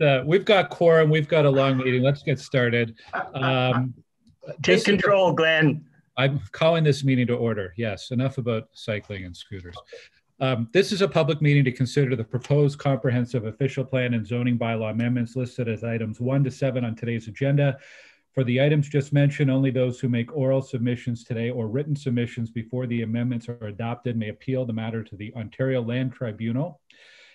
Uh, we've got quorum. We've got a long meeting. Let's get started. Um, Take control, Glen. I'm calling this meeting to order. Yes, enough about cycling and scooters. Um, this is a public meeting to consider the proposed comprehensive official plan and zoning bylaw amendments listed as items one to seven on today's agenda. For the items just mentioned, only those who make oral submissions today or written submissions before the amendments are adopted may appeal the matter to the Ontario Land Tribunal.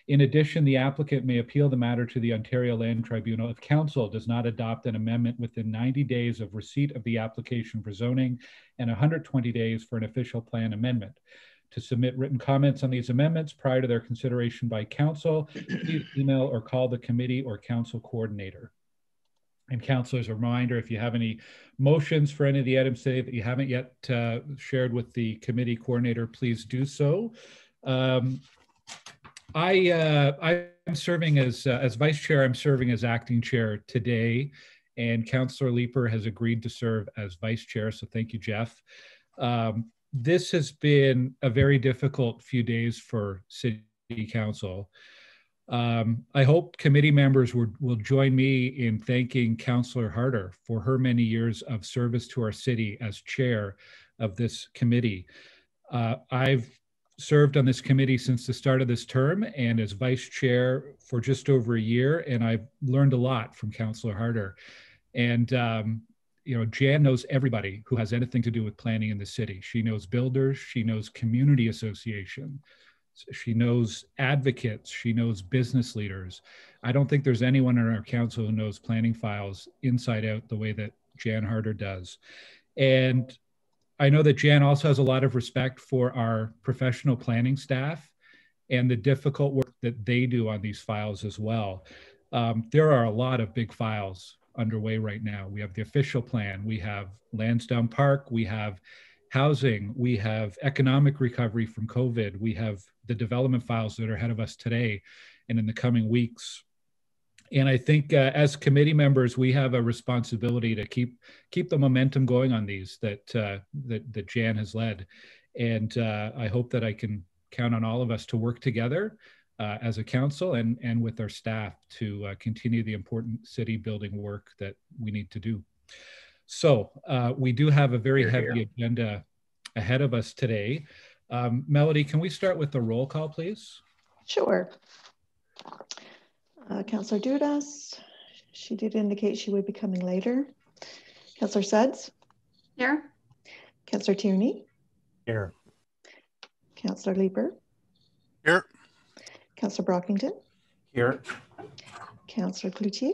In addition, the applicant may appeal the matter to the Ontario Land Tribunal if council does not adopt an amendment within 90 days of receipt of the application for zoning and 120 days for an official plan amendment. To submit written comments on these amendments prior to their consideration by council, please email or call the committee or council coordinator. And council, as a reminder, if you have any motions for any of the items today that you haven't yet uh, shared with the committee coordinator, please do so. Um, I uh, I'm serving as uh, as vice chair. I'm serving as acting chair today, and Councillor Leiper has agreed to serve as vice chair. So thank you, Jeff. Um, this has been a very difficult few days for City Council. Um, I hope committee members will, will join me in thanking Councillor Harder for her many years of service to our city as chair of this committee. Uh, I've served on this committee since the start of this term and as vice chair for just over a year. And I've learned a lot from Councillor Harder. And, um, you know, Jan knows everybody who has anything to do with planning in the city. She knows builders, she knows community association, she knows advocates, she knows business leaders. I don't think there's anyone in our council who knows planning files inside out the way that Jan Harder does. And I know that Jan also has a lot of respect for our professional planning staff and the difficult work that they do on these files as well. Um, there are a lot of big files underway right now. We have the official plan, we have Lansdowne Park, we have housing, we have economic recovery from COVID, we have the development files that are ahead of us today and in the coming weeks and I think uh, as committee members, we have a responsibility to keep keep the momentum going on these that uh, that, that Jan has led, and uh, I hope that I can count on all of us to work together uh, as a council and and with our staff to uh, continue the important city building work that we need to do. So uh, we do have a very here, heavy here. agenda ahead of us today. Um, Melody, can we start with the roll call, please? Sure. Uh, Councillor Dudas, she did indicate she would be coming later. Councillor Sudds? Here. Councillor Tierney? Here. Councillor Leiper? Here. Councillor Brockington? Here. Councillor Cloutier?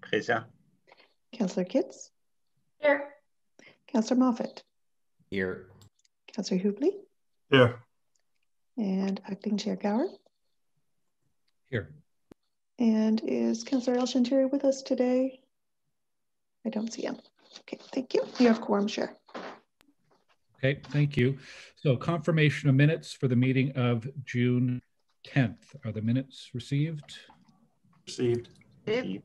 Présent. Councillor Kitts? Here. Councillor Moffatt? Here. Councillor Hubley? Here. And Acting Chair Gower? Here. And is Councillor El with us today? I don't see him. Okay, thank you. You have quorum, share. Okay, thank you. So confirmation of minutes for the meeting of June 10th. Are the minutes received? Received. Received.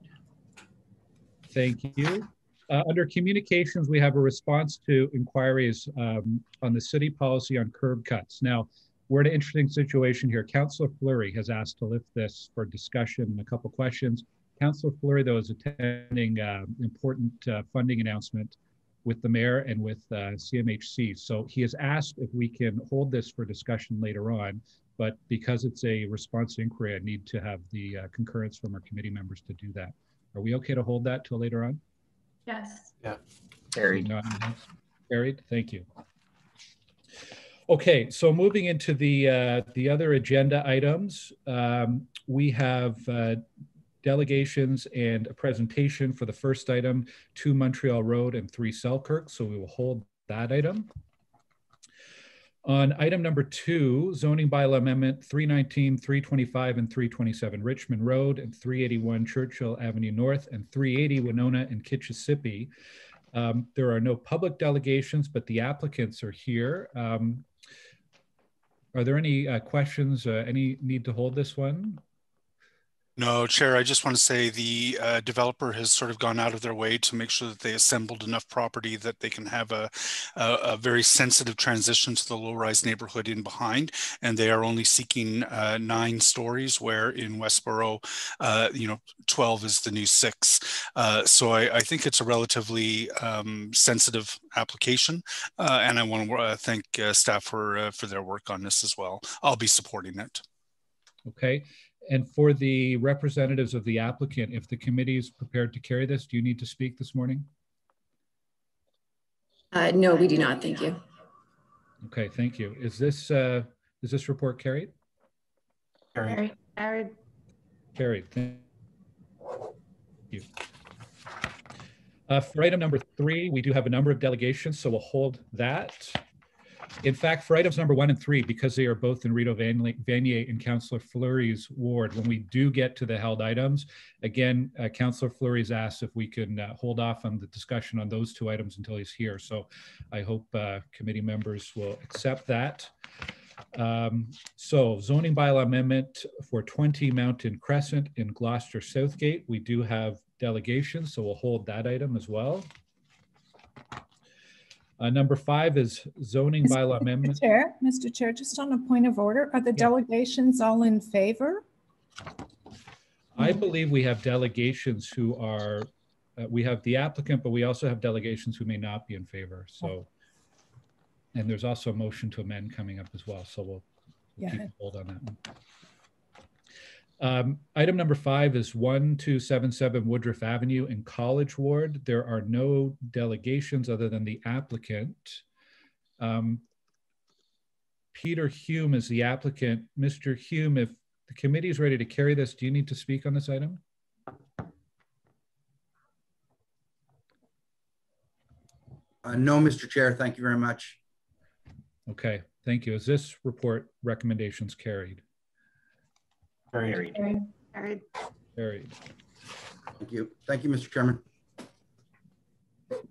Thank you. Uh, under communications, we have a response to inquiries um, on the city policy on curb cuts. Now, we're in an interesting situation here. Councillor Fleury has asked to lift this for discussion and a couple questions. Councillor Fleury, though, is attending uh, important uh, funding announcement with the mayor and with uh, CMHC. So he has asked if we can hold this for discussion later on, but because it's a response inquiry, I need to have the uh, concurrence from our committee members to do that. Are we okay to hold that till later on? Yes. Yeah. Carried. Carried. Thank you. Okay, so moving into the uh, the other agenda items, um, we have uh, delegations and a presentation for the first item, two Montreal Road and three Selkirk. So we will hold that item. On item number two, zoning bylaw amendment 319, 325, and 327 Richmond Road and 381 Churchill Avenue North and 380 Winona and Kitchissippi. Um, there are no public delegations, but the applicants are here. Um, are there any uh, questions, uh, any need to hold this one? No, Chair, I just want to say the uh, developer has sort of gone out of their way to make sure that they assembled enough property that they can have a, a, a very sensitive transition to the low-rise neighborhood in behind. And they are only seeking uh, nine stories, where in Westboro, uh, you know, 12 is the new six. Uh, so I, I, think it's a relatively um, sensitive application. Uh, and I want to uh, thank staff for, for their work on this as well. I'll be supporting it. Okay. And for the representatives of the applicant, if the committee is prepared to carry this, do you need to speak this morning? Uh, no, we do not. Thank you. Okay, thank you. Is this uh, is this report carried? Carried. Carried. Carried. Thank you. Uh, for item number three, we do have a number of delegations, so we'll hold that. In fact, for items number one and three, because they are both in Rideau Vanier and Councillor Fleury's ward, when we do get to the held items, again, uh, Councillor Fleury's asked if we can uh, hold off on the discussion on those two items until he's here. So I hope uh, committee members will accept that. Um, so zoning bylaw amendment for 20 Mountain Crescent in Gloucester Southgate. We do have delegations, so we'll hold that item as well. Uh, number five is zoning Mr. bylaw amendment. Chair, Mr. Chair, just on a point of order, are the delegations all in favor? I believe we have delegations who are, uh, we have the applicant, but we also have delegations who may not be in favor. So, and there's also a motion to amend coming up as well. So we'll, we'll Yeah. keep hold on that one. Um, item number five is 1277 Woodruff Avenue in College Ward. There are no delegations other than the applicant. Um, Peter Hume is the applicant. Mr. Hume, if the committee is ready to carry this, do you need to speak on this item? Uh, no, Mr. Chair, thank you very much. Okay, thank you. Is this report recommendations carried? Carried. Carried. Carried. Carried. Thank you. Thank you, Mr. Chairman.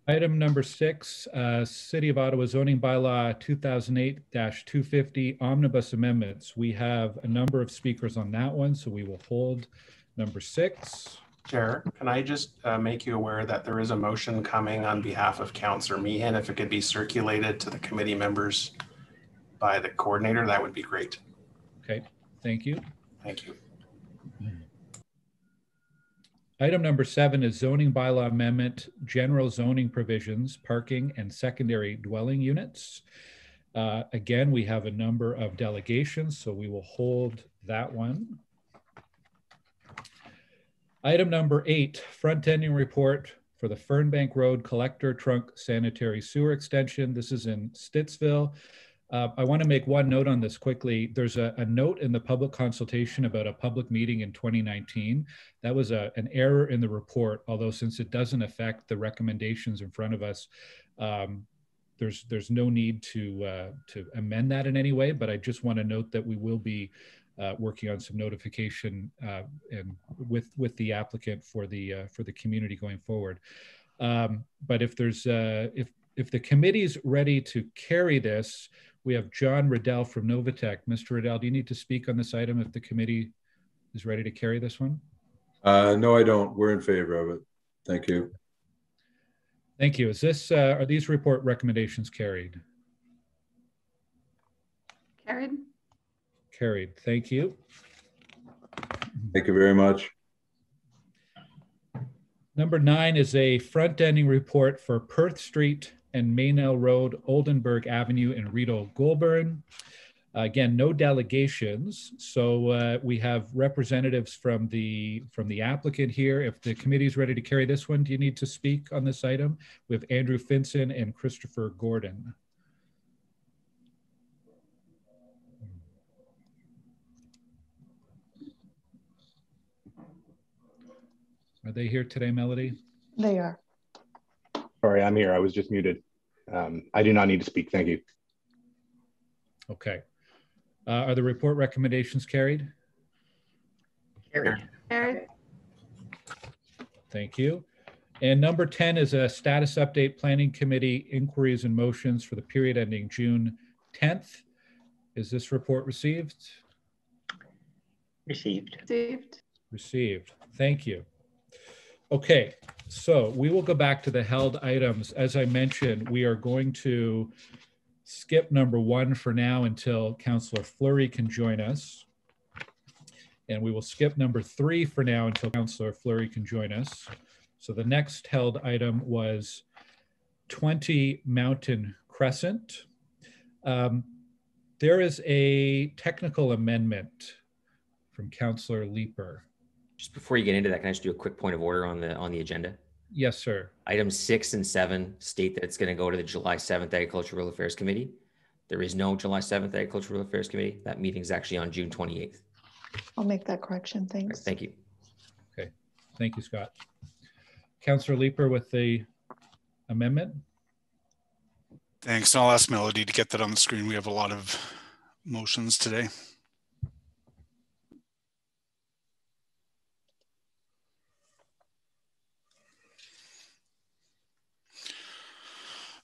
Item number six, uh, City of Ottawa zoning bylaw 2008-250 omnibus amendments. We have a number of speakers on that one, so we will hold number six. Chair, can I just uh, make you aware that there is a motion coming on behalf of Councillor Meehan? If it could be circulated to the committee members by the coordinator, that would be great. Okay, thank you. Thank you. Item number seven is zoning bylaw amendment, general zoning provisions, parking and secondary dwelling units. Uh, again, we have a number of delegations, so we will hold that one. Item number eight, front ending report for the Fernbank Road Collector Trunk Sanitary Sewer Extension. This is in Stittsville. Uh, I want to make one note on this quickly. There's a, a, note in the public consultation about a public meeting in 2019. That was a, an error in the report, although since it doesn't affect the recommendations in front of us, um, there's there's no need to uh, to amend that in any way. But I just want to note that we will be uh, working on some notification uh, and with with the applicant for the uh, for the community going forward. Um, but if there's uh, if if the committee's ready to carry this, we have John Riddell from Novatech. Mr. Riddell, do you need to speak on this item if the committee is ready to carry this one? Uh, no, I don't. We're in favor of it. Thank you. Thank you. Is this uh, are these report recommendations carried? Carried. Carried. Thank you. Thank you very much. Number nine is a front-ending report for Perth Street and Maynell Road, Oldenburg Avenue and Rideau Goulburn. Again, no delegations. So uh, we have representatives from the from the applicant here. If the committee is ready to carry this one, do you need to speak on this item? We have Andrew Finson and Christopher Gordon. Are they here today, Melody? They are. Sorry, I'm here. I was just muted. Um, I do not need to speak. Thank you. Okay. Uh, are the report recommendations carried? Carried. Carried. Thank you. And number 10 is a status update planning committee inquiries and motions for the period ending June 10th. Is this report received? Received. Received. Received. Thank you. Okay, so we will go back to the held items. As I mentioned, we are going to skip number one for now until Councillor Fleury can join us. And we will skip number three for now until Councillor Fleury can join us. So the next held item was 20 Mountain Crescent. Um, there is a technical amendment from Councillor Leiper. Just before you get into that, can I just do a quick point of order on the, on the agenda? Yes, sir. Items six and seven state that it's going to go to the July 7th Agricultural Affairs Committee. There is no July 7th Agricultural Affairs Committee. That meeting is actually on June 28th. I'll make that correction. Thanks. Thank you. Okay. Thank you, Scott. Councillor Leiper with the amendment. Thanks. And I'll ask Melody to get that on the screen. We have a lot of motions today.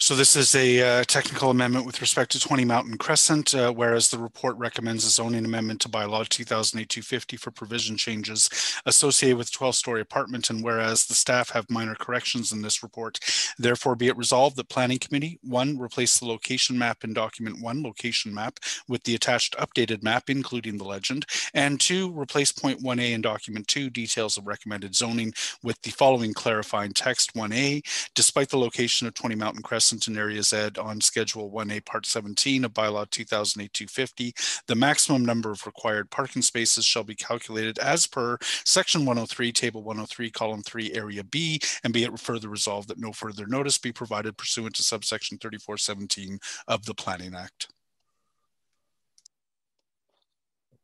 So this is a uh, technical amendment with respect to 20 Mountain Crescent, uh, whereas the report recommends a zoning amendment to bylaw 2008-250 for provision changes associated with 12-story apartment, and whereas the staff have minor corrections in this report, therefore be it resolved that Planning Committee, one, replace the location map in document one, location map, with the attached updated map, including the legend, and two, replace point 1A in document two, details of recommended zoning, with the following clarifying text. 1A, despite the location of 20 Mountain Crescent in Area Z on Schedule 1A Part 17 of Bylaw 2008-250, the maximum number of required parking spaces shall be calculated as per Section 103, Table 103, Column 3, Area B, and be it further resolved that no further notice be provided pursuant to subsection 3417 of the Planning Act.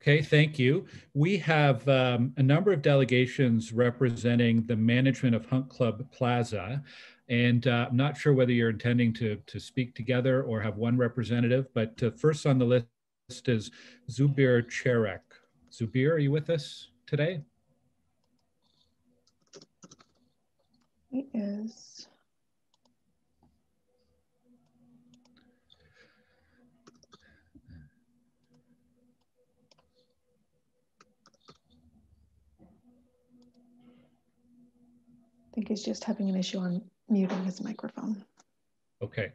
Okay, thank you. We have um, a number of delegations representing the management of Hunt Club Plaza. And uh, I'm not sure whether you're intending to, to speak together or have one representative, but uh, first on the list is Zubir Cherek. Zubir, are you with us today? He is. I think he's just having an issue on muting his microphone. Okay.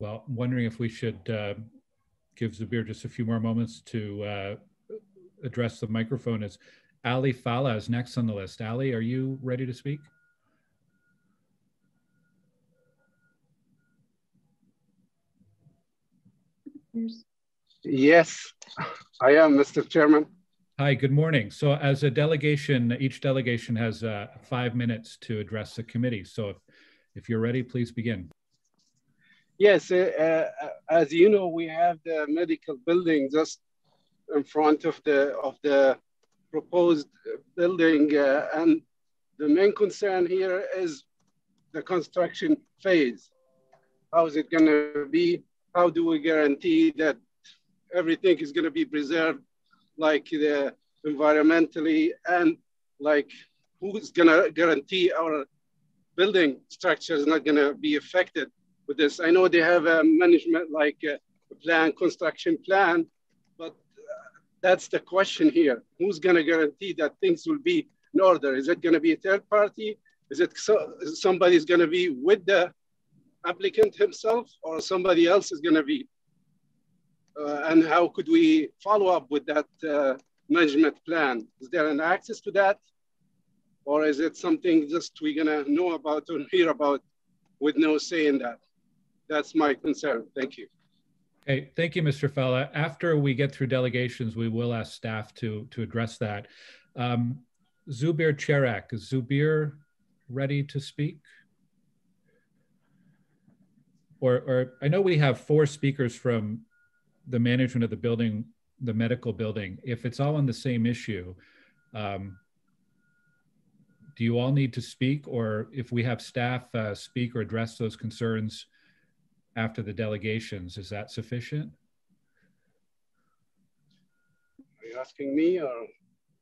Well, I'm wondering if we should uh, give Zubir just a few more moments to uh, address the microphone. As Ali Fala is next on the list. Ali, are you ready to speak? Yes, I am, Mr. Chairman. Hi, good morning. So as a delegation, each delegation has uh, five minutes to address the committee. So if, if you're ready, please begin. Yes, uh, uh, as you know, we have the medical building just in front of the of the proposed building, uh, and the main concern here is the construction phase. How is it going to be? How do we guarantee that everything is going to be preserved, like the environmentally and like who's going to guarantee our building structure is not going to be affected with this? I know they have a management like uh, a plan, construction plan, but uh, that's the question here. Who's going to guarantee that things will be in order? Is it going to be a third party? Is it so, somebody's going to be with the applicant himself or somebody else is going to be? Uh, and how could we follow up with that uh, management plan? Is there an access to that? Or is it something just we're going to know about or hear about with no say in that? That's my concern. Thank you. Okay, thank you, Mr. Fella. After we get through delegations, we will ask staff to, to address that. Um, Zubir Cherak, is Zubir ready to speak? Or, or I know we have four speakers from the management of the building, the medical building. If it's all on the same issue, um, do you all need to speak? Or if we have staff uh, speak or address those concerns after the delegations, is that sufficient? Are you asking me or?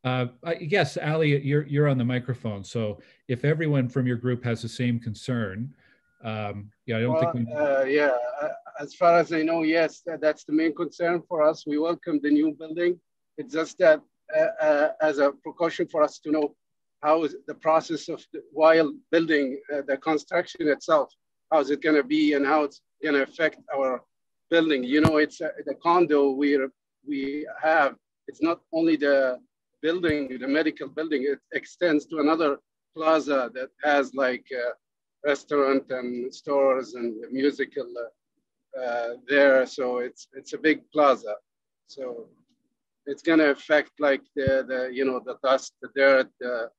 Uh, I- yes, Ali, you're, you're on the microphone. So if everyone from your group has the same concern, um, yeah, I don't Well, think we, uh, yeah, uh, as far as I know, yes, that's the main concern for us. We welcome the new building. It's just that uh, uh, as a precaution for us to know how is the process of the, while building uh, the construction itself, how is it going to be and how it's going to affect our building. You know, it's uh, the condo we we have. It's not only the building, the medical building. It extends to another plaza that has like. Uh, restaurant and stores and musical uh, uh, there. So it's it's a big plaza. So it's gonna affect like the the you know the dust, the dirt, the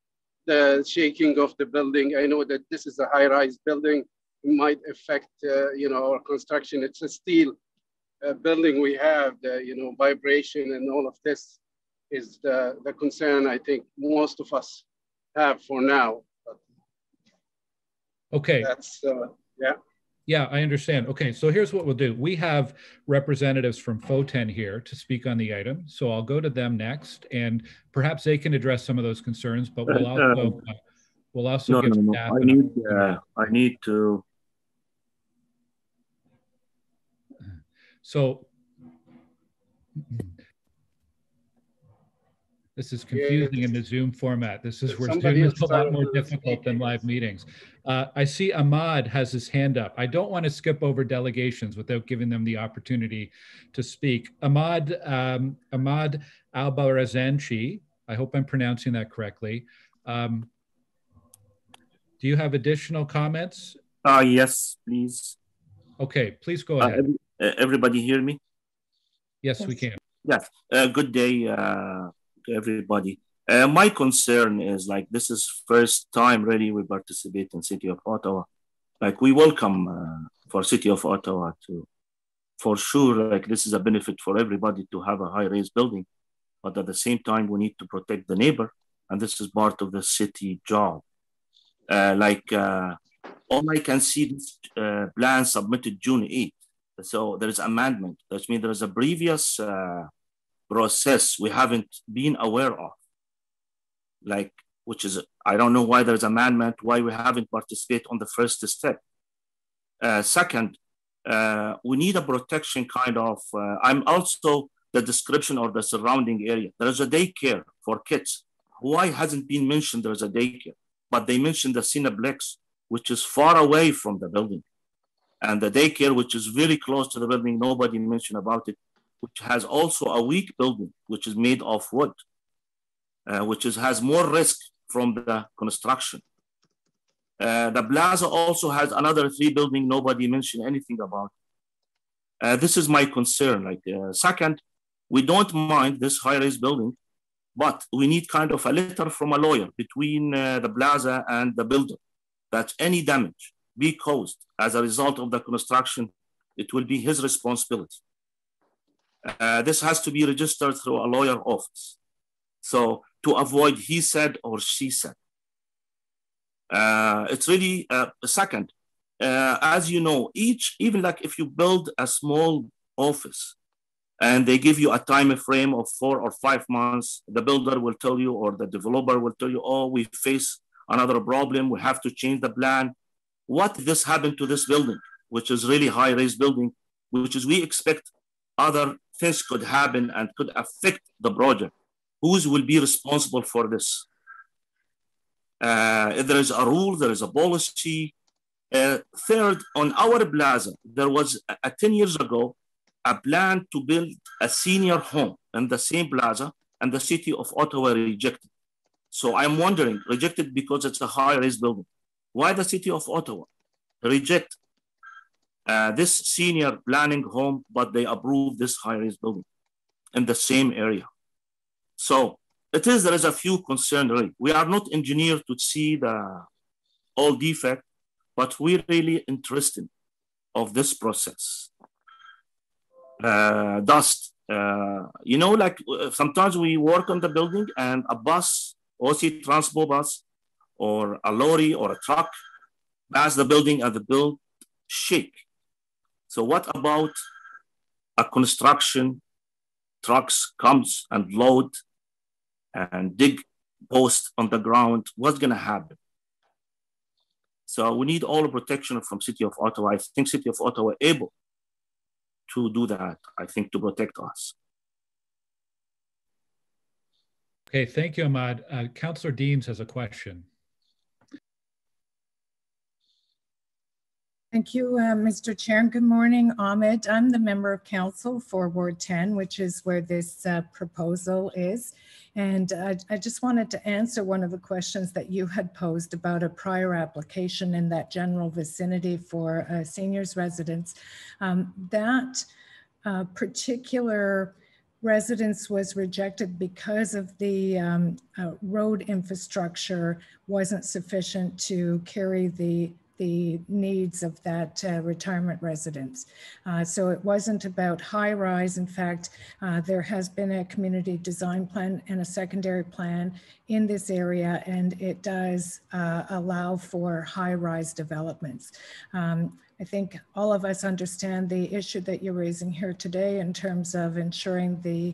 the shaking of the building. I know that this is a high-rise building. It might affect uh, you know our construction. It's a steel uh, building we have. The you know vibration and all of this is the the concern I think most of us have for now. Okay. That's uh, yeah. Yeah, I understand. Okay, so here's what we'll do. We have representatives from Fotenn here to speak on the item. So I'll go to them next and perhaps they can address some of those concerns, but we'll Uh, also, uh, we'll also No, give no, no. I need, uh, I need to, So this is confusing in the Zoom format. This is where Zoom is a lot more difficult than live meetings. Uh, I see Ahmad has his hand up. I don't want to skip over delegations without giving them the opportunity to speak. Ahmad, um, Ahmad Albarazanchi, I hope I'm pronouncing that correctly. Um, do you have additional comments? ah, yes, please. Okay, please go Uh, ahead. uh, Everybody hear me? Yes, we can. Yes. Uh, good day uh, to everybody. Uh, my concern is like this is first time really we participate in City of Ottawa. Like we welcome uh, for City of Ottawa to, for sure. Like this is a benefit for everybody to have a high-rise building, but at the same time we need to protect the neighbor, and this is part of the city job. Uh, like uh, all I can see this uh, plan submitted June 8th. So there is amendment. That means there is a previous uh, process we haven't been aware of. Like, which is, I don't know why there's a amendment, why we haven't participated on the first step. Uh, second, uh, we need a protection kind of, uh, I'm also the description of the surrounding area. There is a daycare for kids. Why hasn't been mentioned there's a daycare? But they mentioned the Cineplex, which is far away from the building. And the daycare, which is very close to the building, nobody mentioned about it, which has also a weak building, which is made of wood, uh, which is, has more risk from the construction. Uh, the plaza also has another three building nobody mentioned anything about. Uh, this is my concern. Like uh, second, we don't mind this high-rise building, but we need kind of a letter from a lawyer between uh, the plaza and the builder that any damage be caused as a result of the construction, it will be his responsibility. Uh, this has to be registered through a lawyer office. So to avoid he said or she said. Uh, it's really uh, second. Uh, as you know, each, even like if you build a small office and they give you a time frame of four or five months, the builder will tell you or the developer will tell you, oh, we face another problem, we have to change the plan. What this happened to this building, which is really high-rise building, which is we expect other things could happen and could affect the project. Who's will be responsible for this? Uh, there is a rule, there is a policy. Uh, third, on our plaza, there was uh, 10 years ago a plan to build a senior home in the same plaza, and the city of Ottawa rejected. So I'm wondering, rejected because it's a high-rise building. Why the city of Ottawa reject uh, this senior planning home, but they approve this high-rise building in the same area? So it is, there is a few concern really. We are not engineered to see the all defect, but we're really interested of this process. Uh, dust, uh, you know, like sometimes we work on the building and a bus, OC transport bus, or a lorry or a truck pass the building and the build shake. So what about a construction trucks comes and load and dig posts on the ground, what's going to happen? So we need all the protection from City of Ottawa. I think City of Ottawa able to do that, I think, to protect us. Okay, thank you, Ahmad. Uh, Councillor Deans has a question. Thank you, uh, Mr. Chair. Good morning, Ahmed. I'm the member of council for Ward 10, which is where this uh, proposal is. And I just wanted to answer one of the questions that you had posed about a prior application in that general vicinity for seniors residents. Um, that uh, particular residence was rejected because of the um, uh, road infrastructure wasn't sufficient to carry the the needs of that uh, retirement residence. Uh, so it wasn't about high rise. In fact, uh, there has been a community design plan and a secondary plan in this area, and it does uh, allow for high rise developments. Um, I think all of us understand the issue that you're raising here today in terms of ensuring the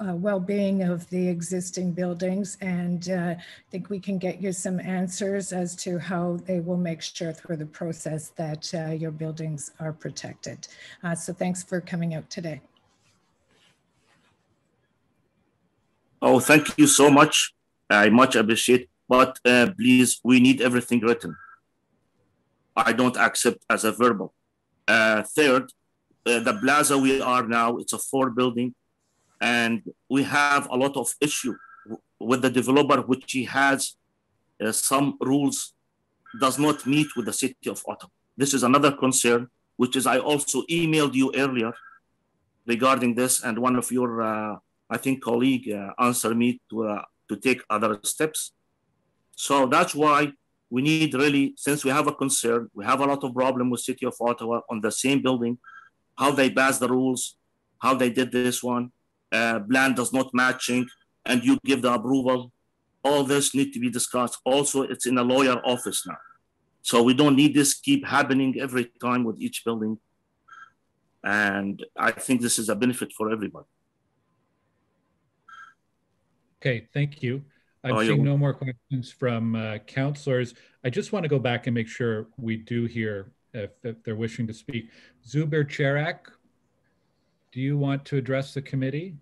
uh, well-being of the existing buildings and uh, I think we can get you some answers as to how they will make sure through the process that uh, your buildings are protected. Uh, so thanks for coming out today. Oh, thank you so much. I much appreciate, but uh, please, we need everything written. I don't accept as a verbal. Uh, third, the plaza we are now, it's a four building and we have a lot of issue with the developer which he has uh, some rules does not meet with the city of ottawa. This is another concern which is i also emailed you earlier regarding this and one of your uh, i think colleague uh, answered me to uh, to take other steps. So that's why we need really since we have a concern we have a lot of problem with city of ottawa on the same building how they pass the rules how they did this one uh, plan does not matching and you give the approval all this need to be discussed. Also it's in a lawyer office now. So we don't need this keep happening every time with each building. And i think this is a benefit for everybody. Okay thank you. I'm oh, seeing no more questions from uh, counselors. I just want to go back and make sure we do hear if, if they're wishing to speak. Zubair cherak do you want to address the committee?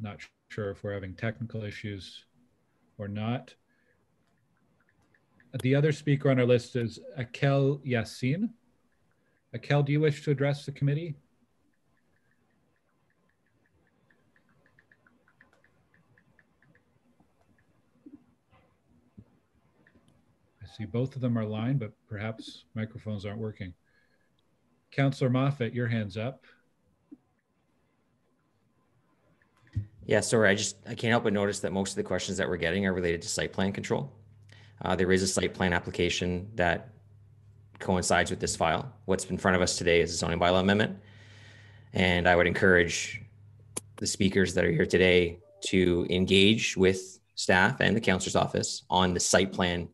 Not sure if we're having technical issues or not. The other speaker on our list is Akel Yassin. Akel, do you wish to address the committee? See both of them are lined, but perhaps microphones aren't working. Councillor Moffatt, your hand's up. Yeah, sorry, I just I can't help but notice that most of the questions that we're getting are related to site plan control. Uh, there is a site plan application that coincides with this file. What's in front of us today is a zoning bylaw amendment. And I would encourage the speakers that are here today to engage with staff and the counselor's office on the site plan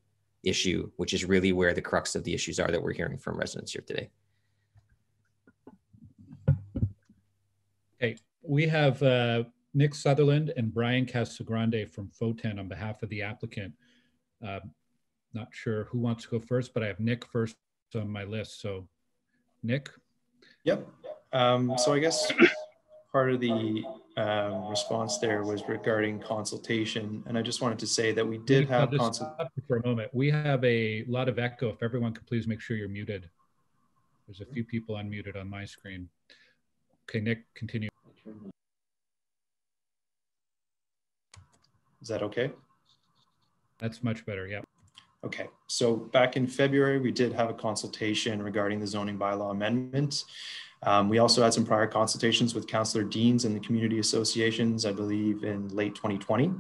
issue, which is really where the crux of the issues are that we're hearing from residents here today. Okay, we have uh, Nick Sutherland and Brian Casagrande from Fotenn on behalf of the applicant. Uh, not sure who wants to go first, but I have Nick first on my list. So, Nick. Yep. Um, so I guess part of the um, response there was regarding consultation. And I just wanted to say that we did have consultation. For a moment, we have a lot of echo. If everyone could please make sure you're muted. There's a few people unmuted on my screen. Okay, Nick, continue. Is that okay? That's much better, yeah. Okay, so back in February, we did have a consultation regarding the zoning bylaw amendment. Um, we also had some prior consultations with Councillor Deans and the community associations, I believe in late 2020.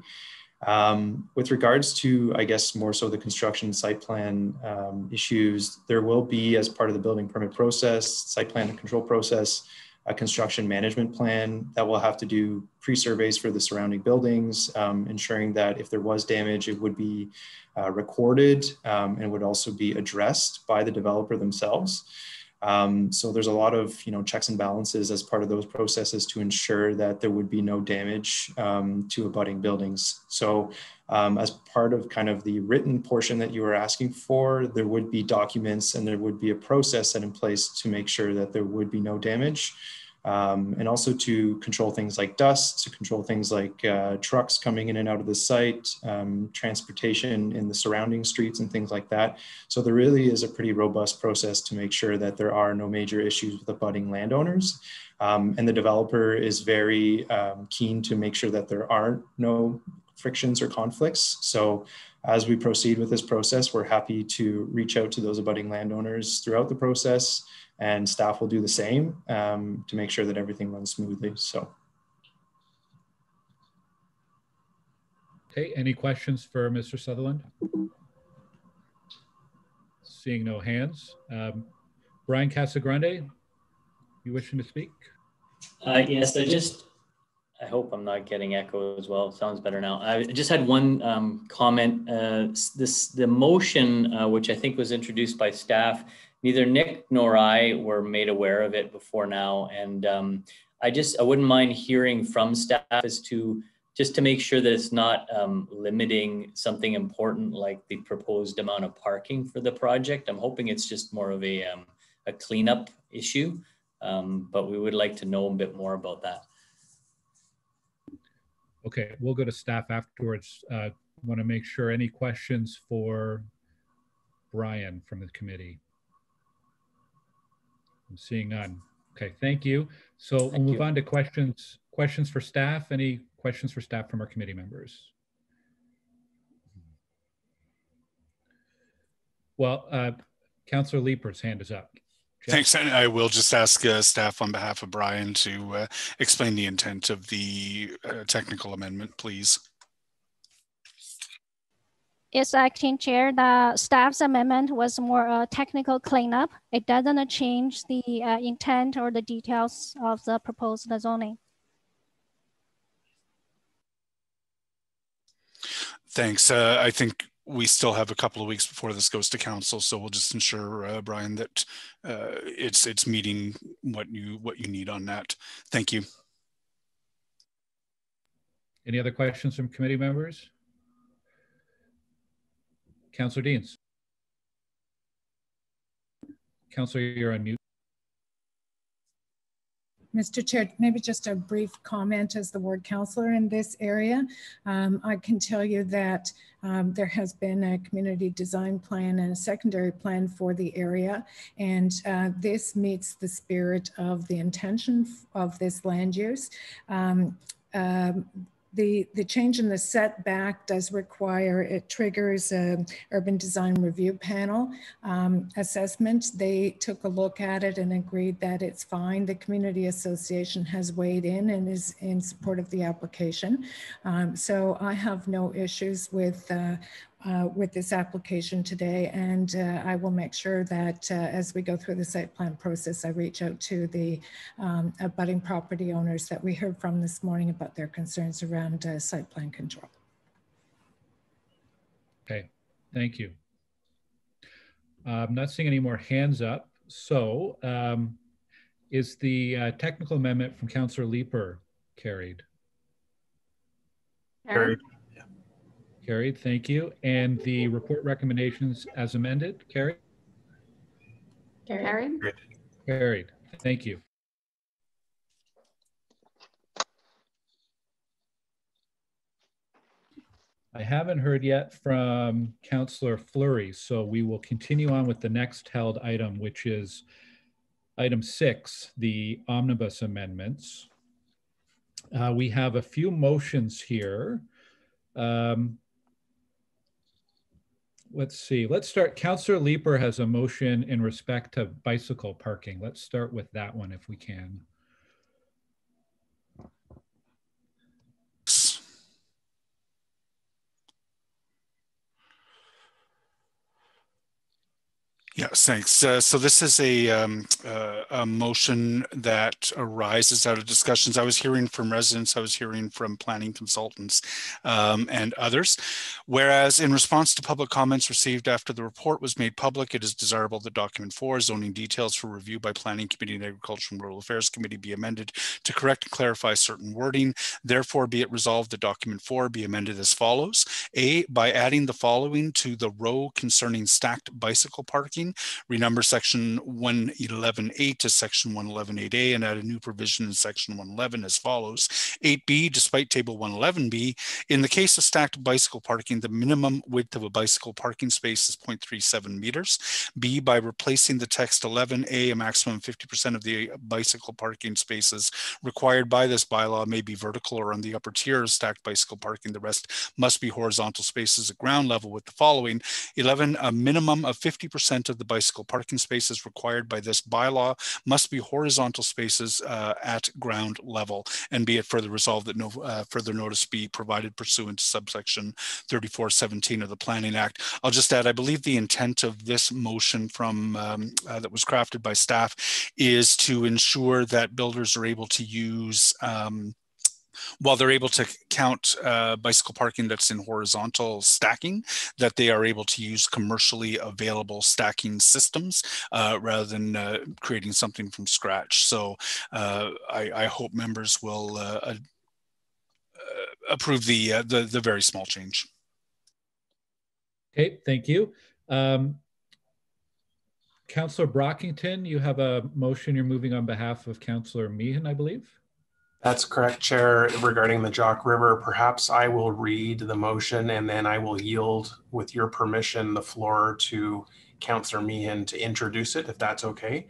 Um, with regards to, I guess, more so the construction site plan um, issues, there will be, as part of the building permit process, site plan and control process, a construction management plan that will have to do pre-surveys for the surrounding buildings, um, ensuring that if there was damage, it would be uh, recorded um, and would also be addressed by the developer themselves. Um, so there's a lot of you know checks and balances as part of those processes to ensure that there would be no damage um, to abutting buildings. So um, as part of kind of the written portion that you were asking for, there would be documents and there would be a process set in place to make sure that there would be no damage um, and also to control things like dust, to control things like uh, trucks coming in and out of the site, um, transportation in the surrounding streets and things like that. So there really is a pretty robust process to make sure that there are no major issues with abutting landowners. Um, and the developer is very um, keen to make sure that there are no frictions or conflicts. So as we proceed with this process, we're happy to reach out to those abutting landowners throughout the process and staff will do the same um, to make sure that everything runs smoothly. So. Okay, any questions for Mr. Sutherland? Seeing no hands. Um, Brian Casagrande, you wishing to speak? Uh, yes, I just, I hope I'm not getting echo as well. It sounds better now. I just had one um, comment. Uh, this the motion, uh, which I think was introduced by staff, neither Nick nor I were made aware of it before now. And um, I just, I wouldn't mind hearing from staff as to, just to make sure that it's not um, limiting something important like the proposed amount of parking for the project. I'm hoping it's just more of a, um, a cleanup issue, um, but we would like to know a bit more about that. Okay, we'll go to staff afterwards. Uh, Want to make sure any questions for Brian from the committee? I'm seeing none. Okay, thank you. So we'll move on to questions. Questions for staff. Any questions for staff from our committee members? Well, uh, Councillor Leiper's hand is up. Jeff? Thanks. And I will just ask uh, staff on behalf of Brian to uh, explain the intent of the uh, technical amendment, please. Yes, acting chair, the staff's amendment was more a technical cleanup. It doesn't change the uh, intent or the details of the proposed zoning. Thanks. Uh, I think we still have a couple of weeks before this goes to council, so we'll just ensure, uh, Brian, that uh, it's it's meeting what you what you need on that. Thank you. Any other questions from committee members? Councillor Deans. Councillor, you're on mute. Mr. Chair, maybe just a brief comment as the ward councillor in this area. Um, I can tell you that um, there has been a community design plan and a secondary plan for the area, and uh, this meets the spirit of the intention of this land use. Um, um, the, the change in the setback does require, it triggers a urban design review panel um, assessment. They took a look at it and agreed that it's fine. The community association has weighed in and is in support of the application. Um, so I have no issues with, uh, uh, with this application today. And uh, I will make sure that uh, as we go through the site plan process, I reach out to the um, abutting property owners that we heard from this morning about their concerns around uh, site plan control. Okay, thank you. I'm not seeing any more hands up. So um, is the uh, technical amendment from Councillor Leiper carried? Carried. Carried, thank you. And the report recommendations as amended, carried? Carried. Carried, thank you. I haven't heard yet from Councillor Fleury, so we will continue on with the next held item, which is item six, the omnibus amendments. Uh, we have a few motions here. Um, let's see. Let's start. Councillor Leiper has a motion in respect to bicycle parking. Let's start with that one if we can. Yes, thanks. Uh, so this is a, um, uh, a motion that arises out of discussions I was hearing from residents, I was hearing from planning consultants um, and others. Whereas in response to public comments received after the report was made public, it is desirable that document four, zoning details for review by Planning Committee and Agriculture and Rural Affairs Committee be amended to correct and clarify certain wording. Therefore, be it resolved that document four be amended as follows. A, by adding the following to the row concerning stacked bicycle parking renumber section 111.8 to section 111.8a and add a new provision in section 111 as follows. 8b, despite table 111b, in the case of stacked bicycle parking, the minimum width of a bicycle parking space is 0.37 meters. B, by replacing the text 11a, a maximum 50% of the bicycle parking spaces required by this bylaw may be vertical or on the upper tier of stacked bicycle parking. The rest must be horizontal spaces at ground level with the following. 11, a minimum of 50% of the bicycle parking spaces required by this bylaw must be horizontal spaces uh, at ground level and be it further resolved that no uh, further notice be provided pursuant to subsection 3417 of the Planning Act. I'll just add, I believe the intent of this motion from um, uh, that was crafted by staff is to ensure that builders are able to use um, while they're able to count uh, bicycle parking that's in horizontal stacking, that they are able to use commercially available stacking systems uh, rather than uh, creating something from scratch. So uh, I, I, hope members will uh, uh, approve the, the, the very small change. Okay, thank you. Um, Councillor Brockington, you have a motion you're moving on behalf of Councillor Meehan, I believe. That's correct, Chair. Regarding the Jock River, perhaps I will read the motion and then I will yield, with your permission, the floor to Councillor Meehan to introduce it, if that's okay.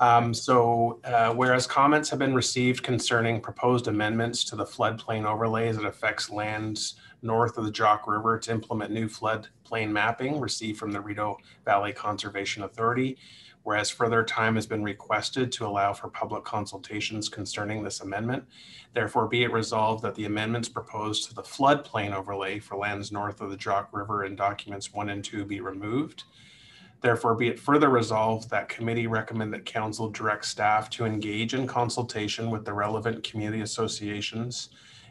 Um, so, uh, whereas comments have been received concerning proposed amendments to the floodplain overlays that affects lands north of the Jock River to implement new floodplain mapping received from the Rideau Valley Conservation Authority, whereas further time has been requested to allow for public consultations concerning this amendment. Therefore, be it resolved that the amendments proposed to the floodplain overlay for lands north of the Jock River in documents one and two be removed. Therefore, be it further resolved that committee recommend that council direct staff to engage in consultation with the relevant community associations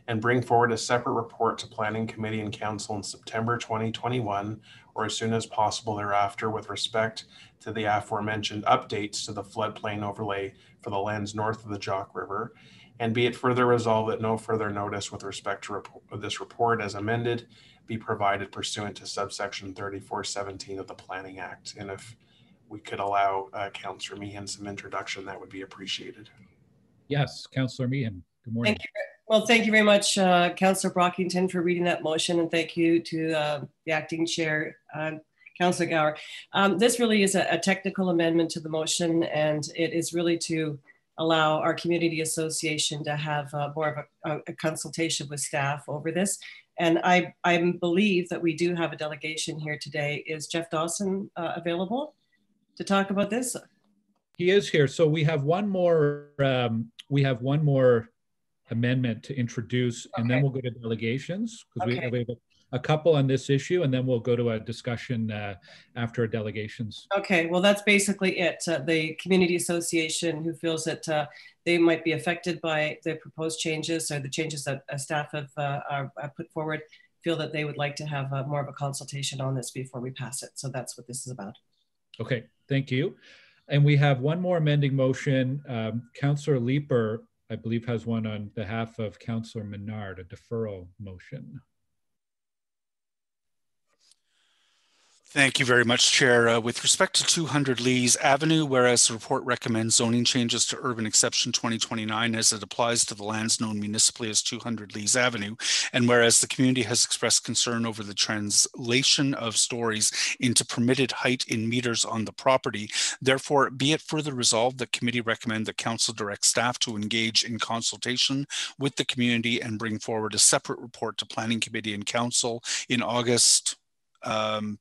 and bring forward a separate report to planning committee and council in September 2021 or as soon as possible thereafter with respect to the aforementioned updates to the floodplain overlay for the lands north of the Jock River. And be it further resolved that no further notice with respect to report, this report as amended be provided pursuant to subsection 3417 of the Planning Act. And if we could allow uh, Councillor Meehan some introduction, that would be appreciated. Yes, Councillor Meehan. Good morning. Thank you. Well, thank you very much, uh, Councillor Brockington, for reading that motion, and thank you to uh, the acting chair, uh, Councillor Gower. Um, this really is a, a, technical amendment to the motion, and it is really to allow our community association to have uh, more of a, a, consultation with staff over this. And I, I believe that we do have a delegation here today. Is Jeff Dawson uh, available to talk about this? He is here. So we have one more. Um, we have one more amendment to introduce, okay. and then we'll go to delegations because okay. we, we, have a, a, couple on this issue, and then we'll go to a discussion uh, after delegations. Okay, well, that's basically it. Uh, the community association who feels that uh, they might be affected by the proposed changes or the changes that uh, staff have uh, are, are put forward feel that they would like to have uh, more of a consultation on this before we pass it. So that's what this is about. Okay, thank you. And we have one more amending motion. Um, Councillor Leiper I believe has one on behalf of Councillor Menard, a deferral motion. Thank you very much, Chair. Uh, with respect to 200 Lees Avenue, whereas the report recommends zoning changes to urban exception 2029 as it applies to the lands known municipally as 200 Lees Avenue, and whereas the community has expressed concern over the translation of stories into permitted height in meters on the property, therefore be it further resolved that committee recommend that council direct staff to engage in consultation with the community and bring forward a separate report to planning committee and council in August um,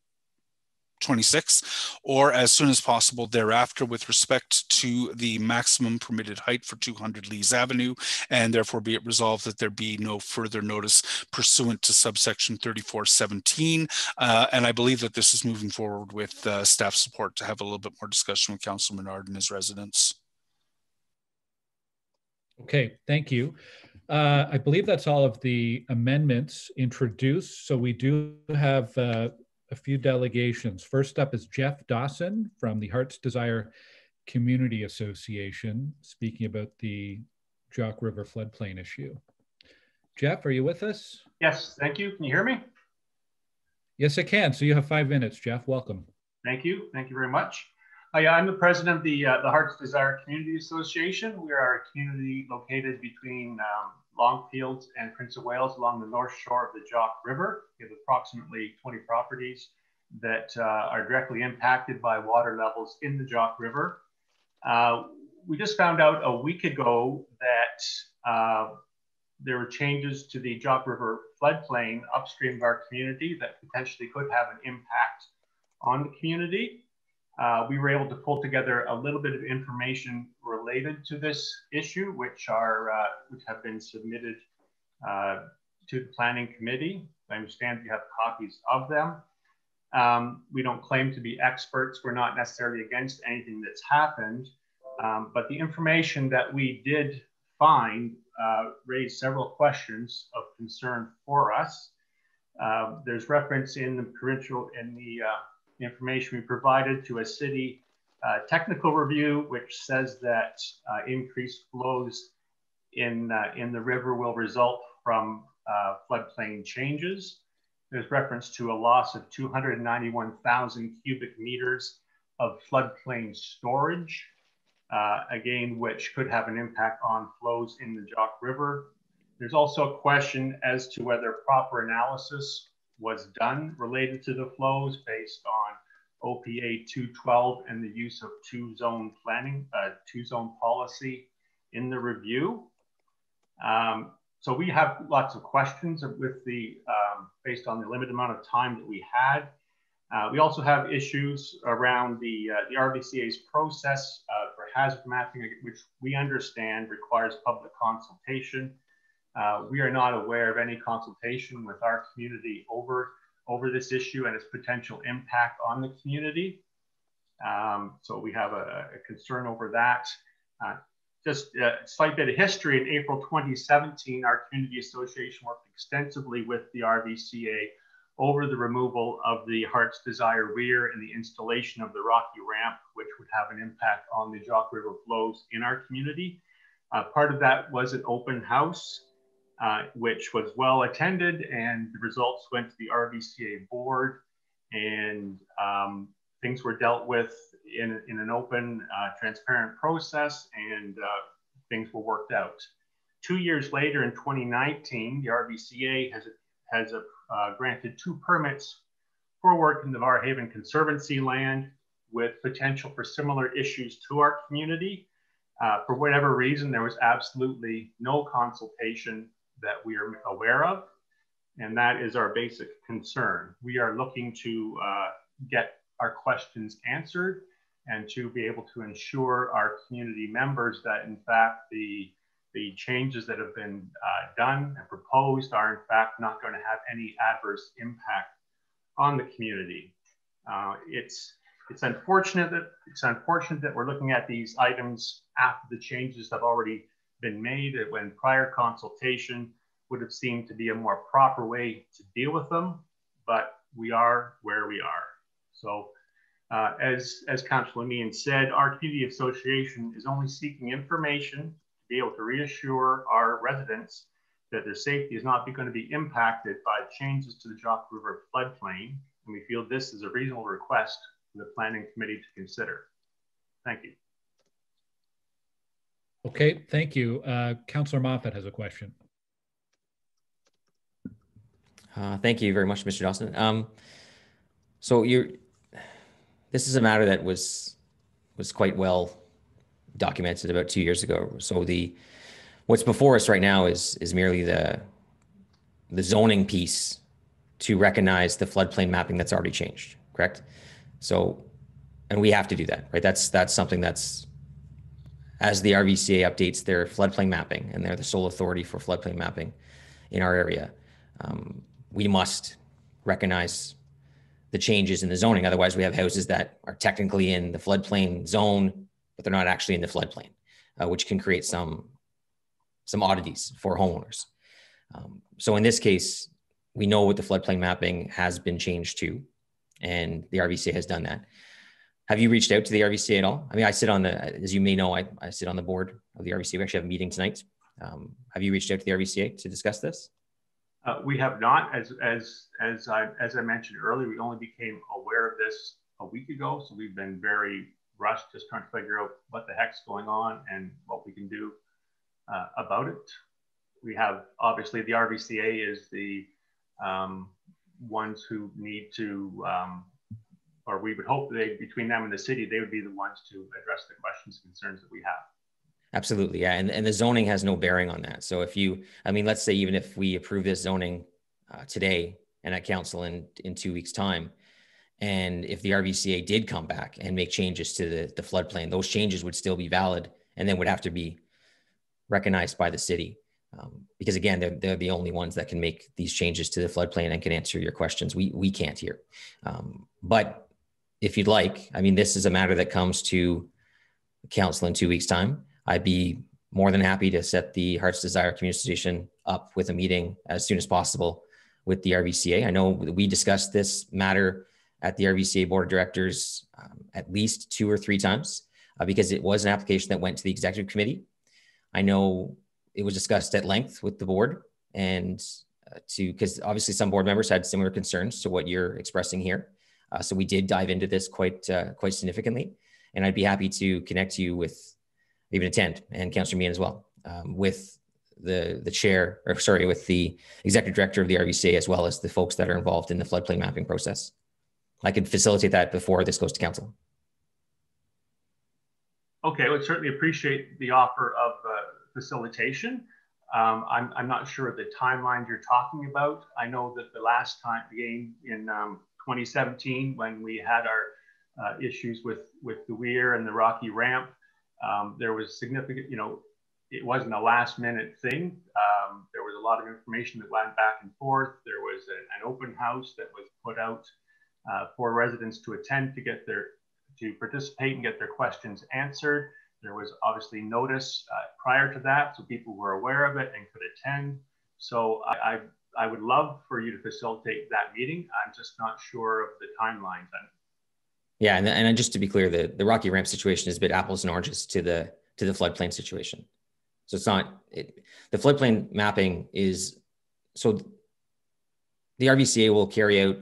26, or as soon as possible thereafter with respect to the maximum permitted height for 200 Lees Avenue, and therefore be it resolved that there be no further notice pursuant to subsection 3417. Uh, and I believe that this is moving forward with uh, staff support to have a little bit more discussion with Councilor Menard and his residents. Okay, thank you. Uh, I believe that's all of the amendments introduced. So we do have uh, a few delegations. First up is Jeff Dawson from the Heart's Desire Community Association, speaking about the Jock River floodplain issue. Jeff, are you with us? Yes, thank you. Can you hear me? Yes, I can. So you have five minutes, Jeff. Welcome. Thank you. Thank you very much. Yeah, I'm the president of the, uh, the Heart's Desire Community Association. We are a community located between um, Longfields and Prince of Wales along the north shore of the Jock River. We have approximately 20 properties that uh, are directly impacted by water levels in the Jock River. Uh, we just found out a week ago that uh, there were changes to the Jock River floodplain upstream of our community that potentially could have an impact on the community uh, we were able to pull together a little bit of information related to this issue, which are uh, which have been submitted uh, to the planning committee. I understand you have copies of them. Um, we don't claim to be experts. We're not necessarily against anything that's happened, um, but the information that we did find uh, raised several questions of concern for us. Uh, there's reference in the provincial in the information we provided to a city uh, technical review, which says that uh, increased flows in, uh, in the river will result from uh, floodplain changes. There's reference to a loss of 291,000 cubic meters of floodplain storage, uh, again, which could have an impact on flows in the Jock River. There's also a question as to whether proper analysis was done related to the flows based on OPA 212 and the use of two zone planning, uh, two zone policy in the review. Um, so we have lots of questions with the, um, based on the limited amount of time that we had. Uh, we also have issues around the, uh, the RVCA's process uh, for hazard mapping, which we understand requires public consultation. Uh, we are not aware of any consultation with our community over over this issue and its potential impact on the community. Um, so we have a, a concern over that. Uh, just a slight bit of history. In April 2017, our community association worked extensively with the RVCA over the removal of the Heart's Desire Weir and the installation of the Rocky Ramp, which would have an impact on the Jock River flows in our community. Uh, part of that was an open house uh, which was well attended, and the results went to the RVCA board, and um, things were dealt with in, in an open, uh, transparent process, and uh, things were worked out. Two years later, in 2019, the RVCA has, has a, uh, granted two permits for work in the Barrhaven Conservancy land with potential for similar issues to our community. Uh, for whatever reason, there was absolutely no consultation that we are aware of, and that is our basic concern. We are looking to uh, get our questions answered and to be able to ensure our community members that in fact the, the changes that have been uh, done and proposed are in fact not going to have any adverse impact on the community. Uh, it's, it's unfortunate that it's unfortunate that we're looking at these items after the changes have already been made when prior consultation would have seemed to be a more proper way to deal with them, but we are where we are. So uh, as, as Councillor Meehan said, our community association is only seeking information to be able to reassure our residents that their safety is not going to be impacted by changes to the Jock River floodplain. And we feel this is a reasonable request for the planning committee to consider. Thank you. Okay, thank you. Uh, Councillor Moffatt has a question. Uh, thank you very much, Mr. Dawson. Um, so you this is a matter that was was quite well documented about two years ago. So the what's before us right now is is merely the the zoning piece to recognize the floodplain mapping that's already changed, correct? So, and we have to do that, right? That's that's something that's as the RVCA updates their floodplain mapping, and they're the sole authority for floodplain mapping in our area. Um, we must recognize the changes in the zoning. Otherwise, we have houses that are technically in the floodplain zone, but they're not actually in the floodplain, uh, which can create some some oddities for homeowners. Um, so in this case, we know what the floodplain mapping has been changed to, and the RVCA has done that. Have you reached out to the RVCA at all? I mean, I sit on the, as you may know, I, I sit on the board of the RVCA. We actually have a meeting tonight. Um, have you reached out to the RVCA to discuss this? Uh, we have not, as as as I as I mentioned earlier, we only became aware of this a week ago, so we've been very rushed, just trying to figure out what the heck's going on and what we can do uh, about it. We have obviously the RVCA is the um, ones who need to, um, or we would hope they between them and the city, they would be the ones to address the questions and concerns that we have. Absolutely, yeah, and and the zoning has no bearing on that. So if you, I mean, let's say even if we approve this zoning uh, today and at council in in two weeks' time, and if the RVCA did come back and make changes to the the floodplain, those changes would still be valid, and then would have to be recognized by the city. Um, because again, they're, they're the only ones that can make these changes to the floodplain and can answer your questions. We we can't here. Um, but if you'd like, I mean, this is a matter that comes to council in two weeks' time. I'd be more than happy to set the Hearts Desire Community Association up with a meeting as soon as possible with the RVCA. I know we discussed this matter at the RVCA Board of Directors um, at least two or three times uh, because it was an application that went to the Executive Committee. I know it was discussed at length with the board and uh, to because obviously some board members had similar concerns to what you're expressing here. Uh, so we did dive into this quite uh, quite significantly, and I'd be happy to connect you with even attend and Councillor Meehan as well um, with the the chair or sorry with the executive director of the RVCA as well as the folks that are involved in the floodplain mapping process. I could facilitate that before this goes to council. Okay, I would certainly appreciate the offer of uh, facilitation. Um, I'm, I'm not sure of the timeline you're talking about. I know that the last time game in um, 2017, when we had our uh, issues with, with the weir and the rocky ramp, um, there was significant, you know, it wasn't a last minute thing. Um, there was a lot of information that went back and forth. There was an, an open house that was put out uh, for residents to attend to get their, to participate and get their questions answered. There was obviously notice uh, prior to that, so people were aware of it and could attend. So I, I, I, would love for you to facilitate that meeting. I'm just not sure of the timelines. Yeah, and, and just to be clear, the, the Rocky Ramp situation is a bit apples and oranges to the to the floodplain situation. So it's not it, the floodplain mapping is so the RVCA will carry out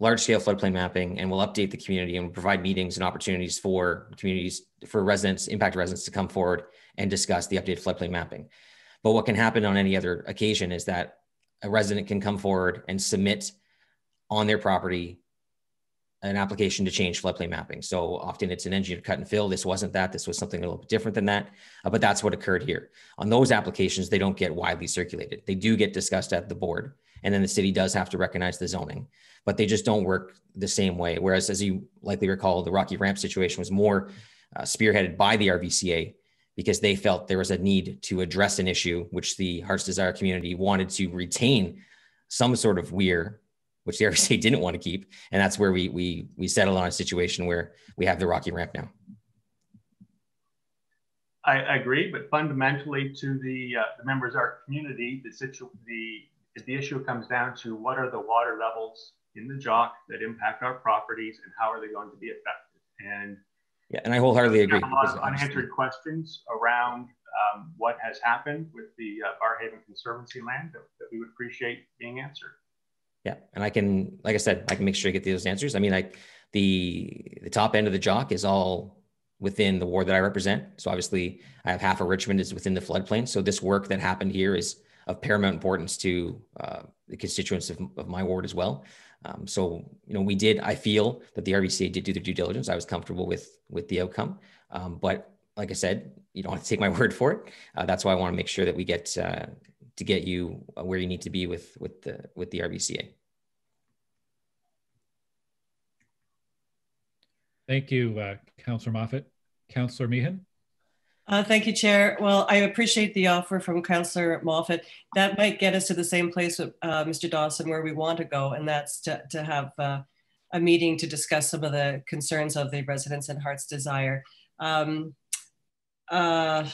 large scale floodplain mapping and will update the community and provide meetings and opportunities for communities for residents, impact residents to come forward and discuss the updated floodplain mapping. But what can happen on any other occasion is that a resident can come forward and submit on their property an application to change floodplain mapping. So often it's an engineered cut and fill. This wasn't that. This was something a little bit different than that. Uh, but that's what occurred here. On those applications, they don't get widely circulated. They do get discussed at the board, and then the city does have to recognize the zoning, but they just don't work the same way. Whereas, as you likely recall, the Rocky Ramp situation was more uh, spearheaded by the RVCA because they felt there was a need to address an issue which the Hearts Desire community wanted to retain some sort of weir which the RVCA didn't want to keep, and that's where we we we settled on a situation where we have the rocky ramp now. I, I agree, but fundamentally, to the uh, the members of our community, the situ the the issue comes down to what are the water levels in the jock that impact our properties, and how are they going to be affected? And yeah, and I wholeheartedly agree. A lot of unanswered questions around um, what has happened with the uh, Barrhaven Conservancy land that, that we would appreciate being answered. Yeah, and I can, like I said, I can make sure to get those answers. I mean, like the the top end of the jock is all within the ward that I represent. So obviously, I have half of Richmond is within the floodplain. So this work that happened here is of paramount importance to uh, the constituents of, of, my ward as well. Um, so you know, we did. I feel that the RVCA did do their due diligence. I was comfortable with with the outcome, um, but like I said, you don't have to take my word for it. Uh, that's why I want to make sure that we get uh, to get you where you need to be with with the with the RVCA. Thank you, uh, Councillor Moffatt. Councillor Meehan? Uh, thank you, Chair. Well, I appreciate the offer from Councillor Moffatt. That might get us to the same place with uh, Mr. Dawson where we want to go, and that's to, to have uh, a meeting to discuss some of the concerns of the residents and Heart's Desire. Um, uh,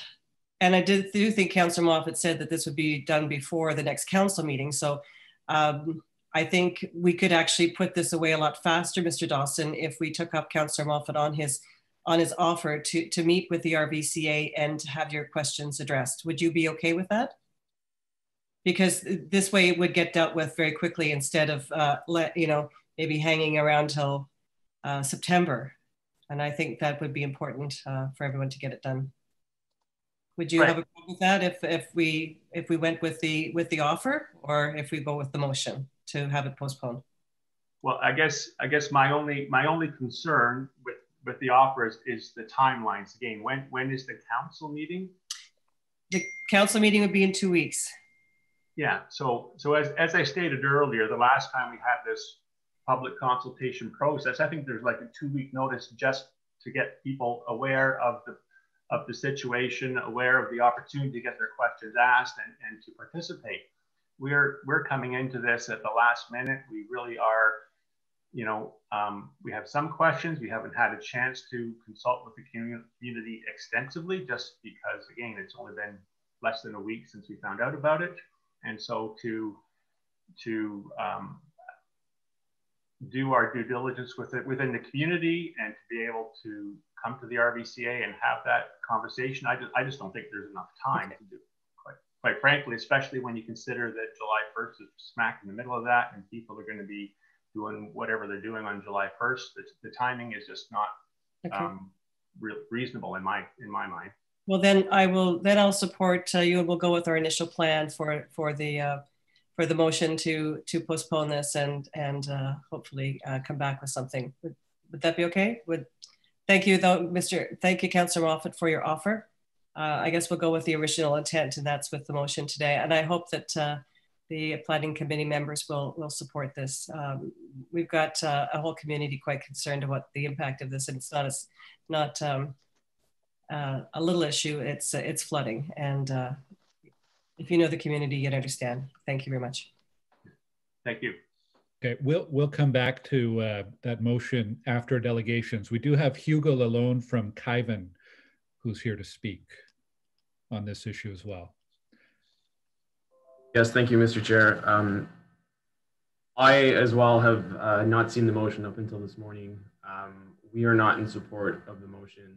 and I did, do think Councillor Moffatt said that this would be done before the next council meeting. So um, I think we could actually put this away a lot faster, Mr. Dawson, if we took up Councillor Moffatt on his on his offer to, to meet with the RVCA and have your questions addressed. Would you be okay with that? Because this way it would get dealt with very quickly instead of uh, let you know maybe hanging around till uh, September. And I think that would be important uh, for everyone to get it done. Would you Right. have a problem with that if, if we if we went with the with the offer or if we go with the motion to have it postponed? Well, I guess, I guess my only, my only concern with, with the offer is, is the timelines. Again, when, when is the council meeting? The council meeting would be in two weeks. Yeah, so, so as, as I stated earlier, the last time we had this public consultation process, I think there's like a two-week notice just to get people aware of the, of the situation, aware of the opportunity to get their questions asked and, and to participate. We're, we're coming into this at the last minute. We really are, you know, um, we have some questions. We haven't had a chance to consult with the community extensively just because, again, it's only been less than a week since we found out about it. And so to, to um, do our due diligence with it within the community and to be able to come to the RVCA and have that conversation, I just, I just don't think there's enough time to do. Quite, quite frankly, especially when you consider that July 1st is smack in the middle of that and people are going to be doing whatever they're doing on July 1st. The, the timing is just not Okay. um, re- reasonable in my in my mind. Well, then I will, then I'll support uh, you and we'll go with our initial plan for, for the, uh, for the motion to, to postpone this and, and uh, hopefully uh, come back with something. Would, would that be okay? Would, thank you though, Mr. Thank you, Councillor Moffatt for your offer. Uh, I guess we'll go with the original intent and that's with the motion today. And I hope that uh, the planning committee members will, will support this. Um, we've got uh, a whole community quite concerned about the impact of this and it's not as, not, um, uh, a little issue. It's uh, it's flooding, and uh, if you know the community, you'd understand. Thank you very much. Thank you. Okay, we'll, we'll come back to uh, that motion after delegations. We do have Hugo Lalonde from Caivan, who's here to speak on this issue as well. Yes, thank you, Mr. Chair. Um, I as well have uh, not seen the motion up until this morning. Um, we are not in support of the motion.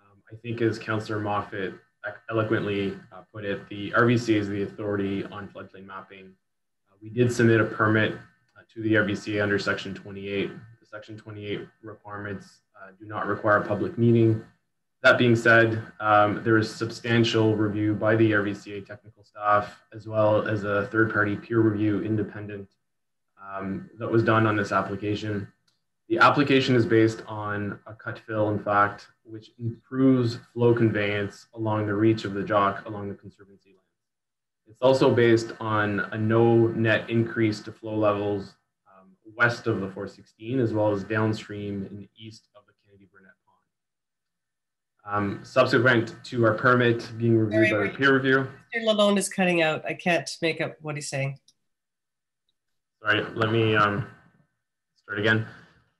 Um, I think as Councillor Moffatt eloquently uh, put it, the RVC is the authority on floodplain mapping. Uh, we did submit a permit uh, to the RVCA under Section 28. The Section 28 requirements uh, do not require a public meeting. That being said, um, there is substantial review by the RVCA technical staff, as well as a third-party peer review independent um, that was done on this application. The application is based on a cut fill, in fact, which improves flow conveyance along the reach of the jock along the Conservancy land. It's also based on a no net increase to flow levels um, west of the 416, as well as downstream and east of the Kennedy Burnett Pond. Um, subsequent to our permit being reviewed by the peer review, Mr. Lalonde is cutting out. I can't make up what he's saying. sorry, let me um, start again.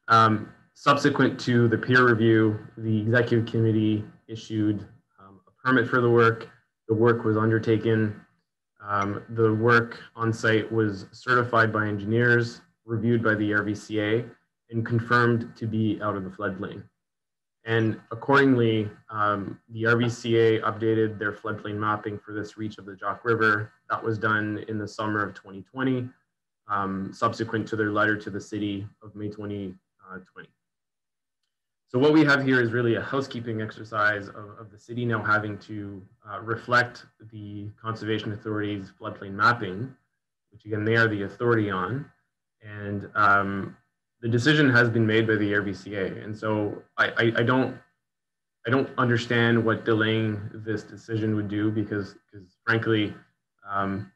Um, subsequent to the peer review, the executive committee issued um, a permit for the work. The work was undertaken. Um, the work on site was certified by engineers, reviewed by the RVCA, and confirmed to be out of the floodplain. And accordingly, um, the RVCA updated their floodplain mapping for this reach of the Jock River. That was done in the summer of 2020, um, subsequent to their letter to the city of May 2020. So what we have here is really a housekeeping exercise of, of the city now having to uh, reflect the Conservation Authority's floodplain mapping, which again, they are the authority on. And um, the decision has been made by the RVCA. And so I, I, I don't I don't understand what delaying this decision would do because, because frankly, um,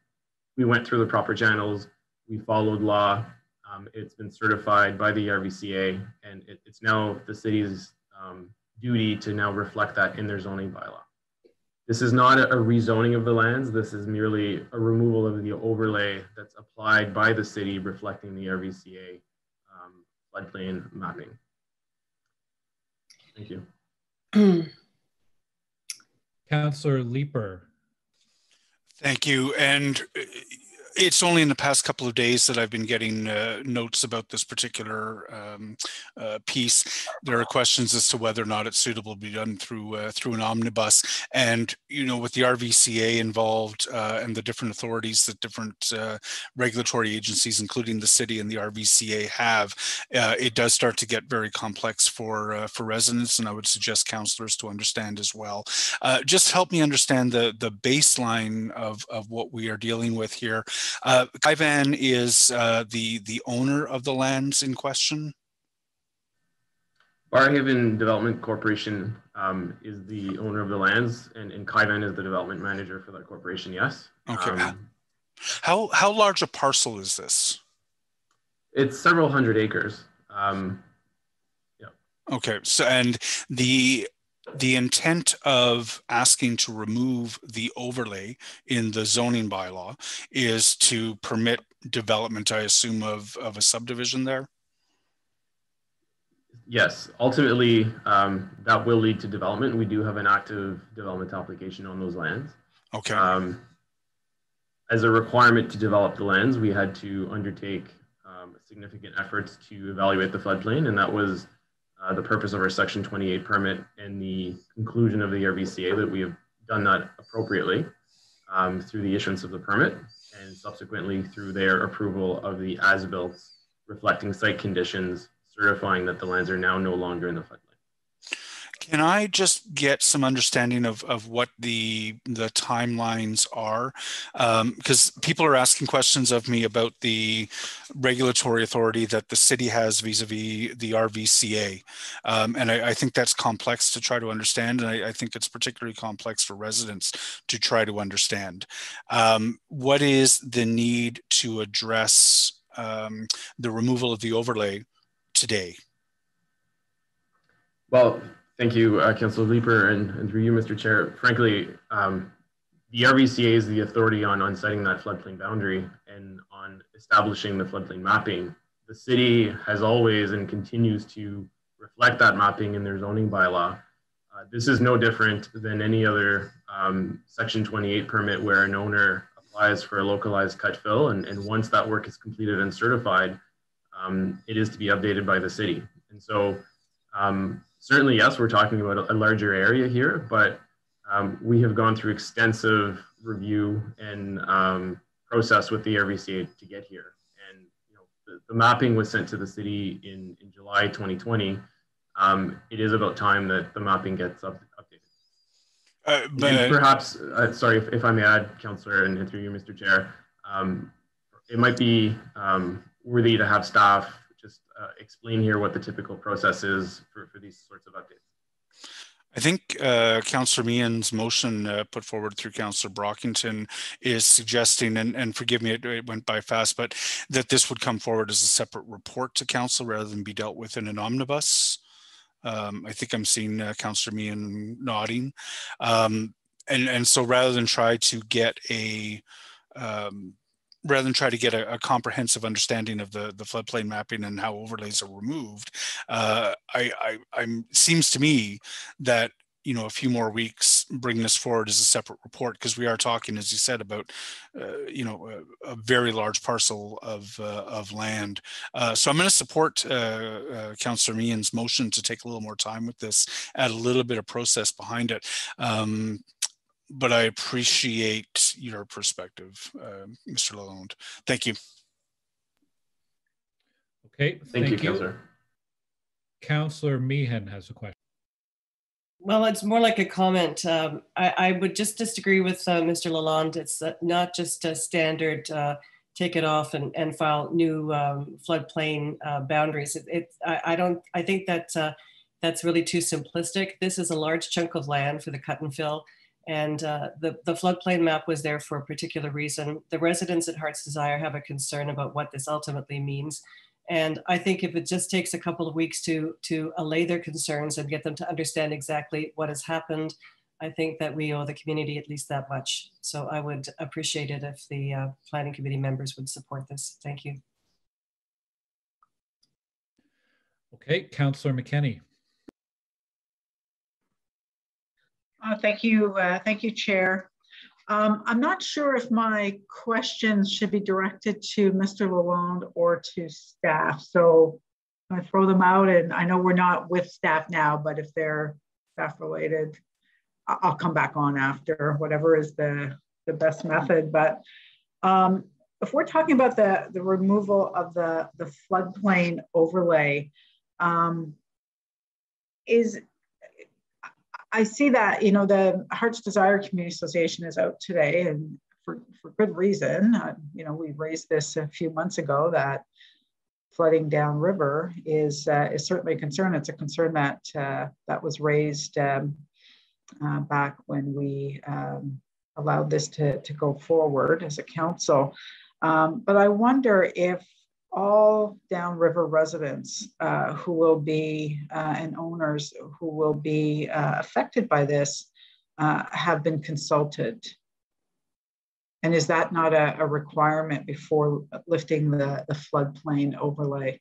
we went through the proper channels, we followed law, Um, it's been certified by the RVCA, and it, it's now the city's um, duty to now reflect that in their zoning bylaw. This is not a, a rezoning of the lands. This is merely a removal of the overlay that's applied by the city, reflecting the RVCA floodplain mapping. Thank you. Councillor Leiper. Thank you. And uh, it's only in the past couple of days that I've been getting uh, notes about this particular um, uh, piece. There are questions as to whether or not it's suitable to be done through uh, through an omnibus. And you know, with the RVCA involved uh, and the different authorities that different uh, regulatory agencies, including the city and the RVCA, have, uh, it does start to get very complex for for residents. And I would suggest councillors to understand as well. just help me understand the the baseline of of what we are dealing with here. Uh, Caivan is uh, the the owner of the lands in question. Barrhaven Development Corporation um, is the owner of the lands, and, and Caivan is the development manager for that corporation. Yes. Okay. Um, how how large a parcel is this? It's several hundred acres. Um, yeah. Okay. So and the the intent of asking to remove the overlay in the zoning bylaw is to permit development, I assume, of, of a subdivision there? Yes, ultimately, um, that will lead to development. We do have an active development application on those lands. Okay. Um, as a requirement to develop the lands, we had to undertake um, significant efforts to evaluate the floodplain, and that was uh, the purpose of our Section 28 permit and the conclusion of the RVCA that we have done that appropriately um, through the issuance of the permit and subsequently through their approval of the as-built reflecting site conditions certifying that the lands are now no longer in the floodplain. Can I just get some understanding of, of what the the timelines are? Because um, people are asking questions of me about the regulatory authority that the city has vis-a-vis the RVCA. Um, and I, I, think that's complex to try to understand. And I, I, think it's particularly complex for residents to try to understand. Um, what is the need to address um, the removal of the overlay today? Well, Thank you, uh, Councilor Leiper, and, and, through you, Mr. Chair. Frankly, um, the RVCA is the authority on, on setting that floodplain boundary and on establishing the floodplain mapping. The city has always and continues to reflect that mapping in their zoning bylaw. Uh, this is no different than any other um, Section 28 permit where an owner applies for a localized cut fill, and, and once that work is completed and certified, um, it is to be updated by the city. And so um, certainly, yes, we're talking about a larger area here, but um, we have gone through extensive review and um, process with the RVCA to get here. And you know, the, the, mapping was sent to the city in, in July 2020. Um, it is about time that the mapping gets up, updated. Uh, but perhaps, uh, sorry, if, if, I may add, Councillor, and through you, Mr. Chair, um, it might be um, worthy to have staff uh, explain here what the typical process is for, for these sorts of updates. I think uh, Councillor Meehan's motion uh, put forward through Councillor Brockington is suggesting, and, and forgive me, it, it, went by fast, but that this would come forward as a separate report to council rather than be dealt with in an omnibus. Um, I think I'm seeing uh, Councillor Meehan nodding. Um, and, and so rather than try to get a um, rather than try to get a, a, comprehensive understanding of the, the floodplain mapping and how overlays are removed, uh, I, I, I'm seems to me that you know a few more weeks bring this forward as a separate report because we are talking as you said about uh, you know a, a, very large parcel of uh, of land. Uh, so i'm going to support uh, uh, councillor meehan's motion to take a little more time with this add a little bit of process behind it. Um, but I appreciate your perspective, uh, Mr. Lalonde. Thank you. Okay, thank, thank you, Councillor. Councillor Meehan has a question. Well, it's more like a comment. Um, I, I, would just disagree with uh, Mr. Lalonde. It's uh, not just a standard uh, take it off and, and file new um, floodplain uh, boundaries. It, it I, I, don't. I think that uh, that's really too simplistic. This is a large chunk of land for the cut and fill. And uh, the, the floodplain map was there for a particular reason. The residents at Heart's Desire have a concern about what this ultimately means. And I think if it just takes a couple of weeks to, to allay their concerns and get them to understand exactly what has happened, I think that we owe the community at least that much. So I would appreciate it if the uh, planning committee members would support this. Thank you. Okay, Councillor McKenney. Uh, thank you, uh, thank you, Chair. Um, I'm not sure if my questions should be directed to Mr. Lalonde or to staff. So I throw them out and I know we're not with staff now, but if they're staff related, I'll come back on after whatever is the, the best method. But um, if we're talking about the, the removal of the, the floodplain overlay, um, is I see that, you know, the Heart's Desire Community Association is out today and for, for good reason. Uh, you know, we raised this a few months ago that flooding downriver is, uh, is certainly a concern. It's a concern that, uh, that was raised um, uh, back when we um, allowed this to, to go forward as a council. Um, but I wonder if all downriver residents uh, who will be uh, and owners who will be uh, affected by this uh, have been consulted. And is that not a, a requirement before lifting the, the floodplain overlay?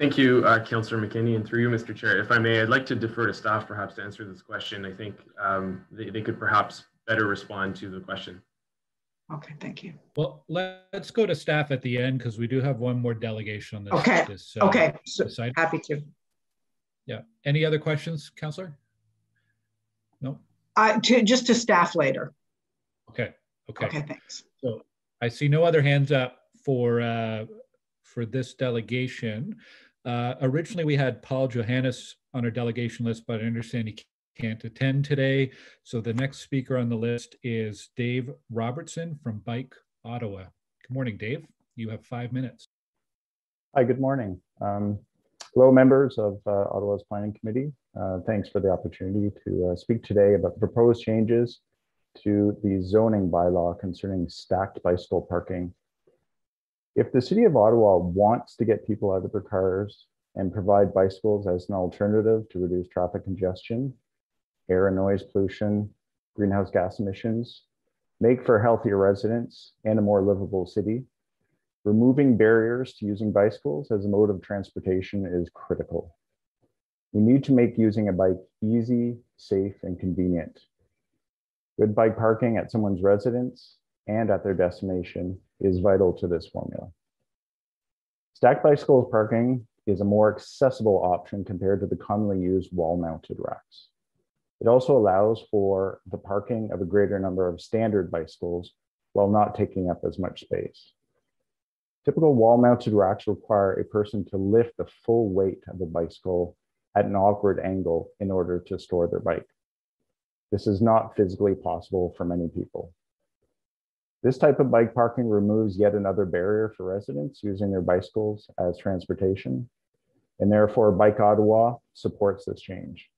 Thank you, uh, Councillor McKenney, and through you, Mr. Chair. If I may, I'd like to defer to staff perhaps to answer this question. I think um, they, they could perhaps better respond to the question. Okay, thank you. Well, let's go to staff at the end because we do have one more delegation on this. Okay, this, uh, okay, so happy to. Yeah. Any other questions, Councillor? No. Uh, to, just to staff later. Okay. Okay. Okay, thanks. So I see no other hands up for uh, for this delegation. Uh, originally, we had Paul Johannes on our delegation list, but I understand he can't attend today. So the next speaker on the list is Dave Robertson from Bike Ottawa. Good morning, Dave. You have five minutes. Hi, good morning. Um, hello, members of uh, Ottawa's Planning Committee. Uh, thanks for the opportunity to uh, speak today about the proposed changes to the zoning bylaw concerning stacked bicycle parking. If the City of Ottawa wants to get people out of their cars and provide bicycles as an alternative to reduce traffic congestion, air and noise pollution, greenhouse gas emissions, make for healthier residents and a more livable city. Removing barriers to using bicycles as a mode of transportation is critical. We need to make using a bike easy, safe, and convenient. Good bike parking at someone's residence and at their destination is vital to this formula. Stacked bicycles parking is a more accessible option compared to the commonly used wall-mounted racks. It also allows for the parking of a greater number of standard bicycles while not taking up as much space. Typical wall-mounted racks require a person to lift the full weight of a bicycle at an awkward angle in order to store their bike. This is not physically possible for many people. This type of bike parking removes yet another barrier for residents using their bicycles as transportation, and therefore Bike Ottawa supports this change.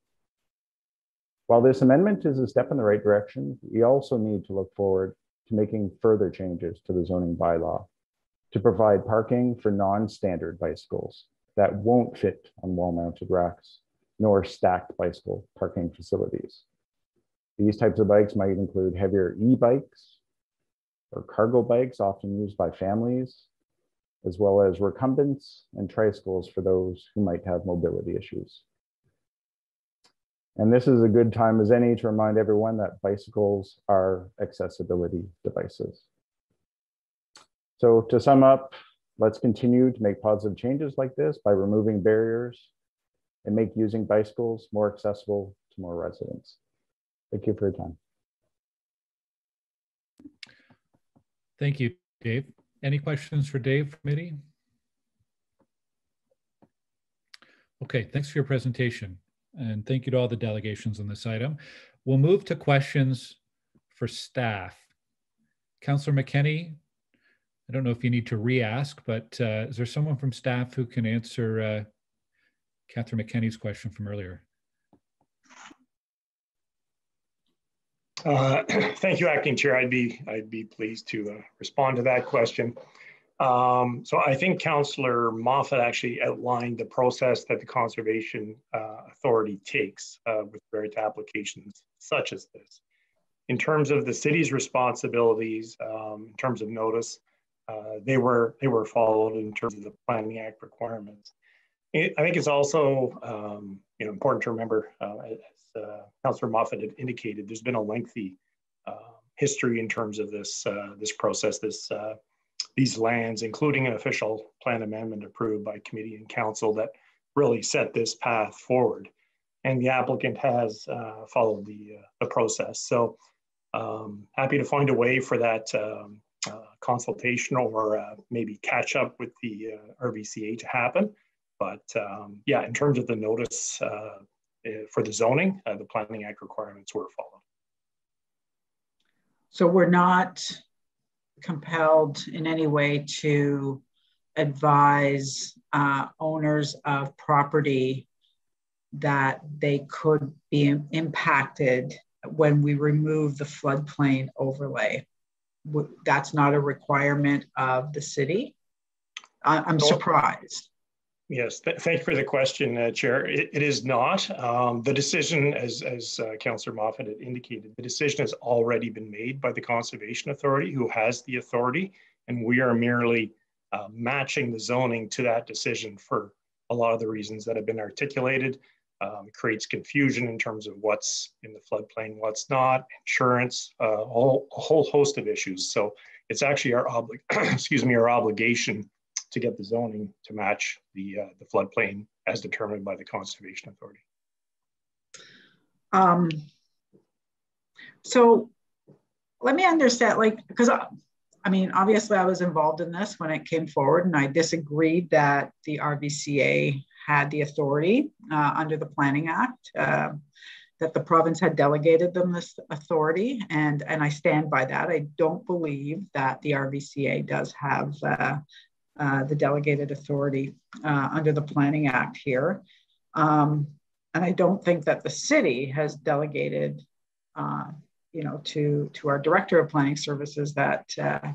While this amendment is a step in the right direction, we also need to look forward to making further changes to the zoning bylaw to provide parking for non-standard bicycles that won't fit on wall-mounted racks, nor stacked bicycle parking facilities. These types of bikes might include heavier e-bikes or cargo bikes often used by families, as well as recumbents and tricycles for those who might have mobility issues. And this is a good time as any to remind everyone that bicycles are accessibility devices. So to sum up, let's continue to make positive changes like this by removing barriers and make using bicycles more accessible to more residents. Thank you for your time. Thank you, Dave. Any questions for Dave, committee? Okay, thanks for your presentation. And thank you to all the delegations on this item. We'll move to questions for staff. Councillor McKenney, I don't know if you need to re-ask, but uh, is there someone from staff who can answer uh, Catherine McKenney's question from earlier? Uh, Thank you, Acting Chair. I'd be, I'd be pleased to uh, respond to that question. Um, So I think Councillor Moffatt actually outlined the process that the Conservation uh, Authority takes uh, with regard to applications such as this. In terms of the city's responsibilities, um, in terms of notice, uh, they were, they were followed in terms of the Planning Act requirements. I think it's also, um, you know, important to remember, uh, as uh, Councillor Moffatt had indicated, there's been a lengthy uh, history in terms of this this process, this these lands, including an official plan amendment approved by committee and council that really set this path forward. And the applicant has uh, followed the uh, the process. So um, happy to find a way for that um, uh, consultation or uh, maybe catch up with the uh, RVCA to happen. But um, yeah, in terms of the notice uh, eh, for the zoning, the Planning Act requirements were followed. So we're not compelled in any way to advise uh, owners of property that they could be impacted when we remove the floodplain overlay. That's not a requirement of the city. I'm surprised. Yes, th- thank you for the question, uh, Chair. It, it is not. Um, the decision, as, as uh, Councillor Moffatt had indicated, the decision has already been made by the Conservation Authority, who has the authority, and we are merely uh, matching the zoning to that decision for a lot of the reasons that have been articulated. Um, creates confusion in terms of what's in the floodplain, what's not, insurance, uh, a whole, a whole host of issues. So it's actually our obli- excuse me, our obligation to get the zoning to match the, uh, the floodplain as determined by the Conservation Authority. Um, so let me understand, like, because I, I mean, obviously I was involved in this when it came forward and I disagreed that the RVCA had the authority uh, under the Planning Act, uh, that the province had delegated them this authority. And, and I stand by that. I don't believe that the RVCA does have uh, uh, the delegated authority uh, under the Planning Act here. Um, and I don't think that the city has delegated, uh, you know, to to our director of planning services that uh,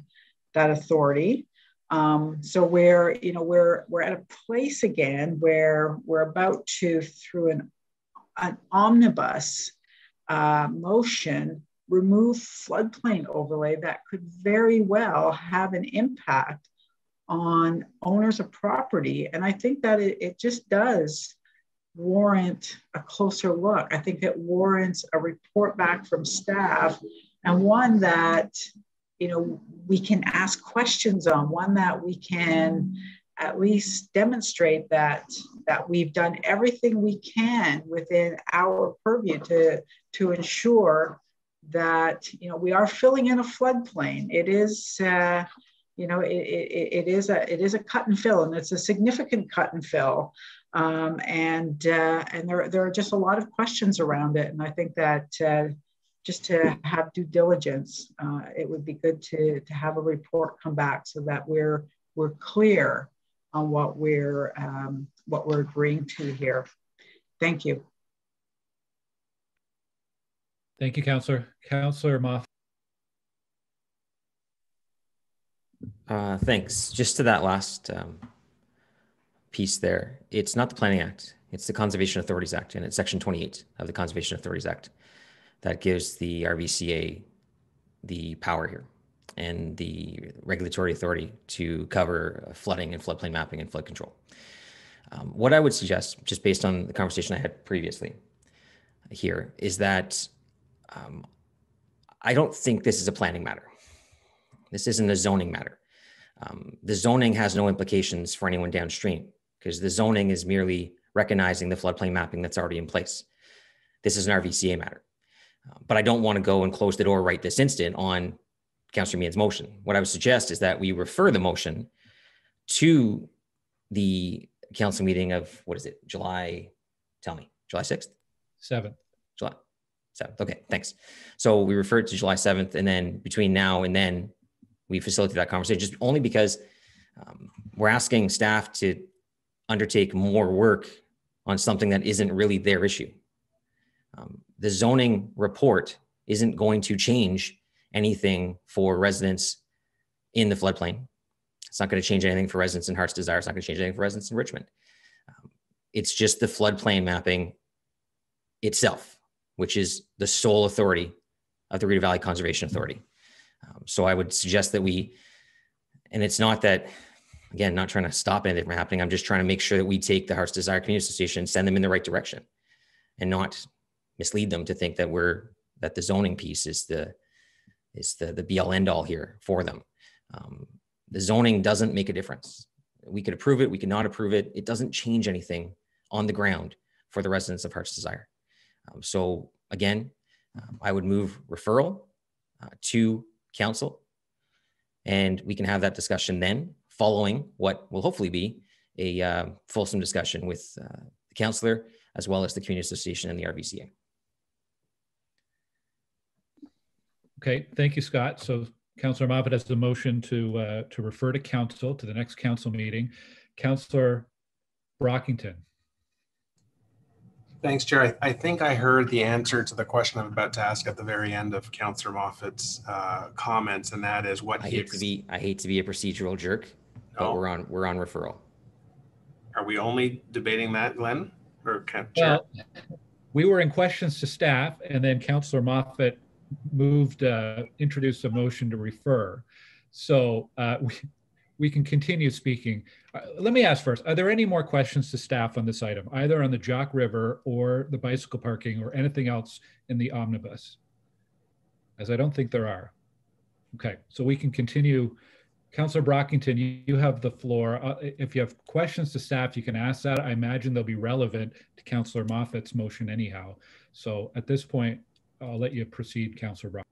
that authority. Um, so we're, you know, we're we're at a place again where we're about to through an an omnibus uh, motion remove floodplain overlay that could very well have an impact on owners of property. And I think that it, it just does warrant a closer look. I think it warrants a report back from staff and one that, you know, we can ask questions on, one that we can at least demonstrate that that we've done everything we can within our purview to to ensure that you know we are filling in a floodplain. It is uh, you know it, it, it is a it is a cut and fill and it's a significant cut and fill um, and uh, and there there are just a lot of questions around it and I think that uh, just to have due diligence uh, it would be good to to have a report come back so that we're we're clear on what we're um, what we're agreeing to here. Thank you. Thank you, Councillor. Councillor Moff. Uh, thanks. Just to that last um, piece there, it's not the Planning Act, it's the Conservation Authorities Act, and it's Section 28 of the Conservation Authorities Act that gives the RVCA the power here and the regulatory authority to cover flooding and floodplain mapping and flood control. Um, what I would suggest, just based on the conversation I had previously here, is that um, I don't think this is a planning matter. This isn't a zoning matter. Um, the zoning has no implications for anyone downstream because the zoning is merely recognizing the floodplain mapping that's already in place. This is an RVCA matter. Uh, but I don't want to go and close the door right this instant on Councillor Meehan's motion. What I would suggest is that we refer the motion to the council meeting of, what is it, July, tell me, July 6th? 7th. July 7th. Okay, thanks. So we refer it to July 7th, and then between now and then, we facilitate that conversation, just only because um, we're asking staff to undertake more work on something that isn't really their issue. Um, the zoning report isn't going to change anything for residents in the floodplain. It's not going to change anything for residents in Heart's Desire. It's not going to change anything for residents in Richmond. Um, it's just the floodplain mapping itself, which is the sole authority of the Rideau Valley Conservation Authority. Um, so I would suggest that we, and it's not that, again, not trying to stop anything from happening. I'm just trying to make sure that we take the Heart's Desire Community Association, send them in the right direction, and not mislead them to think that we're that the zoning piece is the is the the be all end all here for them. Um, the zoning doesn't make a difference. We could approve it, we could not approve it. It doesn't change anything on the ground for the residents of Heart's Desire. Um, so again, um, I would move referral uh, to council, and we can have that discussion then, following what will hopefully be a uh, fulsome discussion with uh, the councillor as well as the community association and the RVCA. Okay, thank you, Scott. So Councillor Moffatt has the motion to uh, to refer to council to the next council meeting. Councillor Brockington. Thanks, Chair. I, I, think I heard the answer to the question I'm about to ask at the very end of Councillor Moffatt's uh, comments, and that is what I hate to be. I hate to be a procedural jerk, no. but we're on we're on referral. Are we only debating that, Glen? Or Chair? Well, we were in questions to staff, and then Councillor Moffatt moved, uh, introduced a motion to refer. So uh, we, we can continue speaking. Uh, let me ask first, are there any more questions to staff on this item, either on the Jock River or the bicycle parking or anything else in the omnibus? As I don't think there are. Okay, so we can continue. Councillor Brockington, you, you have the floor. Uh, if you have questions to staff, you can ask that. I imagine they'll be relevant to Councillor Moffatt's motion anyhow. So at this point, I'll let you proceed, Councillor Brock.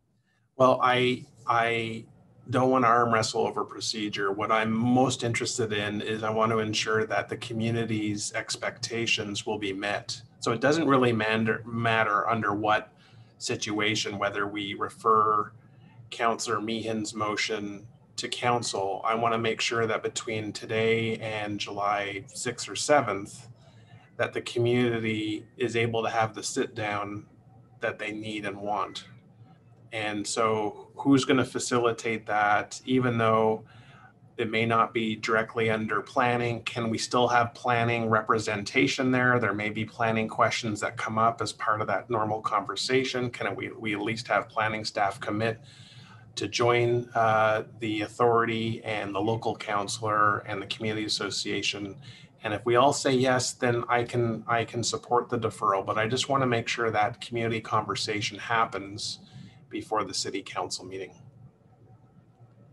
Well, I I don't want to arm wrestle over procedure. What I'm most interested in is I want to ensure that the community's expectations will be met. So it doesn't really matter, matter under what situation, whether we refer Councillor Meehan's motion to council. I want to make sure that between today and July 6th or 7th, that the community is able to have the sit down that they need and want. And so, who's going to facilitate that, even though it may not be directly under planning? Can we still have planning representation there? There may be planning questions that come up as part of that normal conversation. Can we, we at least have planning staff commit to join uh, the authority and the local councillor and the community association and if we all say yes, then I can I can support the deferral. But I just want to make sure that community conversation happens before the city council meeting.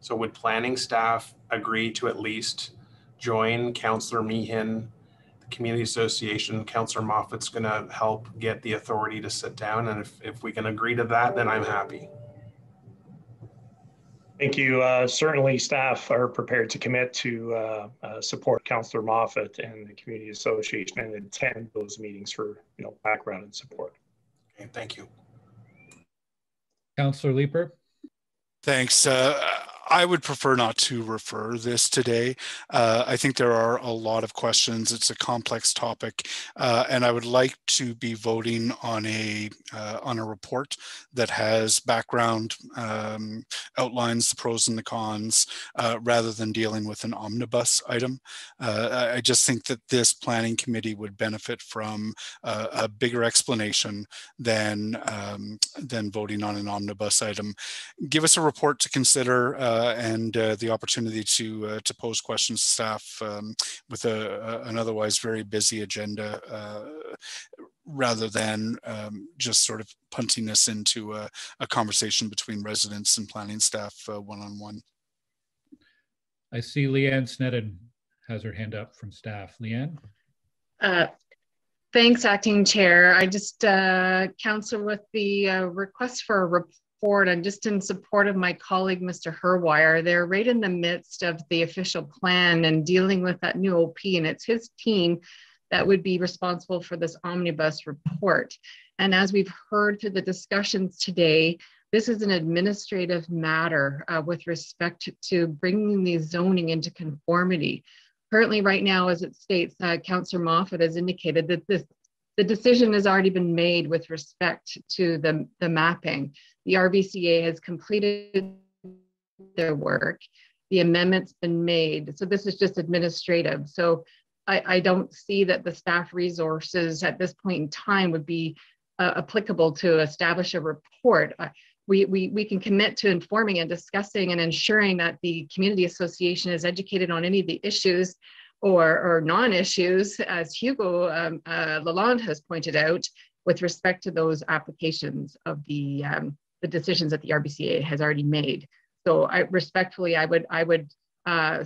So would planning staff agree to at least join Councillor Meehan, the community association, Councillor Moffatt's going to help get the authority to sit down. And if, if we can agree to that, then I'm happy. Thank you. Uh, certainly, staff are prepared to commit to uh, uh, support Councillor Moffatt and the Community Association and attend those meetings for you know background and support. Okay, thank you. Councillor Leiper. Thanks. Uh, I would prefer not to refer this today. Uh, I think there are a lot of questions. It's a complex topic, uh, and I would like to be voting on a uh, on a report that has background, um, outlines the pros and the cons, uh, rather than dealing with an omnibus item. Uh, I just think that this planning committee would benefit from a bigger explanation than um, than voting on an omnibus item. Give us a report to consider uh, and uh, the opportunity to uh, to pose questions to staff um, with a, a, an otherwise very busy agenda rather than um, just sort of punting this into a, a, conversation between residents and planning staff one on one. I see Leanne Snedden has her hand up from staff. Leanne? Uh, thanks, Acting Chair. I just, uh, council with the uh, request for a report forward and just in support of my colleague, Mr. Herwire. They're right in the midst of the official plan and dealing with that new OP, and it's his team that would be responsible for this omnibus report. And as we've heard through the discussions today, this is an administrative matter uh, with respect to bringing the zoning into conformity. Currently, right now, as it states, uh, Councillor Moffatt has indicated that this the decision has already been made with respect to the, the mapping. The RVCA has completed their work. The amendment's been made. So this is just administrative. So I, I don't see that the staff resources at this point in time would be uh, applicable to establish a report. Uh, we, we, we can commit to informing and discussing and ensuring that the community association is educated on any of the issues or, or non-issues, as Hugo um, uh, Lalonde has pointed out, with respect to those applications of the, um, the decisions that the RVCA has already made. So I respectfully, I would, I would uh,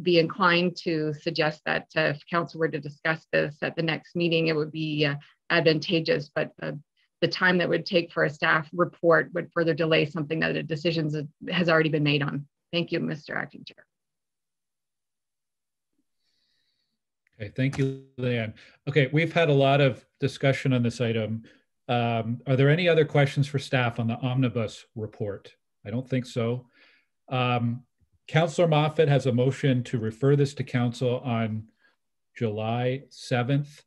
be inclined to suggest that uh, if council were to discuss this at the next meeting, it would be uh, advantageous, but uh, the time that would take for a staff report would further delay something that a decision has already been made on. Thank you, Mr. Acting Chair. Okay, thank you, Leanne. Okay, we've had a lot of discussion on this item. Um, are there any other questions for staff on the omnibus report? I don't think so. Um, Councillor Moffatt has a motion to refer this to council on July 7th.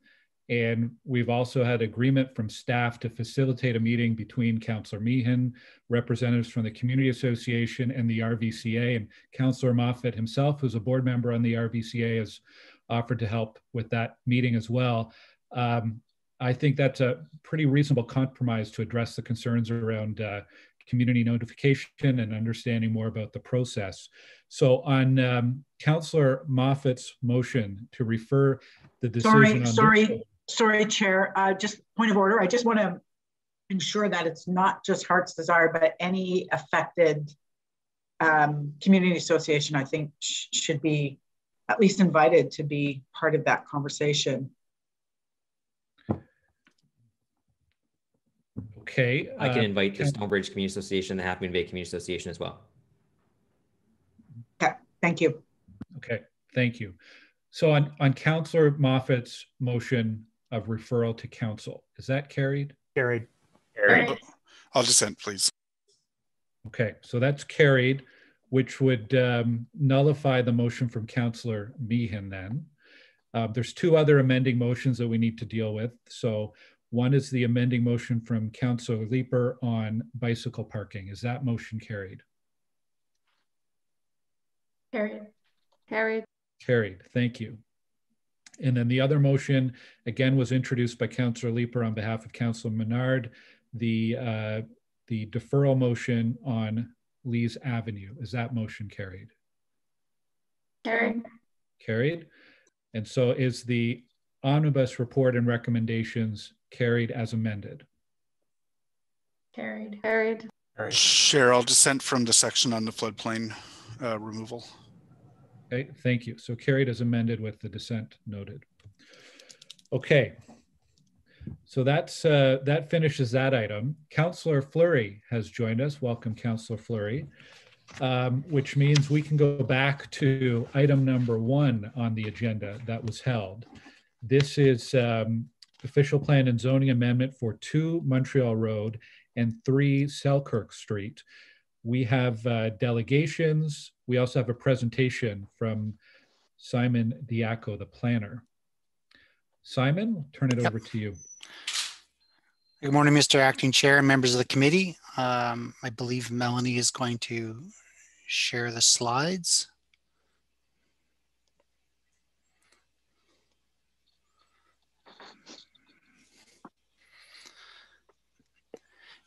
And we've also had agreement from staff to facilitate a meeting between Councillor Meehan, representatives from the Community Association and the RVCA. And Councillor Moffatt himself, who's a board member on the RVCA, has offered to help with that meeting as well. Um, I think that's a pretty reasonable compromise to address the concerns around uh, community notification and understanding more about the process. So on um, Councillor Moffatt's motion to refer the decision sorry, sorry, sorry, Chair. Uh, just point of order. I just want to ensure that it's not just Heart's Desire, but any affected um, community association, I think sh should be at least invited to be part of that conversation. Okay. I can uh, invite the Stonebridge Community Association, the Half Moon Bay Community Association as well. Okay, thank you. Okay, thank you. So on, on Councillor Moffatt's motion of referral to council, is that carried? Carried. Carried. I'll dissent, please. Okay, so that's carried, which would um, nullify the motion from Councillor Meehan then. Uh, there's two other amending motions that we need to deal with. So one is the amending motion from Councillor Leiper on bicycle parking. Is that motion carried? Carried. Carried. Carried. Thank you. And then the other motion, again, was introduced by Councillor Leiper on behalf of Councillor Menard, the, uh, the deferral motion on Lees Avenue. Is that motion carried? Carried. Carried. And so is the omnibus report and recommendations carried as amended? Carried. Carried. Chair, I'll dissent from the section on the floodplain uh, removal. Okay, thank you. So carried as amended with the dissent noted. Okay, so that's uh, that finishes that item. Councillor Fleury has joined us. Welcome, Councillor Fleury. Um, which means we can go back to item number one on the agenda that was held. This is um, official plan and zoning amendment for two Montreal Road and three Selkirk Street. We have uh, delegations. We also have a presentation from Simon Deiaco, the planner. Simon, turn it yep. over to you. Good morning, Mr. Acting Chair and members of the committee. Um, I believe Melanie is going to share the slides.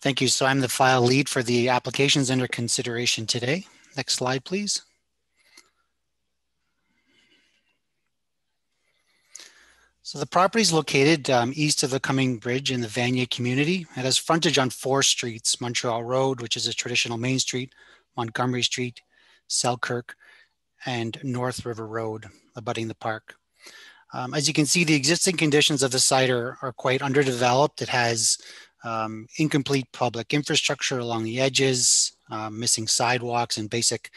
Thank you. So I'm the file lead for the applications under consideration today. Next slide, please. So the property is located um, east of the Cumming Bridge in the Vanier community. It has frontage on four streets, Montreal Road, which is a traditional main street, Montgomery Street, Selkirk, and North River Road, abutting the park. Um, as you can see, the existing conditions of the site are, are quite underdeveloped. It has um, incomplete public infrastructure along the edges, um, missing sidewalks and basic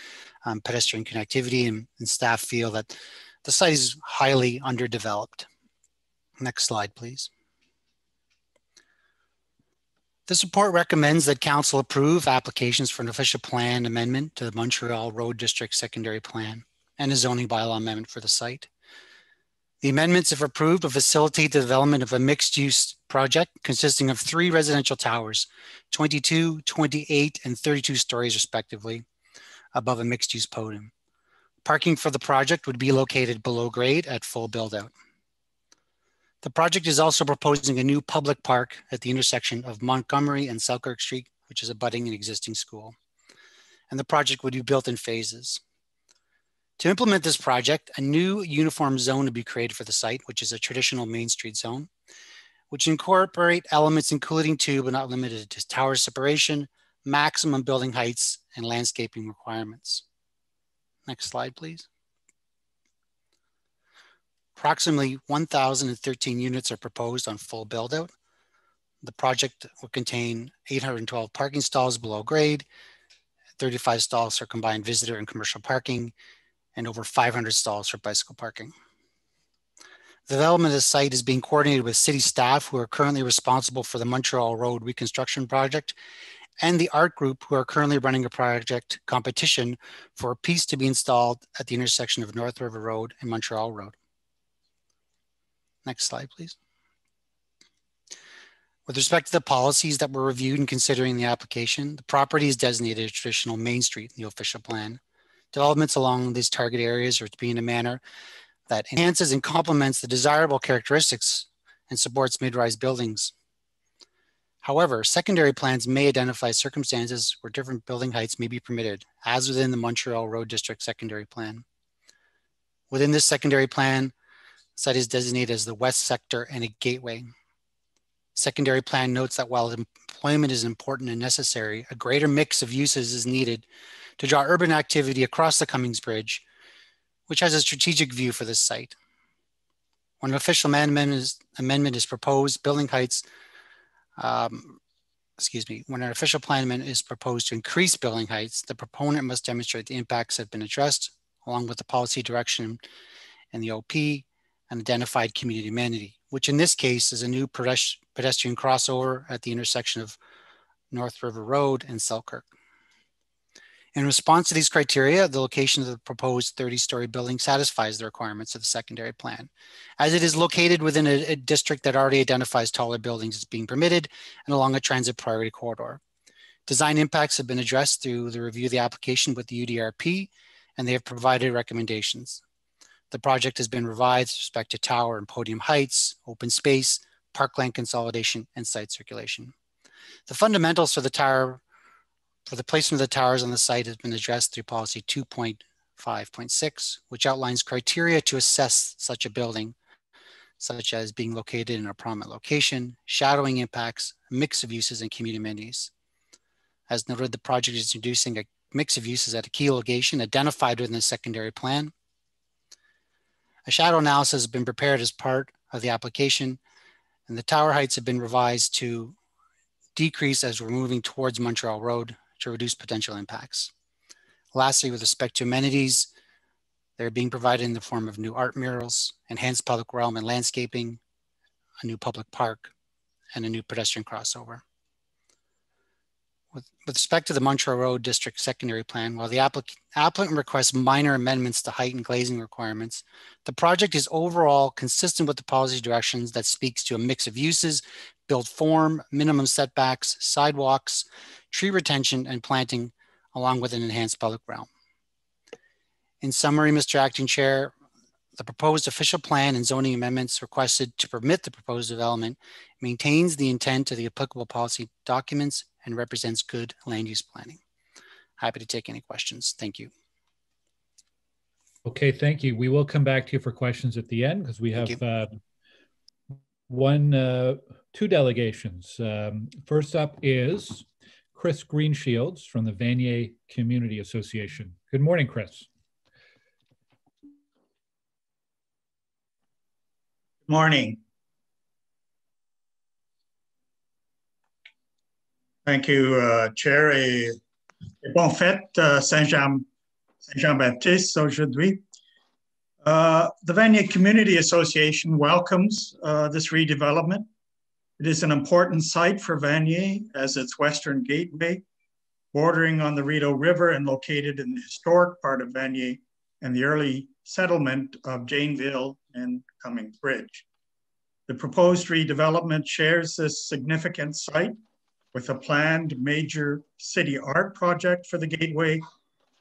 um, pedestrian connectivity, and, and, staff feel that the site is highly underdeveloped. Next slide, please. This report recommends that council approve applications for an official plan amendment to the Montreal Road District Secondary Plan and a zoning bylaw amendment for the site. The amendments, if approved, will facilitate the development of a mixed-use project consisting of three residential towers, 22, 28, and 32 stories respectively, above a mixed-use podium. Parking for the project would be located below grade at full build-out. The project is also proposing a new public park at the intersection of Montgomery and Selkirk Street, which is abutting an existing school. And the project would be built in phases. To implement this project, a new uniform zone would be created for the site, which is a traditional Main Street zone, which incorporate elements including to but not limited to tower separation, maximum building heights, and landscaping requirements. Next slide, please. Approximately 1,013 units are proposed on full build out. The project will contain 812 parking stalls below grade, 35 stalls for combined visitor and commercial parking, and over 500 stalls for bicycle parking. The development of the site is being coordinated with city staff who are currently responsible for the Montreal Road reconstruction project and the art group who are currently running a project competition for a piece to be installed at the intersection of North River Road and Montreal Road. Next slide, please. With respect to the policies that were reviewed in considering the application, the property is designated a traditional main street in the official plan. Developments along these target areas are to be in a manner that enhances and complements the desirable characteristics and supports mid-rise buildings. However, secondary plans may identify circumstances where different building heights may be permitted, as within the Montreal Road District Secondary Plan. Within this secondary plan, site is designated as the west sector and a gateway. Secondary plan notes that while employment is important and necessary, a greater mix of uses is needed to draw urban activity across the Cummings Bridge, which has a strategic view for this site. When an official amendment is, amendment is proposed, building heights, um, excuse me, when an official plan amendment is proposed to increase building heights, the proponent must demonstrate the impacts have been addressed, along with the policy direction and the OP and identified community amenity, which in this case is a new pedestrian crossover at the intersection of North River Road and Selkirk. In response to these criteria, the location of the proposed 30-story building satisfies the requirements of the secondary plan, as it is located within a, a, district that already identifies taller buildings as being permitted and along a transit priority corridor. Design impacts have been addressed through the review of the application with the UDRP, and they have provided recommendations. The project has been revised with respect to tower and podium heights, open space, parkland consolidation, and site circulation. The fundamentals for the tower for the placement of the towers on the site has been addressed through policy 2.5.6, which outlines criteria to assess such a building, such as being located in a prominent location, shadowing impacts, mix of uses, and community amenities. As noted, the project is introducing a mix of uses at a key location identified within the secondary plan. A shadow analysis has been prepared as part of the application, and the tower heights have been revised to decrease as we're moving towards Montreal Road to reduce potential impacts. Lastly, with respect to amenities, they're being provided in the form of new art murals, enhanced public realm and landscaping, a new public park, and a new pedestrian crossover. With, with respect to the Montreal Road District Secondary Plan, while the applic applicant requests minor amendments to height and glazing requirements, the project is overall consistent with the policy directions that speaks to a mix of uses, build form, minimum setbacks, sidewalks, tree retention, and planting, along with an enhanced public realm. In summary, Mr. Acting Chair, the proposed official plan and zoning amendments requested to permit the proposed development maintains the intent of the applicable policy documents and represents good land use planning. Happy to take any questions. Thank you. Okay, thank you. We will come back to you for questions at the end because we have uh, one, uh, two delegations. Um, first up is Chris Greenshields from the Vanier Community Association. Good morning, Chris. Morning. Thank you, uh, Chair. Et, et bon fête, uh, Saint-Jean Saint Baptiste aujourd'hui. Uh, the Vanier Community Association welcomes uh, this redevelopment it is an important site for Vanier as its western gateway, bordering on the Rideau River and located in the historic part of Vanier and the early settlement of Janeville and Cummings Bridge. The proposed redevelopment shares this significant site with a planned major city art project for the gateway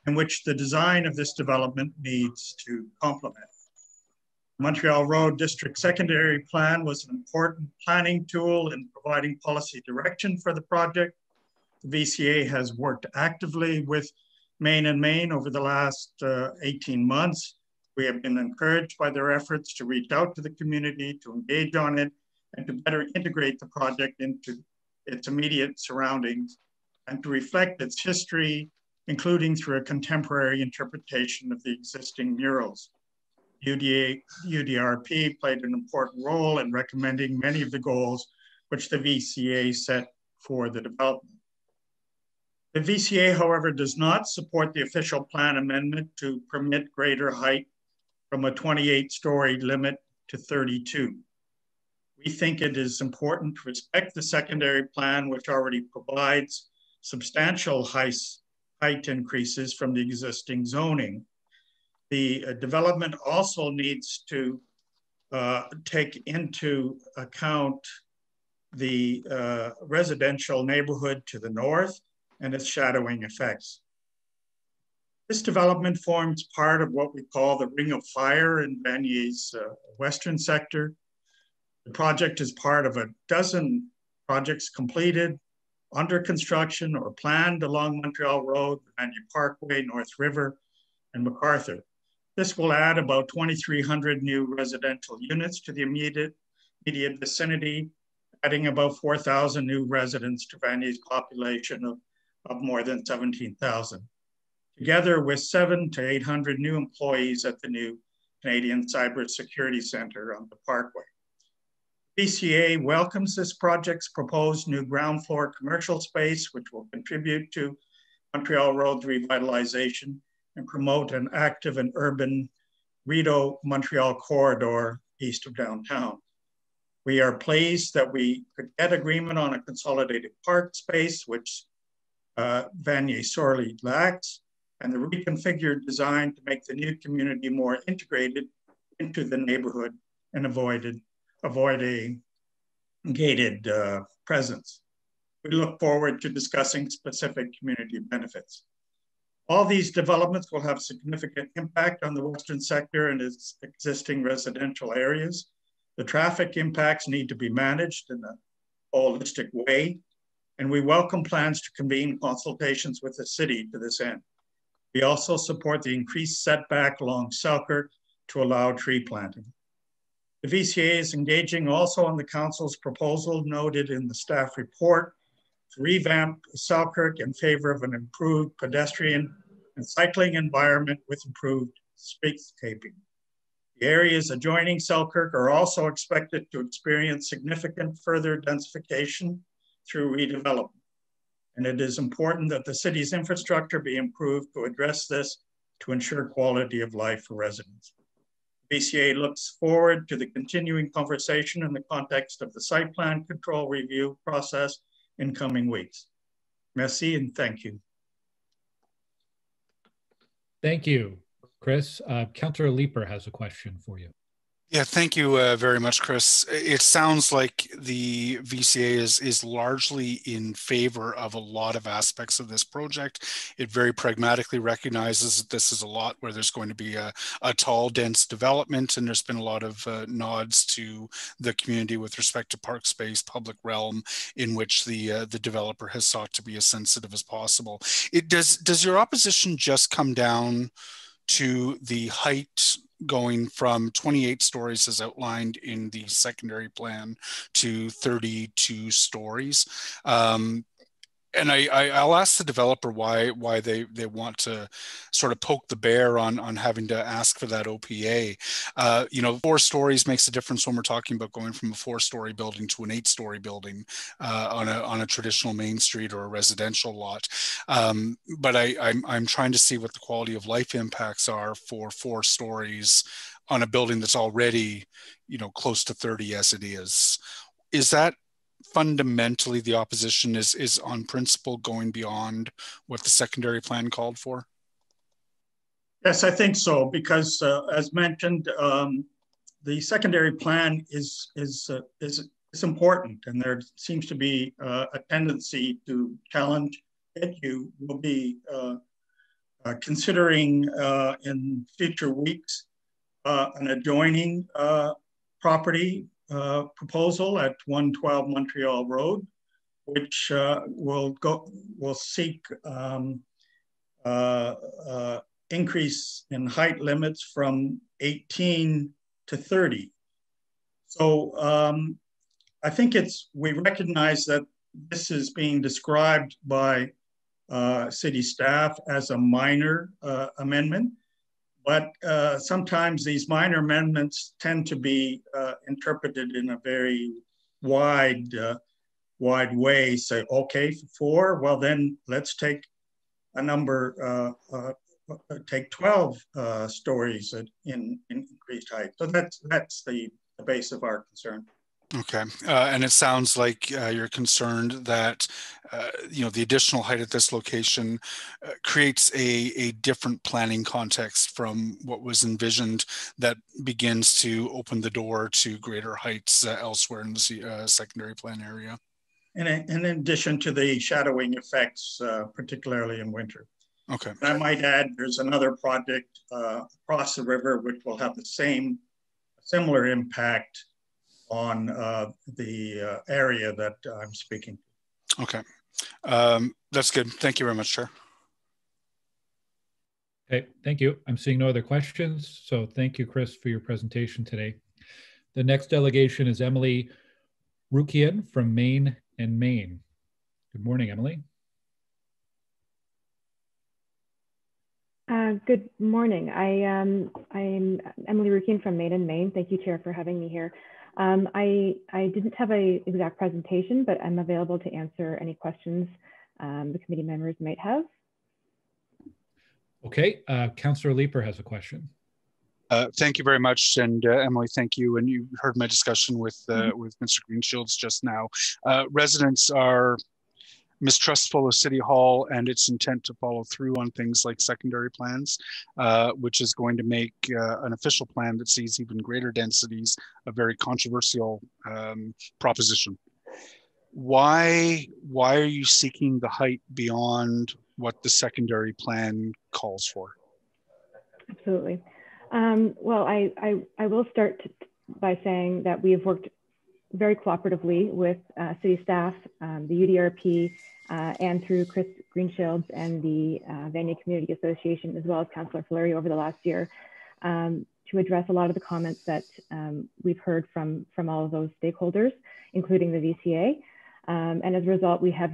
in which the design of this development needs to complement. Montreal Road District Secondary Plan was an important planning tool in providing policy direction for the project. The VCA has worked actively with Main and Main over the last uh, 18 months. We have been encouraged by their efforts to reach out to the community, to engage on it, and to better integrate the project into its immediate surroundings and to reflect its history, including through a contemporary interpretation of the existing murals. UDA, UDRP played an important role in recommending many of the goals which the VCA set for the development. The VCA, however, does not support the official plan amendment to permit greater height from a 28 story limit to 32. We think it is important to respect the secondary plan, which already provides substantial height increases from the existing zoning the uh, development also needs to uh, take into account the uh, residential neighborhood to the north and its shadowing effects. This development forms part of what we call the Ring of Fire in Vanier's uh, western sector. The project is part of a dozen projects completed, under construction or planned along Montreal Road, Vanier Parkway, North River, and MacArthur. This will add about 2,300 new residential units to the immediate, immediate vicinity, adding about 4,000 new residents to Vanier's population of, of more than 17,000. Together with seven to 800 new employees at the new Canadian Cybersecurity Center on the Parkway. VCA welcomes this project's proposed new ground floor commercial space, which will contribute to Montreal Road's revitalization and promote an active and urban Rideau Montreal corridor east of downtown. We are pleased that we could get agreement on a consolidated park space, which uh, Vanier sorely lacks, and the reconfigured design to make the new community more integrated into the neighborhood and avoided, avoid a gated uh, presence. We look forward to discussing specific community benefits. All these developments will have significant impact on the Western sector and its existing residential areas. The traffic impacts need to be managed in a holistic way, and we welcome plans to convene consultations with the city to this end. We also support the increased setback along Selkirk to allow tree planting. The VCA is engaging also on the council's proposal noted in the staff report to revamp Selkirk in favor of an improved pedestrian and cycling environment with improved streetscaping. The areas adjoining Selkirk are also expected to experience significant further densification through redevelopment. And it is important that the city's infrastructure be improved to address this to ensure quality of life for residents. VCA looks forward to the continuing conversation in the context of the site plan control review process in coming weeks. Merci and thank you. Thank you, Chris. Uh, Leiper has a question for you. Yeah, thank you uh, very much, Chris. It sounds like the VCA is is largely in favor of a lot of aspects of this project. It very pragmatically recognizes that this is a lot where there's going to be a, a tall, dense development, and there's been a lot of uh, nods to the community with respect to park space, public realm, in which the uh, the developer has sought to be as sensitive as possible. It does does your opposition just come down to the height going from 28 stories as outlined in the secondary plan to 32 stories. Um, and I, I will ask the developer why why they they want to sort of poke the bear on on having to ask for that OPA. Uh, you know, four stories makes a difference when we're talking about going from a four story building to an eight story building uh, on a on a traditional main street or a residential lot. Um, but I I'm I'm trying to see what the quality of life impacts are for four stories on a building that's already you know close to 30 as it is. Is that fundamentally the opposition is is on principle going beyond what the secondary plan called for? Yes, I think so, because uh, as mentioned, um, the secondary plan is is uh, is is important, and there seems to be uh, a tendency to challenge it. You will be uh, uh considering uh, in future weeks an adjoining property proposal at 112 Montreal Road, which will go will seek um, increase in height limits from 18 to 30. So um, I think it's, we recognize that this is being described by uh, city staff as a minor uh, amendment, but uh, sometimes these minor amendments tend to be uh, interpreted in a very wide, uh, wide way. Say, okay, four, well then let's take a number, uh, take 12 stories in, in increased height. So that's, that's the, the base of our concern. Okay, uh, and it sounds like uh, you're concerned that uh, you know the additional height at this location uh, creates a a different planning context from what was envisioned that begins to open the door to greater heights uh, elsewhere in the uh, secondary plan area. And in, addition to the shadowing effects, particularly in winter. Okay. And I might add, there's another project across the river which will have the same similar impact on uh, the uh, area that I'm speaking. Okay, um, that's good. Thank you very much, Chair. Okay, thank you. I'm seeing no other questions. So thank you, Chris, for your presentation today. The next delegation is Emily Rukian from Main and Main. Good morning, Emily. Uh, good morning. I, um, I'm Emily Rukian from Main and Main. Thank you, Chair, for having me here. Um, I, I didn't have an exact presentation, but I'm available to answer any questions um, the committee members might have. Okay, uh, Councillor Leiper has a question. Uh, thank you very much, and uh, Emily, thank you. And you heard my discussion with uh, mm -hmm. with Mr. Greenshields just now. Uh, residents are mistrustful of City Hall and its intent to follow through on things like secondary plans, uh, which is going to make uh, an official plan that sees even greater densities a very controversial um, proposition. Why, why are you seeking the height beyond what the secondary plan calls for? Absolutely. Um, well, I, I, I will start by saying that we have worked very cooperatively with uh, city staff, um, the UDRP, uh, and through Chris Greenshields and the uh, Community Association, as well as Councillor Fleury over the last year, um, to address a lot of the comments that um, we've heard from, from all of those stakeholders, including the VCA. Um, and as a result, we have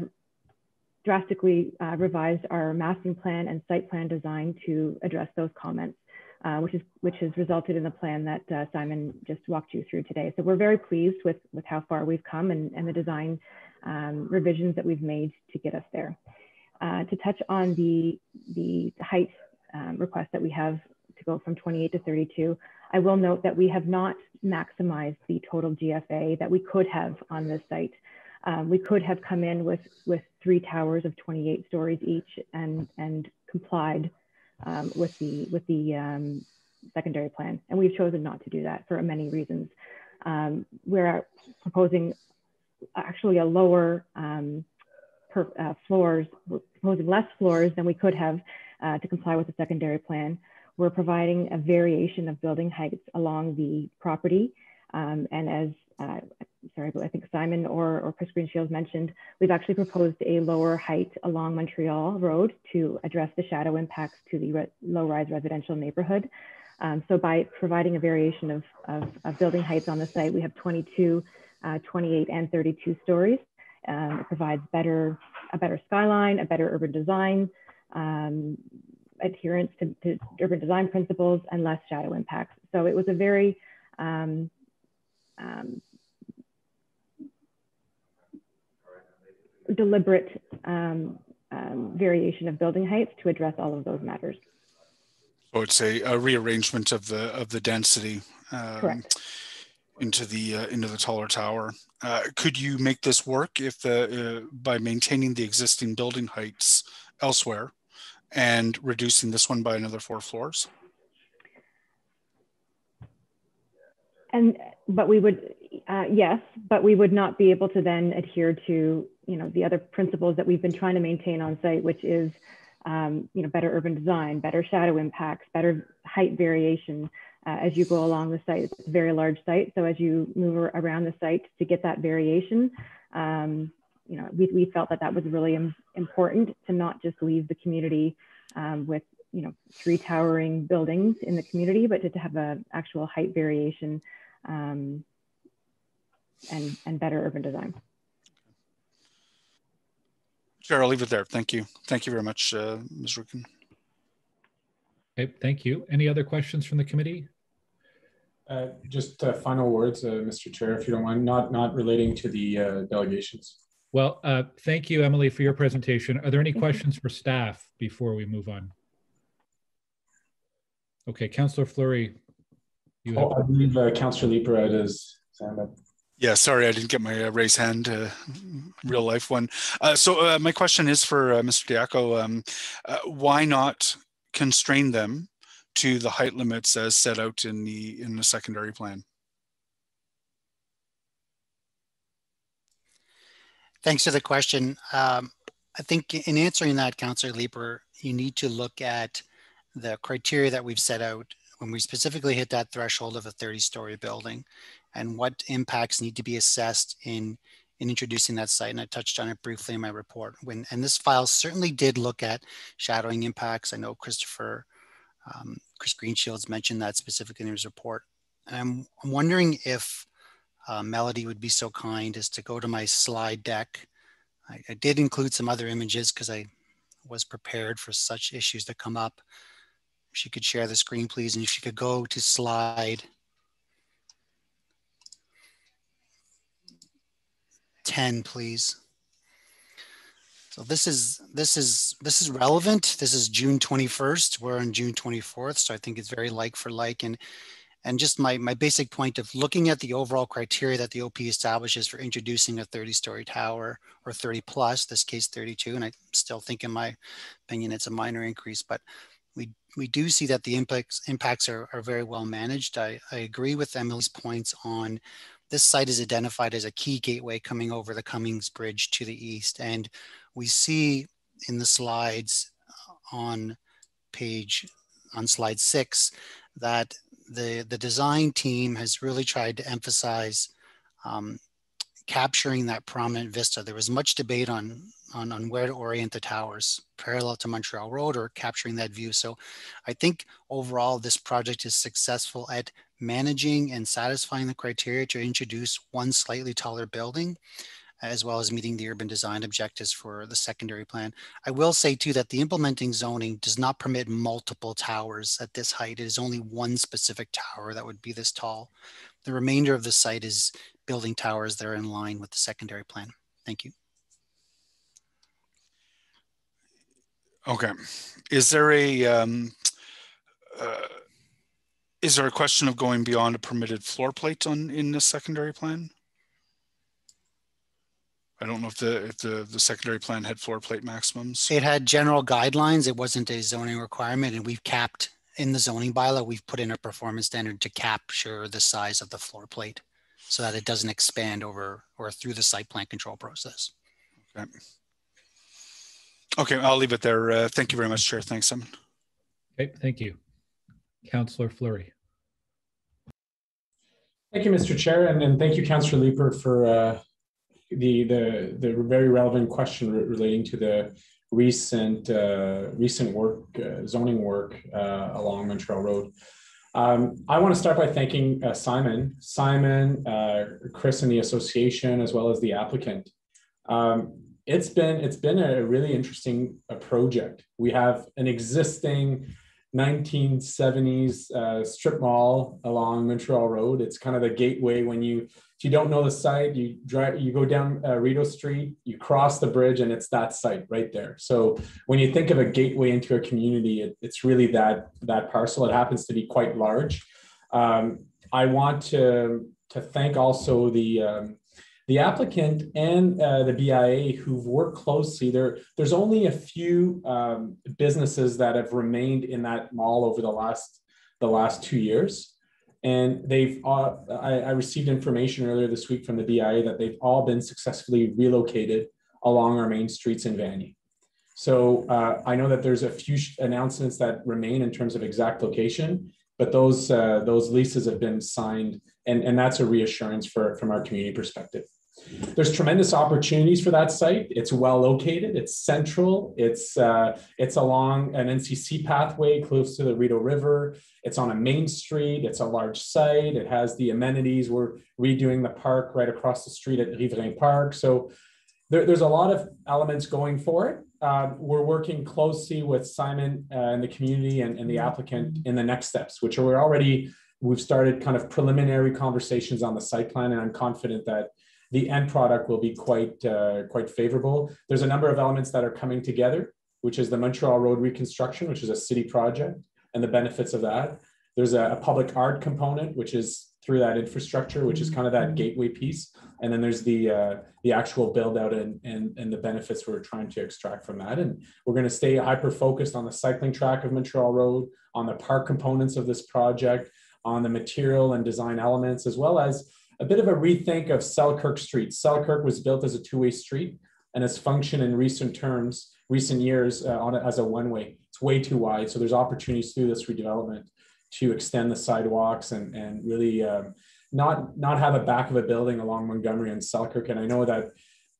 drastically uh, revised our massing plan and site plan design to address those comments. Uh, which is which has resulted in the plan that uh, Simon just walked you through today. So we're very pleased with with how far we've come and, and the design um, revisions that we've made to get us there. Uh, to touch on the the height um, request that we have to go from 28 to 32, I will note that we have not maximized the total GFA that we could have on this site. Um, we could have come in with with three towers of 28 stories each and and complied um, with the with the um, secondary plan, and we've chosen not to do that for many reasons. Um, we're proposing actually a lower um, per, uh, floors. We're proposing less floors than we could have uh, to comply with the secondary plan. We're providing a variation of building heights along the property, um, and as uh, sorry, but I think Simon or, or Chris Greenshields mentioned, we've actually proposed a lower height along Montreal Road to address the shadow impacts to the re low-rise residential neighborhood. Um, so by providing a variation of, of, of, building heights on the site, we have 22, uh, 28, and 32 stories. Um, it provides better, a better skyline, a better urban design, um, adherence to, to, urban design principles, and less shadow impacts. So it was a very um, deliberate um, um, variation of building heights to address all of those matters. So it's a, a rearrangement of the of the density um, into the uh, into the taller tower. Uh, could you make this work if the uh, by maintaining the existing building heights elsewhere and reducing this one by another four floors? And but we would uh, yes, but we would not be able to then adhere to you know the other principles that we've been trying to maintain on site, which is um, you know better urban design, better shadow impacts, better height variation uh, as you go along the site. It's a very large site, so as you move around the site to get that variation, um, you know we, we felt that that was really important to not just leave the community um, with you know three towering buildings in the community, but to, to have an actual height variation um, and, and better urban design. Chair, I'll leave it there. Thank you. Thank you very much, uh, Ms. Rukin. Okay, thank you. Any other questions from the committee? Uh, just uh, final words, uh, Mr. Chair, if you don't mind, not not relating to the uh, delegations. Well, uh, thank you, Emily, for your presentation. Are there any questions for staff before we move on? Okay, Councillor Fleury. You oh, I believe uh, Councillor Leiper had his hand up. Yeah, sorry, I didn't get my uh, raise hand, uh, real life one. Uh, so uh, my question is for uh, Mr. Deiaco. Um, uh, why not constrain them to the height limits as set out in the in the secondary plan? Thanks for the question. Um, I think in answering that, Councillor Leiper, you need to look at the criteria that we've set out when we specifically hit that threshold of a 30 story building and what impacts need to be assessed in in introducing that site. And I touched on it briefly in my report. When and this file certainly did look at shadowing impacts. I know Christopher um, Chris Greenshields mentioned that specifically in his report. And I'm, I'm wondering if uh, Melody would be so kind as to go to my slide deck. I, I did include some other images because I was prepared for such issues to come up. She could share the screen, please, and if she could go to slide 10, please. So this is this is this is relevant. This is June 21st. We're on June 24th, so I think it's very like for like. And and just my my basic point of looking at the overall criteria that the OP establishes for introducing a 30-story tower or 30 plus, this case 32, and I still think, in my opinion, it's a minor increase, but we do see that the impacts impacts are, are very well managed. I, I agree with Emily's points on this site is identified as a key gateway coming over the Cummings Bridge to the east. And we see in the slides on page, on slide six, that the, the design team has really tried to emphasize um, capturing that prominent vista. There was much debate on, on, on where to orient the towers, parallel to Montreal Road or capturing that view. So I think overall this project is successful at managing and satisfying the criteria to introduce one slightly taller building as well as meeting the urban design objectives for the secondary plan. I will say too that the implementing zoning does not permit multiple towers at this height. It is only one specific tower that would be this tall. The remainder of the site is building towers that are in line with the secondary plan. Thank you. Okay. Is there a um, uh, is there a question of going beyond a permitted floor plate on in the secondary plan? I don't know if the if the, the secondary plan had floor plate maximums. It had general guidelines. It wasn't a zoning requirement, and we've capped in the zoning bylaw. We've put in a performance standard to capture the size of the floor plate, so that it doesn't expand over or through the site plan control process. Okay. Okay, I'll leave it there. Uh, thank you very much, Chair. Thanks, Simon. Okay, thank you. Councillor Fleury. Thank you, Mr. Chair, and, and thank you, Councillor Leiper, for uh, the, the, the very relevant question re relating to the recent uh, recent work, uh, zoning work uh, along Montreal Road. Um, I want to start by thanking uh, Simon, Simon, uh, Chris, and the association, as well as the applicant. Um, it's been it's been a really interesting project. We have an existing 1970s uh, strip mall along Montreal Road. It's kind of the gateway when you, you don't know the site, you drive, you go down uh, Street, you cross the bridge, and it's that site right there. So when you think of a gateway into a community, it, it's really that that parcel. It happens to be quite large. Um, I want to to thank also the um, the applicant and uh, the BIA who've worked closely, there, there's only a few um, businesses that have remained in that mall over the last, the last two years. And they've, uh, I, I received information earlier this week from the BIA that they've all been successfully relocated along our main streets in Vanier. So uh, I know that there's a few announcements that remain in terms of exact location, but those uh, those leases have been signed, and, and that's a reassurance for from our community perspective. There's tremendous opportunities for that site. It's well located. It's central. It's uh, it's along an NCC pathway close to the Rideau River. It's on a main street. It's a large site. It has the amenities. We're redoing the park right across the street at Riverain Park. So there, there's a lot of elements going for it. Uh, we're working closely with Simon uh, and the community and, and the applicant in the next steps, which are we're already we've started kind of preliminary conversations on the site plan, and I'm confident that the end product will be quite, uh, quite favorable. There's a number of elements that are coming together, which is the Montreal Road reconstruction, which is a city project and the benefits of that. There's a, a public art component, which is through that infrastructure, which is kind of that gateway piece. And then there's the uh, the actual build out and, and, and the benefits we're trying to extract from that. And we're going to stay hyper focused on the cycling track of Montreal Road, on the park components of this project, on the material and design elements, as well as a bit of a rethink of Selkirk Street. Selkirk was built as a two-way street and has functioned in recent terms, recent years uh, on it as a one-way. It's way too wide. So there's opportunities through this redevelopment to extend the sidewalks and, and really um, not, not have a back of a building along Montgomery and Selkirk. And I know that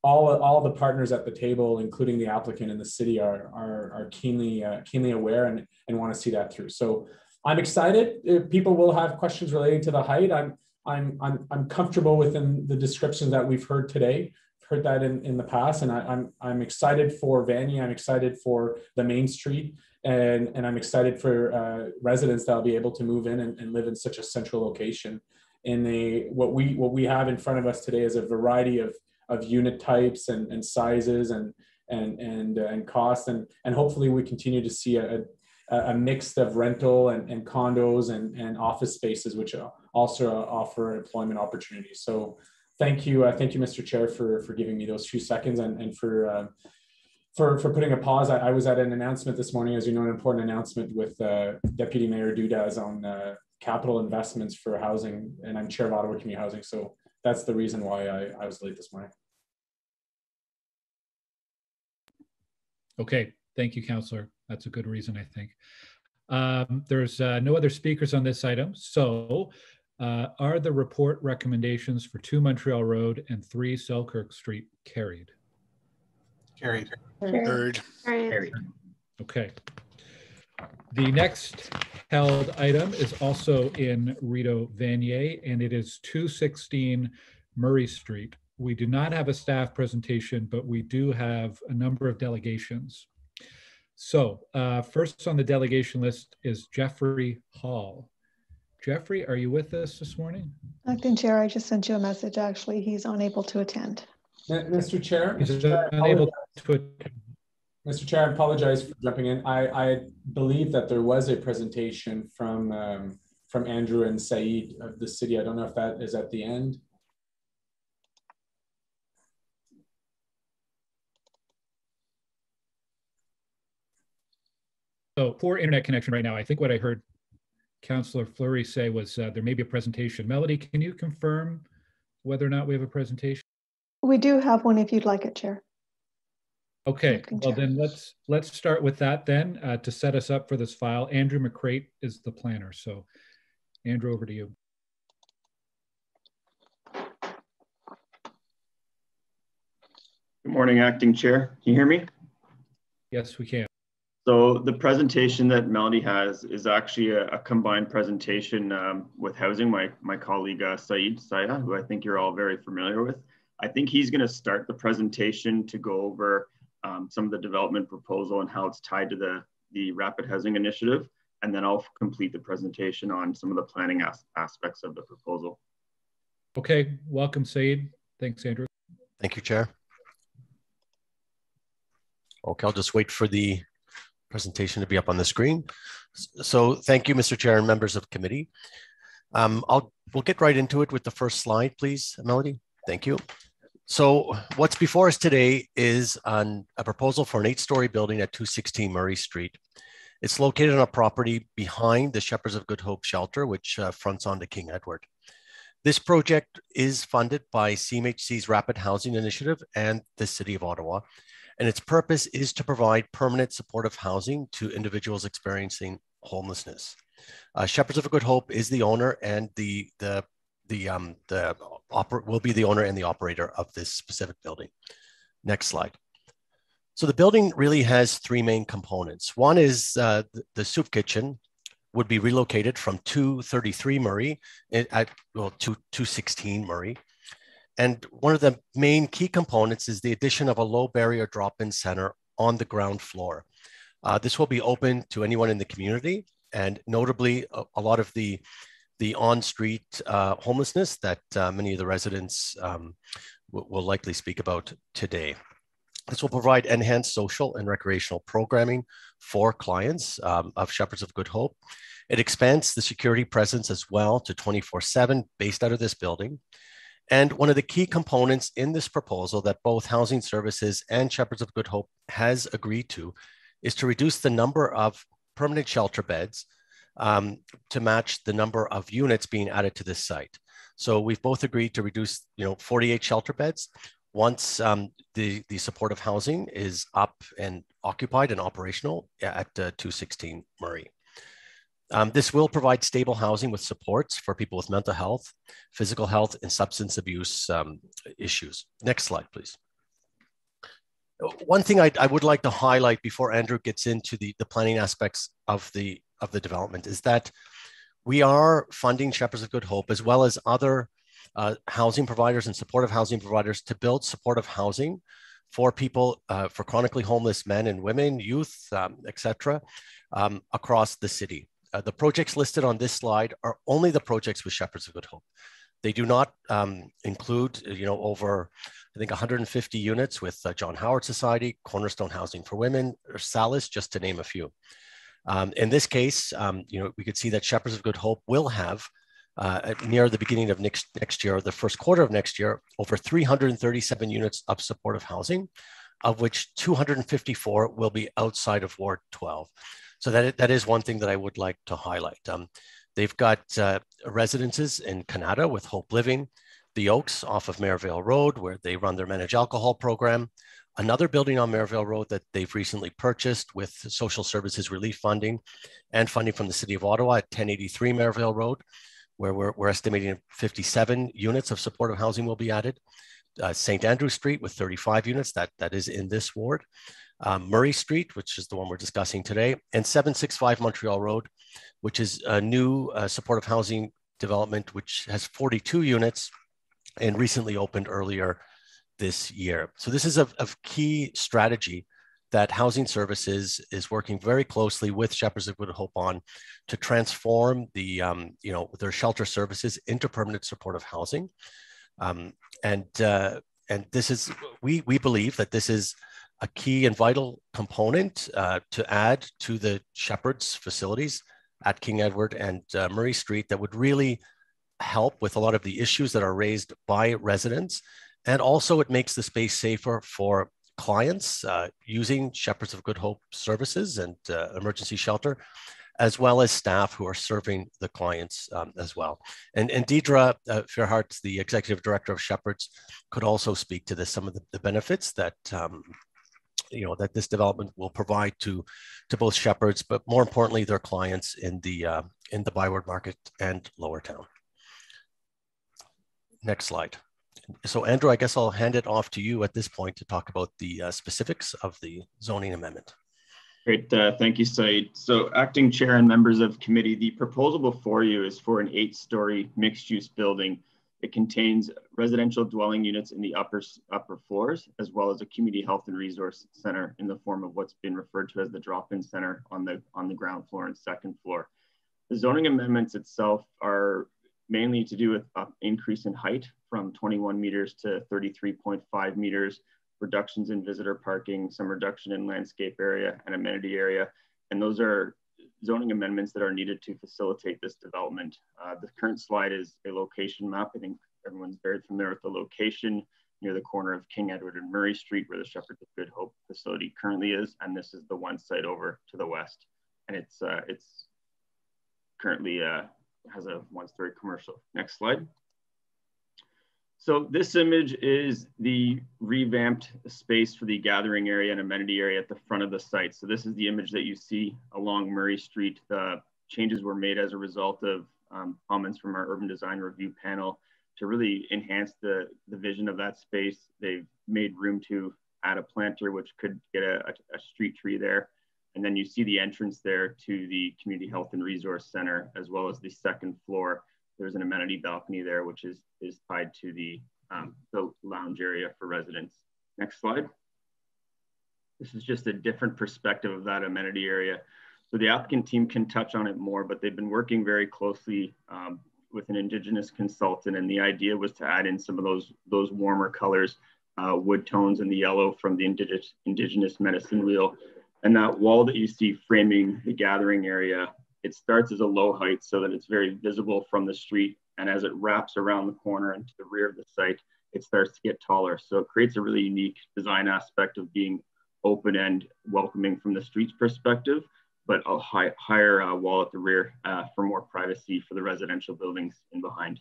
all, all the partners at the table, including the applicant and the city, are, are, are keenly, uh, keenly aware and, and want to see that through. So I'm excited. If people will have questions relating to the height. I'm I'm, I'm, I'm comfortable within the descriptions that we've heard today. I've heard that in, in the past, and I, am I'm, I'm excited for Vanier, I'm excited for the Main Street, and, and I'm excited for uh, residents that'll be able to move in and, and live in such a central location. In a what we what we have in front of us today is a variety of of unit types and, and sizes and and and uh, and costs, and and hopefully we continue to see a, a, a mix of rental and, and condos and, and office spaces, which also offer employment opportunities. So thank you, uh, thank you, Mr. Chair, for for giving me those few seconds and and for. Uh, for, for putting a pause, I, I, was at an announcement this morning, as you know, an important announcement with uh, Deputy Mayor Dudas on uh, capital investments for housing, and I'm chair of Ottawa Community Housing, so that's the reason why I, I was late this morning. Okay, thank you, Councillor. That's a good reason, I think. Um, there's uh, no other speakers on this item, so uh, are the report recommendations for 2 Montreal Road and 3 Selkirk Street carried? Carried. Carried. Carried. Okay. The next held item is also in Rideau Vanier, and it is 216 Murray Street. We do not have a staff presentation, but we do have a number of delegations. So uh, first on the delegation list is Jeffrey Hall. Jeffrey, are you with us this morning? Acting Chair, I just sent you a message. Actually, he's unable to attend. Mr. Chair, Mr. Chair, unable to attend. Mr. Chair, I apologize for jumping in. I, I believe that there was a presentation from um, from Andrew and Saeed of the city. I don't know if that is at the end. So poor internet connection right now. I think what I heard Councillor Fleury say was uh, there may be a presentation. Melody, can you confirm whether or not we have a presentation? We do have one if you'd like it, Chair. Okay, well then let's let's start with that then uh, to set us up for this file. Andrew McCreight is the planner. So Andrew, over to you. Good morning, Acting Chair. Can you hear me? Yes, we can. So the presentation that Melody has is actually a, a combined presentation um, with housing, my, my colleague uh, Saeed Saya, who I think you're all very familiar with. I think he's gonna start the presentation to go over um, some of the development proposal and how it's tied to the, the Rapid Housing Initiative. And then I'll complete the presentation on some of the planning as aspects of the proposal. Okay, welcome Saeed. Thanks, Andrew. Thank you, Chair. Okay, I'll just wait for the presentation to be up on the screen. So thank you, Mr. Chair and members of committee. Um, I'll, we'll get right into it with the first slide, please, Melody. Thank you. So what's before us today is on a proposal for an eight-story building at 216 Murray Street. It's located on a property behind the Shepherds of Good Hope shelter, which uh, fronts onto King Edward. This project is funded by CMHC's Rapid Housing Initiative and the City of Ottawa, and its purpose is to provide permanent supportive housing to individuals experiencing homelessness. Uh, Shepherds of a Good Hope is the owner and the the the um the oper- will be the owner and the operator of this specific building. Next slide. So the building really has three main components. One is uh, the, soup kitchen would be relocated from 233 Murray at well 2, 216 Murray. And one of the main key components is the addition of a low barrier drop-in center on the ground floor. Uh, this will be open to anyone in the community and notably a, a lot of the the on-street uh, homelessness that uh, many of the residents um, will likely speak about today. This will provide enhanced social and recreational programming for clients um, of Shepherds of Good Hope. It expands the security presence as well to 24 7 based out of this building. And one of the key components in this proposal that both Housing Services and Shepherds of Good Hope has agreed to is to reduce the number of permanent shelter beds um, to match the number of units being added to this site. So we've both agreed to reduce, you know, 48 shelter beds. Once um, the, the supportive housing is up and occupied and operational at uh, 216 Murray. Um, this will provide stable housing with supports for people with mental health, physical health, and substance abuse um, issues. Next slide, please. One thing I, I, would like to highlight before Andrew gets into the, the planning aspects of the of the development is that we are funding Shepherds of Good Hope as well as other uh, housing providers and supportive housing providers to build supportive housing for people, uh, for chronically homeless men and women, youth, um, etc., um, across the city. Uh, the projects listed on this slide are only the projects with Shepherds of Good Hope. They do not um, include, you know, over I think 150 units with uh, John Howard Society, Cornerstone Housing for Women, or Salus, just to name a few. Um, in this case, um, you know, we could see that Shepherds of Good Hope will have uh, near the beginning of next, next year, the first quarter of next year, over 337 units of supportive housing, of which 254 will be outside of Ward 12. So that, that is one thing that I would like to highlight. Um, they've got uh, residences in Kanata with Hope Living, the Oaks off of Merivale Road, where they run their managed alcohol program, another building on Merivale Road that they've recently purchased with social services relief funding and funding from the city of Ottawa at 1083 Merivale Road, where we're, we're estimating 57 units of supportive housing will be added. Uh, St. Andrew Street with 35 units, that, that is in this ward. Um, Murray Street, which is the one we're discussing today, and 765 Montreal Road, which is a new uh, supportive housing development, which has 42 units and recently opened earlier this year. So this is a, a key strategy that Housing Services is working very closely with Shepherds of Good Hope on to transform the, um, you know, their shelter services into permanent supportive housing. Um, and, uh, and this is, we, we believe that this is a key and vital component uh, to add to the Shepherds facilities at King Edward and uh, Murray Street that would really help with a lot of the issues that are raised by residents and also, it makes the space safer for clients uh, using Shepherds of Good Hope services and uh, emergency shelter, as well as staff who are serving the clients um, as well. And, and Deirdre uh, Freiheit, the executive director of Shepherds, could also speak to this, some of the, the benefits that um, you know that this development will provide to to both shepherds, but more importantly, their clients in the uh, in the Byward Market and Lower Town. Next slide so Andrew, I guess I'll hand it off to you at this point to talk about the uh, specifics of the zoning amendment. Great, uh, thank you, Saeed. So acting chair and members of committee, the proposal before you is for an eight story mixed use building. It contains residential dwelling units in the upper, upper floors, as well as a community health and resource center in the form of what's been referred to as the drop-in center on the, on the ground floor and second floor. The zoning amendments itself are mainly to do with uh, increase in height from 21 meters to 33.5 meters, reductions in visitor parking, some reduction in landscape area and amenity area. And those are zoning amendments that are needed to facilitate this development. Uh, the current slide is a location map. I think everyone's very familiar with the location near the corner of King Edward and Murray Street where the Shepherds of Good Hope facility currently is. And this is the one site over to the west. and it's uh, it's currently uh, has a one-story commercial. Next slide. So this image is the revamped space for the gathering area and amenity area at the front of the site. So this is the image that you see along Murray Street. The changes were made as a result of um, comments from our urban design review panel to really enhance the, the vision of that space. They've made room to add a planter, which could get a, a, a street tree there. And then you see the entrance there to the Community Health and Resource Center, as well as the second floor there's an amenity balcony there, which is, is tied to the, um, the lounge area for residents. Next slide. This is just a different perspective of that amenity area. So the applicant team can touch on it more, but they've been working very closely um, with an Indigenous consultant. And the idea was to add in some of those, those warmer colors, uh, wood tones and the yellow from the indigenous, indigenous medicine wheel. And that wall that you see framing the gathering area it starts as a low height so that it's very visible from the street. And as it wraps around the corner and to the rear of the site, it starts to get taller. So it creates a really unique design aspect of being open and welcoming from the street's perspective, but a high, higher uh, wall at the rear uh, for more privacy for the residential buildings in behind.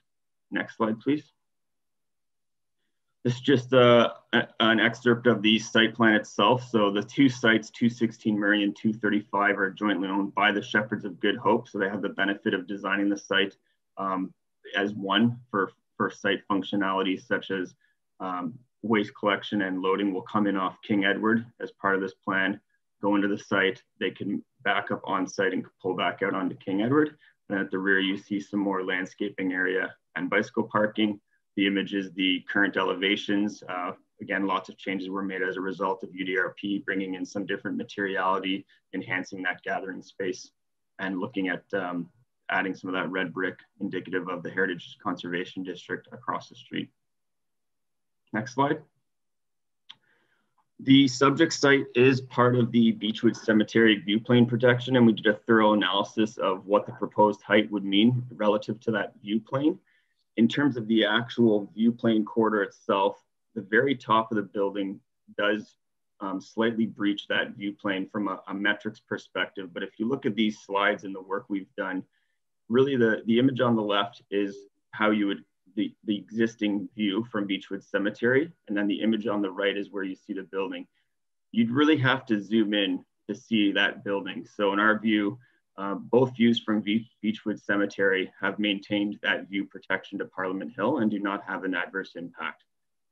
Next slide, please. This is just uh, a, an excerpt of the site plan itself. So the two sites, 216 Murray and 235 are jointly owned by the Shepherds of Good Hope. So they have the benefit of designing the site um, as one for, for site functionalities such as um, waste collection and loading will come in off King Edward as part of this plan, go into the site, they can back up on site and pull back out onto King Edward. And at the rear, you see some more landscaping area and bicycle parking. The image is the current elevations. Uh, again, lots of changes were made as a result of UDRP, bringing in some different materiality, enhancing that gathering space, and looking at um, adding some of that red brick indicative of the Heritage Conservation District across the street. Next slide. The subject site is part of the Beechwood Cemetery view plane protection, and we did a thorough analysis of what the proposed height would mean relative to that view plane in terms of the actual view plane corridor itself, the very top of the building does um, slightly breach that view plane from a, a, metrics perspective. But if you look at these slides and the work we've done, really the, the image on the left is how you would, the, the existing view from Beechwood Cemetery. And then the image on the right is where you see the building. You'd really have to zoom in to see that building. So in our view, uh, both views from Be Beechwood Cemetery have maintained that view protection to Parliament Hill and do not have an adverse impact,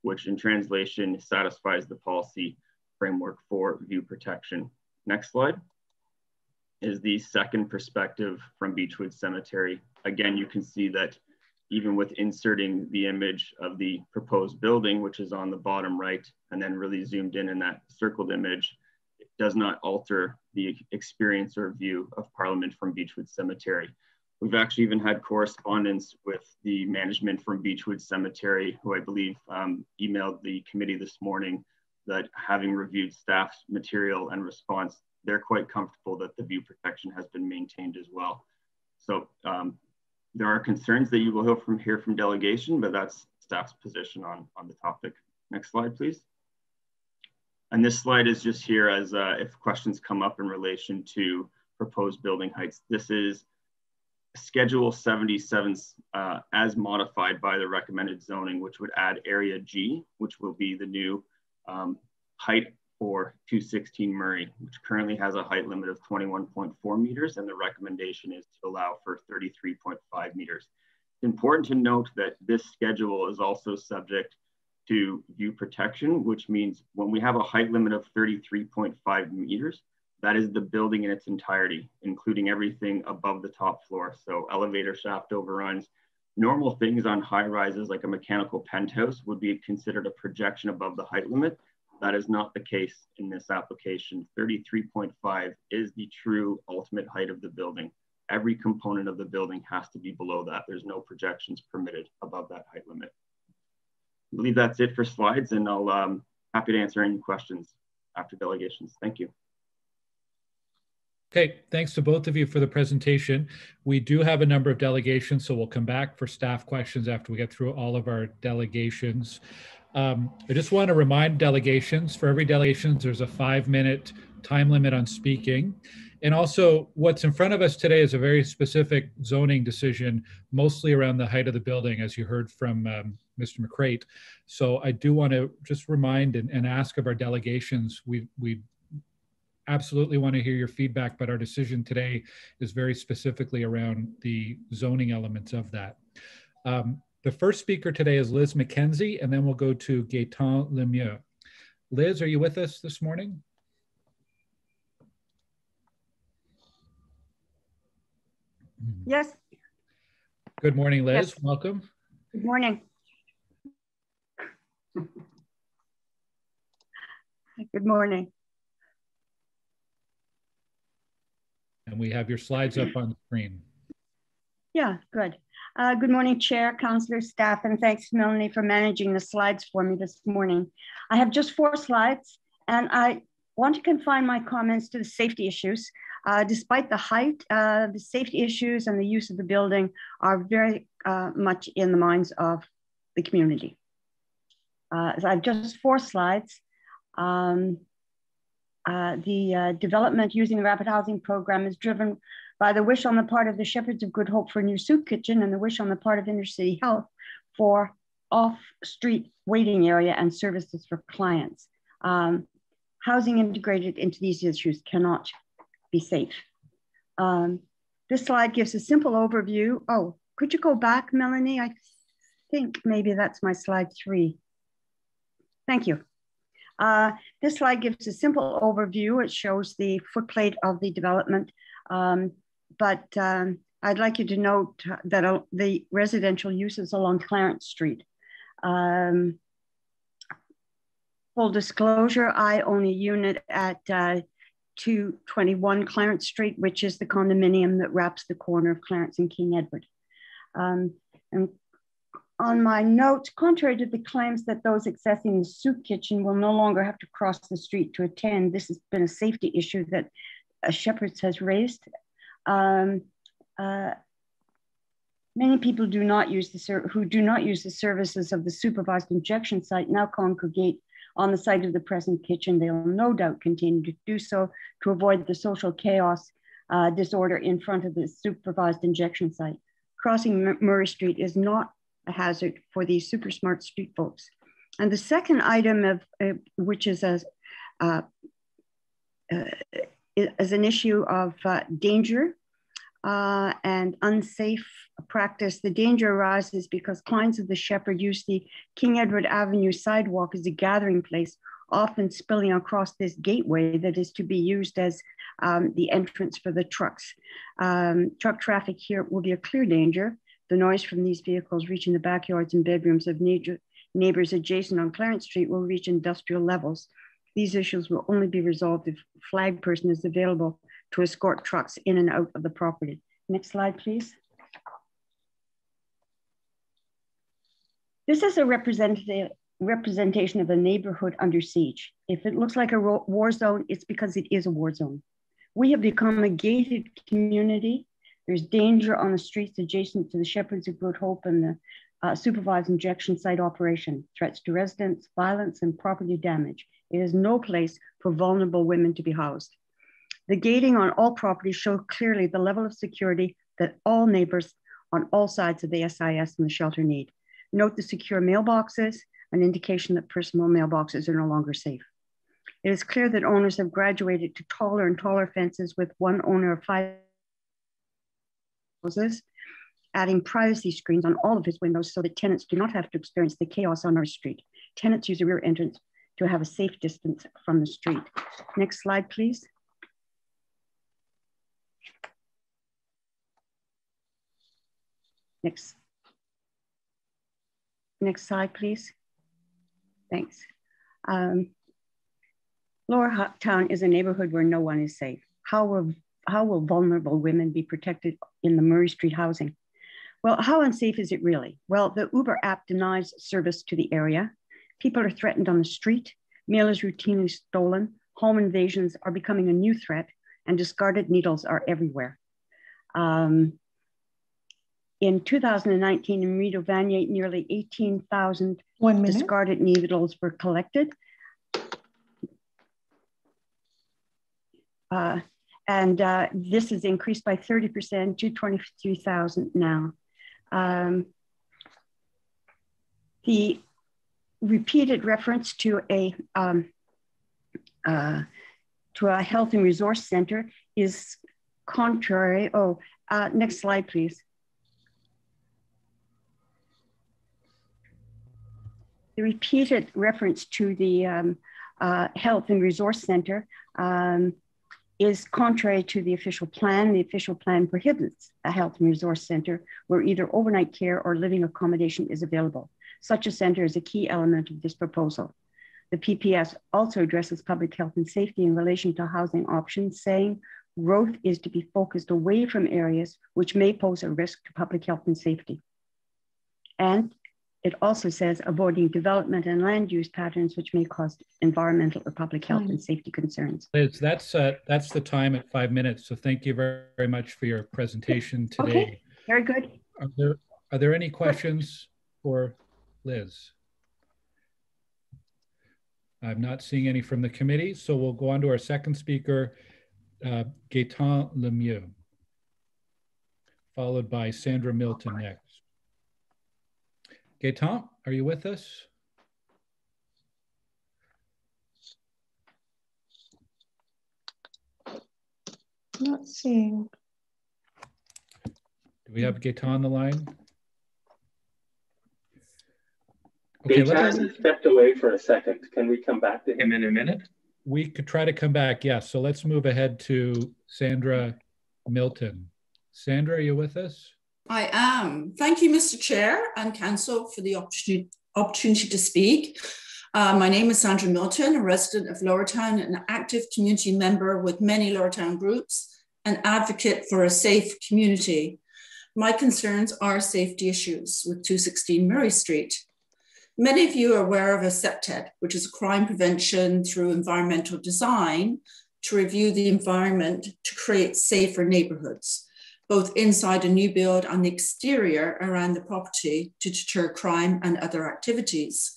which in translation satisfies the policy framework for view protection. Next slide is the second perspective from Beechwood Cemetery. Again, you can see that even with inserting the image of the proposed building, which is on the bottom right, and then really zoomed in in that circled image, does not alter the experience or view of Parliament from Beechwood Cemetery. We've actually even had correspondence with the management from Beechwood Cemetery, who I believe um, emailed the committee this morning that having reviewed staff's material and response, they're quite comfortable that the view protection has been maintained as well. So um, there are concerns that you will hear from here from delegation, but that's staff's position on, on the topic. Next slide, please. And this slide is just here as uh, if questions come up in relation to proposed building heights. This is Schedule 77 uh, as modified by the recommended zoning, which would add Area G, which will be the new um, height for 216 Murray, which currently has a height limit of 21.4 meters, and the recommendation is to allow for 33.5 meters. It's important to note that this schedule is also subject to view protection, which means when we have a height limit of 33.5 meters, that is the building in its entirety, including everything above the top floor. So elevator shaft overruns, normal things on high rises like a mechanical penthouse would be considered a projection above the height limit. That is not the case in this application. 33.5 is the true ultimate height of the building. Every component of the building has to be below that. There's no projections permitted above that height limit. Believe that's it for slides and I'll um, happy to answer any questions after delegations. Thank you. Okay, thanks to both of you for the presentation. We do have a number of delegations, so we'll come back for staff questions after we get through all of our delegations. Um, I just want to remind delegations, for every delegation, there's a five minute time limit on speaking. And also what's in front of us today is a very specific zoning decision, mostly around the height of the building, as you heard from um, Mr. McCreight. So I do want to just remind and, and ask of our delegations, we, we absolutely want to hear your feedback, but our decision today is very specifically around the zoning elements of that. Um, the first speaker today is Liz McKenzie, and then we'll go to Gaetan Lemieux. Liz, are you with us this morning? Yes. Good morning, Liz. Yes. Welcome. Good morning. Good morning. And we have your slides up on the screen. Yeah, good. Uh, good morning, Chair, Councillor, staff, and thanks, Melanie, for managing the slides for me this morning. I have just four slides, and I want to confine my comments to the safety issues. Uh, despite the height, uh, the safety issues and the use of the building are very uh, much in the minds of the community. Uh, I have just four slides. Um, uh, the uh, development using the rapid housing program is driven by the wish on the part of the Shepherds of Good Hope for a new soup kitchen and the wish on the part of Inner City Health for off-street waiting area and services for clients. Um, housing integrated into these issues cannot be safe. Um, this slide gives a simple overview. Oh, could you go back, Melanie? I think maybe that's my slide three. Thank you. Uh, this slide gives a simple overview. It shows the footplate of the development, um, but um, I'd like you to note that uh, the residential uses along Clarence Street. Um, full disclosure, I own a unit at uh, 221 Clarence Street, which is the condominium that wraps the corner of Clarence and King Edward. Um, and on my note, contrary to the claims that those accessing the soup kitchen will no longer have to cross the street to attend, this has been a safety issue that uh, Shepherds has raised. Um, uh, many people do not use the who do not use the services of the supervised injection site now congregate on the site of the present kitchen. They will no doubt continue to do so to avoid the social chaos uh, disorder in front of the supervised injection site. Crossing Murray Street is not a hazard for these super smart street folks. And the second item of uh, which is as uh, uh, as an issue of uh, danger uh, and unsafe practice. The danger arises because clients of the Shepherd use the King Edward Avenue sidewalk as a gathering place, often spilling across this gateway that is to be used as um, the entrance for the trucks. Um, truck traffic here will be a clear danger. The noise from these vehicles reaching the backyards and bedrooms of neighbors adjacent on Clarence Street will reach industrial levels. These issues will only be resolved if flag person is available to escort trucks in and out of the property. Next slide, please. This is a representative representation of a neighborhood under siege. If it looks like a war zone, it's because it is a war zone. We have become a gated community there's danger on the streets adjacent to the Shepherds of Good Hope and the uh, supervised injection site operation, threats to residents, violence, and property damage. It is no place for vulnerable women to be housed. The gating on all properties show clearly the level of security that all neighbors on all sides of the SIS and the shelter need. Note the secure mailboxes, an indication that personal mailboxes are no longer safe. It is clear that owners have graduated to taller and taller fences with one owner of five houses, adding privacy screens on all of his windows so that tenants do not have to experience the chaos on our street. Tenants use a rear entrance to have a safe distance from the street. Next slide, please. Next. Next slide, please. Thanks. Um, Lower Town is a neighborhood where no one is safe. How will how will vulnerable women be protected in the Murray Street housing? Well, how unsafe is it really? Well, the Uber app denies service to the area. People are threatened on the street. Mail is routinely stolen. Home invasions are becoming a new threat, and discarded needles are everywhere. Um, in 2019, in Rideau Vanier, nearly 18,000 Discarded needles were collected. Uh, and uh, this is increased by 30% to 23,000 now. Um, the repeated reference to a um, uh, to a health and resource center is contrary. Oh, uh, next slide, please. The repeated reference to the um, uh, health and resource center um, is contrary to the official plan. The official plan prohibits a health and resource center where either overnight care or living accommodation is available. Such a center is a key element of this proposal. The PPS also addresses public health and safety in relation to housing options, saying growth is to be focused away from areas which may pose a risk to public health and safety. And it also says avoiding development and land use patterns which may cause environmental or public health and safety concerns. Liz, that's uh, that's the time at five minutes. So thank you very, very much for your presentation today. Okay, very good. Are there are there any questions for Liz? I'm not seeing any from the committee, so we'll go on to our second speaker, uh, Gaetan Lemieux, followed by Sandra Milton next. Gaetan, are you with us? Not seeing. Do we have Gaetan on the line? Okay, Gaetan stepped away for a second. Can we come back to him in a minute? We could try to come back, yes. So let's move ahead to Sandra Milton. Sandra, are you with us? I am. Thank you, Mr. Chair and Council, for the opportunity, opportunity to speak. Uh, my name is Sandra Milton, a resident of Lowertown, an active community member with many Lowertown groups, an advocate for a safe community. My concerns are safety issues with 216 Murray Street. Many of you are aware of a CPTED, which is crime prevention through environmental design to review the environment to create safer neighborhoods both inside a new build and the exterior around the property to deter crime and other activities.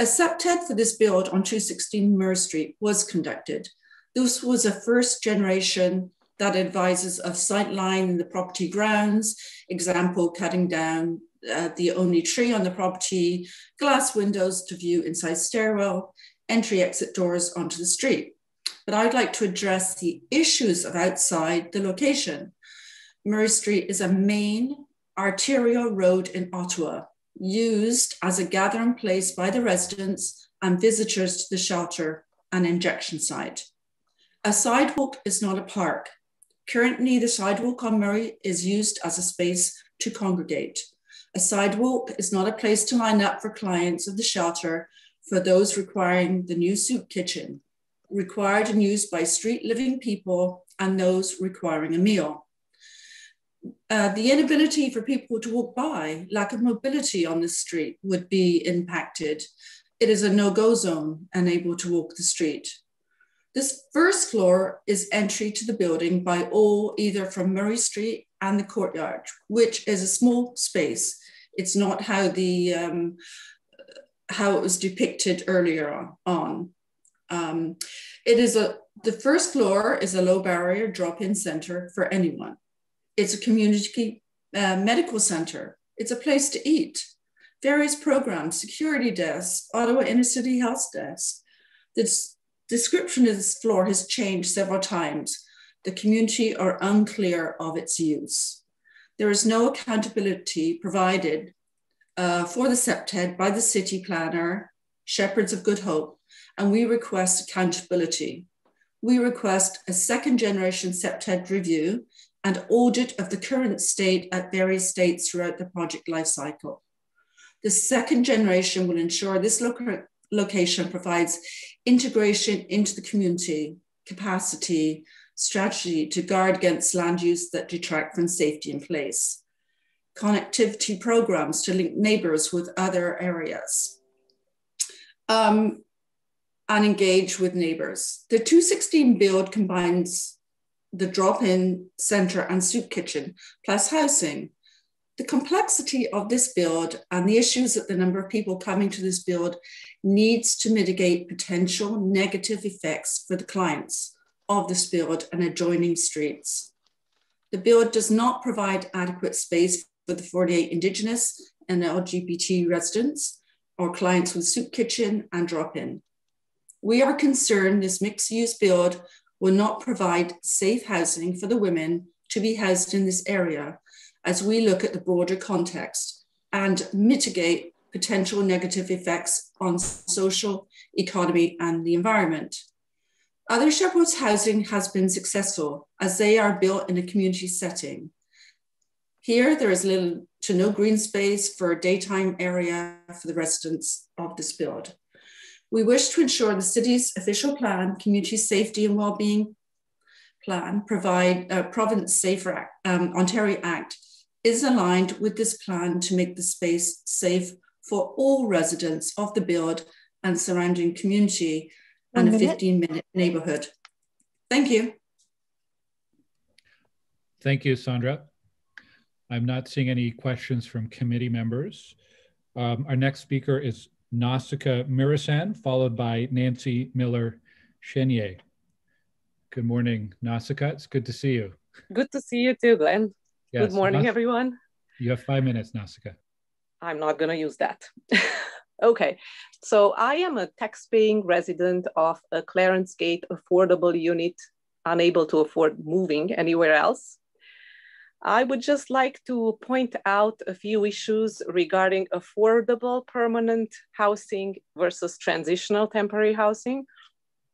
A CPTED for this build on 216 Murray Street was conducted. This was a first generation that advises of sightline in the property grounds, example, cutting down uh, the only tree on the property, glass windows to view inside stairwell, entry exit doors onto the street. But I'd like to address the issues of outside the location. Murray Street is a main arterial road in Ottawa, used as a gathering place by the residents and visitors to the shelter and injection site. A sidewalk is not a park. Currently, the sidewalk on Murray is used as a space to congregate. A sidewalk is not a place to line up for clients of the shelter for those requiring the new soup kitchen, required and used by street living people and those requiring a meal. Uh, the inability for people to walk by, lack of mobility on the street would be impacted. It is a no-go zone, unable to walk the street. This first floor is entry to the building by all either from Murray Street and the courtyard, which is a small space. It's not how the um, how it was depicted earlier on. Um, it is a the first floor is a low barrier drop-in center for anyone. It's a community uh, medical center. It's a place to eat. Various programs, security desks, Ottawa Inner City Health Desk. The description of this floor has changed several times. The community are unclear of its use. There is no accountability provided uh, for the CPTED by the city planner, Shepherds of Good Hope, and we request accountability. We request a second generation CPTED review and audit of the current state at various states throughout the project lifecycle. The second generation will ensure this loca location provides integration into the community, capacity, strategy to guard against land use that detract from safety in place, connectivity programs to link neighbors with other areas, um, and engage with neighbors. The 216 build combines the drop-in center and soup kitchen, plus housing. The complexity of this build and the issues that the number of people coming to this build needs to mitigate potential negative effects for the clients of this build and adjoining streets. The build does not provide adequate space for the 48 Indigenous and LGBT residents or clients with soup kitchen and drop-in. We are concerned this mixed use build will not provide safe housing for the women to be housed in this area as we look at the broader context and mitigate potential negative effects on social, economy, and the environment. Other Shepherds housing has been successful as they are built in a community setting. Here, there is little to no green space for a daytime area for the residents of this build. We wish to ensure the city's official plan, community safety and well-being plan, provide uh, Province Safer Act, um, Ontario Act is aligned with this plan to make the space safe for all residents of the build and surrounding community and a 15 minute neighborhood. Thank you. Thank you, Sandra. I'm not seeing any questions from committee members. Um, our next speaker is Nausicaa Mirasan, followed by Nancy Miller Chenier. Good morning, Nausicaa. It's good to see you. Good to see you too, Glen. Yes, Good morning, everyone. You have five minutes, Nausicaa. I'm not going to use that. okay, so I am a tax-paying resident of a Clarence Gate affordable unit, unable to afford moving anywhere else. I would just like to point out a few issues regarding affordable permanent housing versus transitional temporary housing,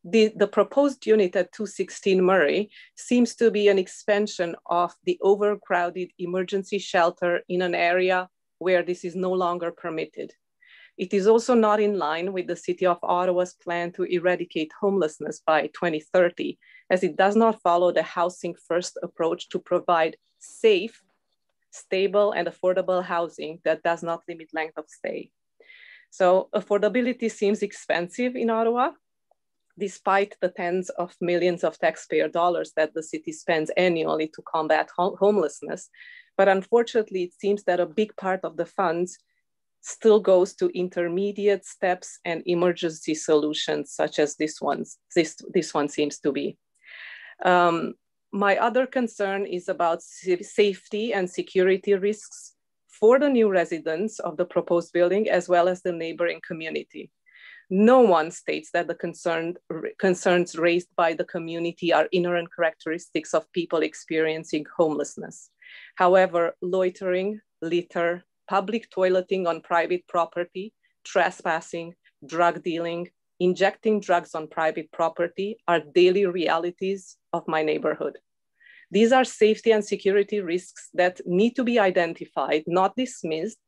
the, the proposed unit at 216 Murray seems to be an expansion of the overcrowded emergency shelter in an area where this is no longer permitted. It is also not in line with the City of Ottawa's plan to eradicate homelessness by 2030, as it does not follow the housing first approach to provide safe, stable, and affordable housing that does not limit length of stay. So affordability seems expensive in Ottawa, despite the tens of millions of taxpayer dollars that the city spends annually to combat homelessness. But unfortunately, it seems that a big part of the funds still goes to intermediate steps and emergency solutions, such as this one, this, this one seems to be. Um, my other concern is about safety and security risks for the new residents of the proposed building, as well as the neighboring community. No one states that the concern, concerns raised by the community are inherent characteristics of people experiencing homelessness. However, loitering, litter, public toileting on private property, trespassing, drug dealing, injecting drugs on private property are daily realities of my neighborhood. These are safety and security risks that need to be identified, not dismissed,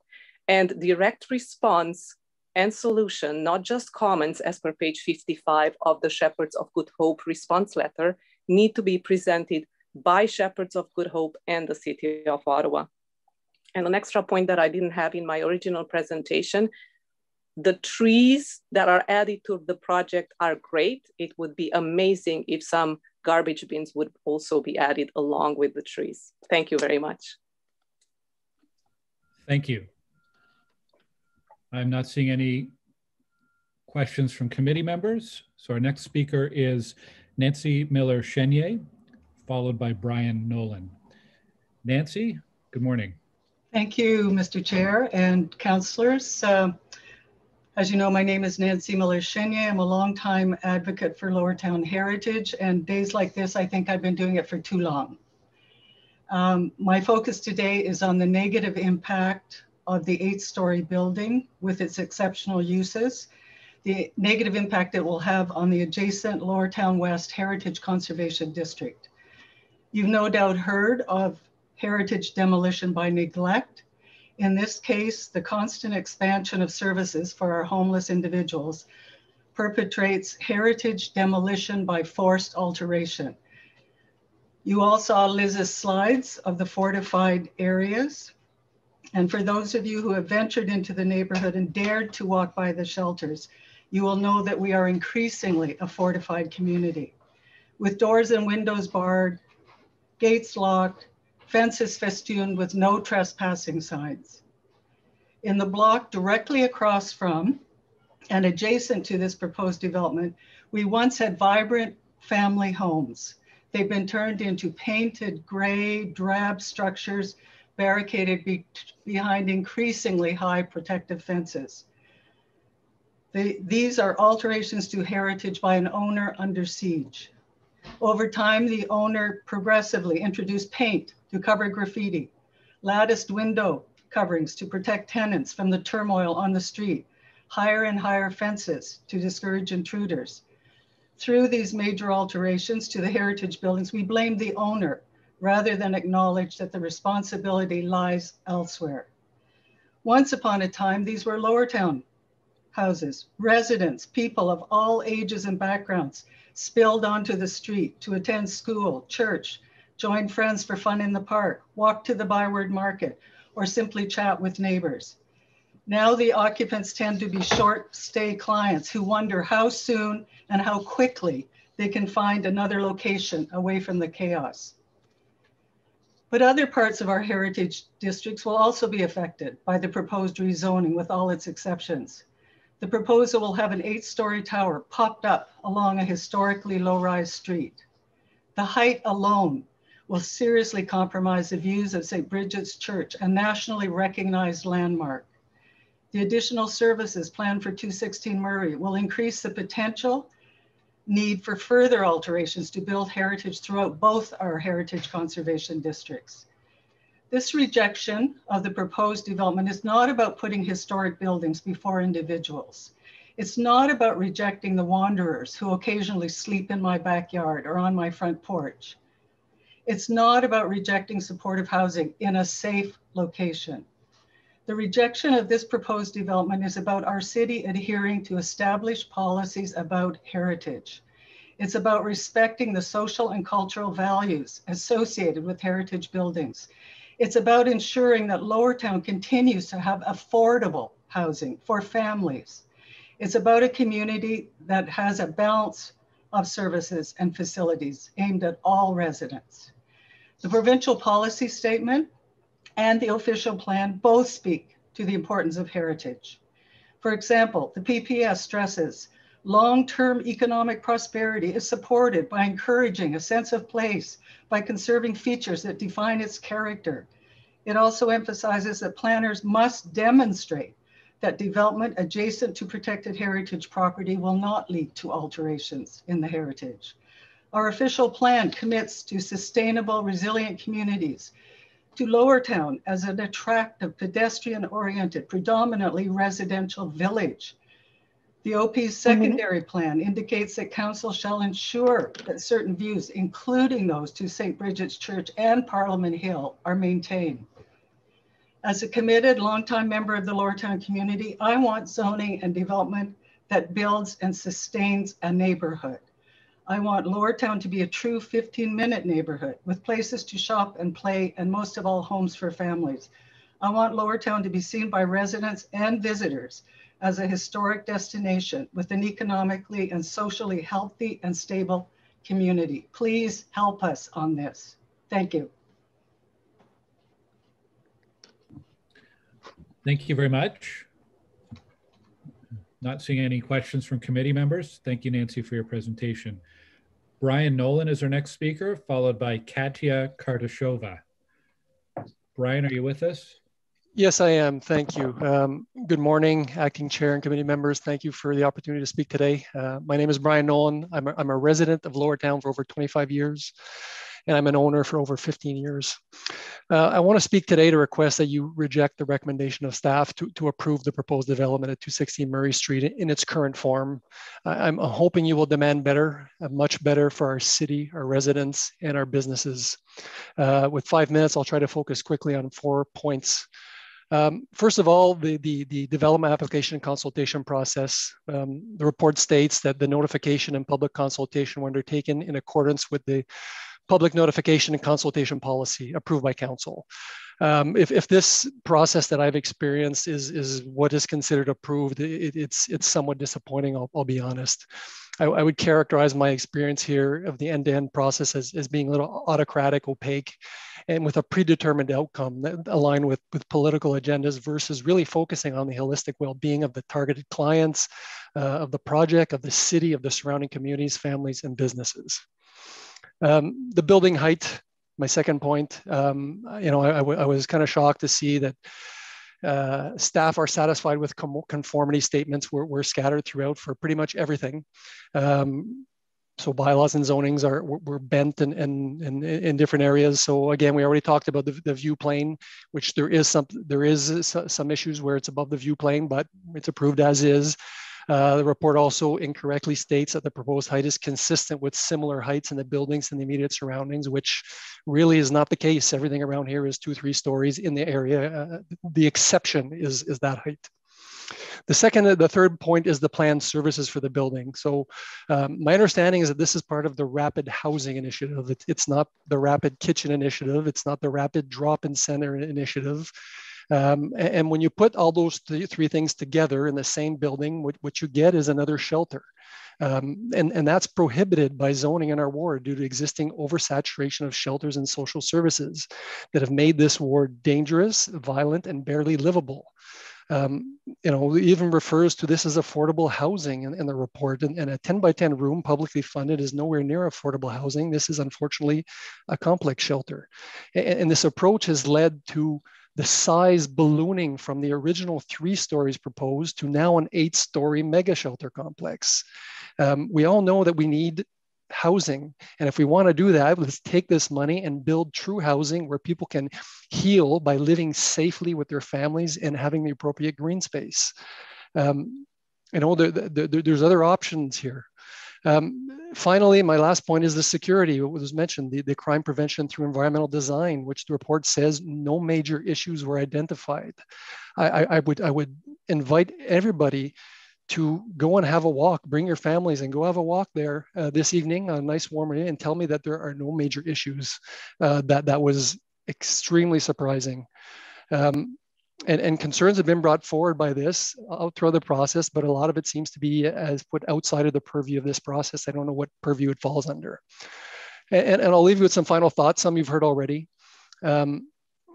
and direct response and solution, not just comments as per page 55 of the Shepherds of Good Hope response letter, need to be presented by Shepherds of Good Hope and the City of Ottawa. And an extra point that I didn't have in my original presentation, the trees that are added to the project are great. It would be amazing if some garbage bins would also be added along with the trees. Thank you very much. Thank you. I'm not seeing any questions from committee members. So our next speaker is Nancy Miller Chenier, followed by Brian Nolan. Nancy, good morning. Thank you, Mr. Chair and councillors. Uh, as you know, my name is Nancy Miller. I'm a longtime advocate for Lower Town heritage, and days like this, I think I've been doing it for too long. Um, my focus today is on the negative impact of the eight story building with its exceptional uses, the negative impact it will have on the adjacent Lower Town West Heritage Conservation District. You've no doubt heard of heritage demolition by neglect. In this case, the constant expansion of services for our homeless individuals perpetrates heritage demolition by forced alteration. You all saw Liz's slides of the fortified areas. And for those of you who have ventured into the neighborhood and dared to walk by the shelters, you will know that we are increasingly a fortified community. With doors and windows barred, gates locked, fences festooned with no trespassing signs. In the block directly across from and adjacent to this proposed development, we once had vibrant family homes. They've been turned into painted gray, drab structures barricaded be behind increasingly high protective fences. The, these are alterations to heritage by an owner under siege. Over time, the owner progressively introduced paint to cover graffiti, latticed window coverings to protect tenants from the turmoil on the street, higher and higher fences to discourage intruders. Through these major alterations to the heritage buildings, we blame the owner rather than acknowledge that the responsibility lies elsewhere. Once upon a time, these were lower town houses, residents, people of all ages and backgrounds spilled onto the street to attend school, church, join friends for fun in the park, walk to the Byward Market, or simply chat with neighbors. Now the occupants tend to be short stay clients who wonder how soon and how quickly they can find another location away from the chaos. But other parts of our heritage districts will also be affected by the proposed rezoning with all its exceptions. The proposal will have an eight story tower popped up along a historically low rise street. The height alone will seriously compromise the views of St. Brigid's Church, a nationally recognized landmark. The additional services planned for 216 Murray will increase the potential need for further alterations to build heritage throughout both our heritage conservation districts. This rejection of the proposed development is not about putting historic buildings before individuals. It's not about rejecting the wanderers who occasionally sleep in my backyard or on my front porch. It's not about rejecting supportive housing in a safe location. The rejection of this proposed development is about our city adhering to established policies about heritage. It's about respecting the social and cultural values associated with heritage buildings it's about ensuring that Lower Town continues to have affordable housing for families. It's about a community that has a balance of services and facilities aimed at all residents. The provincial policy statement and the official plan both speak to the importance of heritage. For example, the PPS stresses long-term economic prosperity is supported by encouraging a sense of place by conserving features that define its character. It also emphasizes that planners must demonstrate that development adjacent to protected heritage property will not lead to alterations in the heritage. Our official plan commits to sustainable, resilient communities, to Lower Town as an attractive, pedestrian-oriented, predominantly residential village the OP's mm-hmm. secondary plan indicates that council shall ensure that certain views, including those to St. Brigid's Church and Parliament Hill, are maintained. As a committed longtime member of the Lower Town community, I want zoning and development that builds and sustains a neighborhood. I want Lower Town to be a true 15 minute neighborhood with places to shop and play and most of all homes for families. I want Lower Town to be seen by residents and visitors as a historic destination with an economically and socially healthy and stable community. Please help us on this. Thank you. Thank you very much. Not seeing any questions from committee members. Thank you, Nancy, for your presentation. Brian Nolan is our next speaker, followed by Katya Kardashova. Brian, are you with us? Yes, I am. Thank you. Um, good morning, acting chair and committee members. Thank you for the opportunity to speak today. Uh, my name is Brian Nolan. I'm a, I'm a resident of Lower Town for over 25 years, and I'm an owner for over 15 years. Uh, I want to speak today to request that you reject the recommendation of staff to, to approve the proposed development at 216 Murray Street in its current form. I'm hoping you will demand better, uh, much better for our city, our residents, and our businesses. Uh, with five minutes, I'll try to focus quickly on four points. Um, first of all, the, the, the, development application consultation process. Um, the report states that the notification and public consultation were undertaken in accordance with the public notification and consultation policy approved by council. Um, if, if this process that I've experienced is, is what is considered approved, it, it's, it's somewhat disappointing, I'll, I'll be honest. I, I, would characterize my experience here of the end-to-end process as, as being a little autocratic, opaque, and with a predetermined outcome that aligned with, with political agendas versus really focusing on the holistic well-being of the targeted clients, uh, of the project, of the city, of the surrounding communities, families, and businesses. Um, the building height, my second point, um, you know, I, was kind of shocked to see that uh, staff are satisfied with conformity statements. We're, we're, scattered throughout for pretty much everything. Um, so bylaws and zonings are we're bent in, in, in, in, different areas. So again, we already talked about the, the view plane, which there is some there is some issues where it's above the view plane, but it's approved as is. Uh, the report also incorrectly states that the proposed height is consistent with similar heights in the buildings and the immediate surroundings, which really is not the case. Everything around here is two, three stories in the area. Uh, the exception is, is that height. The second, the third point is the planned services for the building. So um, my understanding is that this is part of the rapid housing initiative. It, it's not the rapid kitchen initiative. It's not the rapid drop-in center initiative. Um, and, and, when you put all those th three things together in the same building, what, what you get is another shelter. Um, and, and that's prohibited by zoning in our ward due to existing oversaturation of shelters and social services that have made this ward dangerous, violent, and barely livable. Um, you know, even refers to this as affordable housing in, in the report. And, and, a 10 by 10 room publicly funded is nowhere near affordable housing. This is unfortunately a complex shelter. And, and this approach has led to the size ballooning from the original three stories proposed to now an eight story mega shelter complex. Um, we all know that we need housing. And if we want to do that, let's take this money and build true housing where people can heal by living safely with their families and having the appropriate green space. Um, you know, there, there, there's other options here. Um, finally, my last point is the security. What was mentioned, the, the crime prevention through environmental design, which the report says no major issues were identified. I, I, I would, I would invite everybody to go and have a walk, bring your families and go have a walk there uh, this evening on a nice warm day and tell me that there are no major issues. Uh, that, that was extremely surprising. Um, and, and, concerns have been brought forward by this out through the process, but a lot of it seems to be as put outside of the purview of this process. I don't know what purview it falls under. And, and I'll leave you with some final thoughts. Some you've heard already. Um,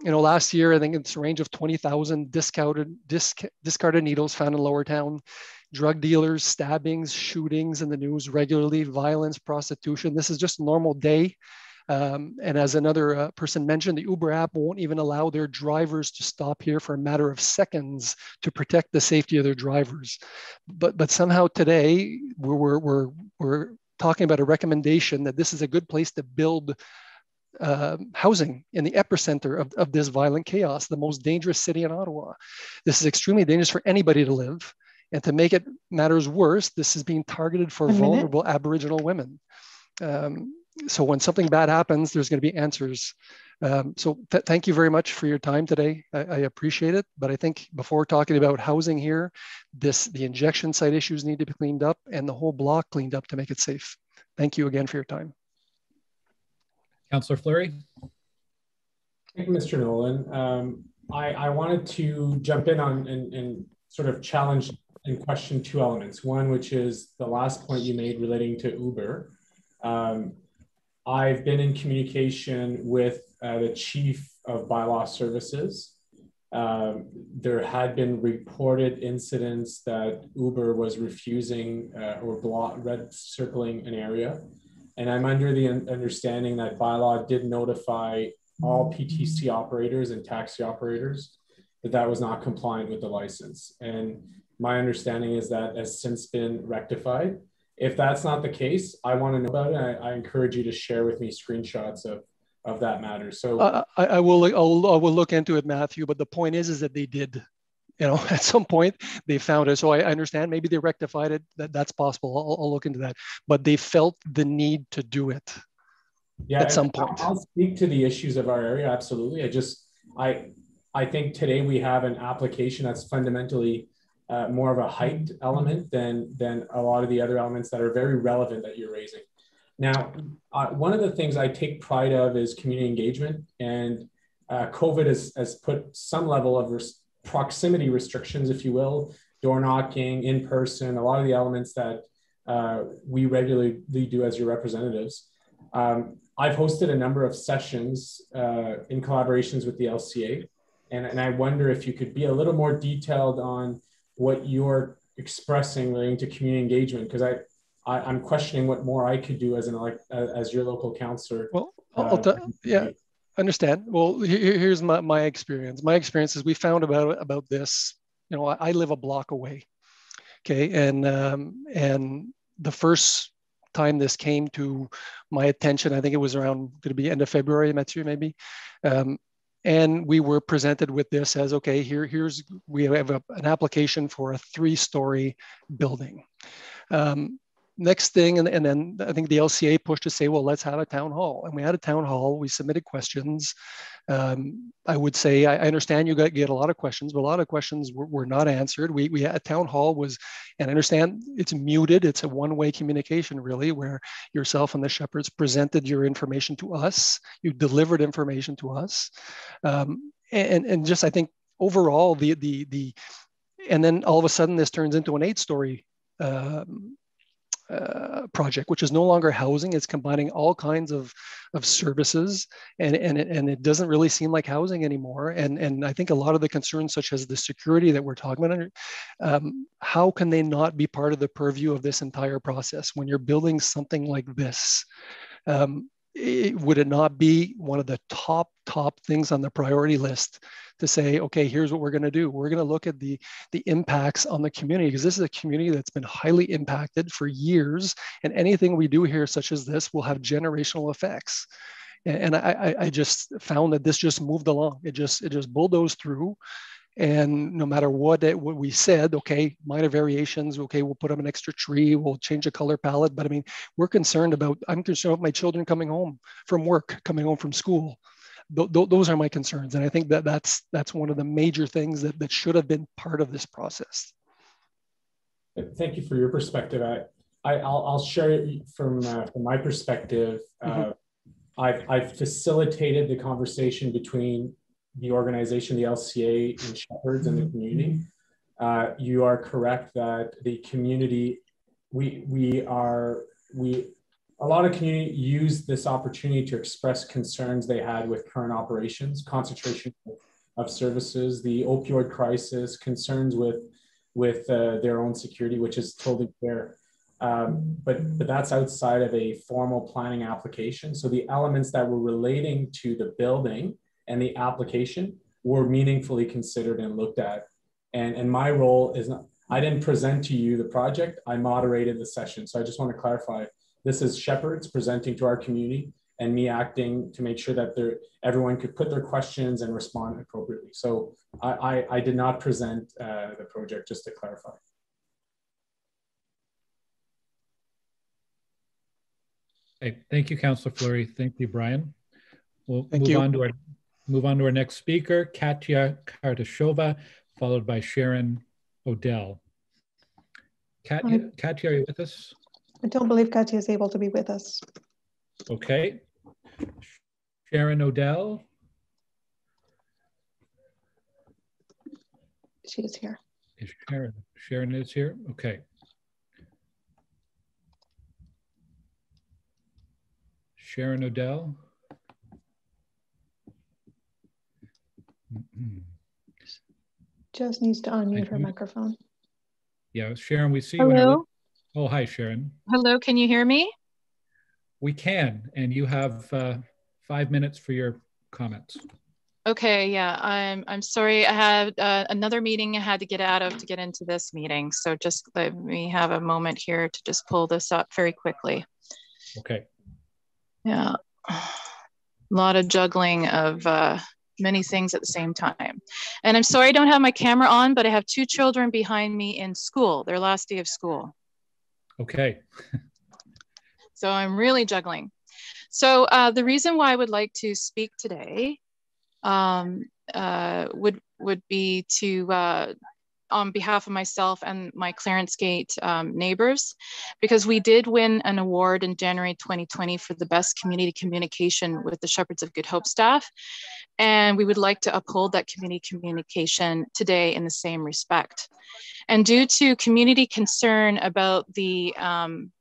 you know, last year, I think it's a range of 20,000 discounted, disc, discarded needles found in Lower Town. Drug dealers, stabbings, shootings in the news regularly, violence, prostitution. This is just a normal day um, and as another uh, person mentioned, the Uber app won't even allow their drivers to stop here for a matter of seconds to protect the safety of their drivers. But, but somehow today we're, we're, we're talking about a recommendation that this is a good place to build uh, housing in the epicenter of, of this violent chaos, the most dangerous city in Ottawa. This is extremely dangerous for anybody to live. And to make it matters worse, this is being targeted for vulnerable Aboriginal women. Um, so when something bad happens, there's going to be answers. Um, so th thank you very much for your time today. I, I, appreciate it. But I think before talking about housing here, this the injection site issues need to be cleaned up and the whole block cleaned up to make it safe. Thank you again for your time. Councillor Fleury. Thank you, Mr. Nolan. Um, I, I, wanted to jump in on and, and sort of challenge and question two elements. One, which is the last point you made relating to Uber. Um, I've been in communication with uh, the chief of bylaw services. Um, there had been reported incidents that Uber was refusing uh, or block, red circling an area. And I'm under the understanding that bylaw did notify all PTC operators and taxi operators that that was not compliant with the license. And my understanding is that has since been rectified. If that's not the case, I want to know about it. I, I encourage you to share with me screenshots of of that matter. So uh, I, I, will I'll, I will look into it, Matthew. But the point is, is that they did, you know, at some point they found it. So I, understand maybe they rectified it. That that's possible. I'll, I'll, look into that. But they felt the need to do it. Yeah, at some point. I'll speak to the issues of our area. Absolutely. I just I I think today we have an application that's fundamentally uh, more of a height element than than a lot of the other elements that are very relevant that you're raising. Now, uh, one of the things I take pride of is community engagement, and uh, COVID has, has put some level of res- proximity restrictions, if you will, door knocking, in person, a lot of the elements that uh, we regularly do as your representatives. Um, I've hosted a number of sessions uh, in collaborations with the LCA, and, and I wonder if you could be a little more detailed on what you're expressing relating to community engagement, because I, I, am questioning what more I could do as an like as your local councillor. Well, uh, yeah, understand. Well, here, here's my, my experience. My experience is we found about about this. You know, I, I live a block away. Okay, and um, and the first time this came to my attention, I think it was around going to be end of February, Mathieu, maybe. Um, and we were presented with this as okay, here, here's we have a, an application for a three-story building. Um, next thing, and, and then I think the LCA pushed to say, well, let's have a town hall. And we had a town hall. We submitted questions. Um, I would say I, I understand you got get a lot of questions, but a lot of questions were, were not answered. We we had a town hall was, and I understand it's muted. It's a one-way communication really, where yourself and the shepherds presented your information to us. You delivered information to us, um, and and just I think overall the the the, and then all of a sudden this turns into an eight-story um, uh, project, which is no longer housing. It's combining all kinds of, of services, and and it, and it doesn't really seem like housing anymore. And and I think a lot of the concerns, such as the security that we're talking about, um, how can they not be part of the purview of this entire process when you're building something like this? Um, it, would it not be one of the top top things on the priority list to say okay here's what we're going to do. We're going to look at the the impacts on the community because this is a community that's been highly impacted for years and anything we do here such as this will have generational effects. And I, I just found that this just moved along. It just it just bulldozed through and no matter what, it, what we said, okay, minor variations, okay, we'll put up an extra tree, we'll change the color palette. But I mean, we're concerned about, I'm concerned about my children coming home from work, coming home from school. Th- th- those are my concerns. And I think that that's, that's one of the major things that, that should have been part of this process. Thank you for your perspective. I, I, will I'll share it from, uh, from my perspective. Uh, mm-hmm. I've, I've facilitated the conversation between the organization, the LCA, and Shepherds and the community. Uh, you are correct that the community, we we are we a lot of community use this opportunity to express concerns they had with current operations, concentration of services, the opioid crisis, concerns with with uh, their own security, which is totally fair. Um, but but that's outside of a formal planning application. So the elements that were relating to the building and the application were meaningfully considered and looked at. And, and my role is not, I didn't present to you the project, I moderated the session. So I just want to clarify this is Shepherds presenting to our community and me acting to make sure that everyone could put their questions and respond appropriately. So I, I, I did not present uh, the project, just to clarify. Hey, thank you, Councillor Fleury. Thank you, Brian. We'll thank move you. on to our Move on to our next speaker, Katya Kartashova, followed by Sharon Odell. Katya, um, Katya, are you with us? I don't believe Katya is able to be with us. Okay. Sharon Odell. She is here. Is Sharon, Sharon is here? Okay. Sharon Odell. Just needs to unmute her microphone. Yeah, Sharon, we see Hello? you. Oh, hi, Sharon. Hello, can you hear me? We can, and you have uh, five minutes for your comments. Okay, yeah, I'm I'm sorry. I had uh, another meeting I had to get out of to get into this meeting. So just let me have a moment here to just pull this up very quickly. Okay. Yeah, a lot of juggling of uh, many things at the same time. And I'm sorry I don't have my camera on, but I have two children behind me in school, their last day of school. Okay. so I'm really juggling. So uh, the reason why I would like to speak today um, uh, would would be to uh, on behalf of myself and my Clarence Gate um, neighbors because we did win an award in January 2020 for the best community communication with the Shepherds of Good Hope staff. And we would like to uphold that community communication today in the same respect. And due to community concern about the um,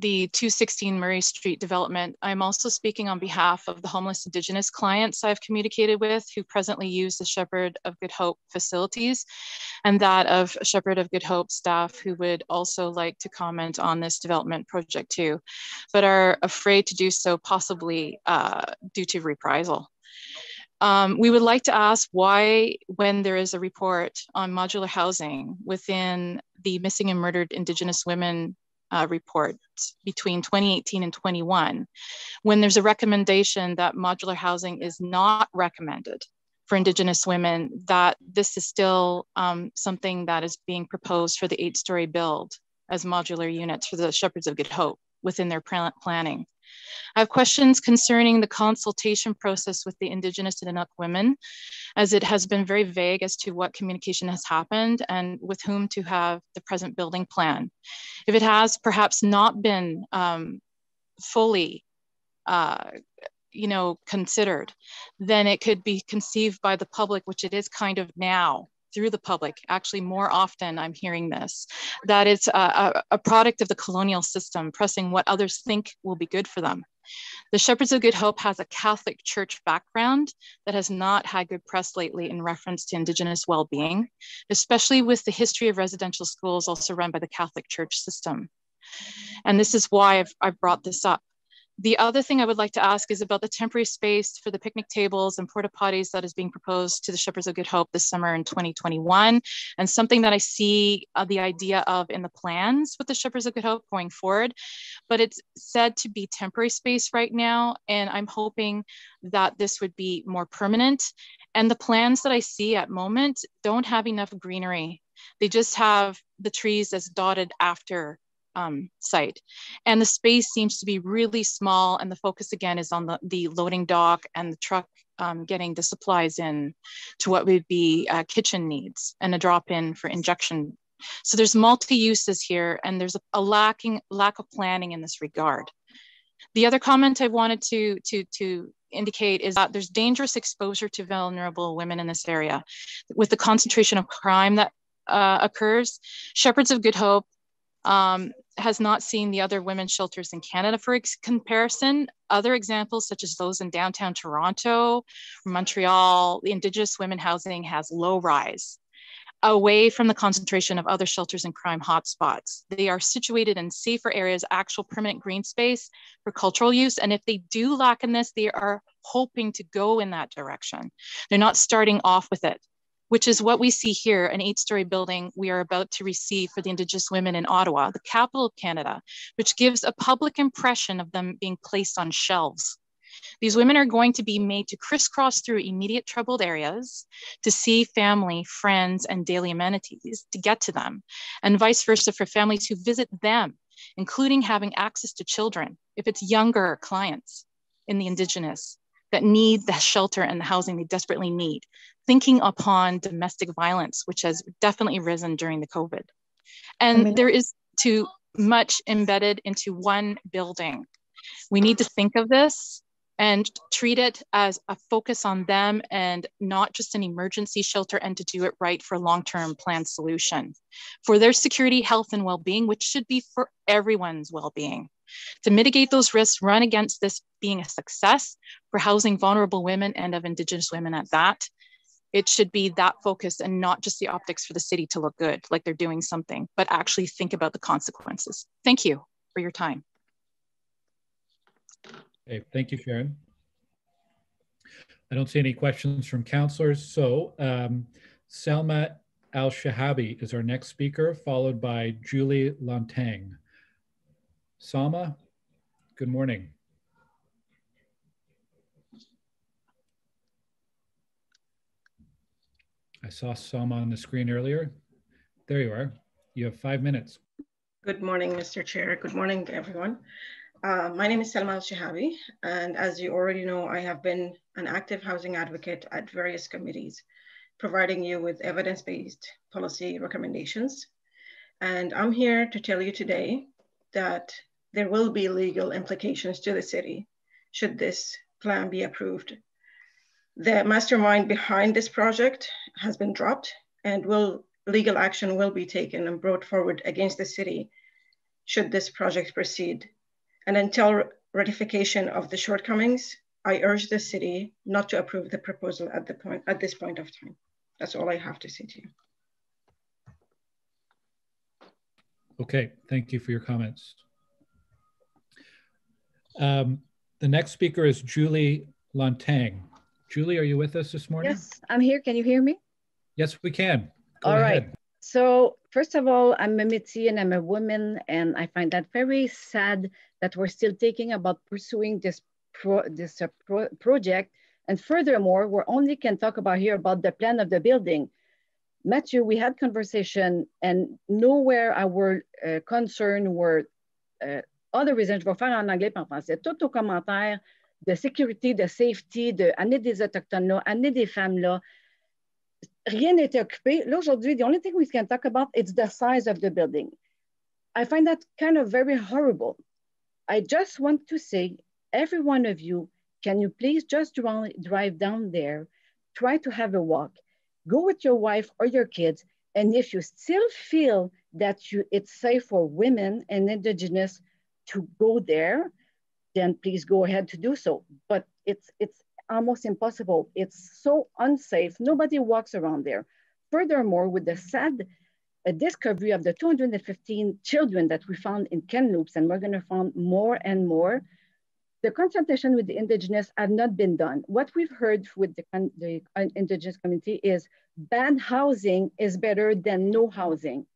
the 216 Murray Street development, I'm also speaking on behalf of the homeless Indigenous clients I've communicated with who presently use the Shepherd of Good Hope facilities and that of Shepherd of Good Hope staff who would also like to comment on this development project too, but are afraid to do so possibly uh, due to reprisal. Um, we would like to ask why, when there is a report on modular housing within the missing and murdered Indigenous women uh, report between 2018 and 21, when there's a recommendation that modular housing is not recommended for Indigenous women, that this is still um, something that is being proposed for the eight story build as modular units for the Shepherds of Good Hope within their planning. I have questions concerning the consultation process with the Indigenous and Inuk women, as it has been very vague as to what communication has happened and with whom to have the present building plan. If it has perhaps not been um, fully uh, you know, considered, then it could be conceived by the public, which it is kind of now, through the public. Actually, more often I'm hearing this, that it's a, a, product of the colonial system, pressing what others think will be good for them. The Shepherds of Good Hope has a Catholic Church background that has not had good press lately in reference to Indigenous well-being, especially with the history of residential schools also run by the Catholic Church system. And this is why I've, I've brought this up. The other thing I would like to ask is about the temporary space for the picnic tables and porta potties that is being proposed to the Shepherds of Good Hope this summer in 2021, and something that I see uh, the idea of in the plans with the Shepherds of Good Hope going forward. But it's said to be temporary space right now, and I'm hoping that this would be more permanent. And the plans that I see at moment don't have enough greenery. They just have the trees as dotted after um, site. And the space seems to be really small and the focus again is on the, the loading dock and the truck um, getting the supplies in to what would be uh, kitchen needs and a drop in for injection. So there's multi-uses here and there's a, a lacking lack of planning in this regard. The other comment I wanted to, to, to indicate is that there's dangerous exposure to vulnerable women in this area. With the concentration of crime that uh, occurs, Shepherds of Good Hope um, has not seen the other women's shelters in Canada for comparison. Other examples, such as those in downtown Toronto, Montreal, the Indigenous women housing has low rise away from the concentration of other shelters and crime hotspots. They are situated in safer areas, actual permanent green space for cultural use. And if they do lack in this, they are hoping to go in that direction. They're not starting off with it which is what we see here, an eight-story building we are about to receive for the Indigenous women in Ottawa, the capital of Canada, which gives a public impression of them being placed on shelves. These women are going to be made to crisscross through immediate troubled areas to see family, friends, and daily amenities to get to them, and vice versa for families who visit them, including having access to children if it's younger clients in the Indigenous that need the shelter and the housing they desperately need, thinking upon domestic violence, which has definitely risen during the COVID. And I mean, there is too much embedded into one building. We need to think of this and treat it as a focus on them and not just an emergency shelter and to do it right for a long-term plan solution for their security health and well-being which should be for everyone's well-being to mitigate those risks, run against this being a success for housing vulnerable women and of Indigenous women at that, it should be that focus and not just the optics for the city to look good, like they're doing something, but actually think about the consequences. Thank you for your time. Okay, thank you, Sharon. I don't see any questions from counselors. So um, Salma Al-Shahabi is our next speaker, followed by Julie Lantang. Salma, good morning. I saw Salma on the screen earlier. There you are. You have five minutes. Good morning, Mr. Chair. Good morning, everyone. Uh, my name is Selma Al-Shahabi, and as you already know, I have been an active housing advocate at various committees. providing you with evidence-based policy recommendations. And I'm here to tell you today that there will be legal implications to the city should this plan be approved. The mastermind behind this project has been dropped and will legal action will be taken and brought forward against the city should this project proceed. And until ratification of the shortcomings, I urge the city not to approve the proposal at, the point, at this point of time. That's all I have to say to you. Okay, thank you for your comments. Um, the next speaker is Julie Lontang. Julie, are you with us this morning? Yes, I'm here. Can you hear me? Yes, we can. Go All ahead. right. So first of all, I'm a Métis and I'm a woman, and I find that very sad that we're still thinking about pursuing this pro this uh, pro project. And furthermore, we only can talk about here about the plan of the building. Matthew, we had conversation, and nowhere our uh, concern were uh, other reasons. Je vais faire en anglais en français. Tout aux commentaires de sécurité, de safety, de amener des autochtones là, amener des femmes là. Rien n'était occupé. Là, aujourd'hui, the only thing we can talk about is the size of the building. I find that kind of very horrible. I just want to say, every one of you, can you please just drive down there, try to have a walk, go with your wife or your kids, and if you still feel that you, it's safe for women and indigenous to go there, then please go ahead to do so. But it's, it's almost impossible. It's so unsafe. Nobody walks around there. Furthermore, with the sad uh, discovery of the 215 children that we found in Kamloops, and we're gonna find more and more, the consultation with the indigenous have not been done. What we've heard with the, the indigenous community is bad housing is better than no housing.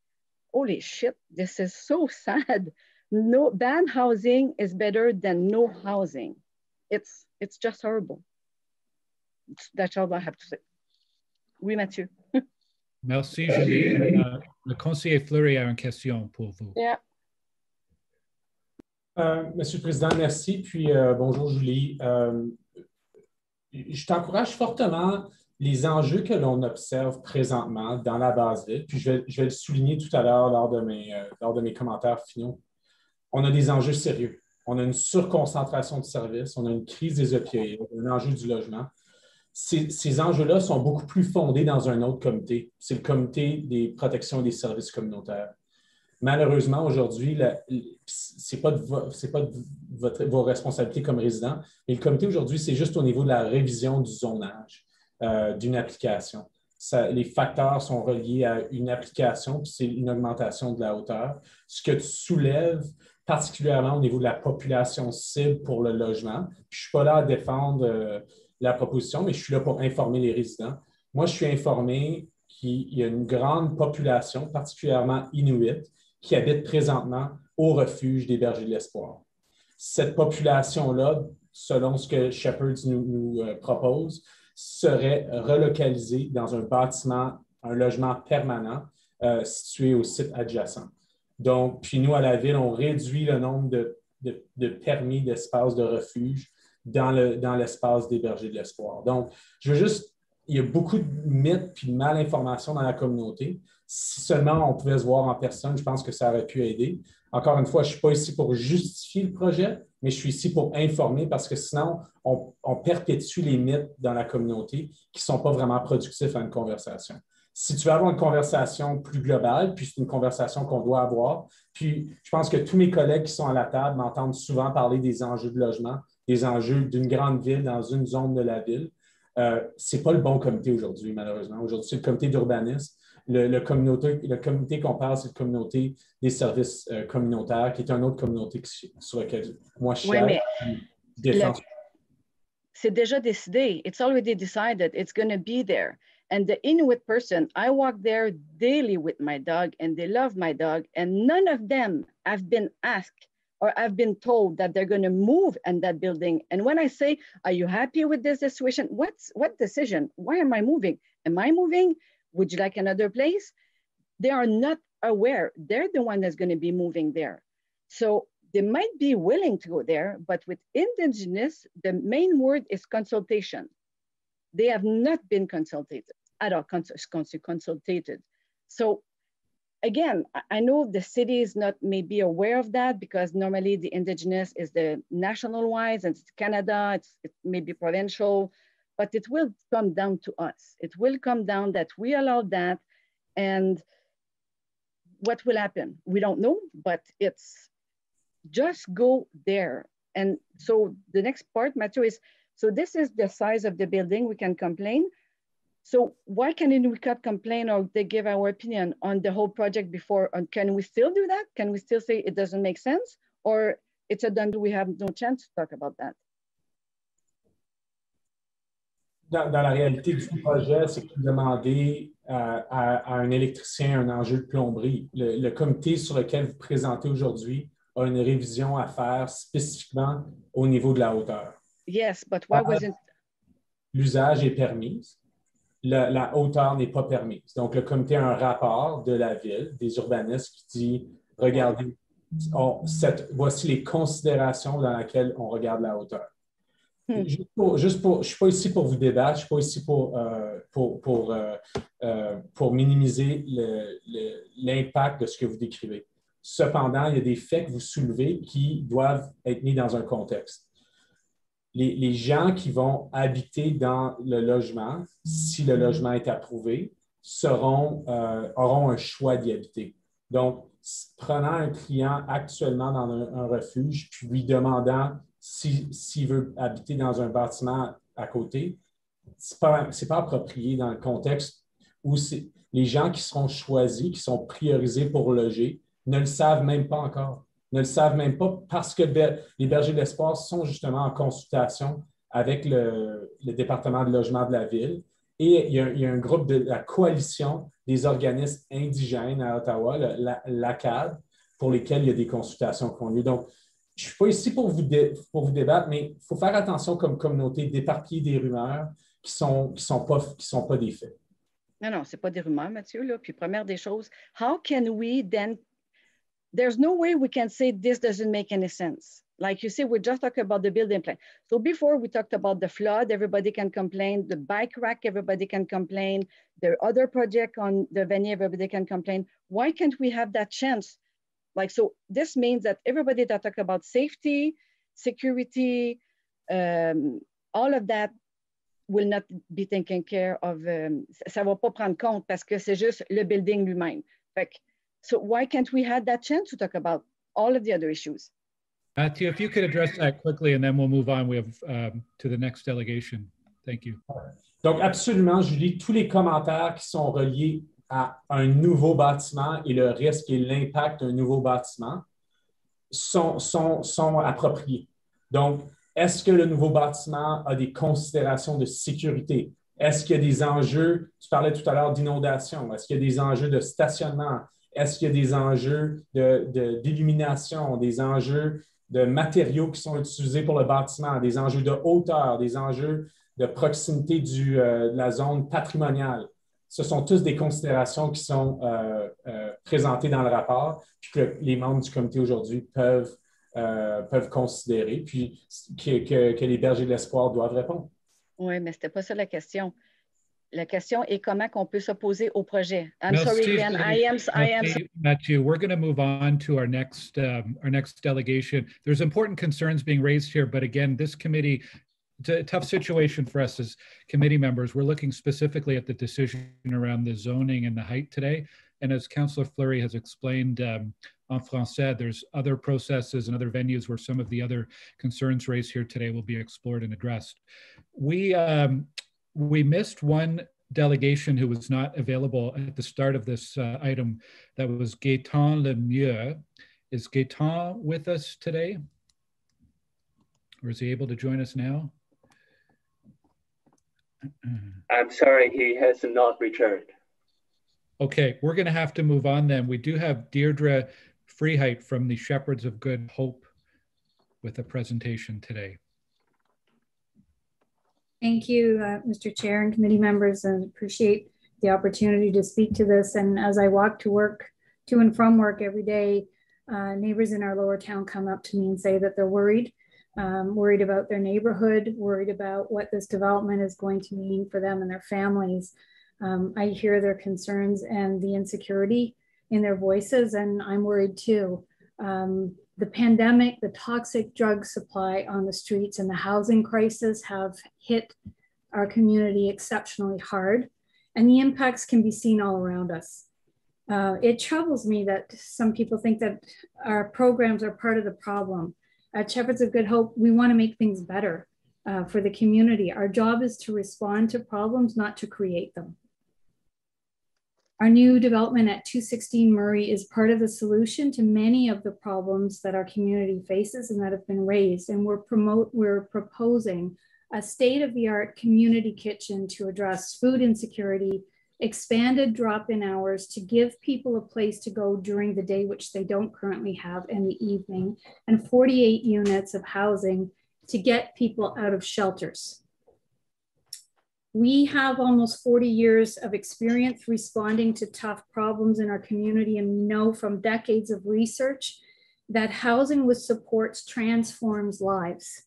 Holy shit, this is so sad no bad housing is better than no housing. It's it's just horrible. That's all I have to say. Oui, Mathieu. Merci, Julie. Euh, le conseiller Fleury a une question pour vous. Yeah. Euh, Monsieur le Président, merci. Puis euh, bonjour, Julie. Euh, je t'encourage fortement les enjeux que l'on observe présentement dans la base ville. Puis je vais, je vais le souligner tout à l'heure lors, de mes, euh, lors de mes commentaires finaux on a des enjeux sérieux. On a une surconcentration de services, on a une crise des opioïdes, un enjeu du logement. Ces, enjeux-là sont beaucoup plus fondés dans un autre comité. C'est le comité des protections des services communautaires. Malheureusement, aujourd'hui, ce n'est pas, de, pas votre, vos responsabilités comme résident, mais le comité aujourd'hui, c'est juste au niveau de la révision du zonage euh, d'une application. les facteurs sont reliés à une application, puis c'est une augmentation de la hauteur. Ce que tu soulèves, particulièrement au niveau de la population cible pour le logement. je ne suis pas là à défendre euh, la proposition, mais je suis là pour informer les résidents. Moi, je suis informé qu'il y a une grande population, particulièrement inuit, qui habite présentement au refuge des bergers de l'espoir. Cette population-là, selon ce que Shepherds nous, euh, propose, serait relocalisée dans un bâtiment, un logement permanent euh, situé au site adjacent. Donc, puis nous, à la ville, on réduit le nombre de, permis d'espace de refuge dans, l'espace des bergers de l'espoir. Donc, je veux juste, il y a beaucoup de mythes puis de malinformation dans la communauté. Si seulement on pouvait se voir en personne, je pense que ça aurait pu aider. Encore une fois, je ne suis pas ici pour justifier le projet, mais je suis ici pour informer parce que sinon, on, on perpétue les mythes dans la communauté qui ne sont pas vraiment productifs à une conversation si tu veux avoir une conversation plus globale, puis c'est une conversation qu'on doit avoir, puis je pense que tous mes collègues qui sont à la table m'entendent souvent parler des enjeux de logement, des enjeux d'une grande ville dans une zone de la ville. Euh, ce n'est pas le bon comité aujourd'hui, malheureusement. Aujourd'hui, c'est le comité d'urbanisme. Le, communauté, le comité qu'on parle, c'est le communauté des services euh, communautaires, qui est une autre communauté sur laquelle moi je suis oui, C'est déjà décidé. It's already decided. It's going to be there. And the Inuit person, I walk there daily with my dog and they love my dog. And none of them have been asked or I've been told that they're going to move in that building. And when I say, are you happy with this situation? What's what decision? Why am I moving? Am I moving? Would you like another place? They are not aware. They're the one that's going to be moving there. So they might be willing to go there, but with indigenous, the main word is consultation. They have not been consulted at cons cons consulted. So again, I know the city is not maybe aware of that because normally the indigenous is the national wise and it's Canada, it's, it may be provincial, but it will come down to us. It will come down that we allow that and what will happen? We don't know, but it's just go there. And so the next part, Matthew, is, so this is the size of the building, we can complain, so why can we not complain or they give our opinion on the whole project before? And can we still do that? Can we still say it doesn't make sense? Or it's a done, we have no chance to talk about that? Dans, dans la réalité du projet, c'est que demander à, à, à, un électricien un enjeu de plomberie. Le, le comité sur lequel vous présentez aujourd'hui a une révision à faire spécifiquement au niveau de la hauteur. Yes, but why wasn't... L'usage est permis la, la hauteur n'est pas permise. Donc, le comité a un rapport de la ville, des urbanistes, qui dit regardez, on, cette, voici les considérations dans lesquelles on regarde la hauteur. Hmm. Juste, pour, juste pour, je ne suis pas ici pour vous débattre, je ne suis pas ici pour, euh, pour, pour, euh, euh, pour minimiser l'impact de ce que vous décrivez. Cependant, il y a des faits que vous soulevez qui doivent être mis dans un contexte les, gens qui vont habiter dans le logement, si le logement est approuvé, seront, euh, auront un choix d'y habiter. Donc, prenant un client actuellement dans un, refuge, puis lui demandant s'il veut habiter dans un bâtiment à côté, ce n'est pas, pas approprié dans le contexte où les gens qui seront choisis, qui sont priorisés pour loger, ne le savent même pas encore ne le savent même pas parce que les bergers de l'espoir sont justement en consultation avec le, département de logement de la ville. Et il y, a, un groupe de la coalition des organismes indigènes à Ottawa, l'ACAD, pour lesquels il y a des consultations qui ont lieu. Donc, je ne suis pas ici pour vous, débattre, mais il faut faire attention comme communauté d'éparpiller des rumeurs qui ne sont, qui sont, pas, sont pas des faits. Non, non, ce n'est pas des rumeurs, Mathieu. Là. Puis, première des choses, how can we then there's no way we can say this doesn't make any sense. Like you see, we just talked about the building plan. So before we talked about the flood, everybody can complain. The bike rack, everybody can complain. The other project on the venue, everybody can complain. Why can't we have that chance? Like, so this means that everybody that talk about safety, security, um, all of that will not be taken care of. Um, ça va pas prendre compte parce que c'est juste le building lui-même. Fait que so why can't we have that chance to talk about all of the other issues? Matthew, if you could address that quickly and then we'll move on. We have um, to the next delegation. Thank you. Donc, absolument, Julie, tous les commentaires qui sont reliés à un nouveau bâtiment et le risque et l'impact d'un nouveau bâtiment sont, sont, sont appropriés. Donc, est-ce que le nouveau bâtiment a des considérations de sécurité? Est-ce qu'il y a des enjeux, tu parlais tout à l'heure d'inondation, est-ce qu'il y a des enjeux de stationnement? Est-ce qu'il y a des enjeux d'illumination, de, des enjeux de matériaux qui sont utilisés pour le bâtiment, des enjeux de hauteur, des enjeux de proximité euh, de la zone patrimoniale? Ce sont tous des considérations qui sont euh, euh, présentées dans le rapport, puis que les membres du comité aujourd'hui peuvent, peuvent considérer, puis que, que, que les bergers de l'espoir doivent répondre. Oui, mais ce n'était pas ça la question. La question est comment qu'on peut s'opposer au projet. I'm no, sorry. I am. I am. Mathieu, we're going to move on to our next um, our next delegation. There's important concerns being raised here, but again, this committee. It's a tough situation for us as committee members. We're looking specifically at the decision around the zoning and the height today. And as Councillor Fleury has explained um, en français, there's other processes and other venues where some of the other concerns raised here today will be explored and addressed. We um, we missed one delegation who was not available at the start of this uh, item. That was Gaetan Lemieux. Is Gaetan with us today? Or is he able to join us now? I'm sorry, he has not returned. Okay, we're going to have to move on then. We do have Deirdre Freiheit from the Shepherds of Good Hope with a presentation today. Thank you, uh, Mr. Chair and committee members, and appreciate the opportunity to speak to this. And as I walk to work, to and from work every day, uh, neighbors in our lower town come up to me and say that they're worried, um, worried about their neighborhood, worried about what this development is going to mean for them and their families. Um, I hear their concerns and the insecurity in their voices, and I'm worried too. Um, the pandemic, the toxic drug supply on the streets, and the housing crisis have hit our community exceptionally hard, and the impacts can be seen all around us. Uh, it troubles me that some people think that our programs are part of the problem. At Shepherds of Good Hope, we want to make things better uh, for the community. Our job is to respond to problems, not to create them. Our new development at 216 Murray is part of the solution to many of the problems that our community faces and that have been raised. And we're promote we're proposing a state-of-the-art community kitchen to address food insecurity, expanded drop-in hours to give people a place to go during the day, which they don't currently have in the evening, and 48 units of housing to get people out of shelters. We have almost 40 years of experience responding to tough problems in our community and we know from decades of research that housing with supports transforms lives.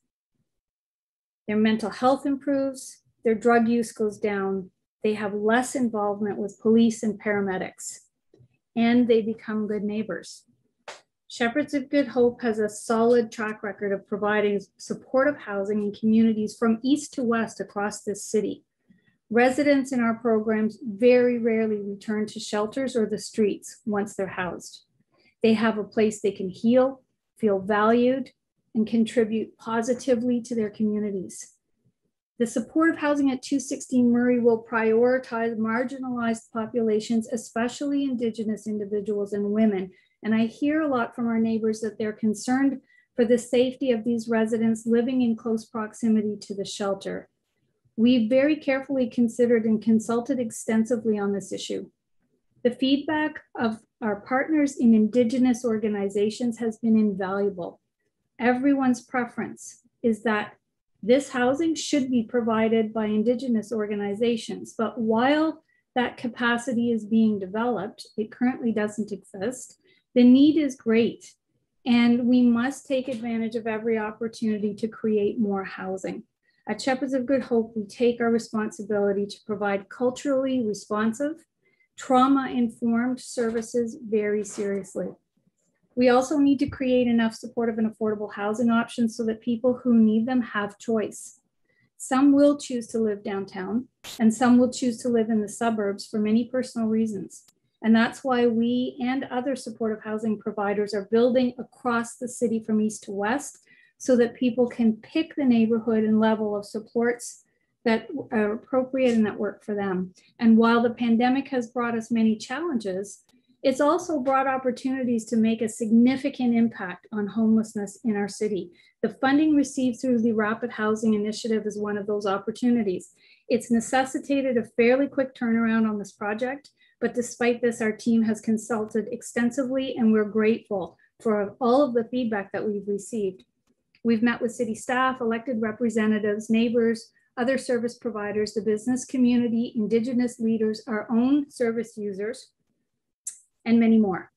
Their mental health improves, their drug use goes down, they have less involvement with police and paramedics, and they become good neighbors. Shepherds of Good Hope has a solid track record of providing supportive housing in communities from east to west across this city. Residents in our programs very rarely return to shelters or the streets once they're housed. They have a place they can heal, feel valued, and contribute positively to their communities. The support of housing at 216 Murray will prioritize marginalized populations, especially Indigenous individuals and women. And I hear a lot from our neighbors that they're concerned for the safety of these residents living in close proximity to the shelter. We've very carefully considered and consulted extensively on this issue. The feedback of our partners in Indigenous organizations has been invaluable. Everyone's preference is that this housing should be provided by Indigenous organizations, but while that capacity is being developed, it currently doesn't exist, the need is great, and we must take advantage of every opportunity to create more housing. At Shepherds of Good Hope, we take our responsibility to provide culturally responsive, trauma informed services very seriously. We also need to create enough supportive and affordable housing options so that people who need them have choice. Some will choose to live downtown, and some will choose to live in the suburbs for many personal reasons. And that's why we and other supportive housing providers are building across the city from east to west so that people can pick the neighborhood and level of supports that are appropriate and that work for them. And while the pandemic has brought us many challenges, it's also brought opportunities to make a significant impact on homelessness in our city. The funding received through the Rapid Housing Initiative is one of those opportunities. It's necessitated a fairly quick turnaround on this project, but despite this, our team has consulted extensively and we're grateful for all of the feedback that we've received. We've met with city staff, elected representatives, neighbors, other service providers, the business community, indigenous leaders, our own service users, and many more.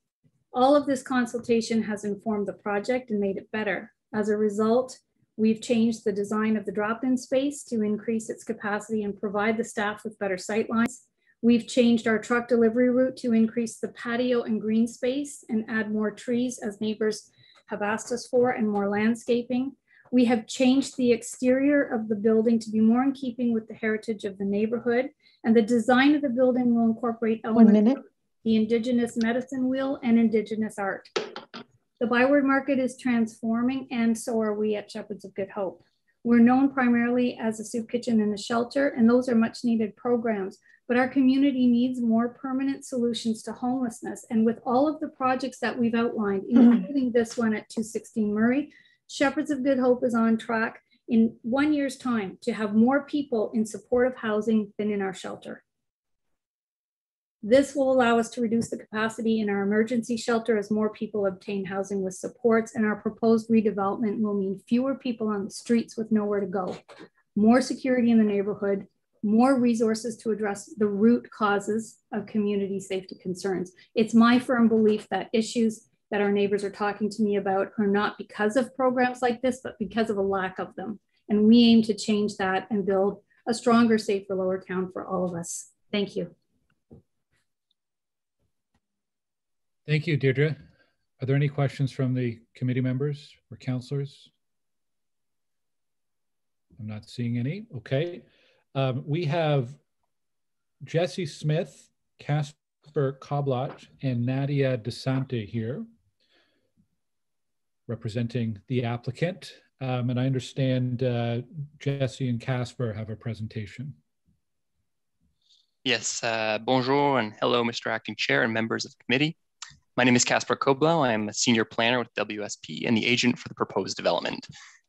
All of this consultation has informed the project and made it better. As a result, we've changed the design of the drop-in space to increase its capacity and provide the staff with better sightlines. We've changed our truck delivery route to increase the patio and green space and add more trees as neighbors have asked us for and more landscaping. We have changed the exterior of the building to be more in keeping with the heritage of the neighborhood. And the design of the building will incorporate One minute. the Indigenous medicine wheel and Indigenous art. The Byward Market is transforming and so are we at Shepherds of Good Hope. We're known primarily as a soup kitchen and a shelter, and those are much needed programs but our community needs more permanent solutions to homelessness. And with all of the projects that we've outlined, including this one at 216 Murray, Shepherds of Good Hope is on track in one year's time to have more people in supportive housing than in our shelter. This will allow us to reduce the capacity in our emergency shelter as more people obtain housing with supports and our proposed redevelopment will mean fewer people on the streets with nowhere to go, more security in the neighborhood, more resources to address the root causes of community safety concerns. It's my firm belief that issues that our neighbors are talking to me about are not because of programs like this, but because of a lack of them. And we aim to change that and build a stronger, safer lower town for all of us. Thank you. Thank you, Deirdre. Are there any questions from the committee members or counselors? I'm not seeing any. Okay. Um, we have Jesse Smith, Casper Koblach, and Nadia DeSante here representing the applicant. Um, and I understand uh, Jesse and Casper have a presentation. Yes, uh, bonjour and hello, Mr. Acting Chair and members of the committee. My name is Casper Koblau. I'm a senior planner with WSP and the agent for the proposed development.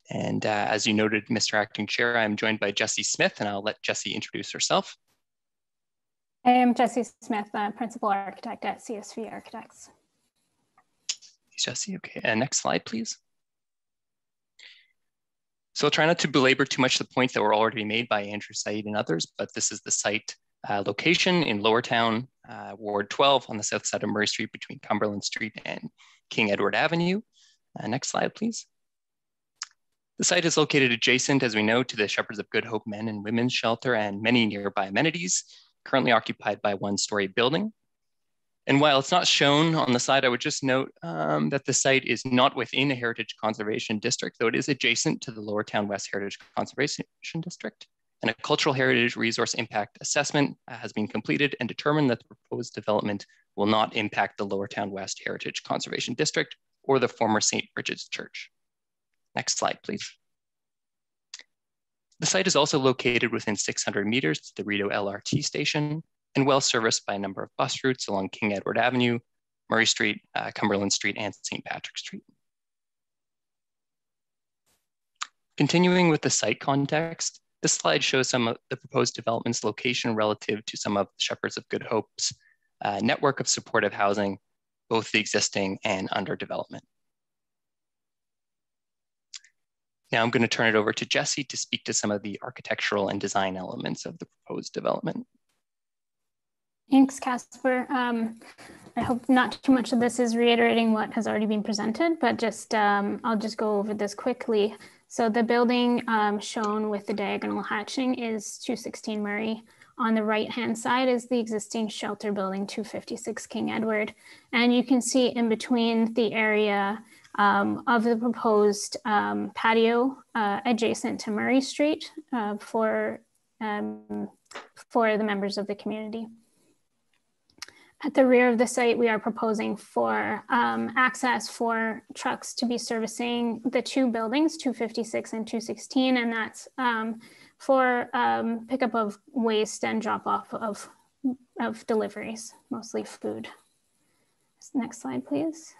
And uh, as you noted, Mr. Acting Chair, I'm joined by Jessie Smith, and I'll let Jessie introduce herself. I am Jessie Smith, uh, Principal Architect at CSV Architects. Thanks, Jessie. Okay, and next slide, please. So I'll try not to belabor too much the points that were already made by Andrew Saeed and others, but this is the site uh, location in Lowertown, uh, Ward 12 on the south side of Murray Street between Cumberland Street and King Edward Avenue. Uh, next slide, please. The site is located adjacent, as we know, to the Shepherds of Good Hope Men and Women's Shelter and many nearby amenities, currently occupied by one-story building. And while it's not shown on the side, I would just note um, that the site is not within a Heritage Conservation District, though it is adjacent to the Lower Town West Heritage Conservation District. And a cultural heritage resource impact assessment has been completed and determined that the proposed development will not impact the Lower Town West Heritage Conservation District or the former St. Brigid's Church. Next slide, please. The site is also located within 600 meters to the Rideau LRT station and well serviced by a number of bus routes along King Edward Avenue, Murray Street, uh, Cumberland Street, and St. Patrick Street. Continuing with the site context, this slide shows some of the proposed development's location relative to some of the Shepherds of Good Hope's uh, network of supportive housing, both the existing and under development. Now I'm going to turn it over to Jesse to speak to some of the architectural and design elements of the proposed development. Thanks, Casper. Um, I hope not too much of this is reiterating what has already been presented, but just um, I'll just go over this quickly. So the building um, shown with the diagonal hatching is 216 Murray. On the right-hand side is the existing shelter building 256 King Edward. And you can see in between the area um, of the proposed um, patio uh, adjacent to Murray Street uh, for, um, for the members of the community. At the rear of the site, we are proposing for um, access for trucks to be servicing the two buildings, 256 and 216, and that's um, for um, pickup of waste and drop off of, of deliveries, mostly food. Next slide, please.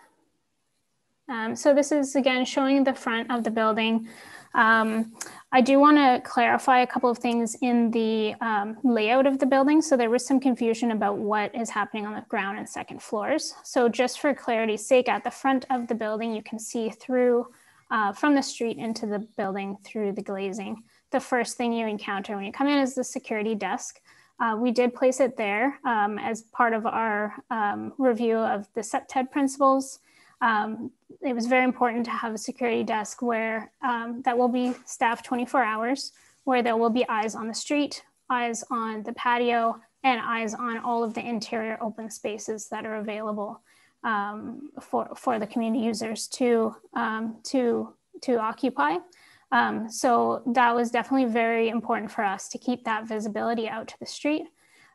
Um, so this is again showing the front of the building. Um, I do want to clarify a couple of things in the um, layout of the building. So there was some confusion about what is happening on the ground and second floors. So just for clarity's sake, at the front of the building, you can see through uh, from the street into the building through the glazing. The first thing you encounter when you come in is the security desk. Uh, we did place it there um, as part of our um, review of the CPTED principles um, it was very important to have a security desk where um, that will be staffed 24 hours, where there will be eyes on the street, eyes on the patio, and eyes on all of the interior open spaces that are available um, for, for the community users to, um, to, to occupy. Um, so that was definitely very important for us to keep that visibility out to the street.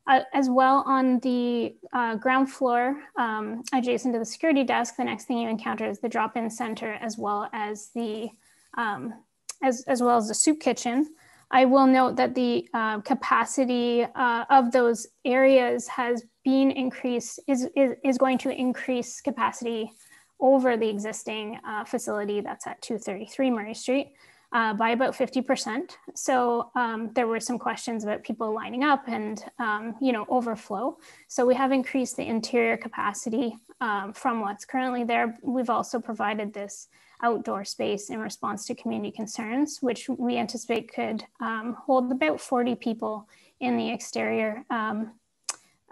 Uh, as well on the uh, ground floor, um, adjacent to the security desk, the next thing you encounter is the drop-in center as well as the um, as, as well as the soup kitchen. I will note that the uh, capacity uh, of those areas has been increased, is, is, is going to increase capacity over the existing uh, facility that's at 233 Murray Street uh, by about 50%. So um, there were some questions about people lining up and, um, you know, overflow. So we have increased the interior capacity um, from what's currently there. We've also provided this outdoor space in response to community concerns, which we anticipate could um, hold about 40 people in the exterior um,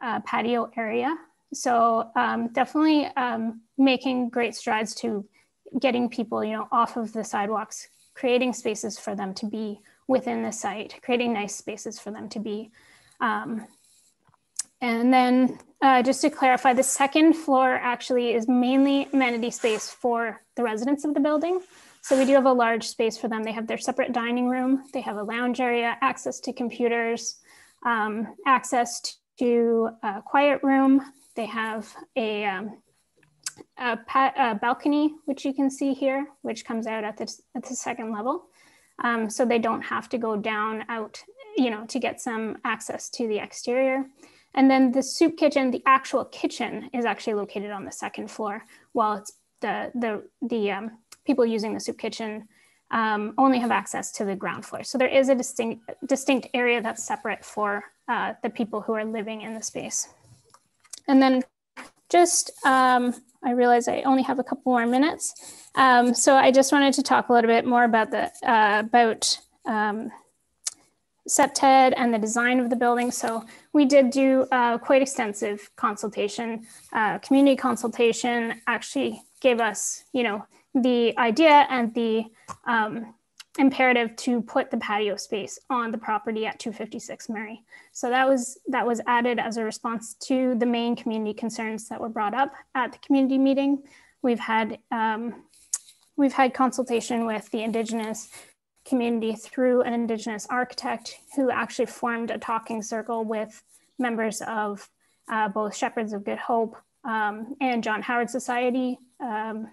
uh, patio area. So um, definitely making great strides to getting people, you know, off of the sidewalks, creating spaces for them to be within the site, creating nice spaces for them to be um, and then uh, just to clarify, the second floor actually is mainly amenity space for the residents of the building. So we do have a large space for them. They have their separate dining room, they have a lounge area, access to computers, um, access to a quiet room. They have a, um, a, balcony, which you can see here, which comes out at the, at the second level. Um, so they don't have to go down out, you know, to get some access to the exterior. And then the soup kitchen, the actual kitchen is actually located on the second floor, while it's the, the, the um, people using the soup kitchen um, only have access to the ground floor. So there is a distinct, distinct area that's separate for uh, the people who are living in the space. And then just, um, I realize I only have a couple more minutes. Um, so I just wanted to talk a little bit more about the, uh, about um, CPTED and the design of the building. So we did do uh, quite extensive consultation. Uh, community consultation actually gave us, you know, the idea and the um, imperative to put the patio space on the property at 256 Murray. So that was that was added as a response to the main community concerns that were brought up at the community meeting. We've had um, we've had consultation with the Indigenous community through an Indigenous architect who actually formed a talking circle with members of uh, both Shepherds of Good Hope um, and John Howard Society um,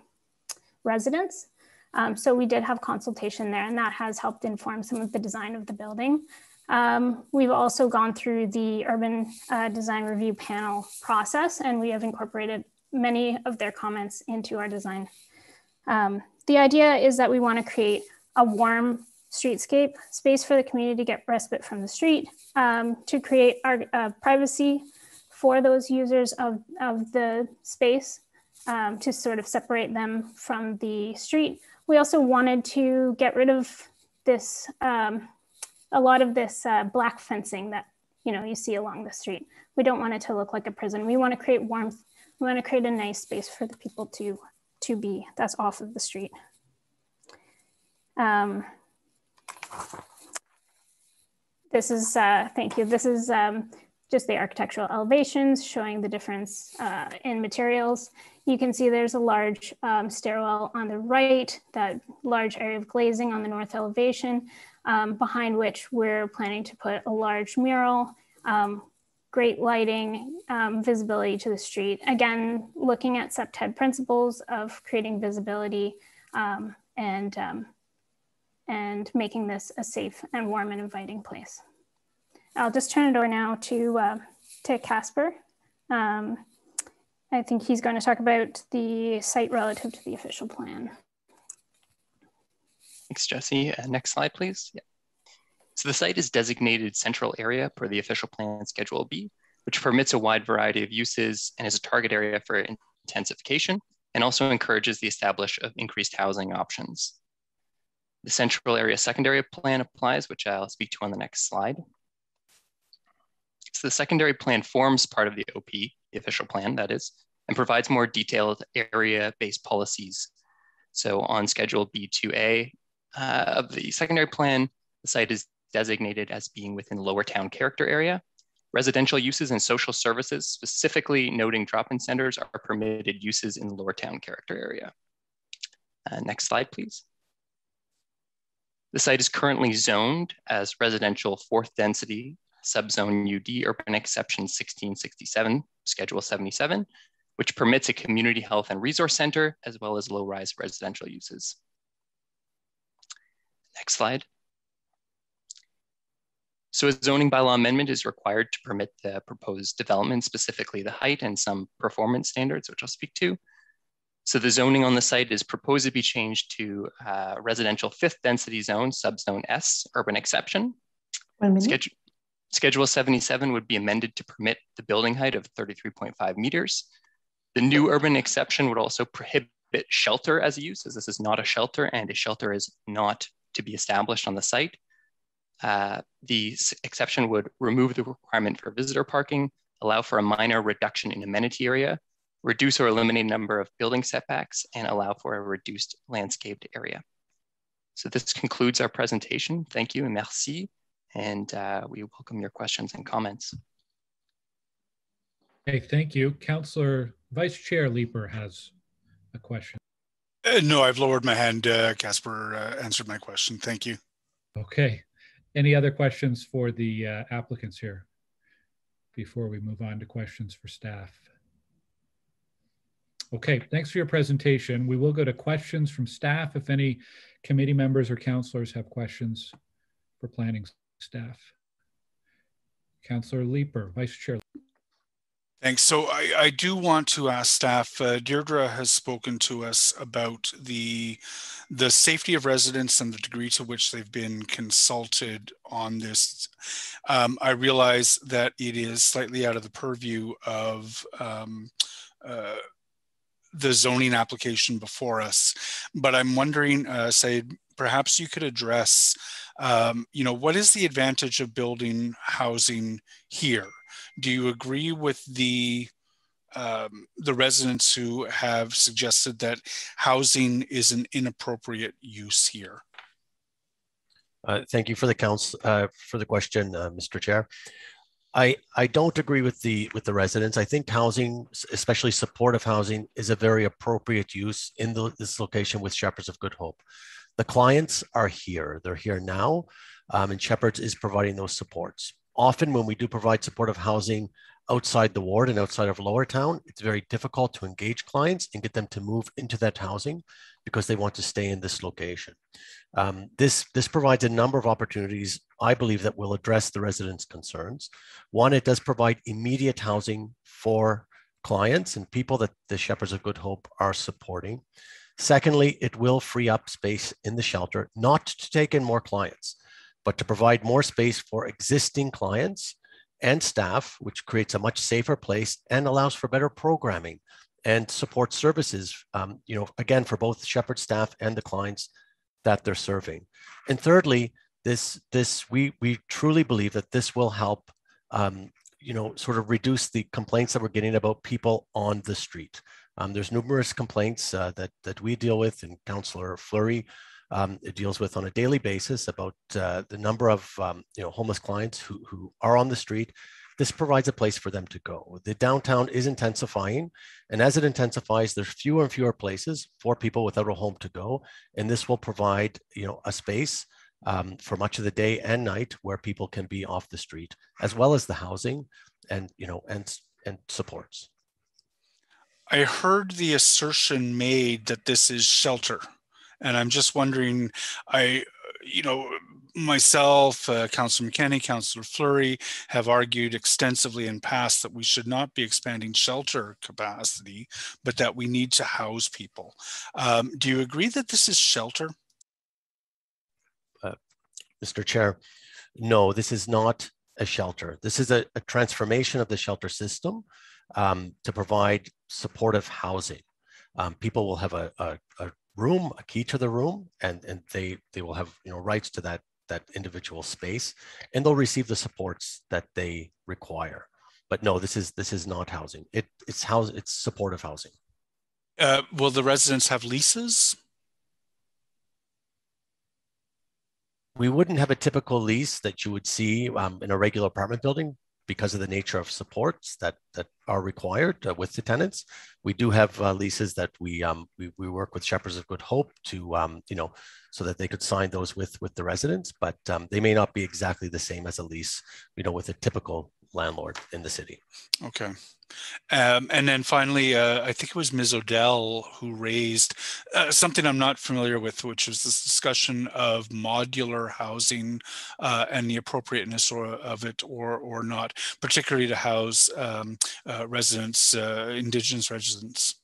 residents. Um, so we did have consultation there and that has helped inform some of the design of the building. Um, we've also gone through the urban uh, design review panel process and we have incorporated many of their comments into our design. Um, the idea is that we wanna create a warm streetscape space for the community to get respite from the street, um, to create our uh, privacy for those users of, of the space, um, to sort of separate them from the street. We also wanted to get rid of this, um, a lot of this uh, black fencing that you know you see along the street. We don't want it to look like a prison. We want to create warmth. We want to create a nice space for the people to to be that's off of the street. Um, this is, uh, thank you. This is um, just the architectural elevations showing the difference uh, in materials. You can see there's a large um, stairwell on the right, that large area of glazing on the north elevation, um, behind which we're planning to put a large mural, um, great lighting, um, visibility to the street. Again, looking at CPTED principles of creating visibility um, and um, and making this a safe and warm and inviting place. I'll just turn it over now to, uh, to Casper. I think he's going to talk about the site relative to the official plan. Thanks, Jesse. Uh, next slide, please. Yeah. So the site is designated central area per the official plan Schedule B, which permits a wide variety of uses and is a target area for intensification and also encourages the establishment of increased housing options. The central area secondary plan applies, which I'll speak to on the next slide. So the secondary plan forms part of the OP, official plan that is, and provides more detailed area-based policies. So on Schedule B2A uh, of the secondary plan, the site is designated as being within Lower Town character area. Residential uses and social services, specifically noting drop-in centers, are permitted uses in Lower Town character area. Uh, next slide, please. The site is currently zoned as residential fourth density subzone UD urban exception 1667, schedule 77, which permits a community health and resource center as well as low rise residential uses. Next slide. So a zoning bylaw amendment is required to permit the proposed development, specifically the height and some performance standards, which I'll speak to. So the zoning on the site is proposed to be changed to uh, residential fifth density zone, subzone S, urban exception. Schedule, Schedule 77 would be amended to permit the building height of 33.5 meters. The new urban exception would also prohibit shelter as a use, as this is not a shelter and a shelter is not to be established on the site. Uh, the exception would remove the requirement for visitor parking, allow for a minor reduction in amenity area, reduce or eliminate number of building setbacks, and allow for a reduced landscaped area. So this concludes our presentation. Thank you and merci. And uh, we welcome your questions and comments. Okay, thank you. Councillor Vice Chair Leiper has a question. Uh, no, I've lowered my hand. Uh, Casper uh, answered my question. Thank you. Okay. Any other questions for the uh, applicants here before we move on to questions for staff? Okay, thanks for your presentation. We will go to questions from staff if any committee members or councilors have questions for planning staff. Councillor Leiper, Vice Chair. Thanks. So I, I do want to ask staff, uh, Deirdre has spoken to us about the, the safety of residents and the degree to which they've been consulted on this. Um, I realize that it is slightly out of the purview of um, uh, the zoning application before us. But I'm wondering, uh, Saeed, perhaps you could address, um, you know, what is the advantage of building housing here? Do you agree with the um, the residents who have suggested that housing is an inappropriate use here? Uh, thank you for the council uh, for the question, uh, Mr. Chair. I, I don't agree with the with the residents. I think housing, especially supportive housing, is a very appropriate use in the, this location with Shepherds of Good Hope. The clients are here; they're here now, um, and Shepherds is providing those supports. Often, when we do provide supportive housing outside the ward and outside of Lower Town, it's very difficult to engage clients and get them to move into that housing because they want to stay in this location. Um, this, this provides a number of opportunities, I believe, that will address the residents' concerns. One, it does provide immediate housing for clients and people that the Shepherds of Good Hope are supporting. Secondly, it will free up space in the shelter, not to take in more clients, but to provide more space for existing clients and staff, which creates a much safer place and allows for better programming and support services, um, you know, again, for both Shepherd staff and the clients that they're serving. And thirdly, this, this we, we truly believe that this will help, um, you know, sort of reduce the complaints that we're getting about people on the street. Um, there's numerous complaints uh, that, that we deal with and Councillor Fleury um, deals with on a daily basis about uh, the number of um, you know, homeless clients who, who are on the street this provides a place for them to go. The downtown is intensifying, and as it intensifies, there's fewer and fewer places for people without a home to go, and this will provide, you know, a space um, for much of the day and night where people can be off the street, as well as the housing and you know and and supports. I heard the assertion made that this is shelter, and I'm just wondering, I you know myself, uh, Councillor McKenney, Councillor Fleury have argued extensively in past that we should not be expanding shelter capacity, but that we need to house people. Um, do you agree that this is shelter? Uh, Mr. Chair, no, this is not a shelter. This is a, a transformation of the shelter system um, to provide supportive housing. Um, people will have a, a, a room, a key to the room, and, and they, they will have you know, rights to that that individual space and they'll receive the supports that they require. But no this is this is not housing. It it's house it's supportive housing. Uh, will the residents have leases? We wouldn't have a typical lease that you would see um, in a regular apartment building because of the nature of supports that that are required uh, with the tenants. We do have uh, leases that we, um, we we work with Shepherds of Good Hope to um, you know so that they could sign those with with the residents, but um, they may not be exactly the same as a lease you know with a typical landlord in the city. Okay. Um, and then finally, uh, I think it was Ms. Odell who raised uh, something I'm not familiar with, which is this discussion of modular housing uh, and the appropriateness or, of it or or not, particularly to house um, uh, residents, uh, Indigenous residents.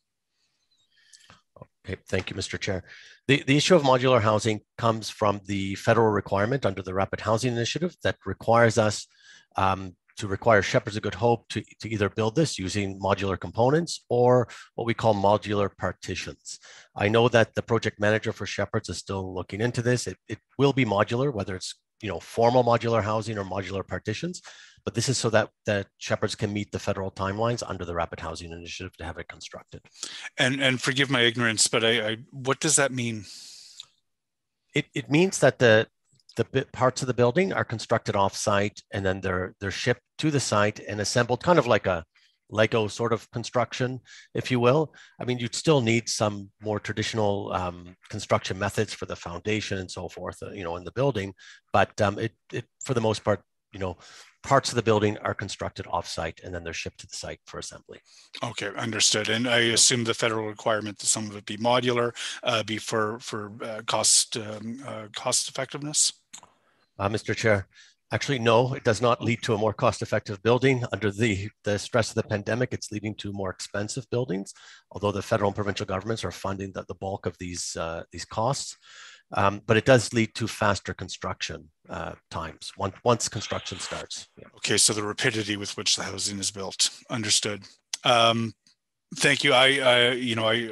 Okay, thank you, Mr. Chair. The, the issue of modular housing comes from the federal requirement under the Rapid Housing Initiative that requires us um, to require Shepherds of Good Hope to, to either build this using modular components or what we call modular partitions. I know that the project manager for Shepherds is still looking into this. It, it will be modular, whether it's you know formal modular housing or modular partitions, but this is so that that Shepherds can meet the federal timelines under the Rapid Housing Initiative to have it constructed. And and forgive my ignorance, but I, I what does that mean? It, it means that the the parts of the building are constructed off-site and then they're they're shipped to the site and assembled kind of like a Lego sort of construction, if you will. I mean, you'd still need some more traditional um, construction methods for the foundation and so forth, uh, you know, in the building. But um, it, it, for the most part, you know, parts of the building are constructed offsite and then they're shipped to the site for assembly. Okay, understood. And I assume the federal requirement that some of it be modular, uh, be for for uh, cost um, uh, cost effectiveness. Uh, Mr. Chair, Actually, no, it does not lead to a more cost-effective building. Under the, the stress of the pandemic, it's leading to more expensive buildings, although the federal and provincial governments are funding the, the bulk of these, uh, these costs. Um, but it does lead to faster construction uh, times once, once construction starts. Yeah. Okay, so the rapidity with which the housing is built, understood. Um, thank you. I, I, you know, I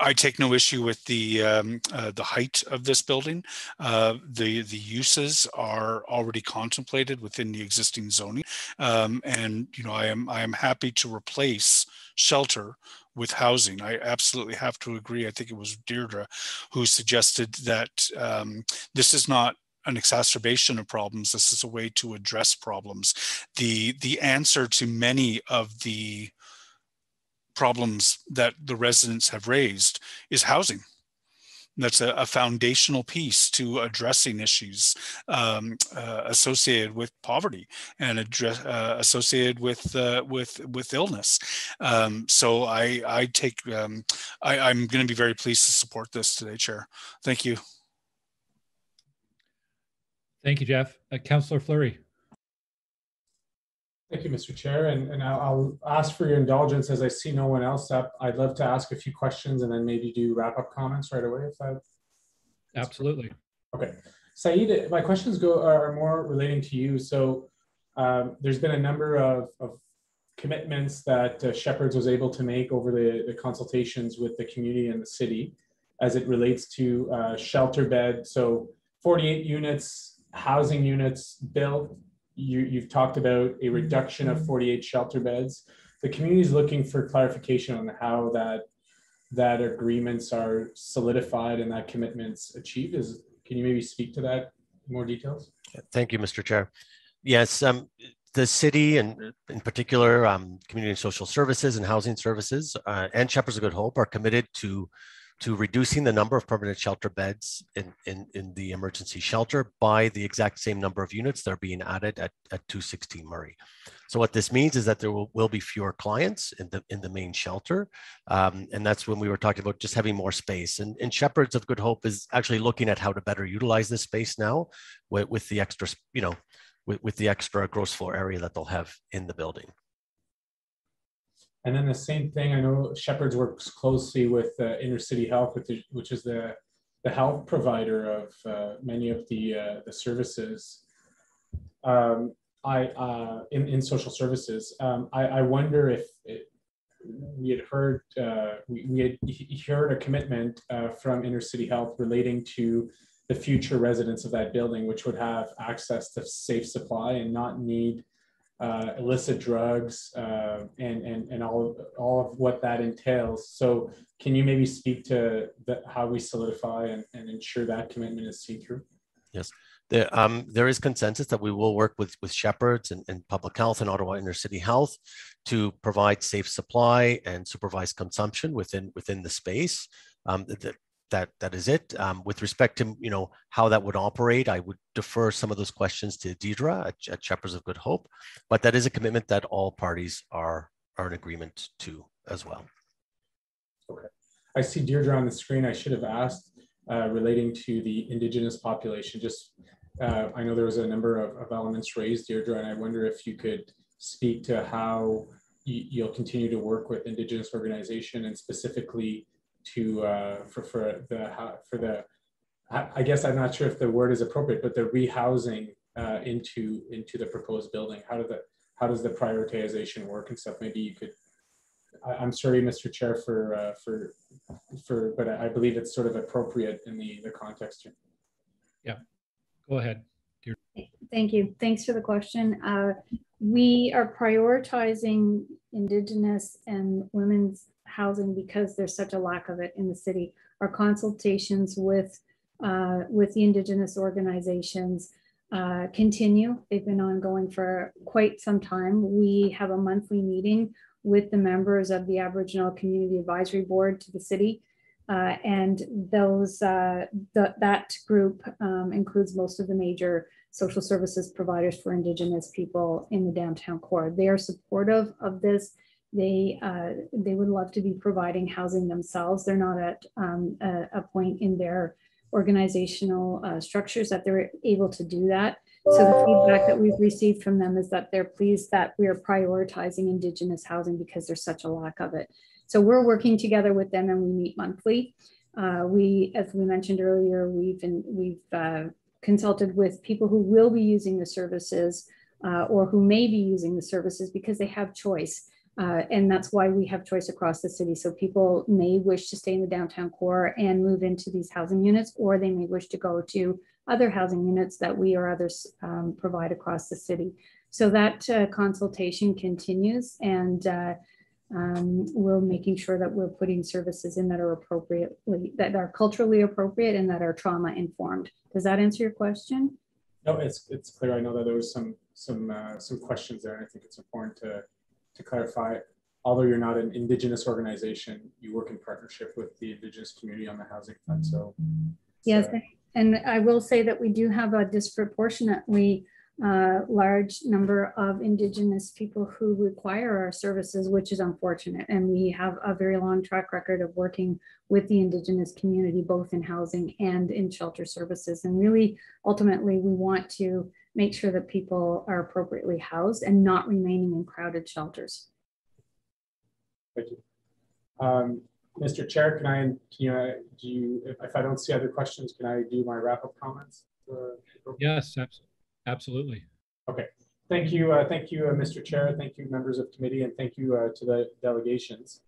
I take no issue with the um, uh, the height of this building. Uh, the the uses are already contemplated within the existing zoning, um, and you know I am I am happy to replace shelter with housing. I absolutely have to agree. I think it was Deirdre who suggested that um, this is not an exacerbation of problems. This is a way to address problems. The the answer to many of the problems that the residents have raised is housing. That's a, a foundational piece to addressing issues um, uh, associated with poverty and address, uh, associated with uh, with with illness. Um, so I I take um, I, I'm going to be very pleased to support this today, Chair. Thank you. Thank you, Jeff. Uh, Councillor Fleury. Thank you, Mr. Chair. And, and I'll, I'll, ask for your indulgence as I see no one else up. I'd love to ask a few questions and then maybe do wrap up comments right away if that. Absolutely. Okay. Saeed, my questions go are more relating to you. So um, there's been a number of, of commitments that uh, Shepherds was able to make over the, the consultations with the community and the city as it relates to uh, shelter bed. So 48 units, housing units built you, you've talked about a reduction of 48 shelter beds. The community is looking for clarification on how that that agreements are solidified and that commitments achieved. Is can you maybe speak to that in more details? Thank you, Mr. Chair. Yes, um, the city and in particular um, community and social services and housing services uh, and Shepherds of Good Hope are committed to to reducing the number of permanent shelter beds in, in, in the emergency shelter by the exact same number of units that are being added at, at 216 Murray. So what this means is that there will, will be fewer clients in the in the main shelter. Um, and that's when we were talking about just having more space. And, and Shepherds of Good Hope is actually looking at how to better utilize this space now with, with the extra, you know, with, with the extra gross floor area that they'll have in the building. And then the same thing, I know Shepherds works closely with uh, Inner City Health, which is the, the health provider of uh, many of the, uh, the services um, I, uh, in, in social services. Um, I, I wonder if it, we had heard, uh, we, we had heard a commitment uh, from Inner City Health relating to the future residents of that building, which would have access to safe supply and not need uh, illicit drugs uh, and, and, and all, all of what that entails. So can you maybe speak to the, how we solidify and, and ensure that commitment is seen through? Yes. There, um, there is consensus that we will work with, with Shepherds and, and Public Health and Ottawa Inner City Health to provide safe supply and supervised consumption within, within the space. Um, the, that that is it. Um, with respect to you know how that would operate, I would defer some of those questions to Deirdre at, at Shepherds of Good Hope, but that is a commitment that all parties are are in agreement to as well. Okay, I see Deirdre on the screen. I should have asked uh, relating to the Indigenous population. Just uh, I know there was a number of, of elements raised, Deirdre, and I wonder if you could speak to how you'll continue to work with Indigenous organization and specifically to uh, for for the for the I guess I'm not sure if the word is appropriate, but the rehousing uh, into into the proposed building. How does the how does the prioritization work and stuff? Maybe you could. I, am sorry, Mr. Chair, for uh, for for, but I believe it's sort of appropriate in the the context here. Yeah, go ahead. Thank you. Thanks for the question. Uh, we are prioritizing Indigenous and women's housing because there's such a lack of it in the city. Our consultations with uh, with the Indigenous organizations uh, continue. They've been ongoing for quite some time. We have a monthly meeting with the members of the Aboriginal Community Advisory Board to the city. Uh, and those uh, th that group um, includes most of the major social services providers for Indigenous people in the downtown core. They are supportive of this. They uh, they would love to be providing housing themselves. They're not at um, a, a, point in their organizational uh, structures that they're able to do that. So the feedback that we've received from them is that they're pleased that we are prioritizing Indigenous housing because there's such a lack of it. So we're working together with them and we meet monthly. Uh, we, as we mentioned earlier, we've been, we've uh, consulted with people who will be using the services uh, or who may be using the services because they have choice. Uh, and that's why we have choice across the city. So people may wish to stay in the downtown core and move into these housing units, or they may wish to go to other housing units that we or others um, provide across the city. So that uh, consultation continues and uh, um, we're making sure that we're putting services in that are appropriately, that are culturally appropriate and that are trauma informed. Does that answer your question? No, it's, it's clear. I know that there was some, some, uh, some questions there and I think it's important to, to clarify although you're not an indigenous organization, you work in partnership with the indigenous community on the housing fund. So yes, so. And I will say that we do have a disproportionately uh, large number of Indigenous people who require our services, which is unfortunate. And we have a very long track record of working with the Indigenous community, both in housing and in shelter services. And really, ultimately, we want to make sure that people are appropriately housed and not remaining in crowded shelters. Thank you. Um, Mr. Chair, can I, can you, uh, do you, if, if, I don't see other questions, can I do my wrap up comments? yes, absolutely. Okay. Thank you. Uh, thank you, uh, Mr. Chair. Thank you, members of committee, and thank you uh, to the delegations.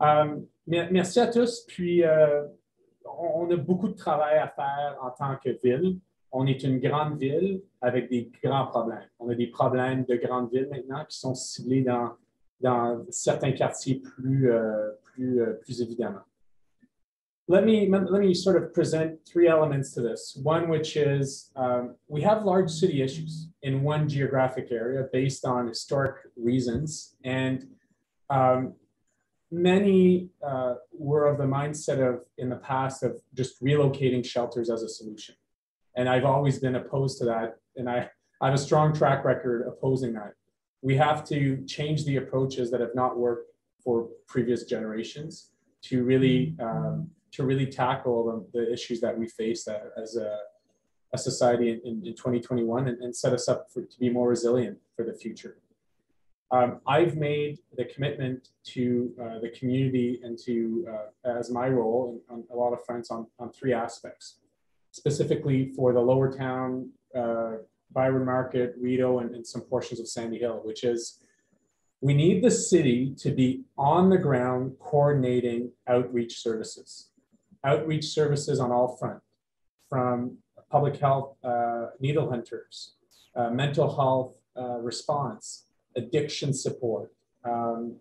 Um, merci à tous. Puis, euh, on a beaucoup de travail à faire en tant que ville. On est une grande ville avec des grands problèmes. On a des problèmes de grande ville maintenant qui sont ciblés dans dans certains quartiers plus, uh, plus, uh, plus évidemment. Let me, let me sort of present three elements to this. One, which is um, we have large city issues in one geographic area based on historic reasons. And um, many uh, were of the mindset of in the past of just relocating shelters as a solution. And I've always been opposed to that. And I, I have a strong track record opposing that we have to change the approaches that have not worked for previous generations to really um, to really tackle the, the, issues that we face as a, a society in, in, 2021 and, and, set us up for, to be more resilient for the future. Um, I've made the commitment to uh, the community and to, uh, as my role and, and, a lot of friends on, on three aspects, specifically for the lower town uh, ByWard Market, Rideau, and, and some portions of Sandy Hill, which is we need the city to be on the ground coordinating outreach services. Outreach services on all fronts, from public health uh, needle hunters, uh, mental health uh, response, addiction support, um,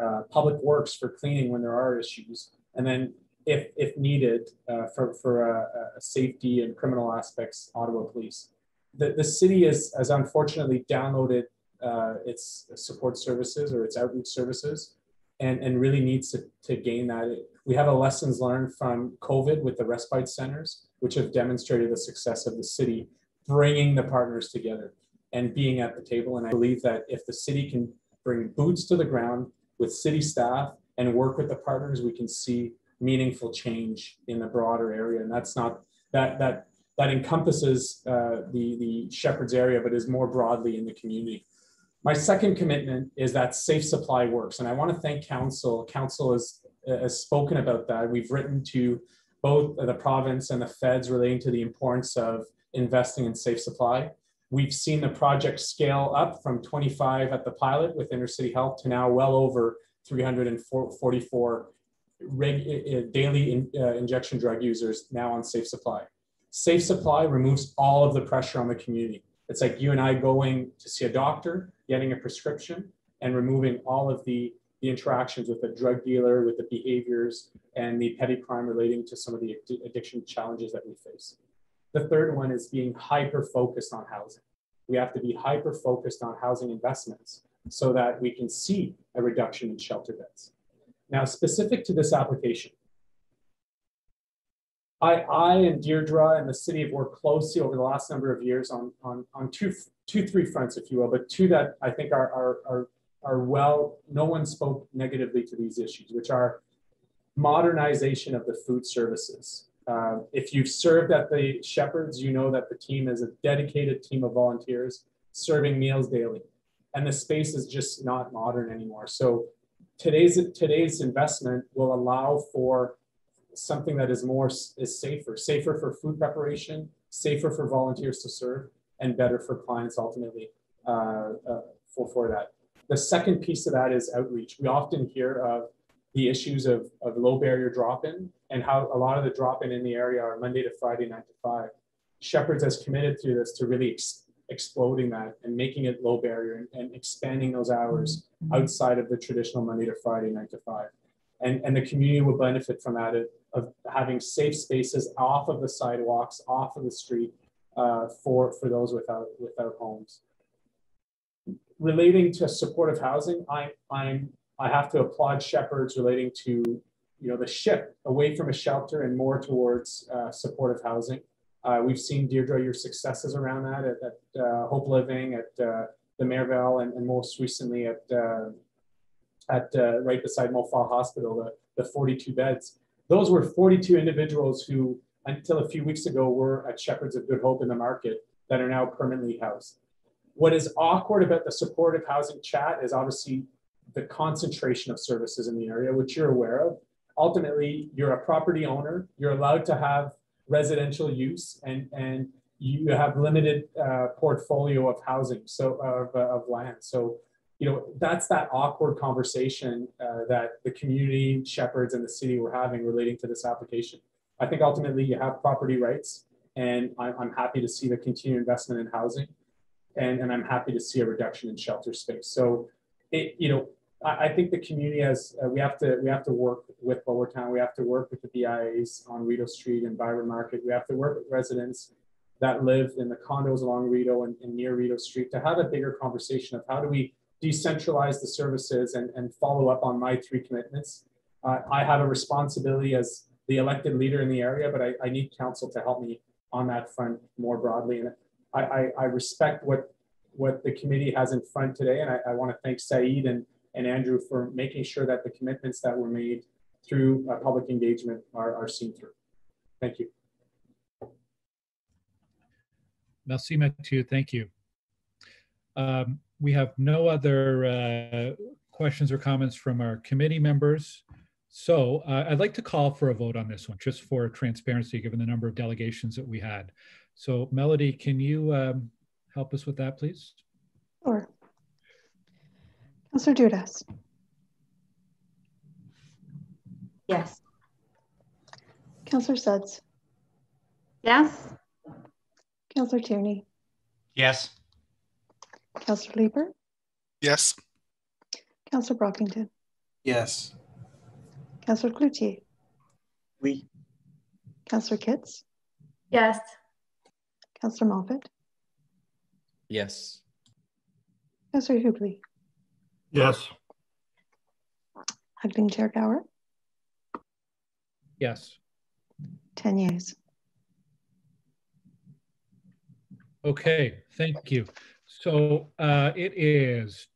uh, public works for cleaning when there are issues, and then if, if needed uh, for, for uh, safety and criminal aspects, Ottawa Police the, the city has, has unfortunately downloaded uh, its support services or its outreach services and, and really needs to, to gain that. We have a lessons learned from COVID with the respite centers, which have demonstrated the success of the city bringing the partners together and being at the table. And I believe that if the city can bring boots to the ground with city staff and work with the partners, we can see meaningful change in the broader area. And that's not that that that encompasses uh, the, the Shepherd's area, but is more broadly in the community. My second commitment is that safe supply works. And I want to thank Council. Council has, has spoken about that. We've written to both the province and the feds relating to the importance of investing in safe supply. We've seen the project scale up from 25 at the pilot with Inner City Health to now well over 344 reg- daily in, uh, injection drug users now on safe supply. Safe supply removes all of the pressure on the community. It's like you and I going to see a doctor, getting a prescription, and removing all of the, the interactions with the drug dealer, with the behaviors, and the petty crime relating to some of the addiction challenges that we face. The third one is being hyper focused on housing. We have to be hyper focused on housing investments so that we can see a reduction in shelter beds. Now, specific to this application, I, I and Deirdre and the city have worked closely over the last number of years on, on, on two, two, three fronts, if you will, but two that I think are, are, are, are well, no one spoke negatively to these issues, which are modernization of the food services. Uh, if you've served at the Shepherds, you know that the team is a dedicated team of volunteers serving meals daily. And the space is just not modern anymore. So today's, today's investment will allow for something that is more is safer, safer for food preparation, safer for volunteers to serve, and better for clients ultimately uh, uh, for, for that. The second piece of that is outreach. We often hear of the issues of, of low barrier drop-in and how a lot of the drop-in in the area are Monday to Friday, nine to five. Shepherds has committed to this to really ex exploding that and making it low barrier and, and expanding those hours outside of the traditional Monday to Friday, nine to five. And, and the community will benefit from that of having safe spaces off of the sidewalks, off of the street uh, for, for those without, without homes. Relating to supportive housing, I, I'm, I have to applaud Shepherds relating to you know, the shift away from a shelter and more towards uh, supportive housing. Uh, we've seen, Deirdre, your successes around that at, at uh, Hope Living, at uh, the Merivale, and, and, most recently at, uh, at right beside MoFa Hospital, the, the 42 beds. Those were 42 individuals who, until a few weeks ago, were at Shepherds of Good Hope in the market that are now permanently housed. What is awkward about the supportive housing chat is obviously the concentration of services in the area, which you're aware of. Ultimately, you're a property owner, you're allowed to have residential use, and, and you have limited uh, portfolio of housing, so of, uh, of land. So you know, that's that awkward conversation uh, that the community, shepherds, and the city were having relating to this application. I think ultimately you have property rights, and I'm, I'm happy to see the continued investment in housing, and, and I'm happy to see a reduction in shelter space. So, it, you know, I, I think the community has uh, we have to we have to work with Lower Town, we have to work with the BIAs on Rideau Street and ByWard Market, we have to work with residents that live in the condos along Rideau and, and near Rideau Street to have a bigger conversation of how do we decentralize the services and, and follow up on my three commitments. Uh, I have a responsibility as the elected leader in the area, but I, I need council to help me on that front more broadly. And I, I, I respect what, what the committee has in front today. And I, I want to thank Saeed and, and Andrew for making sure that the commitments that were made through uh, public engagement are, are seen through. Thank you. Merci, Mathieu. Thank you. Um, we have no other uh, questions or comments from our committee members. So uh, I'd like to call for a vote on this one, just for transparency, given the number of delegations that we had. So Melody, can you um, help us with that, please? Sure. Councillor Dudas. Yes. Councillor Sudds. Yes. Councillor Tierney. Yes. Councillor Leiper? Yes. Councillor Brockington? Yes. Councillor Cloutier? Oui. Councillor Kitts? Yes. Councillor Moffatt? Yes. Councillor Hubley? Yes. Acting Chair Gower? Yes. 10 yeas. Okay, thank you. So uh, it is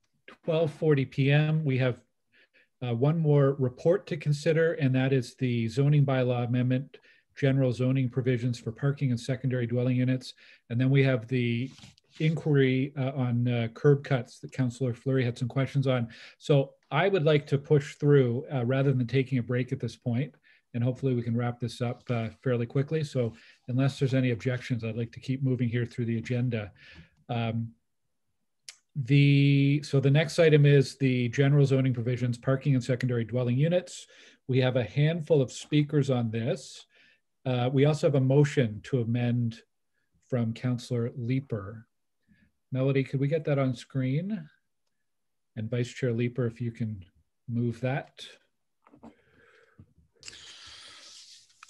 12:40 p.m. We have uh, one more report to consider, and that is the zoning bylaw amendment, general zoning provisions for parking and secondary dwelling units. And then we have the inquiry uh, on uh, curb cuts that Councillor Fleury had some questions on. So I would like to push through uh, rather than taking a break at this point, and hopefully we can wrap this up uh, fairly quickly. So unless there's any objections, I'd like to keep moving here through the agenda. Um, the so the next item is the general zoning provisions, parking and secondary dwelling units. We have a handful of speakers on this. Uh, we also have a motion to amend from Councillor Leiper. Melody, could we get that on screen? And Vice Chair Leiper, if you can move that.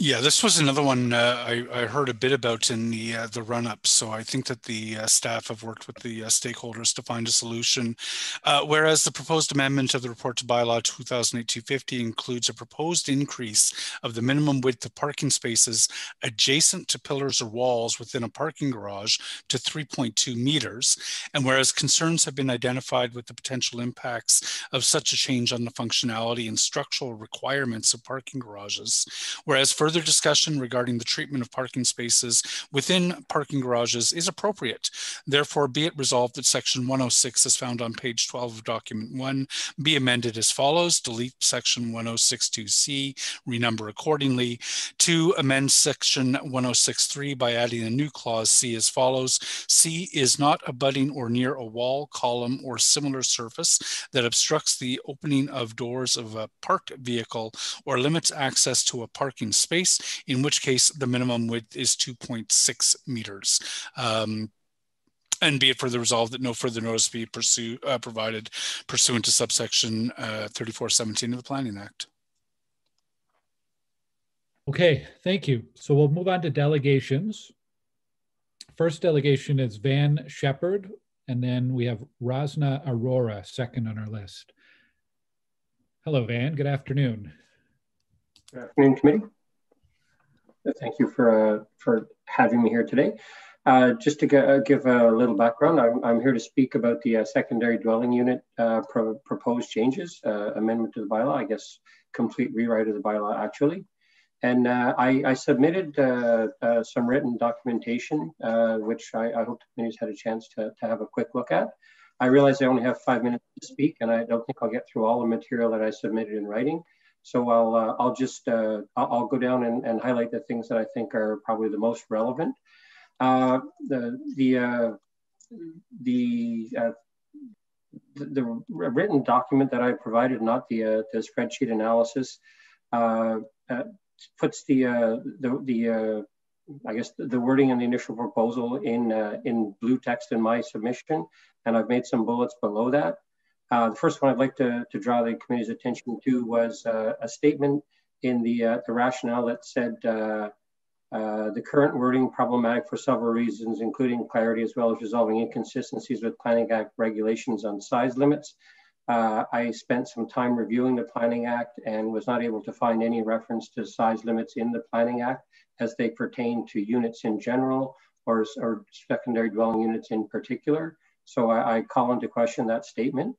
Yeah, this was another one uh, I, I, heard a bit about in the uh, the run up. So I think that the uh, staff have worked with the uh, stakeholders to find a solution. Uh, whereas the proposed amendment of the report to bylaw 2008-250 includes a proposed increase of the minimum width of parking spaces adjacent to pillars or walls within a parking garage to 3.2 meters. And whereas concerns have been identified with the potential impacts of such a change on the functionality and structural requirements of parking garages, whereas further Further discussion regarding the treatment of parking spaces within parking garages is appropriate. Therefore, be it resolved that section 106 as found on page 12 of document one be amended as follows, delete section 1062C, renumber accordingly. To amend section 1063 by adding a new clause C as follows, C is not abutting or near a wall, column, or similar surface that obstructs the opening of doors of a parked vehicle or limits access to a parking space space, in which case the minimum width is 2.6 meters. Um, and be it further resolved that no further notice be pursue, uh, provided pursuant to subsection uh, 3417 of the Planning Act. Okay, thank you. So we'll move on to delegations. First delegation is Van Shepard, and then we have Rasna Aurora, second on our list. Hello, Van. Good afternoon. Good afternoon, committee. Thank you for, uh, for having me here today. Uh, just to uh, give a little background, I'm, I'm here to speak about the uh, secondary dwelling unit uh, pro proposed changes, uh, amendment to the bylaw, I guess complete rewrite of the bylaw actually. And I, I, submitted some written documentation, which I, I, hope the committee's had a chance to, to have a quick look at. I realize I only have five minutes to speak and I don't think I'll get through all the material that I submitted in writing. So I'll, uh, I'll just, uh, I'll go down and, and, highlight the things that I think are probably the most relevant. Uh, the, the, uh, the, uh, the, the, written document that I provided, not the, uh, the spreadsheet analysis, puts the, the, the I guess the wording in the initial proposal in in blue text in my submission, and I've made some bullets below that. Uh, the first one I'd like to, to draw the committee's attention to was uh, a statement in the, uh, the rationale that said uh, uh, the current wording problematic for several reasons, including clarity as well as resolving inconsistencies with Planning Act regulations on size limits. I spent some time reviewing the Planning Act and was not able to find any reference to size limits in the Planning Act as they pertain to units in general or, or secondary dwelling units in particular. So I, I call into question that statement.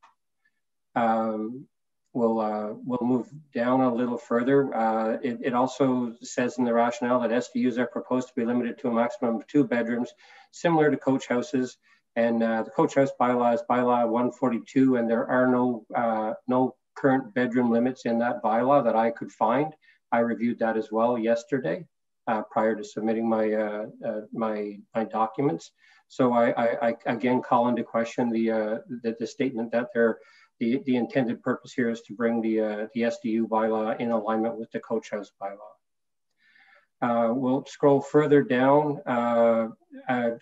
We'll, uh, we'll move down a little further. Uh, it, it, also says in the rationale that SDUs are proposed to be limited to a maximum of two bedrooms, similar to coach houses. And uh, the coach house bylaw is bylaw 142, and there are no, uh, no current bedroom limits in that bylaw that I could find. I reviewed that as well yesterday uh, prior to submitting my, uh, my, my documents. So I, I, I, again call into question the, the, the statement that there the, the intended purpose here is to bring the, uh, the SDU bylaw in alignment with the coach house bylaw. Uh, we'll scroll further down uh, at,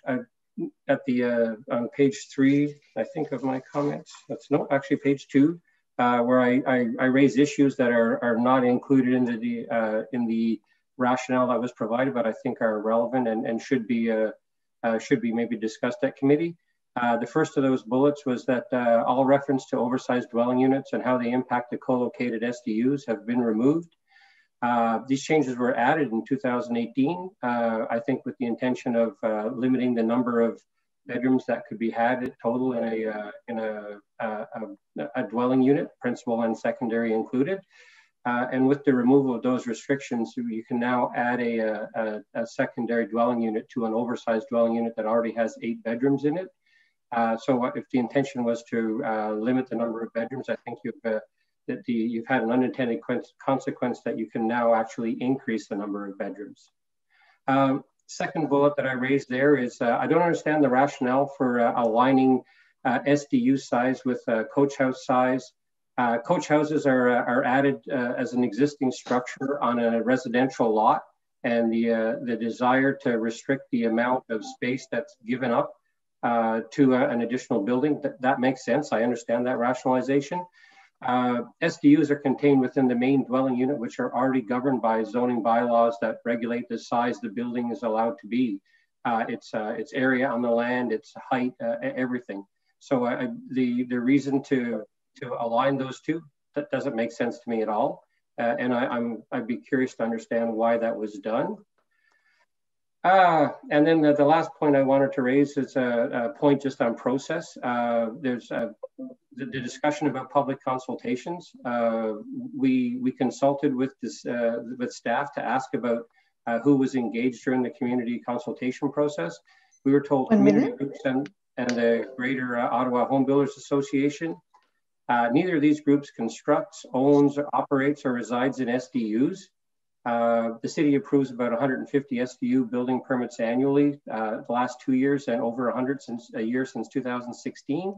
at, the uh, on page three, I think of my comments. That's no, actually page two, uh, where I, I, I, raise issues that are, are not included in the uh, in the rationale that was provided, but I think are relevant and, and should be should be maybe discussed at committee. Uh, the first of those bullets was that uh, all reference to oversized dwelling units and how they impact the co-located SDUs have been removed. Uh, these changes were added in 2018, uh, I think with the intention of uh, limiting the number of bedrooms that could be had at total in a, in a, a, a, dwelling unit, principal and secondary included. and with the removal of those restrictions, you can now add a, a secondary dwelling unit to an oversized dwelling unit that already has eight bedrooms in it. Uh, so if the intention was to uh, limit the number of bedrooms, I think you've, uh, that the, you've had an unintended consequence that you can now actually increase the number of bedrooms. Um, second bullet that I raised there is uh, I don't understand the rationale for uh, aligning SDU size with coach house size. coach houses are, are added as an existing structure on a residential lot and the, the desire to restrict the amount of space that's given up uh, to a, an additional building. That, that makes sense. I understand that rationalization. Uh, SDUs are contained within the main dwelling unit, which are already governed by zoning bylaws that regulate the size the building is allowed to be. Uh, its, uh, its area on the land, its height, uh, everything. So the, the reason to, to align those two, that doesn't make sense to me at all. Uh, and I, I'm, I'd be curious to understand why that was done. Uh, and then the, the, last point I wanted to raise is a, a point just on process. Uh, there's a, the, the, discussion about public consultations. Uh, we we consulted with this uh, with staff to ask about uh, who was engaged during the community consultation process. We were told One community minute. groups and, and the Greater uh, Ottawa Home Builders Association. neither of these groups constructs, owns, operates, or resides in SDUs. Uh, the city approves about 150 SDU building permits annually uh, the last two years and over 100 since a year since 2016.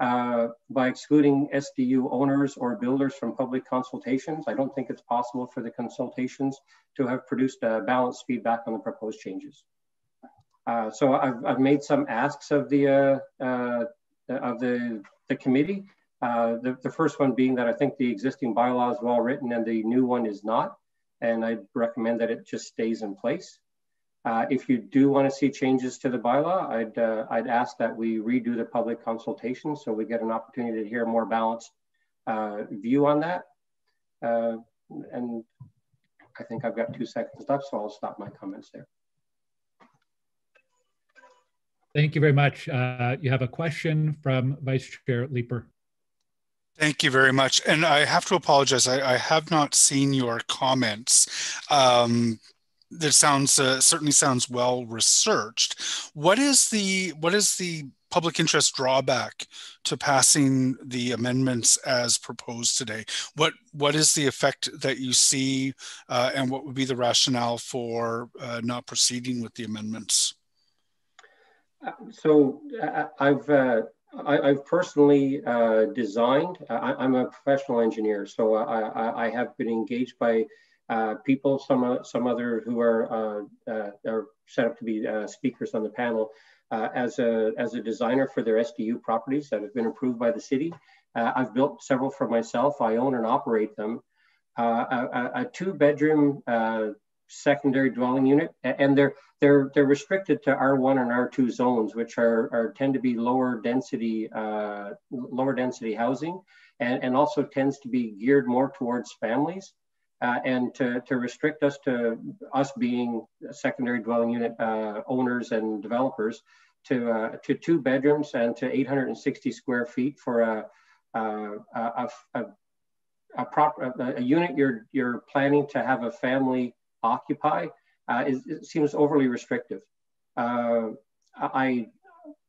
Uh, by excluding SDU owners or builders from public consultations, I don't think it's possible for the consultations to have produced a balanced feedback on the proposed changes. Uh, so I've, I've, made some asks of the uh, of the, the committee. the, the first one being that I think the existing bylaw is well written and the new one is not and I'd recommend that it just stays in place. Uh, if you do want to see changes to the bylaw, I'd, uh, I'd ask that we redo the public consultation so we get an opportunity to hear a more balanced uh, view on that. Uh, and I think I've got two seconds left, so I'll stop my comments there. Thank you very much. Uh, you have a question from Vice Chair Leiper. Thank you very much. And I have to apologize. I, I have not seen your comments. Um, that sounds uh, certainly sounds well researched. What is the what is the public interest drawback to passing the amendments as proposed today? What what is the effect that you see, uh, and what would be the rationale for uh, not proceeding with the amendments? Uh, so uh, I've uh, I, have personally uh, designed, I, am a professional engineer, so I, I, have been engaged by uh, people, some, some other who are, uh, uh are set up to be uh, speakers on the panel, uh, as, a, as a designer for their SDU properties that have been approved by the city. I've built several for myself. I own and operate them. a, a two bedroom secondary dwelling unit, and they're they're they're restricted to R1 and R2 zones, which are, are tend to be lower density uh, lower density housing, and, and also tends to be geared more towards families. Uh, and to, to restrict us to us being secondary dwelling unit uh, owners and developers to uh, to two bedrooms and to 860 square feet for a a, a, a, a, prop, a, a unit you're you're planning to have a family occupy uh, is, seems overly restrictive. Uh, I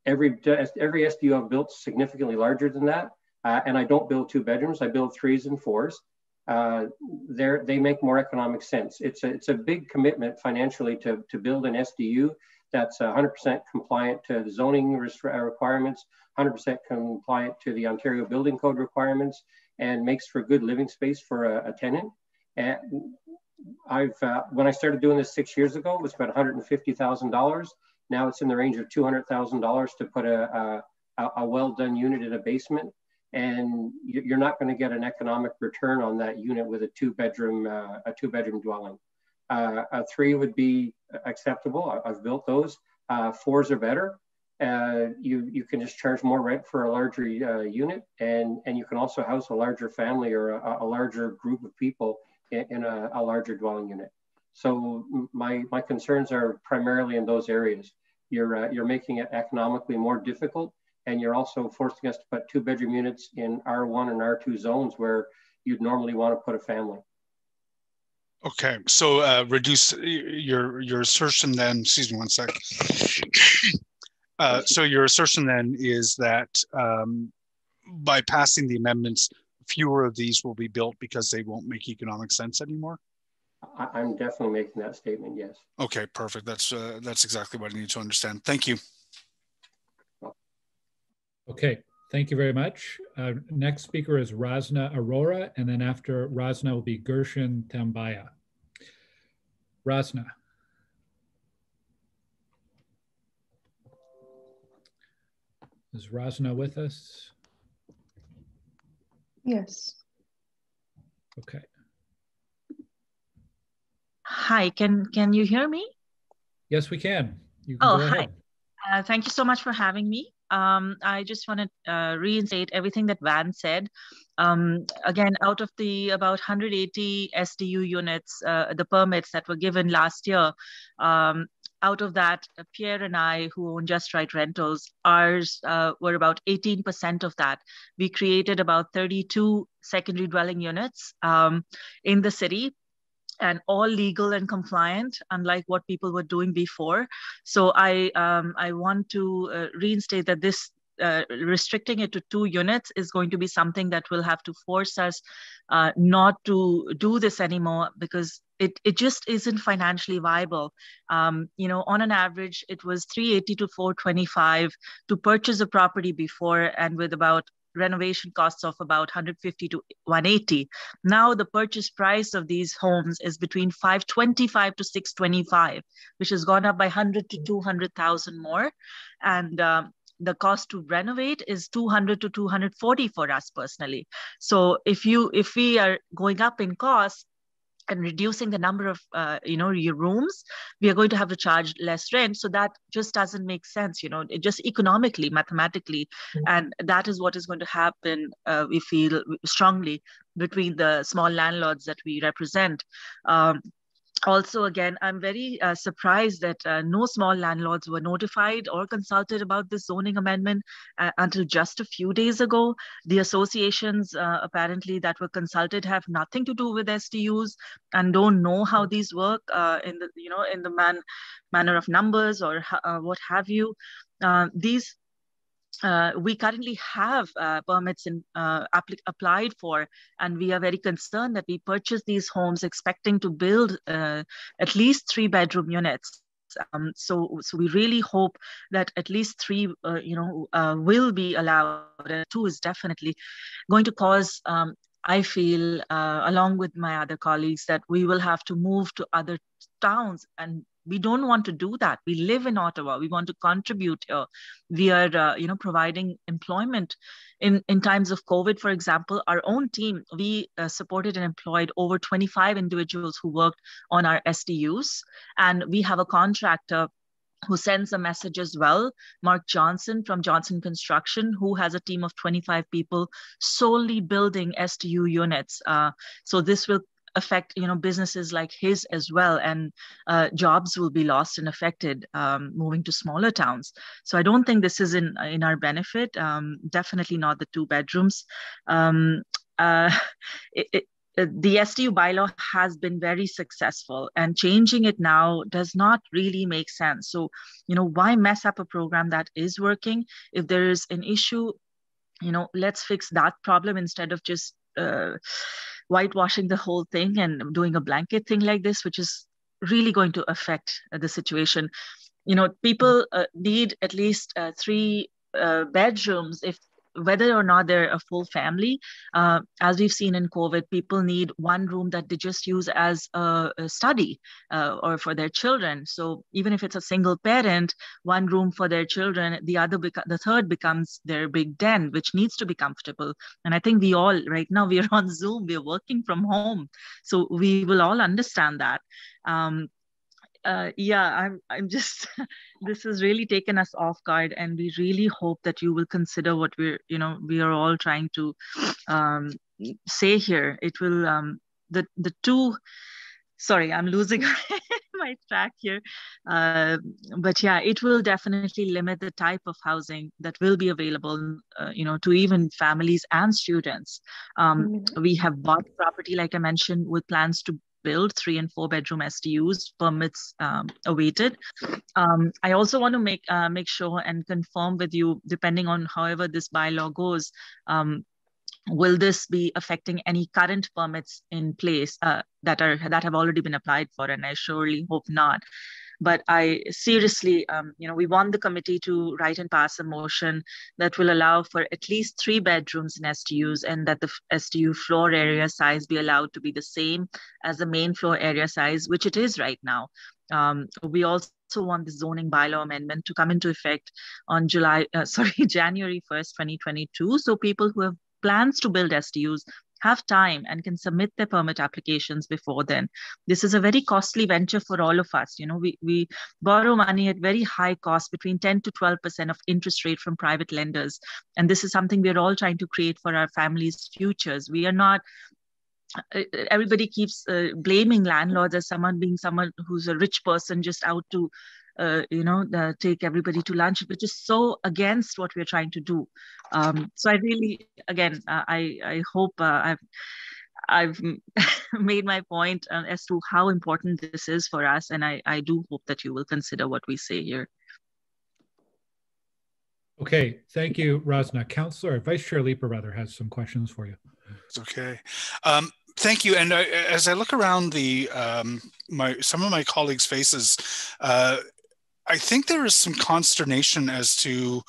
every every SDU I've built significantly larger than that, uh, and I don't build two bedrooms. I build threes and fours. Uh, they make more economic sense. It's a, it's a big commitment financially to, to build an SDU that's 100% compliant to the zoning requirements, 100% compliant to the Ontario Building Code requirements, and makes for good living space for a, a tenant. And I've uh, when I started doing this six years ago, it was about $150,000. Now it's in the range of $200,000 to put a, a, a well done unit in a basement, and you're not going to get an economic return on that unit with a two bedroom uh, a two bedroom dwelling. Uh, a three would be acceptable. I've built those. Uh, fours are better. Uh, you you can just charge more rent for a larger uh, unit, and and you can also house a larger family or a, a larger group of people in a, a larger dwelling unit. So my, my concerns are primarily in those areas. You're, uh, you're making it economically more difficult and you're also forcing us to put two bedroom units in R1 and R2 zones where you'd normally want to put a family. Okay, so uh, reduce your your assertion then. Excuse me one sec. Uh, so your assertion then is that um, by passing the amendments, fewer of these will be built because they won't make economic sense anymore? I'm definitely making that statement. Yes. Okay, perfect. That's uh, that's exactly what I need to understand. Thank you. Okay, thank you very much. Uh, next speaker is Rasna Aurora, and then after Rasna will be Gershon Tambaya. Rasna. Is Rasna with us? Yes. Okay. Hi, can can you hear me? Yes, we can. You can oh, hi. Uh, thank you so much for having me. Um, I just want to uh, reinstate everything that Van said. Um, again, out of the about 180 SDU units, uh, the permits that were given last year, um, out of that, uh, Pierre and I, who own Just Right Rentals, ours uh, were about 18% of that. We created about 32 secondary dwelling units um, in the city and all legal and compliant, unlike what people were doing before. So I um, I want to uh, reinstate that this. Uh, restricting it to two units is going to be something that will have to force us uh, not to do this anymore because it, it just isn't financially viable. Um, you know, on an average, it was 380 to 425 to purchase a property before, and with about renovation costs of about 150 to 180. Now the purchase price of these homes is between 525 to 625, which has gone up by 100 to 200,000 more. And um, the cost to renovate is 200 to 240 for us personally. So if you if we are going up in cost, and reducing the number of uh, you know your rooms we are going to have to charge less rent so that just doesn't make sense you know it just economically mathematically mm-hmm. and that is what is going to happen uh, we feel strongly between the small landlords that we represent um, also again i'm very uh, surprised that uh, no small landlords were notified or consulted about this zoning amendment uh, until just a few days ago. The associations uh, apparently that were consulted have nothing to do with SDUs and don't know how these work uh, in the you know in the man manner of numbers or uh, what have you. These uh, we currently have uh, permits in, uh, applied for, and we are very concerned that we purchase these homes expecting to build uh, at least three bedroom units. Um, so, so we really hope that at least three, uh, you know, uh, will be allowed. two is definitely going to cause um, I feel, uh, along with my other colleagues, that we will have to move to other towns and we don't want to do that. We live in ottawa. We want to contribute here. We are uh, you know providing employment. In in times of covid for example our own team we uh, supported and employed over 25 individuals who worked on our sdus and we have a contractor who sends a message as well, Mark Johnson from Johnson Construction, who has a team of 25 people solely building SDU units. Uh, so this will affect you know businesses like his as well and uh, jobs will be lost and affected um, moving to smaller towns so i don't think this is in in our benefit um, definitely not the two bedrooms um, uh, it, it, uh, the SDU bylaw has been very successful and changing it now does not really make sense. So, you know, why mess up a program that is working? If there is an issue, you know, let's fix that problem instead of just uh, whitewashing the whole thing and doing a blanket thing like this, which is really going to affect uh, the situation. You know, people uh, need at least uh, three uh, bedrooms if whether or not they're a full family, uh, as we've seen in COVID, people need one room that they just use as a, a study uh, or for their children. So even if it's a single parent, one room for their children, the other, beca- the third becomes their big den, which needs to be comfortable. And I think we all, right now, we are on Zoom, we're working from home. So we will all understand that. Um, uh, yeah, I'm, I'm just, this has really taken us off guard and we really hope that you will consider what we're, you know, we are all trying to um, say here. It will, um, the, the two, sorry, I'm losing my track here. Uh, but yeah, it will definitely limit the type of housing that will be available, uh, you know, to even families and students. Um, mm-hmm. We have bought property, like I mentioned, with plans to build three and four bedroom SDUs, permits um, awaited. Um, I also want to make uh, make sure and confirm with you, depending on however this bylaw goes, um, will this be affecting any current permits in place uh, that are that have already been applied for? And I surely hope not. But I seriously, um, you know, we want the committee to write and pass a motion that will allow for at least three bedrooms in SDUs and that the SDU floor area size be allowed to be the same as the main floor area size, which it is right now. Um, we also want the zoning bylaw amendment to come into effect on July, uh, sorry, January 1st, 2022. So people who have plans to build SDUs have time and can submit their permit applications before then. This is a very costly venture for all of us. You know, we, we borrow money at very high cost, between 10 to 12% of interest rate from private lenders. And this is something we're all trying to create for our families' futures. We are not everybody keeps uh, blaming landlords as someone being someone who's a rich person just out to uh, you know, uh, take everybody to lunch, which is so against what we're trying to do. Um, so I really, again, uh, I I hope uh, I've I've made my point uh, as to how important this is for us, and I I do hope that you will consider what we say here. Okay, thank you, Rasna. Councillor, Vice Chair Leiper rather has some questions for you. It's okay. Um, thank you. And I, as I look around the um, my some of my colleagues' faces, uh, I think there is some consternation as to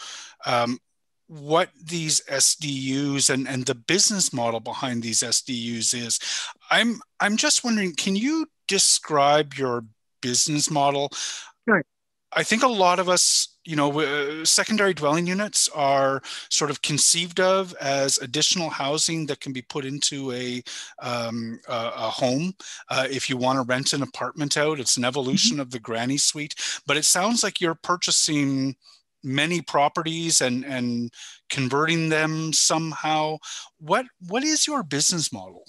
um, what these SDUs and, and the business model behind these SDUs is. I'm I'm just wondering, can you describe your business model? Sure. I think a lot of us you know, uh, secondary dwelling units are sort of conceived of as additional housing that can be put into a, um, a, a, home. Uh, if you want to rent an apartment out, it's an evolution mm-hmm. of the granny suite. But it sounds like you're purchasing many properties and and converting them somehow. What what is your business model?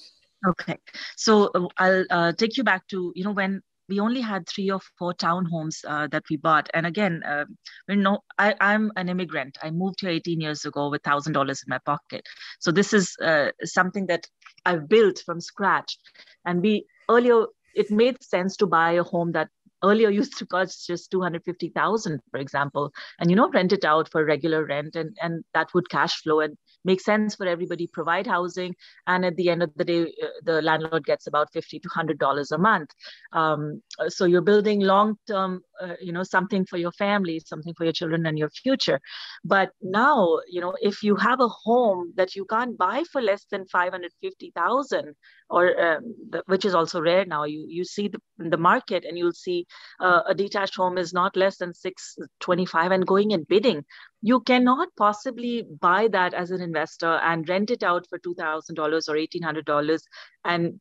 Okay, so uh, I'll uh, take you back to you know when we only had three or four townhomes uh, that we bought. And again, uh, you know, I, am an immigrant. I moved here 18 years ago with thousand dollars in my pocket. So this is uh, something that I've built from scratch. And we earlier it made sense to buy a home that earlier used to cost just 250000 for example and you know rent it out for regular rent and and that would cash flow and make sense for everybody provide housing and at the end of the day uh, the landlord gets about 50 to 100 dollars a month. Um, so you're building long term uh, you know something for your family something for your children and your future. But now you know if you have a home that you can't buy for less than 550000 or um, which is also rare now you you see the, the market and you'll see uh, a detached home is not less than 625 and going and bidding you cannot possibly buy that as an investor and rent it out for $2000 or $1800 and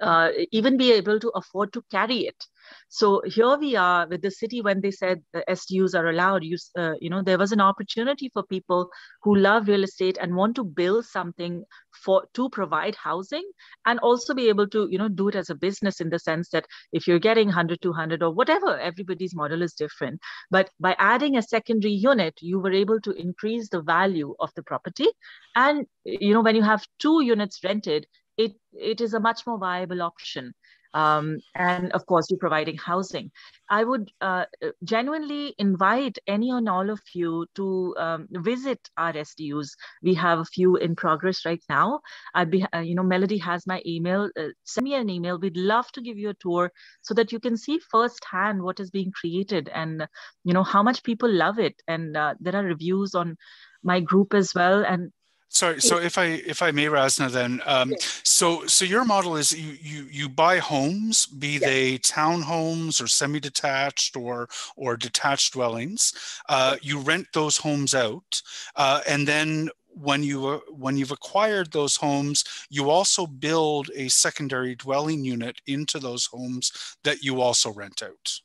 uh, even be able to afford to carry it. So here we are with the city when they said the SDUs are allowed. You, uh, you know, there was an opportunity for people who love real estate and want to build something for to provide housing and also be able to, you know, do it as a business in the sense that if you're getting 100, 200 or whatever, everybody's model is different. But by adding a secondary unit, you were able to increase the value of the property. And, you know, when you have two units rented, it, it is a much more viable option. Um, and of course, you're providing housing. I would uh, genuinely invite any and all of you to um, visit our SDUs. We have a few in progress right now. I'd be, uh, you know, Melody has my email. Uh, send me an email. We'd love to give you a tour so that you can see firsthand what is being created and, you know, how much people love it. And uh, there are reviews on my group as well. And Sorry, so if I if I may, Rasna, then um, so so your model is you you you buy homes, be yes. they townhomes or semi-detached or or detached dwellings. Uh, you rent those homes out, uh, and then when you uh, when you've acquired those homes, you also build a secondary dwelling unit into those homes that you also rent out.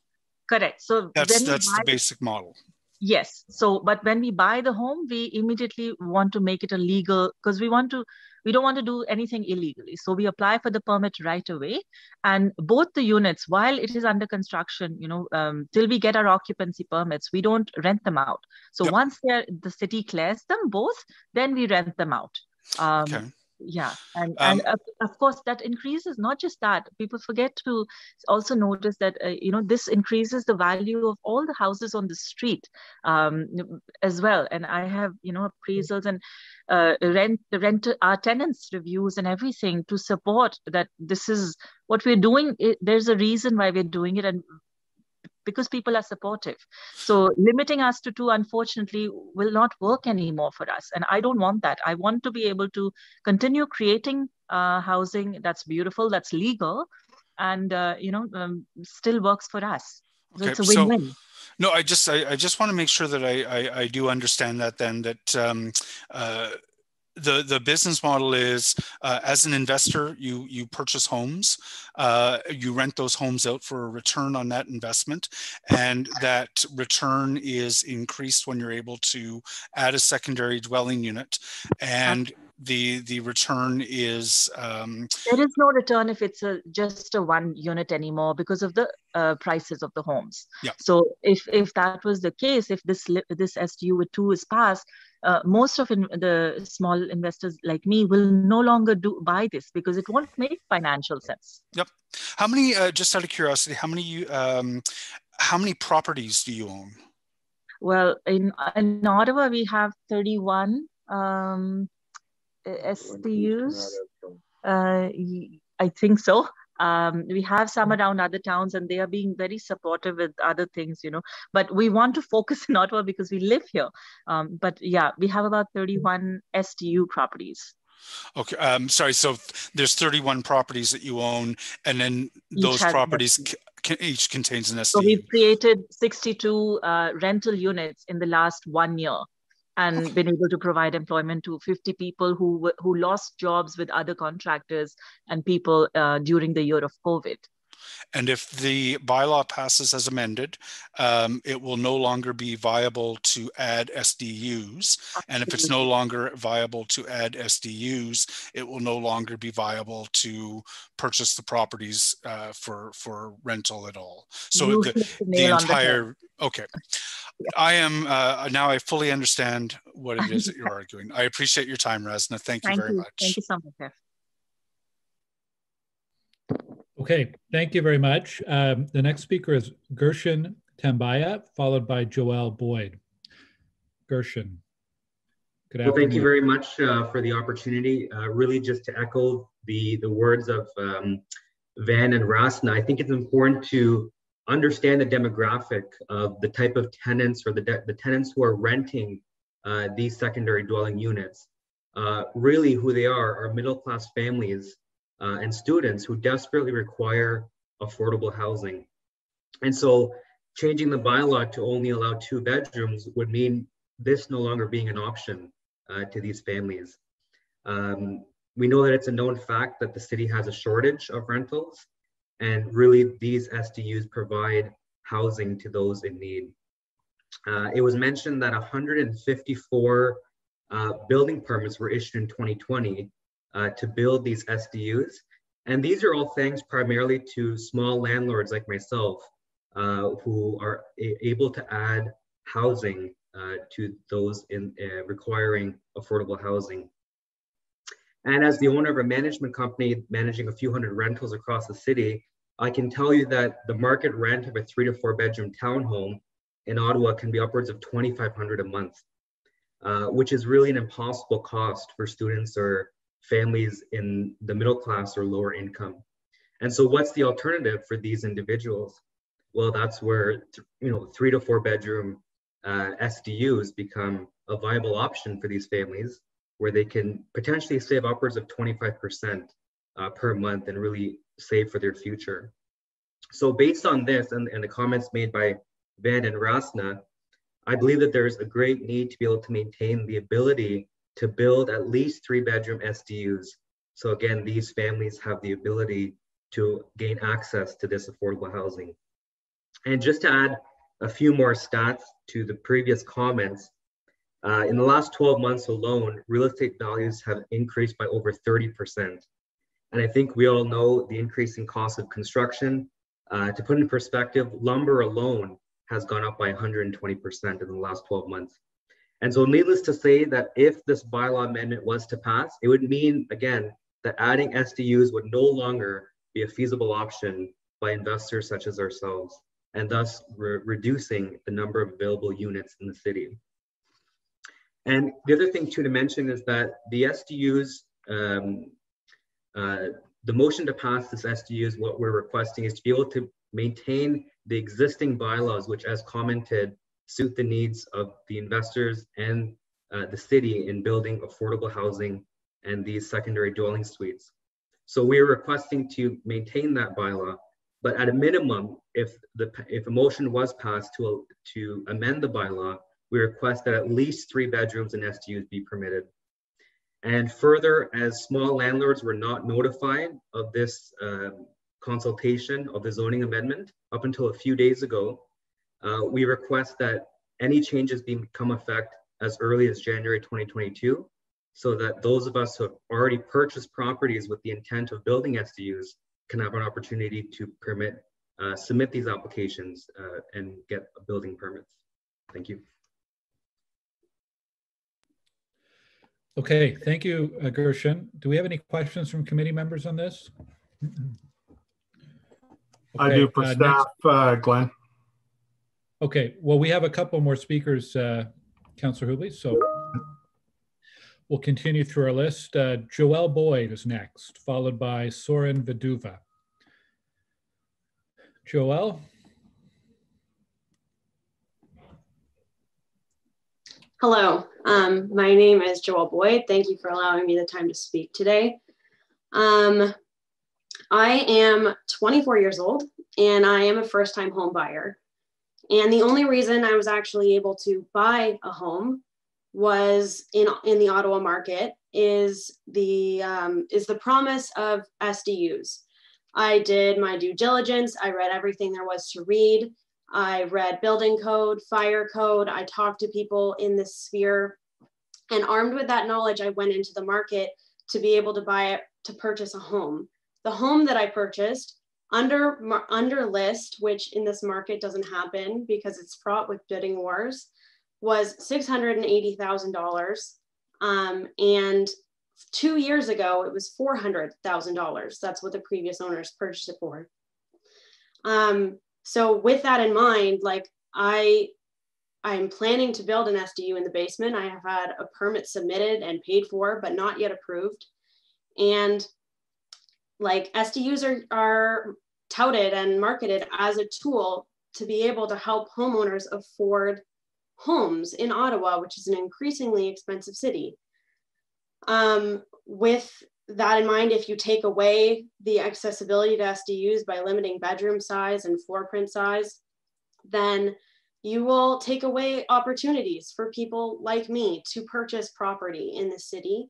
Correct. So that's that's the basic model. Yes. So, but when we buy the home, we immediately want to make it a legal because we want to, we don't want to do anything illegally. So we apply for the permit right away. And both the units, while it is under construction, you know, um, till we get our occupancy permits, we don't rent them out. So yep. once they're, the city clears them both, then we rent them out. Um, okay yeah and um, and of, of, course that increases not just that people forget to also notice that uh, you know this increases the value of all the houses on the street um, as well. And i have you know appraisals and uh, rent the rent our tenants reviews and everything to support that this is what we're doing. It, there's a reason why we're doing it and because people are supportive. So limiting us to two, unfortunately, will not work anymore for us. And I don't want that. I want to be able to continue creating uh, housing that's beautiful, that's legal, and uh, you know um, still works for us. So okay, it's a win-win. So- no, I just I, I, just want to make sure that I, I, I do understand that then that um, uh, the the business model is uh, as an investor you you purchase homes uh, you rent those homes out for a return on that investment and that return is increased when you're able to add a secondary dwelling unit. And the the return is um, there is no return if it's a just a one unit anymore because of the uh, prices of the homes. Yeah. So if if that was the case if this this sdu with two is passed uh, most of in, the small investors like me will no longer do buy this because it won't make financial sense. Yep. How many? Uh, just out of curiosity, how many? Um, how many properties do you own? Well, in in Ottawa, we have thirty one um, SDUs. Uh, I think so um, we have some mm. around other towns and they are being very supportive with other things you know. But we want to focus in ottawa because we live here um, but yeah we have about 31 sdu properties. Okay um, sorry so there's 31 properties that you own and then those properties each contains an SDU. So we've created 62 uh, rental units in the last one year and been able to provide employment to 50 people who who lost jobs with other contractors and people uh, during the year of COVID. And if the bylaw passes as amended, um, it will no longer be viable to add SDUs. And if it's no longer viable to add SDUs, it will no longer be viable to purchase the properties uh, for for rental at all. So the, the entire the okay. I am uh, now. I fully understand what it is that you're arguing. I appreciate your time, Rasna. Thank you Thank very you. much. Thank you so much. Okay, thank you very much. Um, the next speaker is Gershon Tambaya, followed by Joel Boyd. Gershon. Good afternoon. Well, thank you very much uh, for the opportunity. Uh, really, just to echo the the words of um, Van and Rasna, I think it's important to understand the demographic of the type of tenants or the, the tenants who are renting uh, these secondary dwelling units. Uh, really, who they are are middle class families uh, and students who desperately require affordable housing. And so changing the bylaw to only allow two bedrooms would mean this no longer being an option uh, to these families. Um, we know that it's a known fact that the city has a shortage of rentals, and really these SDUs provide housing to those in need. Uh, it was mentioned that 154 uh, building permits were issued in 2020 uh, to build these SDUs. And these are all thanks primarily to small landlords like myself uh, who are able to add housing uh, to those in uh, requiring affordable housing. And as the owner of a management company managing a few hundred rentals across the city, I can tell you that the market rent of a three to four bedroom townhome in Ottawa can be upwards of 2,500 a month, uh, which is really an impossible cost for students or families in the middle class or lower income. And so what's the alternative for these individuals? Well, that's where, you know, three to four bedroom uh, SDUs become a viable option for these families where they can potentially save upwards of 25% uh, per month and really save for their future. So based on this and, and the comments made by Van and Rasna, I believe that there's a great need to be able to maintain the ability to build at least three bedroom SDUs. So again, these families have the ability to gain access to this affordable housing. And just to add a few more stats to the previous comments, uh, in the last 12 months alone, real estate values have increased by over 30%. And I think we all know the increasing cost of construction. Uh, to put in perspective, lumber alone has gone up by 120% in the last 12 months. And so needless to say that if this bylaw amendment was to pass, it would mean, again, that adding SDUs would no longer be a feasible option by investors such as ourselves, and thus re reducing the number of available units in the city. And the other thing too to mention is that the SDUs, um, uh, the motion to pass this SDU is what we're requesting is to be able to maintain the existing bylaws, which as commented, suit the needs of the investors and uh, the city in building affordable housing and these secondary dwelling suites. So we are requesting to maintain that bylaw, but at a minimum, if the if a motion was passed to to amend the bylaw, we request that at least three bedrooms and SDUs be permitted. And further, as small landlords were not notified of this um, consultation of the zoning amendment up until a few days ago, uh, we request that any changes become effect as early as January 2022, so that those of us who have already purchased properties with the intent of building SDUs can have an opportunity to permit, uh, submit these applications uh, and get building permits. Thank you. Okay, thank you, uh, Gershon. Do we have any questions from committee members on this? I do for uh, staff, uh, Glen. Okay, well, we have a couple more speakers, uh, Councillor Hubley, so we'll continue through our list. Uh, Joelle Boyd is next, followed by Soren Vaduva. Joelle? Hello, um, my name is Joelle Boyd. Thank you for allowing me the time to speak today. Um, I am 24 years old and I am a first time home buyer. And the only reason I was actually able to buy a home was in, in the Ottawa market is the, um, is the promise of SDUs. I did my due diligence. I read everything there was to read. I read building code, fire code. I talked to people in this sphere. And armed with that knowledge, I went into the market to be able to buy it, to purchase a home. The home that I purchased under, under list, which in this market doesn't happen because it's fraught with bidding wars, was $680,000. Um, and two years ago, it was $400,000. That's what the previous owners purchased it for. Um, so with that in mind, like I, I'm planning to build an SDU in the basement. I have had a permit submitted and paid for, but not yet approved. And like SDUs are, are touted and marketed as a tool to be able to help homeowners afford homes in Ottawa, which is an increasingly expensive city. Um, with that in mind, if you take away the accessibility to SDUs by limiting bedroom size and floor print size, then you will take away opportunities for people like me to purchase property in the city.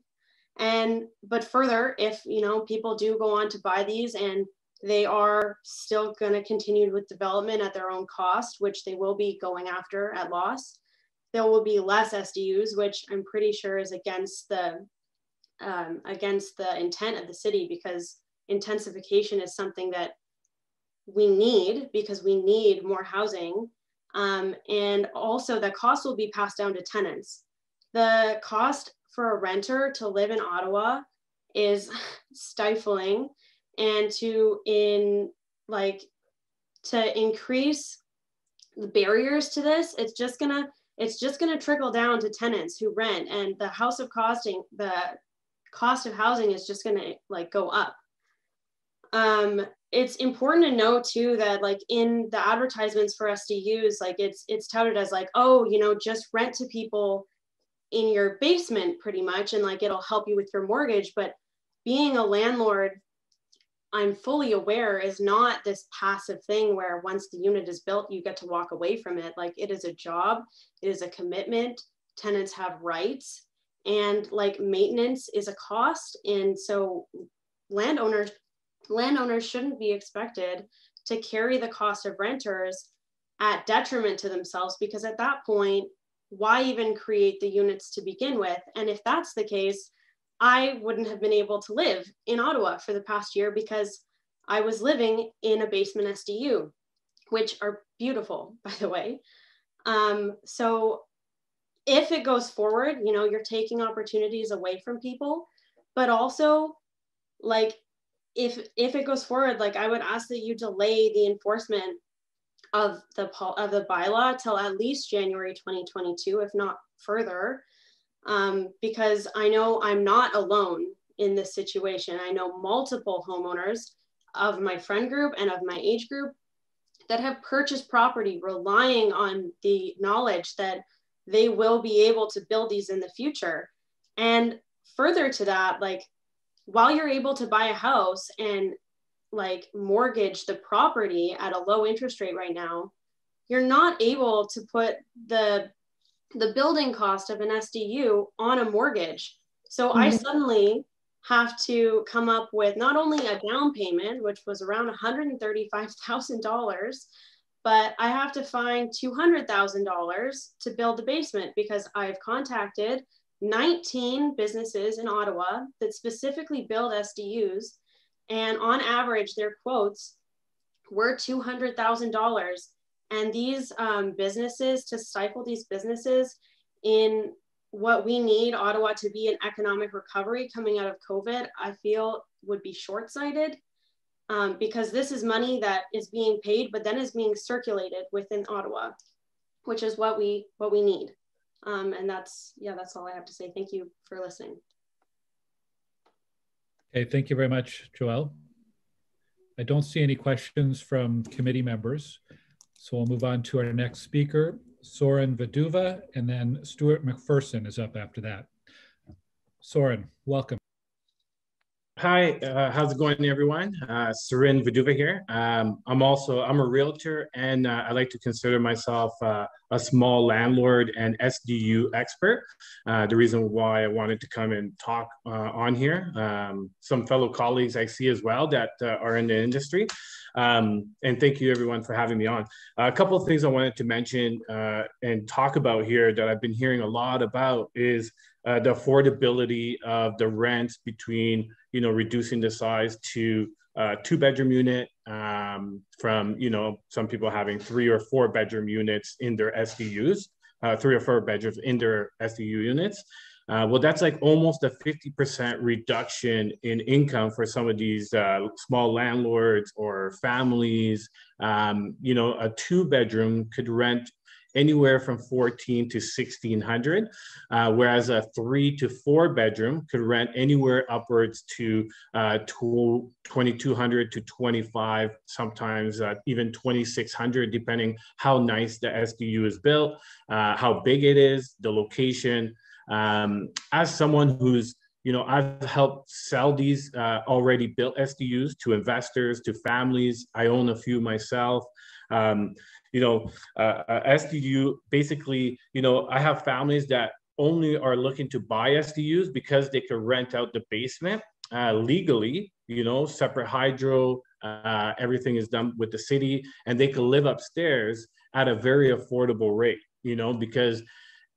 And but further, if you know people do go on to buy these and they are still going to continue with development at their own cost, which they will be going after at loss. There will be less SDUs, which I'm pretty sure is against the um, against the intent of the city because intensification is something that we need because we need more housing. Um, and also the cost will be passed down to tenants. The cost for a renter to live in Ottawa is stifling and to in like to increase the barriers to this, it's just gonna it's just gonna trickle down to tenants who rent and the house of costing the cost of housing is just going to like go up. Um, it's important to know too that like in the advertisements for SDUs, like it's it's touted as like, oh, you know, just rent to people in your basement pretty much, and like it'll help you with your mortgage. But being a landlord, I'm fully aware is not this passive thing where once the unit is built, you get to walk away from it. Like it is a job, it is a commitment. Tenants have rights and like maintenance is a cost and so landowners landowners shouldn't be expected to carry the cost of renters at detriment to themselves because at that point why even create the units to begin with? And if that's the case i wouldn't have been able to live in ottawa for the past year because i was living in a basement sdu which are beautiful by the way. Um, so if it goes forward, you know, you're taking opportunities away from people, but also like if if it goes forward, like I would ask that you delay the enforcement of the of the bylaw till at least January 2022, if not further, um, because I know I'm not alone in this situation. I know multiple homeowners of my friend group and of my age group that have purchased property relying on the knowledge that they will be able to build these in the future. And further to that, like while you're able to buy a house and like mortgage the property at a low interest rate right now, you're not able to put the the building cost of an SDU on a mortgage. So Mm-hmm. I suddenly have to come up with not only a down payment, which was around $135,000, but I have to find $200,000 to build the basement because I've contacted 19 businesses in Ottawa that specifically build SDUs. And on average, their quotes were $200,000. And these um, businesses, to stifle these businesses in what we need Ottawa to be an economic recovery coming out of COVID, I feel would be short sighted um, because this is money that is being paid, but then is being circulated within Ottawa, which is what we what we need. Um, and that's yeah, that's all I have to say. Thank you for listening. Okay, thank you very much, Joelle. I don't see any questions from committee members. So we'll move on to our next speaker, Soren Vaduva, and then Stuart McPherson is up after that. Soren, welcome. Hi, uh, how's it going, everyone? Uh, Surin Vaduva here. Um, I'm also I'm a realtor, and uh, I like to consider myself uh, a small landlord and SDU expert. Uh, the reason why I wanted to come and talk uh, on here, um, some fellow colleagues I see as well that uh, are in the industry. Um, and thank you everyone for having me on. a couple of things I wanted to mention and talk about here that I've been hearing a lot about is the affordability of the rents between, you know, reducing the size to a two bedroom unit um, from, you know, some people having three or four bedroom units in their SDUs, uh, three or four bedrooms in their SDU units. Uh, well, that's like almost a 50% reduction in income for some of these uh, small landlords or families. Um, you know, a two bedroom could rent anywhere from 14 to 1600 uh, whereas a three to four bedroom could rent anywhere upwards to uh, 2200 to 25 sometimes uh, even 2600 depending how nice the sdu is built uh, how big it is the location. Um, as someone who's you know i've helped sell these uh, already built sdus to investors to families. I own a few myself. Um, you know, uh, uh, SDU basically, you know, I have families that only are looking to buy SDUs because they can rent out the basement uh, legally, you know, separate hydro, uh, everything is done with the city, and they can live upstairs at a very affordable rate, you know, because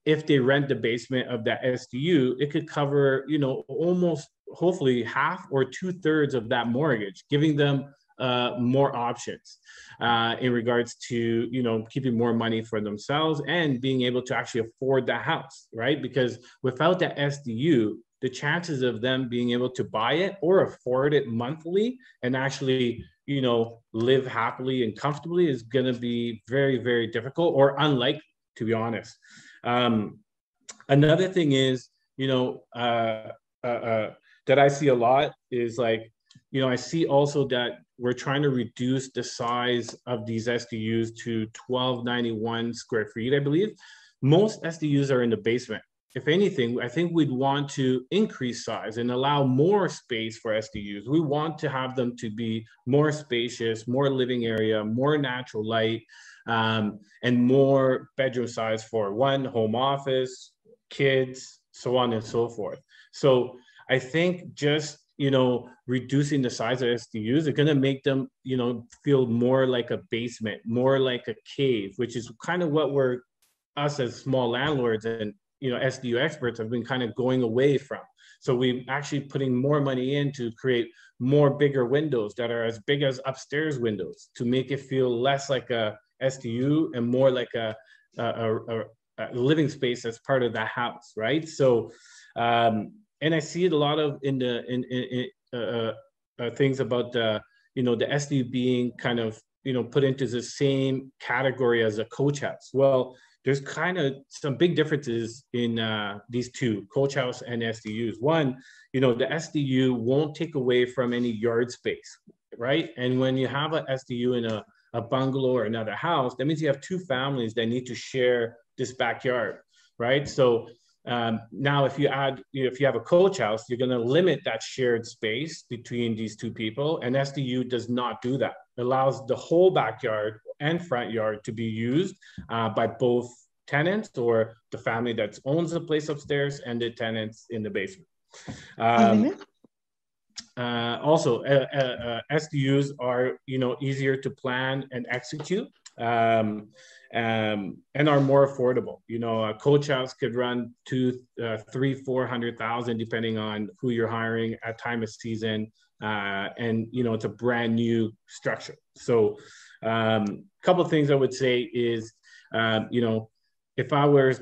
if they rent the basement of that SDU, it could cover, you know, almost hopefully half or two thirds of that mortgage, giving them uh, more options uh, in regards to you know keeping more money for themselves and being able to actually afford the house, right? Because without that SDU, the chances of them being able to buy it or afford it monthly and actually you know live happily and comfortably is going to be very very difficult or unlikely to be honest. Um, another thing is you know uh, uh, uh that I see a lot is like you know I see also that we're trying to reduce the size of these SDUs to 1291 square feet, I believe. Most SDUs are in the basement. If anything, I think we'd want to increase size and allow more space for SDUs. We want to have them to be more spacious, more living area, more natural light, um, and more bedroom size for one, home office, kids, so on and so forth. So I think just you know, reducing the size of SDUs, are going to make them, you know, feel more like a basement, more like a cave, which is kind of what we're, us as small landlords and, you know, SDU experts have been kind of going away from. So we're actually putting more money in to create more bigger windows that are as big as upstairs windows to make it feel less like a SDU and more like a, a, a, a living space as part of the house, right? So, um, and I see it a lot of in the in, in, in uh, uh, things about the you know the SD being kind of you know put into the same category as a coach house. Well, there's kind of some big differences in uh, these two coach house and SDUs. One, you know, the SDU won't take away from any yard space, right? And when you have a SDU in a, a bungalow or another house, that means you have two families that need to share this backyard, right? So um, now, if you add, you know, if you have a coach house, you're going to limit that shared space between these two people. And SDU does not do that. It allows the whole backyard and front yard to be used uh, by both tenants or the family that owns the place upstairs and the tenants in the basement. Um, uh, also, uh, uh, uh SDUs are you know easier to plan and execute. Um, um, and are more affordable. You know, a coach house could run two, uh, three, four hundred thousand, depending on who you're hiring at time of season. Uh, and you know, it's a brand new structure. So, a um, couple things I would say is, um, you know, if I were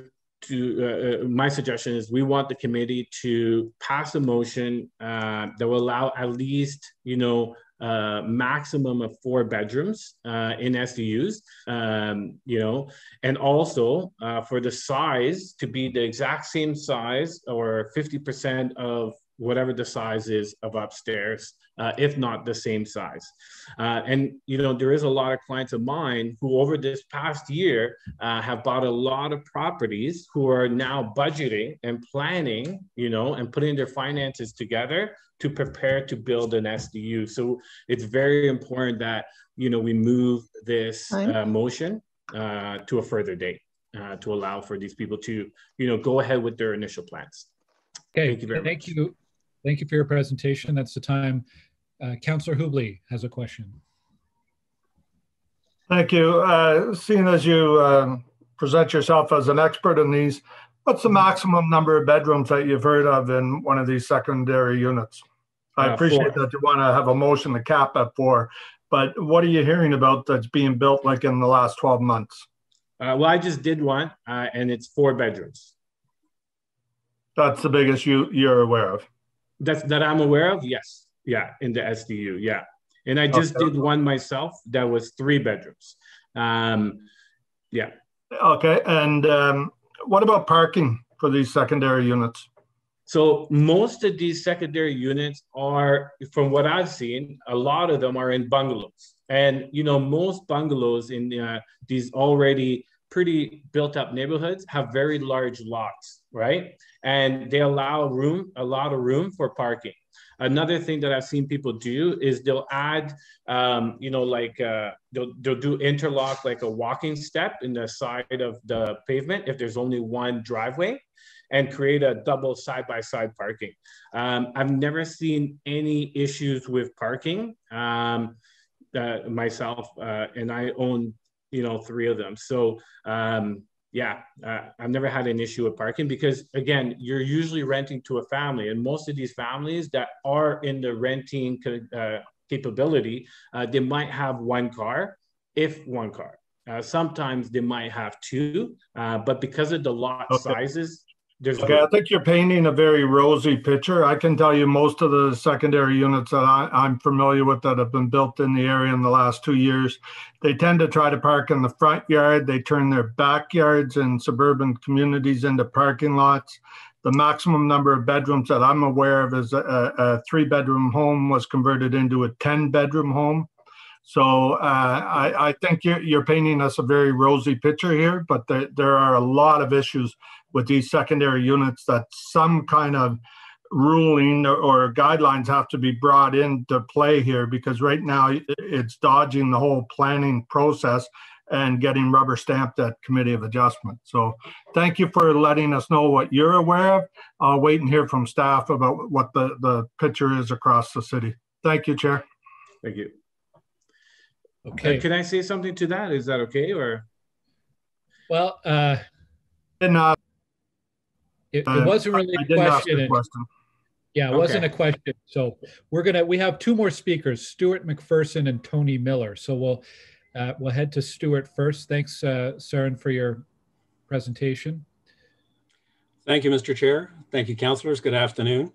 to, uh, uh, my suggestion is we want the committee to pass a motion uh, that will allow at least, you know, uh, maximum of four bedrooms uh, in SDUs, um, you know, and also uh, for the size to be the exact same size or 50% of whatever the size is of upstairs, uh, if not the same size. Uh, and, you know, there is a lot of clients of mine who over this past year uh, have bought a lot of properties who are now budgeting and planning, you know, and putting their finances together to prepare to build an SDU. So it's very important that, you know, we move this uh, motion uh, to a further date uh, to allow for these people to, you know, go ahead with their initial plans. Okay, thank you very thank much. You. Thank you for your presentation. That's the time. Uh, Councillor Hubley has a question. Thank you. Uh, seeing as you uh, present yourself as an expert in these, what's the maximum number of bedrooms that you've heard of in one of these secondary units? I uh, appreciate four. that you want to have a motion to cap at four, but what are you hearing about that's being built like in the last 12 months? Uh, well, I just did one uh, and it's four bedrooms. That's the biggest you, you're aware of? That's that I'm aware of. Yes. Yeah. In the SDU. Yeah. And I just okay. did one myself that was three bedrooms. Um, yeah. Okay. And um, what about parking for these secondary units? So most of these secondary units are, from what I've seen, a lot of them are in bungalows. And you know, most bungalows in uh, these already pretty built up neighborhoods have very large lots, right? And they allow room, a lot of room for parking. Another thing that I've seen people do is they'll add, um, you know, like uh, they'll, they'll do interlock like a walking step in the side of the pavement if there's only one driveway and create a double side-by-side parking. Um, I've never seen any issues with parking um, uh, myself, uh, and I own you know, three of them. So um, yeah, uh, I've never had an issue with parking because again, you're usually renting to a family, and most of these families that are in the renting uh, capability, uh, they might have one car, if one car. Uh, sometimes they might have two, uh, but because of the lot okay. sizes, there's okay, I think you're painting a very rosy picture. I can tell you most of the secondary units that I, am familiar with that have been built in the area in the last two years, they tend to try to park in the front yard. They turn their backyards and suburban communities into parking lots. The maximum number of bedrooms that I'm aware of is a, a three bedroom home was converted into a 10 bedroom home. So uh, I, I, think you're, you're, painting us a very rosy picture here, but there, are a lot of issues with these secondary units that some kind of ruling or, or, guidelines have to be brought into play here because right now it's dodging the whole planning process and getting rubber stamped at committee of adjustment. So thank you for letting us know what you're aware of. I'll wait and hear from staff about what the, the picture is across the city. Thank you, Chair. Thank you. Okay. Uh, can I say something to that? Is that okay or? Well, uh, and, uh, it, it wasn't really a question. question. Yeah, it okay. wasn't a question. So we're gonna we have two more speakers, Stuart McPherson and Tony Miller. So we'll uh, we'll head to Stuart first. Thanks, uh, Saren, for your presentation. Thank you, Mr. Chair. Thank you, councillors. Good afternoon.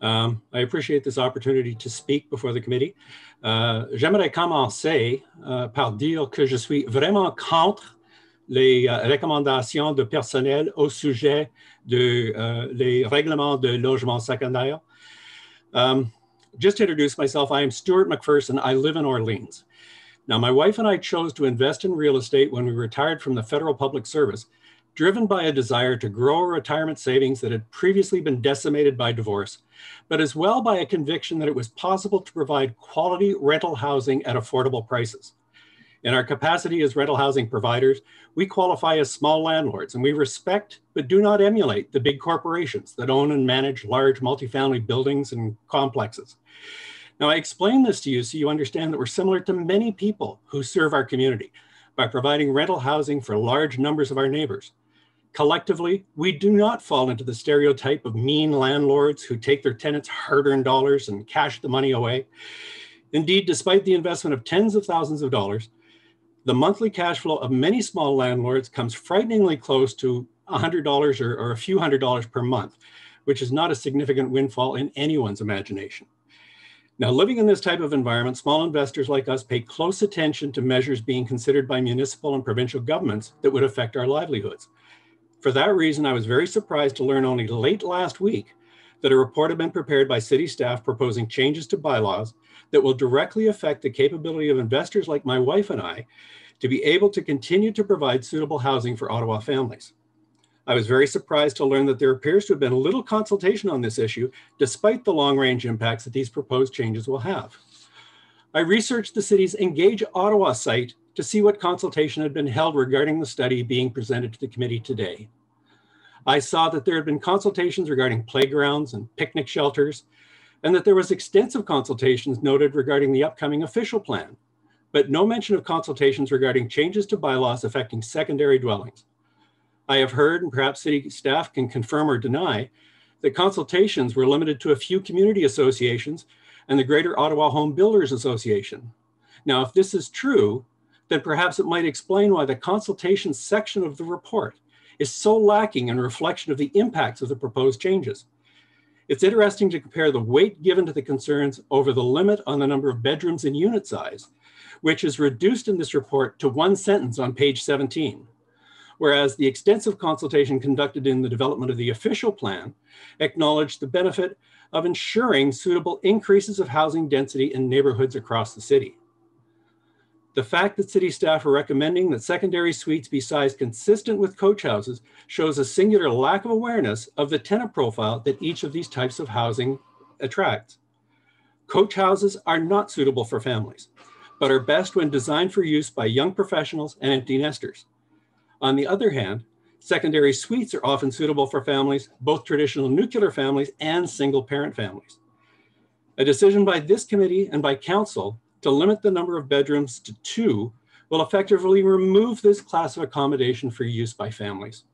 Um, I appreciate this opportunity to speak before the committee. Uh, J'aimerais commencer uh, par dire que je suis vraiment contre les euh, recommandations de personnel au sujet des euh, règlements de logement secondaire. Um, just to introduce myself, I am Stuart McPherson. I live in Orleans. Now, my wife and I chose to invest in real estate when we retired from the federal public service, driven by a desire to grow retirement savings that had previously been decimated by divorce, but as well by a conviction that it was possible to provide quality rental housing at affordable prices. In our capacity as rental housing providers, we qualify as small landlords and we respect but do not emulate the big corporations that own and manage large multifamily buildings and complexes. Now, I explain this to you so you understand that we're similar to many people who serve our community by providing rental housing for large numbers of our neighbors. Collectively, we do not fall into the stereotype of mean landlords who take their tenants' hard earned dollars and cash the money away. Indeed, despite the investment of tens of thousands of dollars, the monthly cash flow of many small landlords comes frighteningly close to $100 or, or a few hundred dollars per month, which is not a significant windfall in anyone's imagination. Now, living in this type of environment, small investors like us pay close attention to measures being considered by municipal and provincial governments that would affect our livelihoods. For that reason, I was very surprised to learn only late last week that a report had been prepared by city staff proposing changes to bylaws that will directly affect the capability of investors like my wife and I to be able to continue to provide suitable housing for Ottawa families. I was very surprised to learn that there appears to have been little consultation on this issue, despite the long range impacts that these proposed changes will have. I researched the city's Engage Ottawa site to see what consultation had been held regarding the study being presented to the committee today. I saw that there had been consultations regarding playgrounds and picnic shelters, and that there was extensive consultations noted regarding the upcoming official plan, but no mention of consultations regarding changes to bylaws affecting secondary dwellings. I have heard, and perhaps city staff can confirm or deny, that consultations were limited to a few community associations and the Greater Ottawa Home Builders Association. Now, if this is true, then perhaps it might explain why the consultation section of the report is so lacking in reflection of the impacts of the proposed changes. It's interesting to compare the weight given to the concerns over the limit on the number of bedrooms and unit size, which is reduced in this report to one sentence on page 17. Whereas the extensive consultation conducted in the development of the official plan acknowledged the benefit of ensuring suitable increases of housing density in neighborhoods across the city. The fact that city staff are recommending that secondary suites be sized consistent with coach houses shows a singular lack of awareness of the tenant profile that each of these types of housing attracts. Coach houses are not suitable for families, but are best when designed for use by young professionals and empty nesters. On the other hand, secondary suites are often suitable for families, both traditional nuclear families and single parent families. A decision by this committee and by council to limit the number of bedrooms to two will effectively remove this class of accommodation for use by families.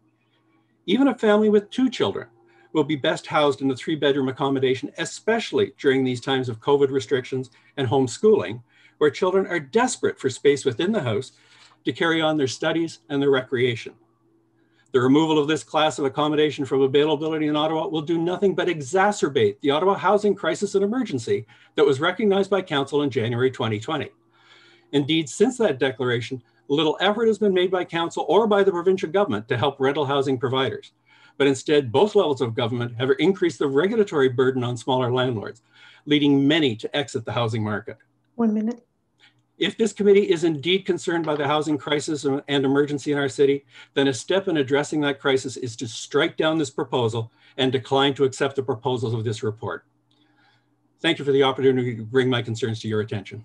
Even a family with two children will be best housed in a three bedroom accommodation, especially during these times of COVID restrictions and homeschooling, where children are desperate for space within the house to carry on their studies and their recreation. The removal of this class of accommodation from availability in Ottawa will do nothing but exacerbate the Ottawa housing crisis and emergency that was recognized by Council in January 2020. Indeed, since that declaration, little effort has been made by Council or by the provincial government to help rental housing providers. But instead, both levels of government have increased the regulatory burden on smaller landlords, leading many to exit the housing market. One minute. If this committee is indeed concerned by the housing crisis and emergency in our city, then a step in addressing that crisis is to strike down this proposal and decline to accept the proposals of this report. Thank you for the opportunity to bring my concerns to your attention.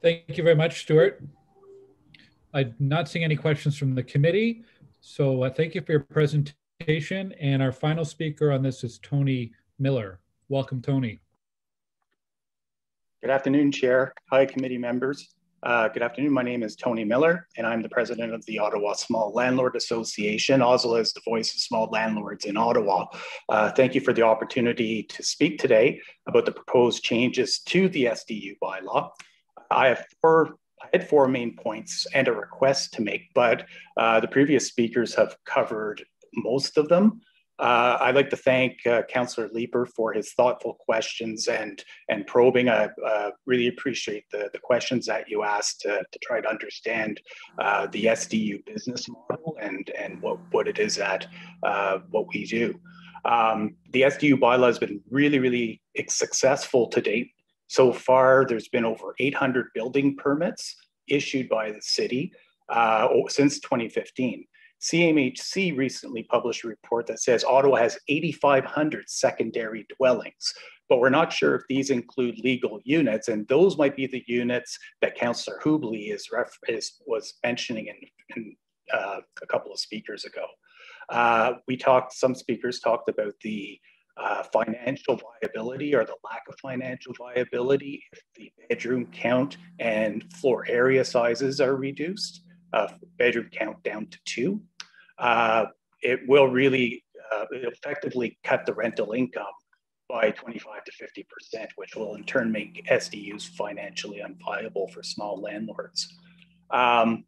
Thank you very much, Stuart. I'm not seeing any questions from the committee. So uh, thank you for your presentation. And our final speaker on this is Tony Miller. Welcome, Tony. Good afternoon, Chair. Hi, committee members. Uh, good afternoon. My name is Tony Miller, and I'm the president of the Ottawa Small Landlord Association, also is the voice of small landlords in Ottawa. Uh, thank you for the opportunity to speak today about the proposed changes to the SDU bylaw. I have four I had four main points and a request to make, but uh, the previous speakers have covered most of them. Uh, I'd like to thank uh, Councillor Leiper for his thoughtful questions and and probing. I uh, really appreciate the, the questions that you asked to, to try to understand uh, the SDU business model and and what, what it is that uh, what we do. Um, the SDU bylaw has been really, really successful to date. So far, there's been over 800 building permits issued by the city uh, since 2015. CMHC recently published a report that says Ottawa has 8,500 secondary dwellings, but we're not sure if these include legal units, and those might be the units that Councillor Hubley is, is was mentioning in, in uh, a couple of speakers ago. Uh, we talked, some speakers talked about the uh, financial viability or the lack of financial viability if the bedroom count and floor area sizes are reduced, uh, bedroom count down to two. Uh, it will really uh, effectively cut the rental income by 25 to 50%, which will in turn make SDUs financially unviable for small landlords. Um,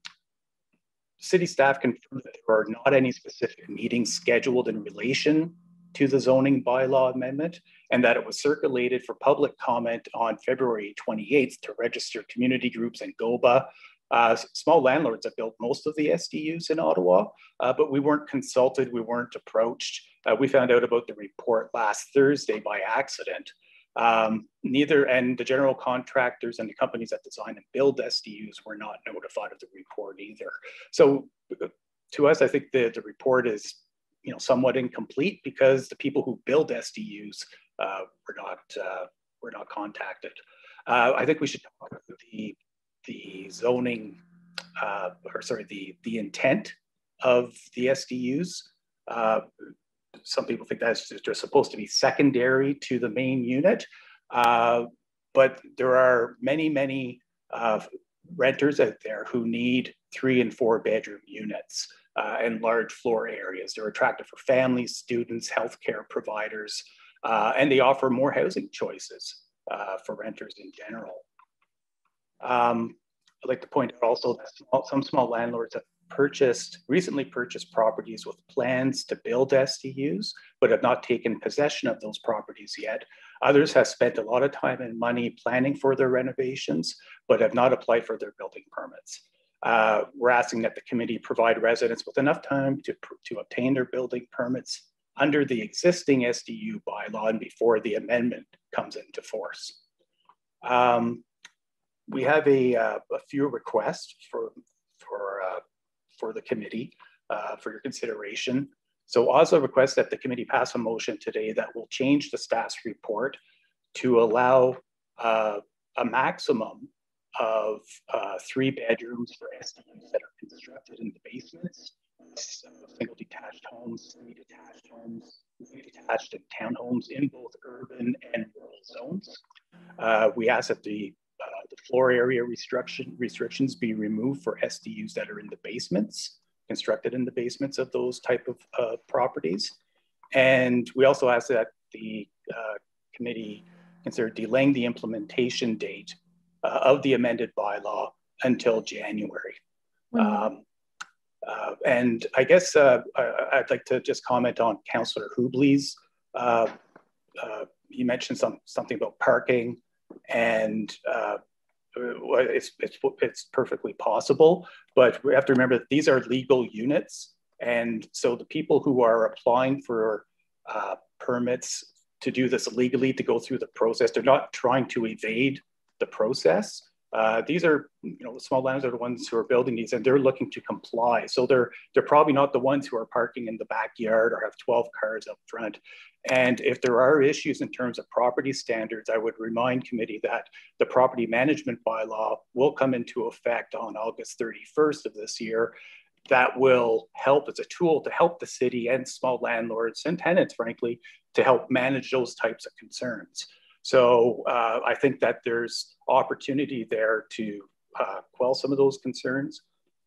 city staff confirmed that there are not any specific meetings scheduled in relation to the zoning bylaw amendment and that it was circulated for public comment on February 28th to register community groups and GOBA. Uh, small landlords have built most of the SDUs in Ottawa, uh, but we weren't consulted, we weren't approached. Uh, we found out about the report last Thursday by accident. Um, neither, and the general contractors and the companies that design and build SDUs were not notified of the report either. So to us, I think the, the report is you know, somewhat incomplete because the people who build SDUs uh, were not uh, were not contacted. Uh, I think we should talk about the the zoning, uh, or sorry, the the intent of the SDUs. Uh, some people think that's just supposed to be secondary to the main unit, uh, but there are many many renters out there who need three and four bedroom units uh, and large floor areas. They're attractive for families, students, healthcare providers, uh, and they offer more housing choices uh, for renters in general. Um, I'd like to point out also that small, some small landlords have purchased, recently purchased properties with plans to build SDUs, but have not taken possession of those properties yet. Others have spent a lot of time and money planning for their renovations, but have not applied for their building permits. Uh, we're asking that the committee provide residents with enough time to, to obtain their building permits under the existing SDU bylaw and before the amendment comes into force. Um, we have a, uh, a, few requests for, for, uh, for the committee uh, for your consideration. So also request that the committee pass a motion today that will change the staff's report to allow uh, a maximum of uh, three bedrooms for SDUs that are constructed in the basements, single detached homes, semi-detached homes, detached and townhomes in both urban and rural zones. Uh, we ask that the uh, the floor area restriction restrictions be removed for SDUs that are in the basements, constructed in the basements of those type of uh, properties. And we also ask that the uh, committee consider delaying the implementation date uh, of the amended bylaw until January. Mm-hmm. Um, uh, and I guess uh, I, would like to just comment on Councillor Hubley's. Uh, uh, you mentioned some something about parking, and uh, it's, it's it's perfectly possible. But we have to remember that these are legal units, and so the people who are applying for permits to do this legally, to go through the process, they're not trying to evade the process. Uh, these are, you know, small landowners are the ones who are building these and they're looking to comply. So they're, they're probably not the ones who are parking in the backyard or have 12 cars up front. And if there are issues in terms of property standards, I would remind committee that the property management bylaw will come into effect on August 31st of this year. That will help as a tool to help the city and small landlords and tenants, frankly, to help manage those types of concerns. So uh, I think that there's opportunity there to uh, quell some of those concerns.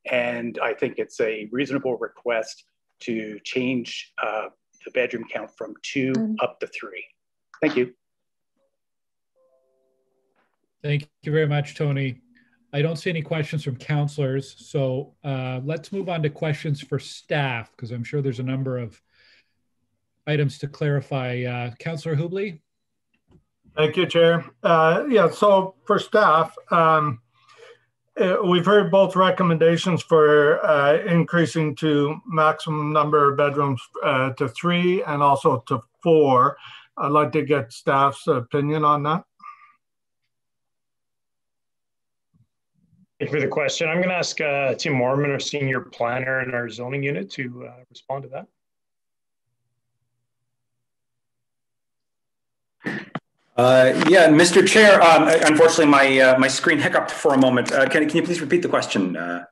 And I think it's a reasonable request to change uh, the bedroom count from two mm. up to three. Thank you. Thank you very much, Tony. I don't see any questions from counselors. So uh, let's move on to questions for staff, because I'm sure there's a number of items to clarify. Uh, Councillor Hubley? Thank you, Chair. Uh, yeah, so for staff, um, uh, we've heard both recommendations for uh, increasing to maximum number of bedrooms uh, to three and also to four. I'd like to get staff's opinion on that. Thank you for the question. I'm going to ask Tim Moerman, our senior planner in our zoning unit, to uh, respond to that. Uh, yeah, Mr. Chair, um, unfortunately, my uh, my screen hiccuped for a moment. Uh, can, can you please repeat the question? Uh?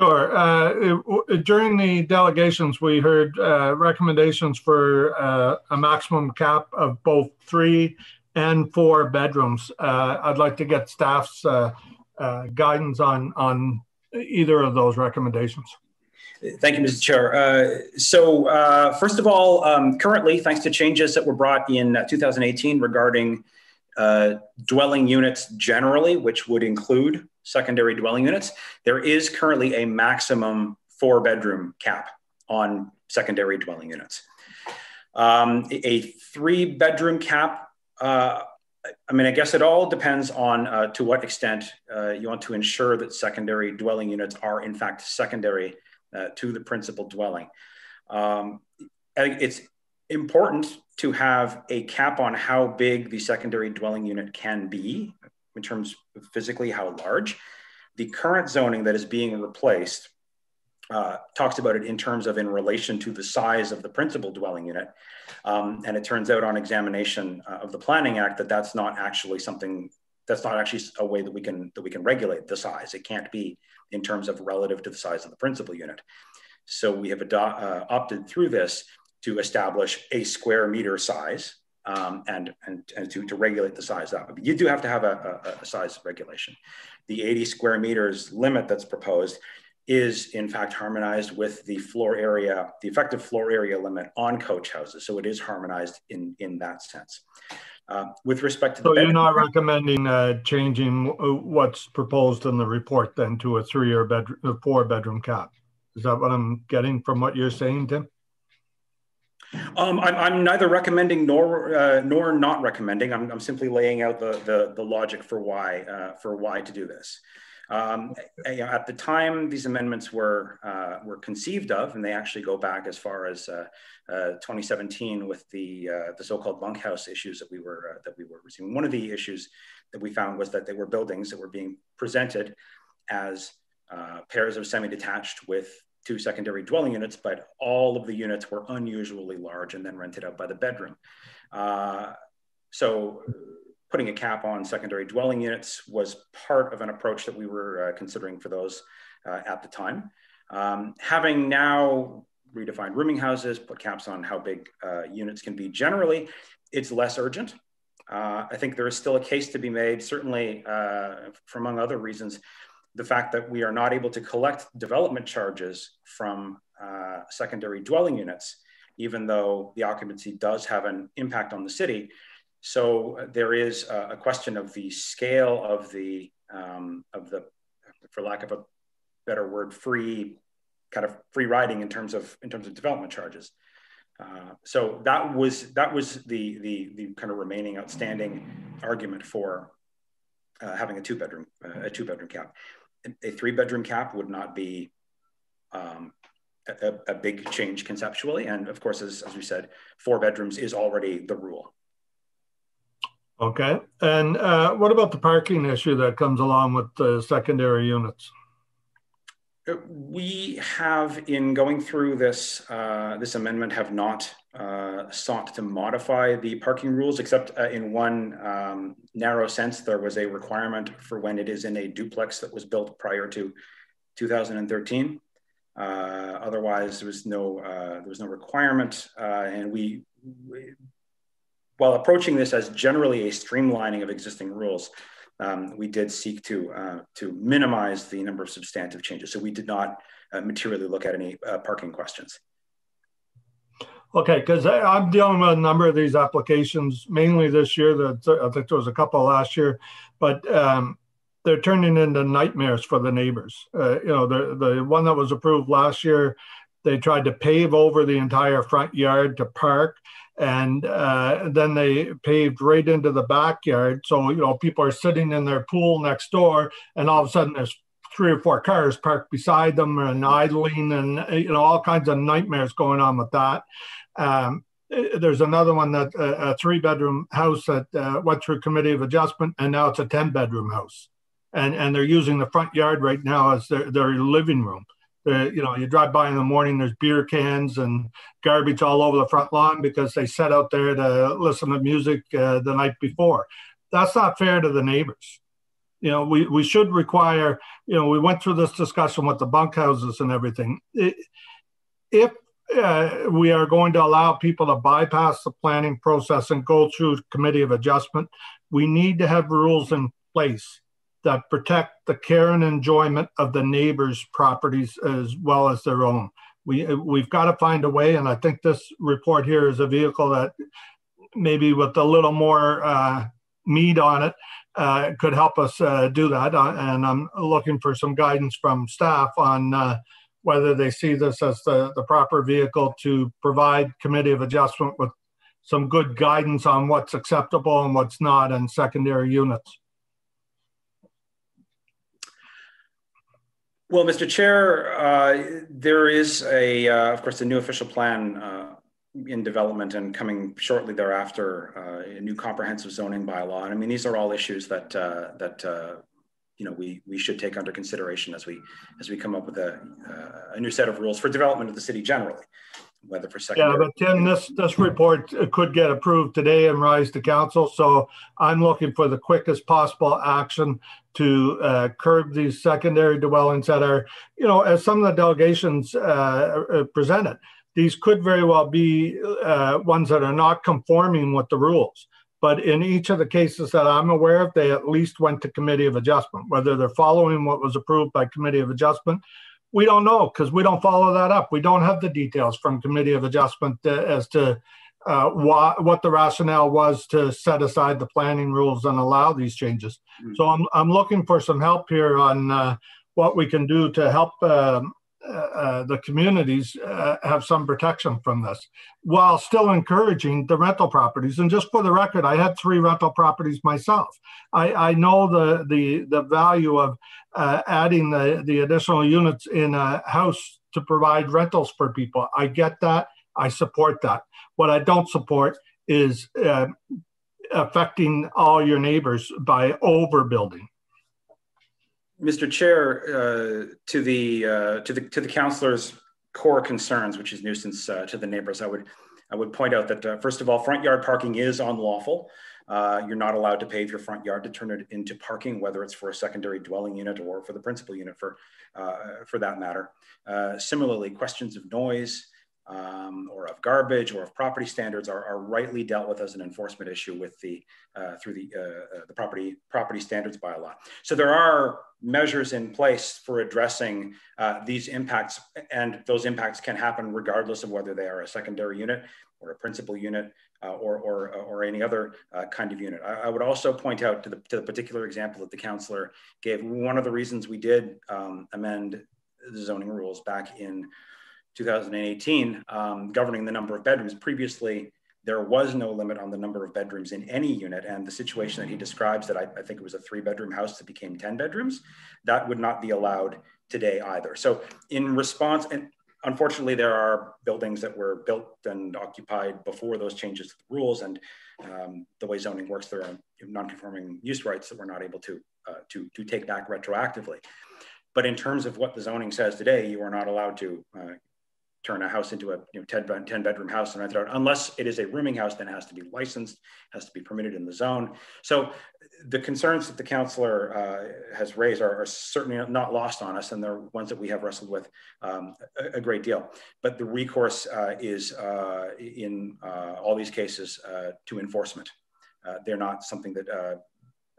Sure. Uh, it, during the delegations, we heard uh, recommendations for a maximum cap of both three and four bedrooms. I'd like to get staff's guidance on on either of those recommendations. Thank you, Mr. Chair. Uh, so, uh, first of all, um, currently, thanks to changes that were brought in uh, 2018 regarding uh, dwelling units generally, which would include secondary dwelling units, there is currently a maximum four bedroom cap on secondary dwelling units. Um, a three bedroom cap, uh, I mean, I guess it all depends on uh, to what extent you want to ensure that secondary dwelling units are in fact secondary uh, to the principal dwelling. Um, it's important to have a cap on how big the secondary dwelling unit can be in terms of physically how large. The current zoning that is being replaced uh, talks about it in terms of in relation to the size of the principal dwelling unit. Um, and it turns out on examination uh, of the Planning Act that that's not actually something that's not actually a way that we can that we can regulate the size. It can't be in terms of relative to the size of the principal unit. So we have uh, opted through this to establish a square meter size um, and, and, and to, to regulate the size up. But you do have to have a, a, a size regulation. The 80 square meters limit that's proposed is in fact harmonized with the floor area, the effective floor area limit on coach houses. So it is harmonized in, in that sense. Uh, with respect to so you're not recommending uh, changing uh, what's proposed in the report then to a three or bedroom, a four bedroom cap. Is that what I'm getting from what you're saying, Tim? Um, I'm, I'm, neither recommending nor uh, nor not recommending. I'm, I'm, simply laying out the, the, the logic for why uh, for why to do this. Um, at the time these amendments were uh, were conceived of, and they actually go back as far as uh, uh, 2017 with the uh, the so-called bunkhouse issues that we were uh, that we were receiving. One of the issues that we found was that they were buildings that were being presented as uh, pairs of semi-detached with two secondary dwelling units, but all of the units were unusually large and then rented out by the bedroom. so putting a cap on secondary dwelling units was part of an approach that we were uh, considering for those uh, at the time. Um, having now redefined rooming houses, put caps on how big uh, units can be generally, it's less urgent. Uh, I think there is still a case to be made, certainly uh, for among other reasons, the fact that we are not able to collect development charges from uh, secondary dwelling units, even though the occupancy does have an impact on the city, so uh, there is a, a, question of the scale of the um, of the, for lack of a better word, free kind of free riding in terms of in terms of development charges. Uh, so that was that was the the the kind of remaining outstanding argument for uh, having a two bedroom uh, a two bedroom cap. A three bedroom cap would not be um, a, a, big change conceptually, and of course, as, as we said, four bedrooms is already the rule. Okay. And uh, what about the parking issue that comes along with the secondary units? Uh, we have, in going through this uh, this amendment, have not uh, sought to modify the parking rules, except uh, in one um, narrow sense. There was a requirement for when it is in a duplex that was built prior to 2013. Uh, otherwise, there was no there was no requirement, and we, we while approaching this as generally a streamlining of existing rules, um, we did seek to uh, to minimize the number of substantive changes. So we did not uh, materially look at any uh, parking questions. Okay, because I'm dealing with a number of these applications, mainly this year. That I think there was a couple last year, but um, they're turning into nightmares for the neighbors. Uh, you know, the the one that was approved last year, they tried to pave over the entire front yard to park and uh, then they paved right into the backyard. So you know people are sitting in their pool next door, and all of a sudden there's three or four cars parked beside them and idling, and you know all kinds of nightmares going on with that. Um, there's another one that uh, a three bedroom house that uh, went through committee of adjustment, and now it's a ten bedroom house, and and they're using the front yard right now as their their living room. Uh, you know, you drive by in the morning, there's beer cans and garbage all over the front lawn because they sat out there to listen to music uh, the night before. That's not fair to the neighbors. You know, we, we should require, you know, we went through this discussion with the bunkhouses and everything. It, if uh, we are going to allow people to bypass the planning process and go through committee of adjustment, we need to have rules in place that protect the care and enjoyment of the neighbors' properties as well as their own. We, we've got to find a way, and I think this report here is a vehicle that maybe with a little more uh, meat on it uh, could help us uh, do that. Uh, and I'm looking for some guidance from staff on uh, whether they see this as the, the proper vehicle to provide committee of adjustment with some good guidance on what's acceptable and what's not in secondary units. Well, Mr. Chair, uh, there is a, uh, of course, a new official plan uh, in development and coming shortly thereafter, uh, a new comprehensive zoning bylaw. And I mean, these are all issues that uh, that uh, you know we we should take under consideration as we as we come up with a a new set of rules for development of the city generally whether for secondary. Yeah, but Tim, this this report could get approved today and rise to council. So I'm looking for the quickest possible action to uh, curb these secondary dwellings that are, you know, as some of the delegations uh, uh presented, these could very well be uh, ones that are not conforming with the rules. But in each of the cases that I'm aware of, they at least went to committee of adjustment, whether they're following what was approved by committee of adjustment we don't know because we don't follow that up. We don't have the details from committee of adjustment uh, as to uh, why, what the rationale was to set aside the planning rules and allow these changes. Mm-hmm. So I'm, I'm looking for some help here on uh, what we can do to help um, uh, uh, the communities uh, have some protection from this while still encouraging the rental properties. And just for the record, I had three rental properties myself. I, I know the, the, the value of uh, adding the, the additional units in a house to provide rentals for people. I get that. I support that. What I don't support is uh, affecting all your neighbors by overbuilding. Mr. Chair, uh, to the uh, to the to the councillor's core concerns, which is nuisance uh, to the neighbors, I would I would point out that uh, first of all, front yard parking is unlawful. Uh, you're not allowed to pave your front yard to turn it into parking, whether it's for a secondary dwelling unit or for the principal unit, for uh, for that matter. similarly, questions of noise um, or of garbage or of property standards are, are, rightly dealt with as an enforcement issue with the uh, through the uh, uh, the property property standards bylaw. So there are measures in place for addressing uh, these impacts, and those impacts can happen regardless of whether they are a secondary unit or a principal unit uh, or, or, or any other uh, kind of unit. I, I, would also point out to the, to the particular example that the councillor gave, one of the reasons we did um, amend the zoning rules back in 2018 um, governing the number of bedrooms. Previously, there was no limit on the number of bedrooms in any unit. And the situation that he describes that I, I, think it was a three bedroom house that became 10 bedrooms, that would not be allowed today either. So in response, and unfortunately there are buildings that were built and occupied before those changes to the rules and um, the way zoning works, there are non-conforming use rights that we're not able to, uh, to, to take back retroactively. But in terms of what the zoning says today, you are not allowed to uh, turn a house into a you know, 10, 10 bedroom house and rent it out, unless it is a rooming house, then it has to be licensed, has to be permitted in the zone. So the concerns that the councillor uh, has raised are, are, certainly not lost on us, and they're ones that we have wrestled with um, a, a, great deal. But the recourse uh, is uh, in uh, all these cases uh, to enforcement. Uh, they're not something that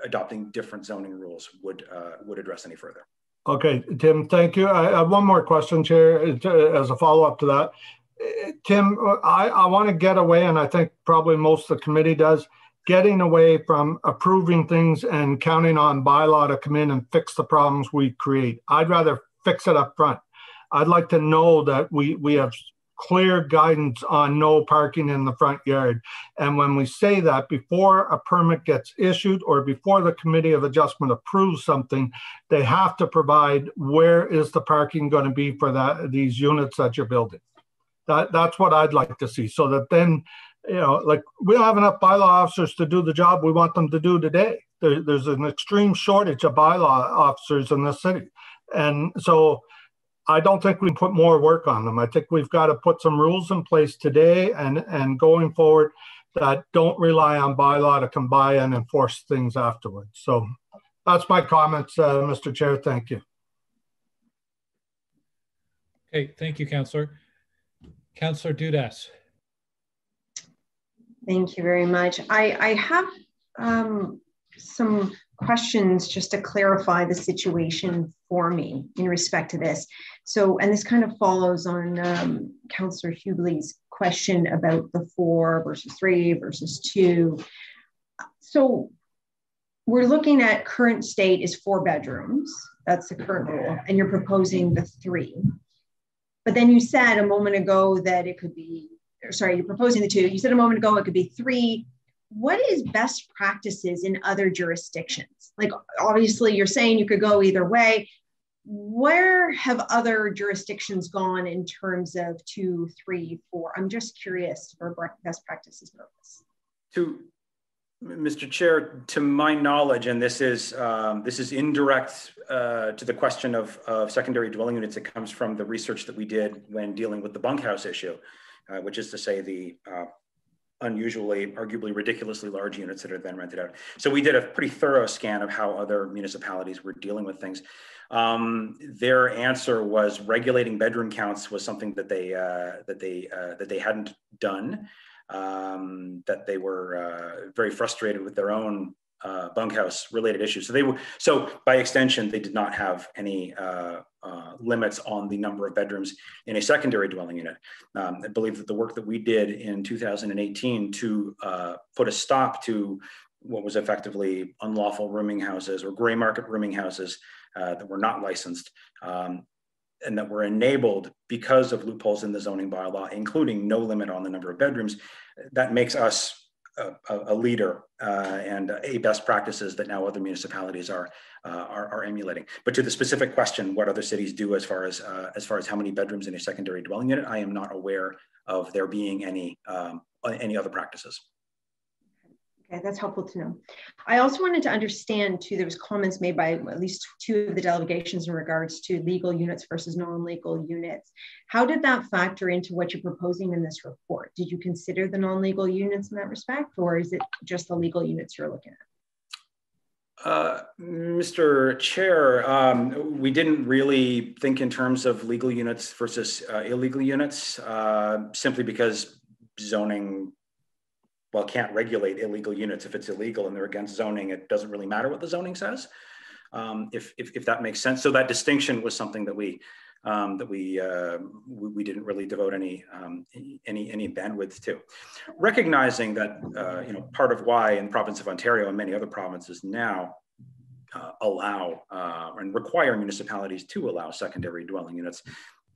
adopting different zoning rules would would address any further. Okay, Tim, thank you. I have one more question, Chair, as a follow-up to that. Tim, I, I want to get away, and I think probably most of the committee does, getting away from approving things and counting on bylaw to come in and fix the problems we create. I'd rather fix it up front. I'd like to know that we, we have clear guidance on no parking in the front yard. And when we say that before a permit gets issued or before the committee of adjustment approves something, they have to provide where is the parking going to be for that these units that you're building. That that's what I'd like to see. So that then, you know, like we don't have enough bylaw officers to do the job we want them to do today. There, there's an extreme shortage of bylaw officers in the city. And so I don't think we put more work on them. I think we've got to put some rules in place today and, and going forward that don't rely on bylaw to come by and enforce things afterwards. So that's my comments, uh, Mr. Chair. Thank you. Okay, thank you, Councillor. Councillor Dudas. Thank you very much. I, I have um, some questions just to clarify the situation for me in respect to this. So, and this kind of follows on um, Councillor Hubley's question about the four versus three versus two. So we're looking at current state is four bedrooms. That's the current rule. And you're proposing the three. But then you said a moment ago that it could be, sorry, you're proposing the two. You said a moment ago it could be three what is best practices in other jurisdictions? Like, obviously, you're saying you could go either way. Where have other jurisdictions gone in terms of two, three, four? I'm just curious for best practices purpose. To Mr. Chair, to my knowledge, and this is um, this is indirect uh, to the question of, of secondary dwelling units. It comes from the research that we did when dealing with the bunkhouse issue, uh, which is to say the uh, unusually, arguably ridiculously large units that are then rented out. So we did a pretty thorough scan of how other municipalities were dealing with things. Um, their answer was regulating bedroom counts was something that they uh, that they uh, that they hadn't done. Um, that they were uh, very frustrated with their own uh, bunkhouse related issues. So they were so by extension they did not have any uh, limits on the number of bedrooms in a secondary dwelling unit. Um, I believe that the work that we did in 2018 to uh, put a stop to what was effectively unlawful rooming houses or gray market rooming houses uh, that were not licensed um, and that were enabled because of loopholes in the zoning bylaw, including no limit on the number of bedrooms, that makes us a, a leader uh, and a best practices that now other municipalities are, are, are emulating. But to the specific question, what other cities do as far as uh, as far as how many bedrooms in a secondary dwelling unit, I am not aware of there being any um, any other practices. Okay, that's helpful to know. I also wanted to understand too, there was comments made by at least two of the delegations in regards to legal units versus non-legal units. How did that factor into what you're proposing in this report? Did you consider the non-legal units in that respect, or is it just the legal units you're looking at? Uh, Mr. Chair, um, we didn't really think in terms of legal units versus uh, illegal units, uh, simply because zoning well, can't regulate illegal units if it's illegal and they're against zoning. It doesn't really matter what the zoning says, um, if, if, if that makes sense. So that distinction was something that we um, that we, uh, we, we didn't really devote any um, any any bandwidth to. Recognizing that uh, you know part of why in the province of Ontario and many other provinces now uh, allow uh, and require municipalities to allow secondary dwelling units.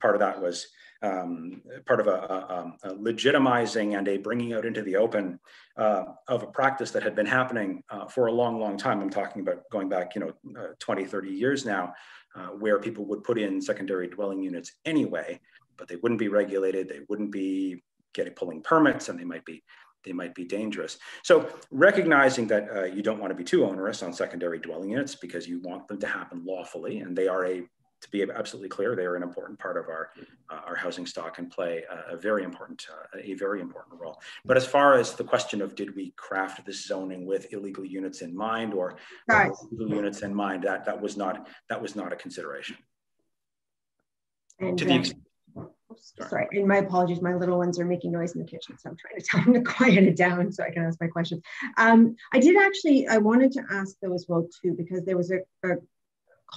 Part of that was um, part of a, a, um, a, legitimizing and a bringing out into the open uh, of a practice that had been happening uh, for a long, long time. I'm talking about going back, you know, uh, 20, 30 years now, uh, where people would put in secondary dwelling units anyway, but they wouldn't be regulated. They wouldn't be getting pulling permits, and they might be they might be dangerous. So recognizing that uh, you don't want to be too onerous on secondary dwelling units because you want them to happen lawfully, and they are a to be absolutely clear, they are an important part of our uh, our housing stock and play a, a very important uh, a very important role. But as far as the question of did we craft this zoning with illegal units in mind or, right. illegal units in mind, that that was not that was not a consideration. And, to the uh, sorry. sorry, and my apologies. My little ones are making noise in the kitchen, so I'm trying to tell them to quiet it down so I can ask my question. Um, I did actually. I wanted to ask though as well too because there was a, a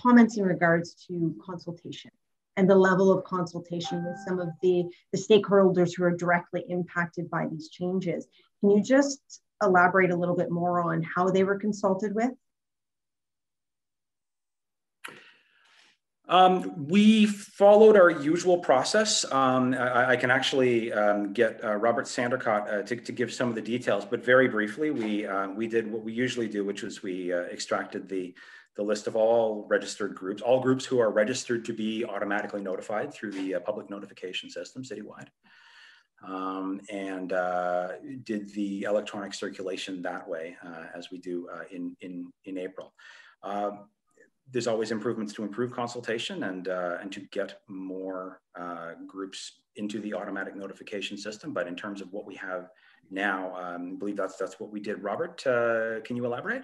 comments in regards to consultation and the level of consultation with some of the, the stakeholders who are directly impacted by these changes. Can you just elaborate a little bit more on how they were consulted with? Um, we followed our usual process. Um, I, I, can actually um, get uh, Robert Sandercott uh, to, to, give some of the details, but very briefly, we uh, we did what we usually do, which was we uh, extracted the the list of all registered groups, all groups who are registered to be automatically notified through the uh, public notification system citywide. Um, and uh, did the electronic circulation that way uh, as we do uh, in, in, in April. Um, there's always improvements to improve consultation and uh, and to get more uh, groups into the automatic notification system. But in terms of what we have now, um, I believe that's that's what we did. Robert, can you elaborate?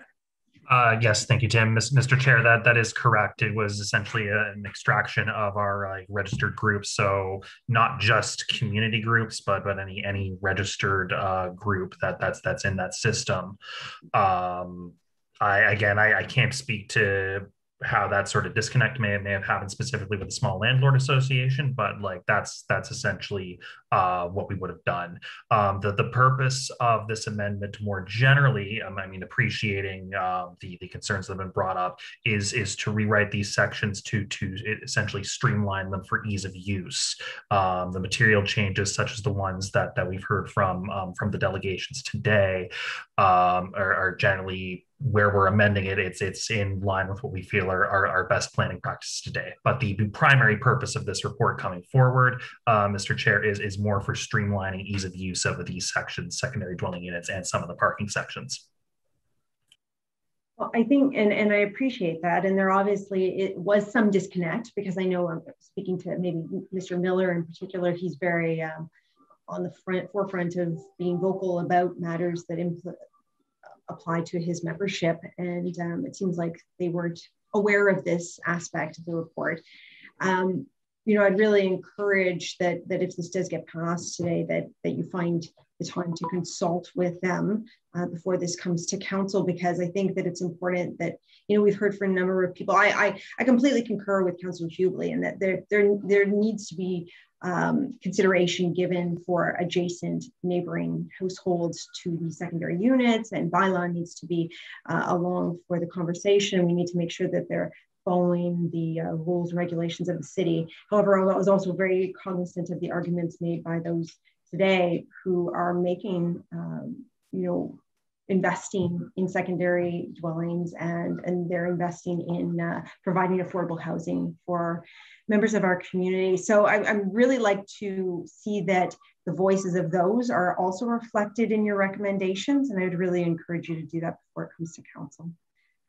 Uh, yes, thank you, Tim. Mr. Chair, that that is correct. It was essentially an extraction of our uh, registered groups, so not just community groups, but but any any registered uh, group that that's that's in that system. Um, I again, I, I can't speak to how that sort of disconnect may, may have happened specifically with the small landlord association but like that's that's essentially uh, what we would have done. Um, the, the purpose of this amendment more generally um, i mean appreciating uh, the, the concerns that have been brought up is is to rewrite these sections to to essentially streamline them for ease of use. Um, the material changes such as the ones that that we've heard from um, from the delegations today um, are, are generally where we're amending it, it's it's in line with what we feel are, our best planning practices today. But the, the primary purpose of this report coming forward, uh, Mr. Chair, is is more for streamlining ease of use of these sections, secondary dwelling units, and some of the parking sections. Well, I think, and, and I appreciate that. And there obviously it was some disconnect because I know I'm speaking to maybe Mr. Miller in particular. He's very um, on the front forefront of being vocal about matters that impl- apply to his membership. And um, it seems like they weren't aware of this aspect of the report. Um, you know, I'd really encourage that that if this does get passed today, that that you find the time to consult with them uh, before this comes to council, because I think that it's important that you know we've heard from a number of people. I I, I completely concur with Councillor Hubley, and that there there there needs to be um, consideration given for adjacent neighboring households to the secondary units and bylaw needs to be uh, along for the conversation. We need to make sure that they're following the uh, rules and regulations of the city. However, I was also very cognizant of the arguments made by those today who are making, um, you know, investing in secondary dwellings and, and they're investing in uh, providing affordable housing for members of our community. So I, I really like to see that the voices of those are also reflected in your recommendations. And I would really encourage you to do that before it comes to council.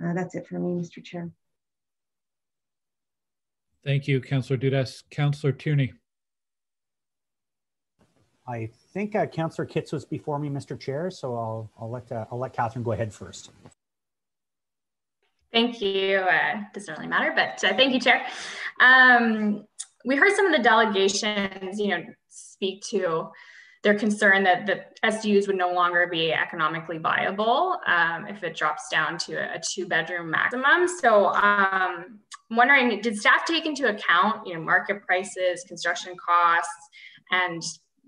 Uh, that's it for me, Mr. Chair. Thank you, Councillor Dudas. Councillor Tierney. I think uh, Councillor Kitts was before me, Mr. Chair, so I'll, I'll, let, uh, I'll let Catherine go ahead first. Thank you. Uh, doesn't really matter, but uh, thank you, Chair. Um, we heard some of the delegations, you know, speak to their concern that the SDUs would no longer be economically viable um, if it drops down to a, a two-bedroom maximum. So um, I'm wondering, did staff take into account, you know, market prices, construction costs, and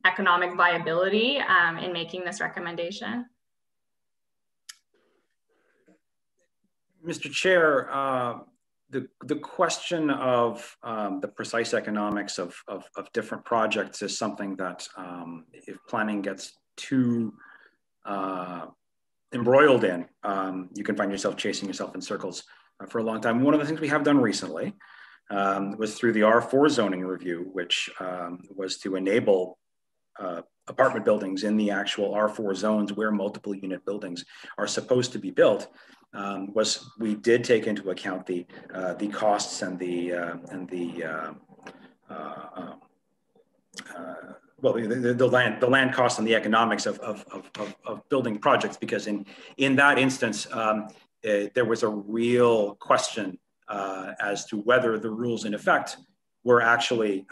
economic viability um, in making this recommendation? Mr. Chair, uh, the, the question of um, the precise economics of, of, of, different projects is something that um, if planning gets too uh, embroiled in, um, you can find yourself chasing yourself in circles uh, for a long time. One of the things we have done recently um, was through the R4 zoning review, which um, was to enable uh, apartment buildings in the actual R4 zones where multiple unit buildings are supposed to be built um, was we did take into account the uh, the costs and the uh, and the uh, uh, um, uh, well the, the, land the land costs and the economics of, of, of, of building projects because in in that instance um, it, there was a real question as to whether the rules in effect were actually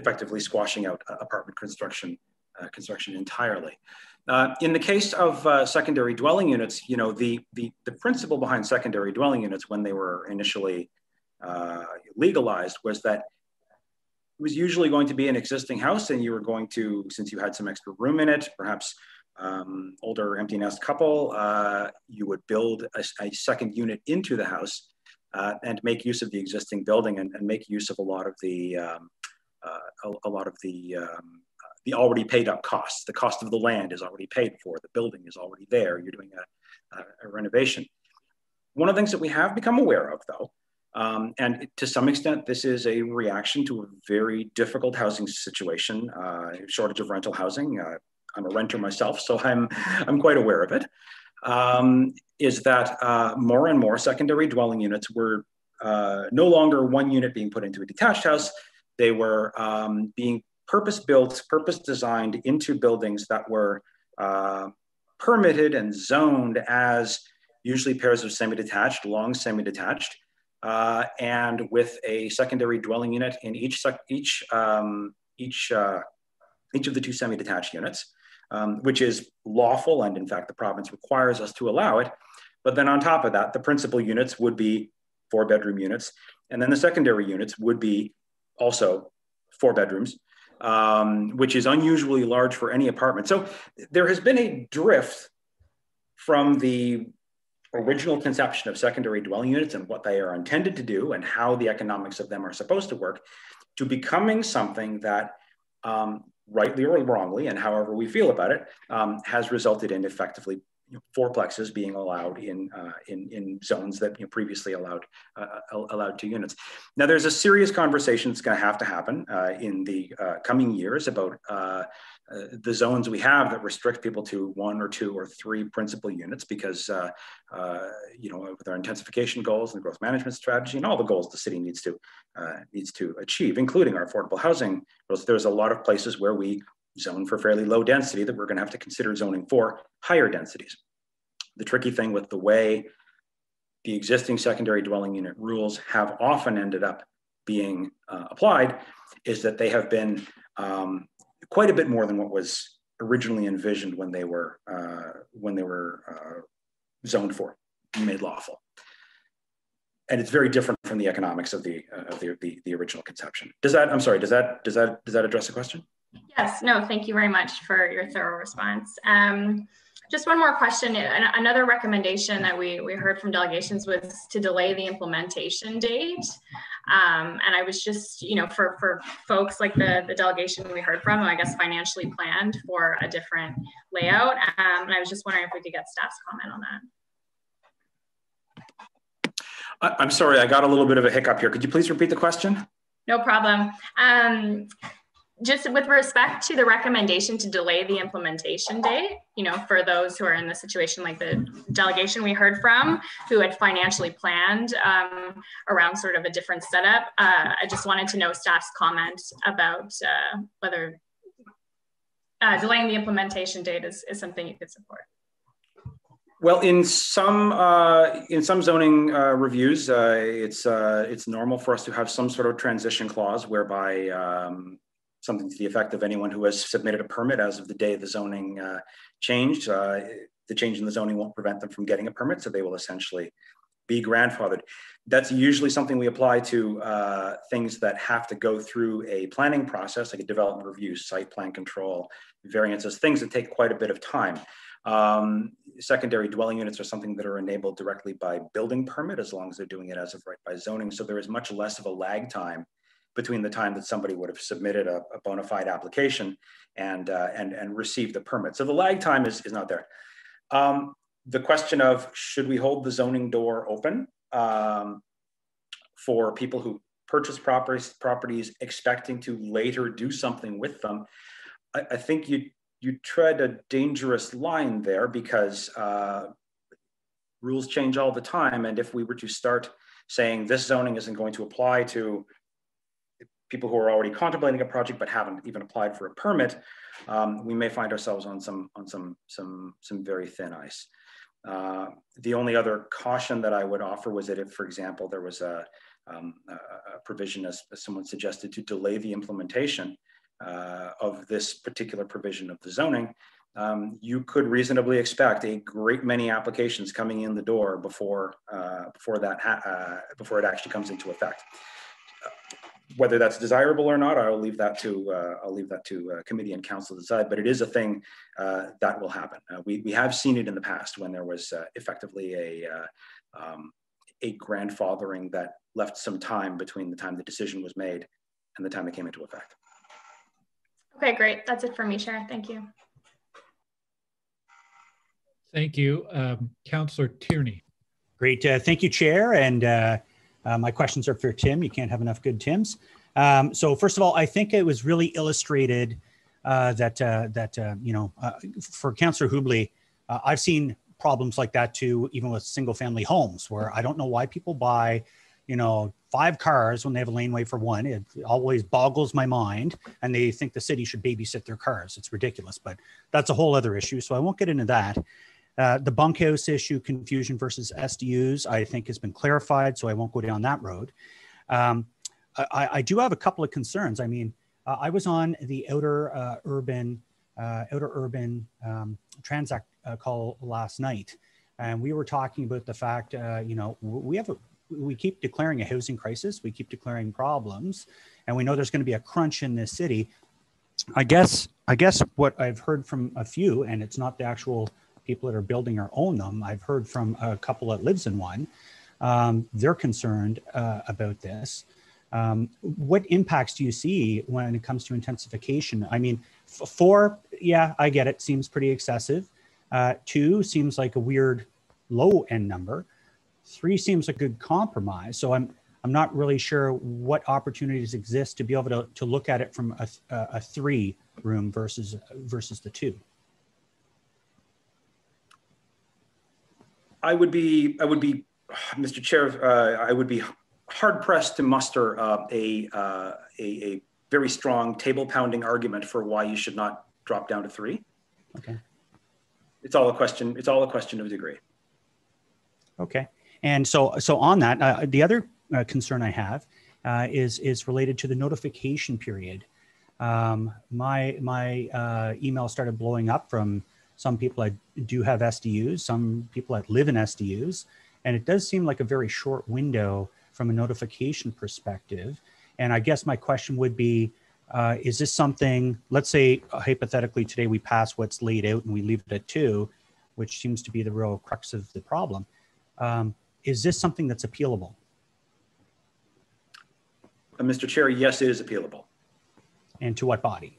effectively squashing out apartment construction construction entirely. Uh, in the case of uh, secondary dwelling units, you know, the, the, the, principle behind secondary dwelling units when they were initially uh, legalized was that it was usually going to be an existing house and you were going to, since you had some extra room in it, perhaps um, older empty nest couple, uh, you would build a, a, second unit into the house uh, and make use of the existing building and, and, make use of a lot of the, um, uh, a, a, lot of the um, the already paid up costs. The cost of the land is already paid for. The building is already there. You're doing a, a, a renovation. One of the things that we have become aware of, though, um, and to some extent, this is a reaction to a very difficult housing situation, uh, shortage of rental housing. Uh, I'm a renter myself, so I'm I'm quite aware of it. Um, is that uh, more and more secondary dwelling units were uh, no longer one unit being put into a detached house. They were um, being purpose built, purpose designed into buildings that were uh, permitted and zoned as usually pairs of semi-detached, long semi-detached, uh, and with a secondary dwelling unit in each each um, each uh, each of the two semi-detached units, um, which is lawful, and in fact, the province requires us to allow it. But then on top of that, the principal units would be four bedroom units, and then the secondary units would be also four bedrooms, um, which is unusually large for any apartment. So there has been a drift from the original conception of secondary dwelling units and what they are intended to do and how the economics of them are supposed to work to becoming something that um, rightly or wrongly and however we feel about it um, has resulted in effectively you know, fourplexes being allowed in, uh, in, in zones that you know, previously allowed, uh, uh, allowed two units. Now there's a serious conversation that's gonna have to happen uh, in the uh, coming years about uh, the zones we have that restrict people to one or two or three principal units because, you know, with our intensification goals and the growth management strategy and all the goals the city needs to, needs to achieve, including our affordable housing there's a lot of places where we zone for fairly low density that we're going to have to consider zoning for higher densities. The tricky thing with the way the existing secondary dwelling unit rules have often ended up being uh, applied is that they have been um, quite a bit more than what was originally envisioned when they were uh, when they were uh, zoned for, made lawful. And it's very different from the economics of the, uh, of the, the, the original conception. Does that, I'm sorry, does that, does that, does that address the question? Yes, no, thank you very much for your thorough response. Um, just one more question. Another recommendation that we, we heard from delegations was to delay the implementation date. Um, and I was just, you know, for, for folks like the, the delegation we heard from, I guess financially planned for a different layout. Um, and I was just wondering if we could get staff's comment on that. I'm sorry, I got a little bit of a hiccup here. Could you please repeat the question? No problem. Um, just with respect to the recommendation to delay the implementation date, you know, for those who are in the situation like the delegation we heard from, who had financially planned um, around sort of a different setup, uh, I just wanted to know staff's comment about uh, whether uh, delaying the implementation date is, is something you could support. Well, in some uh, in some zoning uh, reviews, uh, it's uh, it's normal for us to have some sort of transition clause whereby um, something to the effect of anyone who has submitted a permit as of the day the zoning uh, changed. Uh, the change in the zoning won't prevent them from getting a permit, so they will essentially be grandfathered. That's usually something we apply to uh, things that have to go through a planning process, like a development review, site plan control, variances, things that take quite a bit of time. Um, secondary dwelling units are something that are enabled directly by building permit, as long as they're doing it as of right by zoning. So there is much less of a lag time between the time that somebody would have submitted a, a bona fide application and, uh, and, and received the permit. So the lag time is, is not there. Um, the question of should we hold the zoning door open um, for people who purchase properties, properties expecting to later do something with them, I, I think you, you tread a dangerous line there because uh, rules change all the time. And if we were to start saying this zoning isn't going to apply to people who are already contemplating a project but haven't even applied for a permit, um, we may find ourselves on some on some some some very thin ice. Uh, the only other caution that I would offer was that if, for example, there was a, um, a provision, as, as, someone suggested, to delay the implementation uh, of this particular provision of the zoning, um, you could reasonably expect a great many applications coming in the door before uh, before that uh, before it actually comes into effect whether that's desirable or not, I'll leave that to uh, I'll leave that to uh, committee and council to decide. But it is a thing uh, that will happen. Uh, we we have seen it in the past when there was uh, effectively a uh, um, a grandfathering that left some time between the time the decision was made and the time it came into effect. Okay, great. That's it for me, Chair. Thank you. Thank you, um, Councillor Tierney. Great. thank you, Chair, and uh, my questions are for Tim. You can't have enough good Tims. Um, so first of all, I think it was really illustrated uh, that uh, that uh, you know uh, for Councillor Hubley, uh, I've seen problems like that too, even with single family homes, where I don't know why people buy, you know, five cars when they have a laneway for one. It always boggles my mind, and they think the city should babysit their cars. It's ridiculous, but that's a whole other issue. So I won't get into that. Uh, the bunkhouse issue, confusion versus SDUs, I think has been clarified, so I won't go down that road. Um, I, I, do have a couple of concerns. I mean, uh, I was on the outer uh, urban, uh, outer urban um, transect uh, call last night, and we were talking about the fact, you know, we have a, we keep declaring a housing crisis, we keep declaring problems, and we know there's going to be a crunch in this city. I guess, I guess what I've heard from a few, and it's not the actual people that are building or own them. I've heard from a couple that lives in one. Um, they're concerned uh, about this. Um, what impacts do you see when it comes to intensification? I mean, four, yeah, I get it, seems pretty excessive. Uh, two seems like a weird low end number. Three seems a good compromise. So I'm I'm not really sure what opportunities exist to be able to, to look at it from a, a three room versus versus the two. I would be I would be Mr. Chair, uh, I would be hard pressed to muster uh, a, uh, a, a very strong table pounding argument for why you should not drop down to three. Okay. It's all a question. It's all a question of degree. Okay. And so, so on that, uh, the other uh, concern I have uh, is is related to the notification period. Um, my my uh, email started blowing up from some people that do have SDUs, some people that live in SDUs, and it does seem like a very short window from a notification perspective. And I guess my question would be, uh, is this something, let's say uh, hypothetically today we pass what's laid out and we leave it at two, which seems to be the real crux of the problem. Um, is this something that's appealable? Uh, Mr. Chair, yes, it is appealable. And to what body?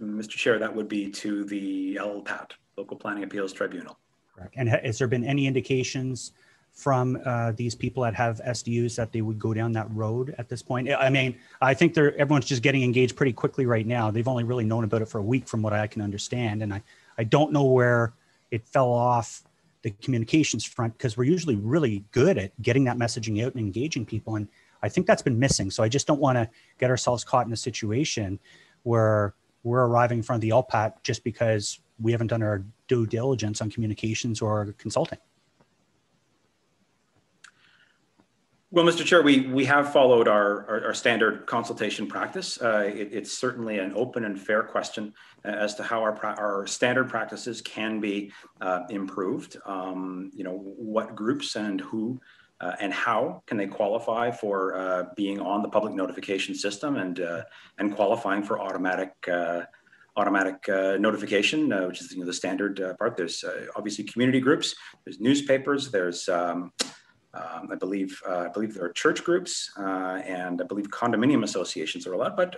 Mr. Chair, that would be to the LPAT, Local Planning Appeals Tribunal. Correct. And has there been any indications from uh, these people that have SDUs that they would go down that road at this point? I mean, I think they're everyone's just getting engaged pretty quickly right now. They've only really known about it for a week, from what I can understand, and I I don't know where it fell off the communications front because we're usually really good at getting that messaging out and engaging people, and I think that's been missing. So I just don't want to get ourselves caught in a situation where we're arriving in front of the LPAT just because we haven't done our due diligence on communications or consulting. Well, Mr. Chair, we, we have followed our, our, our standard consultation practice. Uh, it, it's certainly an open and fair question as to how our, our standard practices can be uh, improved. Um, you know, what groups and who uh, and how can they qualify for uh, being on the public notification system and, uh, and qualifying for automatic uh, automatic uh, notification, uh, which is you know, the standard part. There's obviously community groups, there's newspapers, there's um, um, I believe I believe there are church groups and I believe condominium associations are allowed, but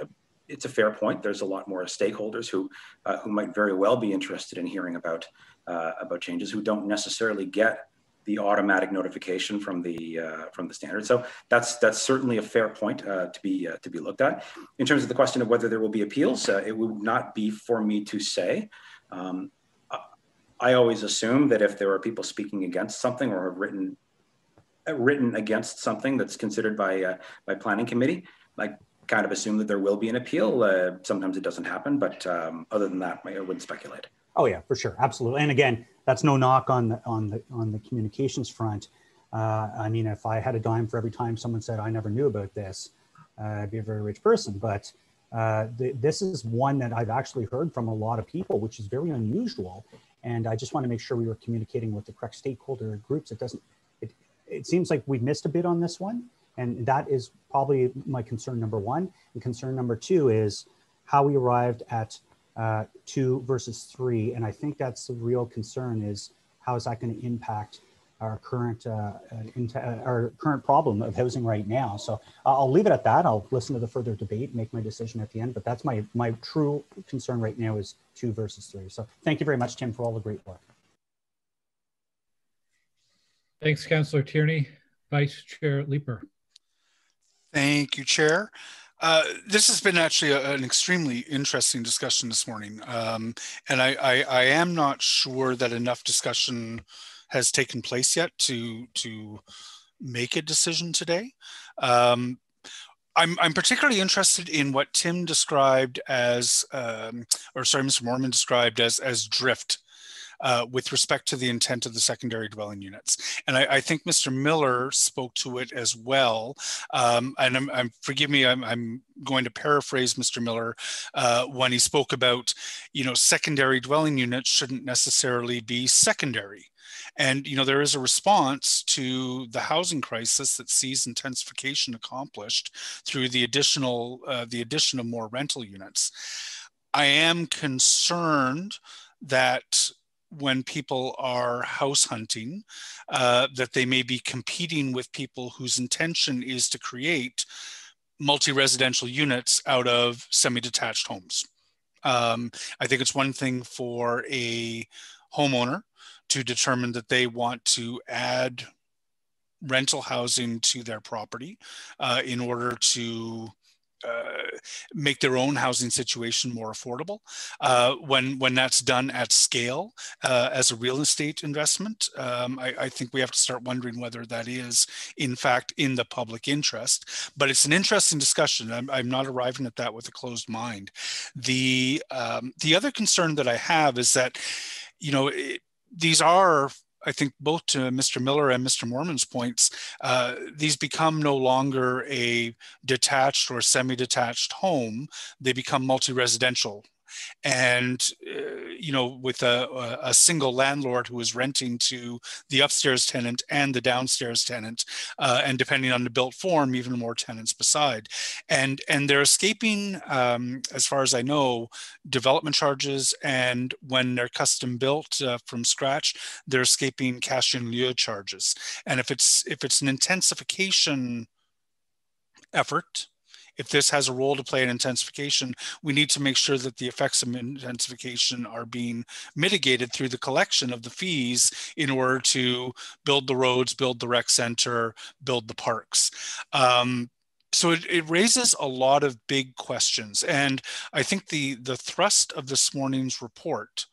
it's a fair point. There's a lot more stakeholders who uh, who might very well be interested in hearing about uh, about changes who don't necessarily get the automatic notification from the uh, from the standard. So that's that's certainly a fair point uh, to be to be looked at. In terms of the question of whether there will be appeals, it would not be for me to say. Um, I always assume that if there are people speaking against something or have written written against something that's considered by uh, by planning committee, I kind of assume that there will be an appeal. Uh, sometimes it doesn't happen, but um, other than that, I wouldn't speculate. Oh yeah, for sure, absolutely. And again, that's no knock on the on the on the communications front. Uh, I mean, if I had a dime for every time someone said I never knew about this, uh, I'd be a very rich person. But uh, th this is one that I've actually heard from a lot of people, which is very unusual. And I just want to make sure we were communicating with the correct stakeholder groups. It doesn't it it seems like we've missed a bit on this one. And that is probably my concern number one. And concern number two is how we arrived at uh, two versus three. And I think that's the real concern is how is that going to impact our current uh, uh, uh, our current problem of housing right now. So I'll leave it at that. I'll listen to the further debate, make my decision at the end. But that's my my true concern right now is two versus three. So thank you very much, Tim, for all the great work. Thanks, Councillor Tierney. Vice Chair Leiper. Thank you, Chair. Uh, this has been actually a, an extremely interesting discussion this morning. Um, and I, I, I, am not sure that enough discussion has taken place yet to, to make a decision today. Um, I'm, I'm particularly interested in what Tim described as, um, or sorry, Mr. Moerman described as, as drift uh, with respect to the intent of the secondary dwelling units. And I, I think Mr. Miller spoke to it as well. Um, and I'm, I'm, forgive me, I'm, I'm, going to paraphrase Mr. Miller uh, when he spoke about, you know, secondary dwelling units shouldn't necessarily be secondary. And you know there is a response to the housing crisis that sees intensification accomplished through the additional uh, the addition of more rental units. I am concerned that when people are house hunting, uh, that they may be competing with people whose intention is to create multi-residential units out of semi-detached homes. Um, I think it's one thing for a homeowner to determine that they want to add rental housing to their property uh, in order to make their own housing situation more affordable. Uh, when when that's done at scale uh, as a real estate investment, um, I, I, think we have to start wondering whether that is in fact in the public interest. But it's an interesting discussion. I'm, I'm not arriving at that with a closed mind. The um, the other concern that I have is that you know. It, these are I think both to Mr. Miller and Mr. Moerman's points, uh, these become no longer a detached or semi-detached home. They become multi-residential and uh, you know with a, a, single landlord who is renting to the upstairs tenant and the downstairs tenant uh, and depending on the built form even more tenants beside. And and they're escaping um, as far as i know development charges. And when they're custom built uh, from scratch they're escaping cash in lieu charges. And if it's if it's an intensification effort if this has a role to play in intensification, we need to make sure that the effects of intensification are being mitigated through the collection of the fees in order to build the roads, build the rec center, build the parks. Um, so it, it, raises a lot of big questions. And I think the, the thrust of this morning's report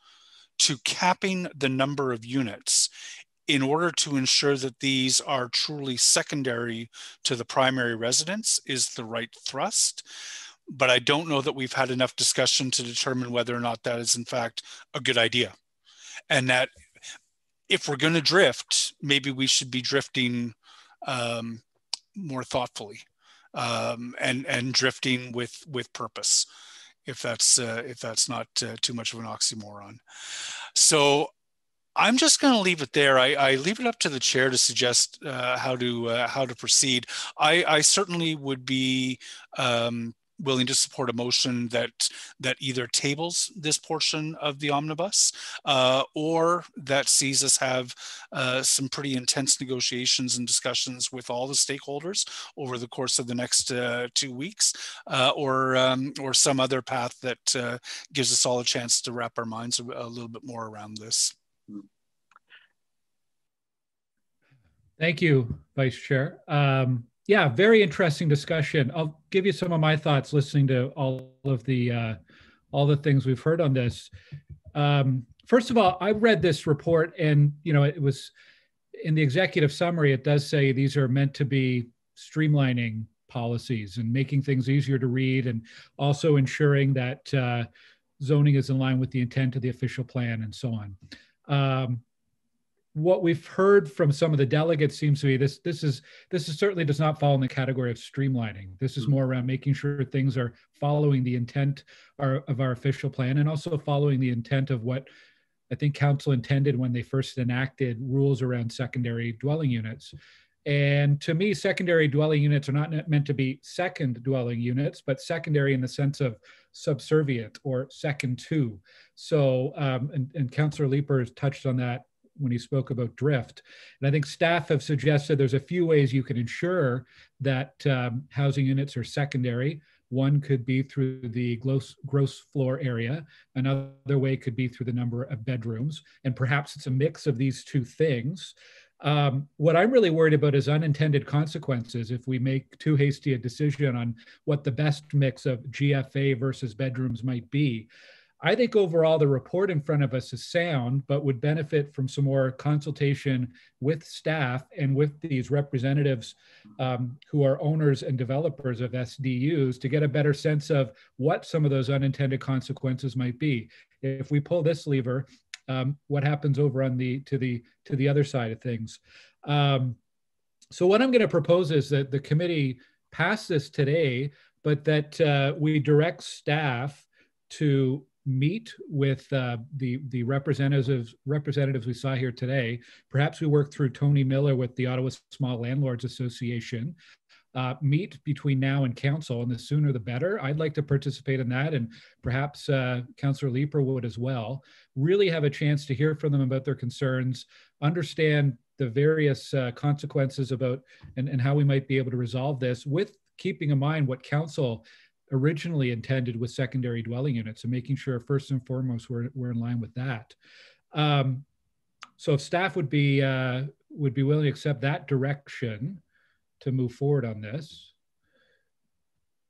to capping the number of units in order to ensure that these are truly secondary to the primary residence is the right thrust. But I don't know that we've had enough discussion to determine whether or not that is in fact a good idea. And that if we're going to drift, maybe we should be drifting um, more thoughtfully um, and and drifting with with purpose if that's uh, if that's not uh, too much of an oxymoron. So I'm just going to leave it there. I, I, leave it up to the chair to suggest uh, how to uh, how to proceed. I, I certainly would be um, willing to support a motion that that either tables this portion of the omnibus uh, or that sees us have uh, some pretty intense negotiations and discussions with all the stakeholders over the course of the next uh, two weeks, uh, or um, or some other path that uh, gives us all a chance to wrap our minds a, a little bit more around this. Thank you, Vice Chair. Um, yeah, very interesting discussion. I'll give you some of my thoughts listening to all of the uh, all the things we've heard on this. Um, first of all, I read this report, and you know, it was in the executive summary. It does say these are meant to be streamlining policies and making things easier to read, and also ensuring that uh, zoning is in line with the intent of the official plan and so on. Um, what we've heard from some of the delegates seems to be this this is this is certainly does not fall in the category of streamlining this is mm-hmm. more around making sure things are following the intent our, of our official plan and also following the intent of what i think council intended when they first enacted rules around secondary dwelling units and to me secondary dwelling units are not meant to be second dwelling units but secondary in the sense of subservient or second to so um, and, and councillor Leiper touched on that when he spoke about drift. And I think staff have suggested there's a few ways you can ensure that um, housing units are secondary. One could be through the gross, gross floor area. Another way could be through the number of bedrooms. And perhaps it's a mix of these two things. Um, what I'm really worried about is unintended consequences if we make too hasty a decision on what the best mix of GFA versus bedrooms might be. I think overall the report in front of us is sound, but would benefit from some more consultation with staff and with these representatives um, who are owners and developers of SDUs to get a better sense of what some of those unintended consequences might be. If we pull this lever, um, what happens over on the to the to the other side of things? Um, so what I'm going to propose is that the committee pass this today, but that uh, we direct staff to meet with uh, the the representatives representatives we saw here today. Perhaps we work through Tony Miller with the Ottawa Small Landlords Association. Uh, meet between now and council, and the sooner the better. I'd like to participate in that, and perhaps uh, Councillor Leiper would as well. Really have a chance to hear from them about their concerns, understand the various uh, consequences about and, and how we might be able to resolve this with keeping in mind what council originally intended with secondary dwelling units and making sure first and foremost we're, we're in line with that. Um, so if staff would be uh, would be willing to accept that direction to move forward on this.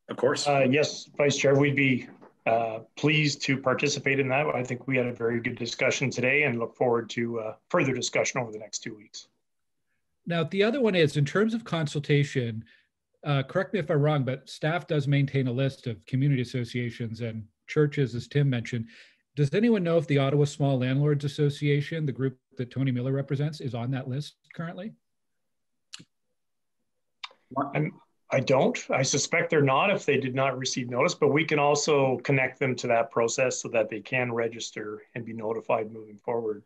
Of course. Uh, yes, Vice Chair, we'd be uh, pleased to participate in that. I think we had a very good discussion today and look forward to uh, further discussion over the next two weeks. Now, the other one is in terms of consultation, uh, correct me if I'm wrong, but staff does maintain a list of community associations and churches, as Tim mentioned. Does anyone know if the Ottawa Small Landlords Association, the group that Tony Miller represents, is on that list currently? I'm, I don't. I suspect they're not if they did not receive notice, but we can also connect them to that process so that they can register and be notified moving forward.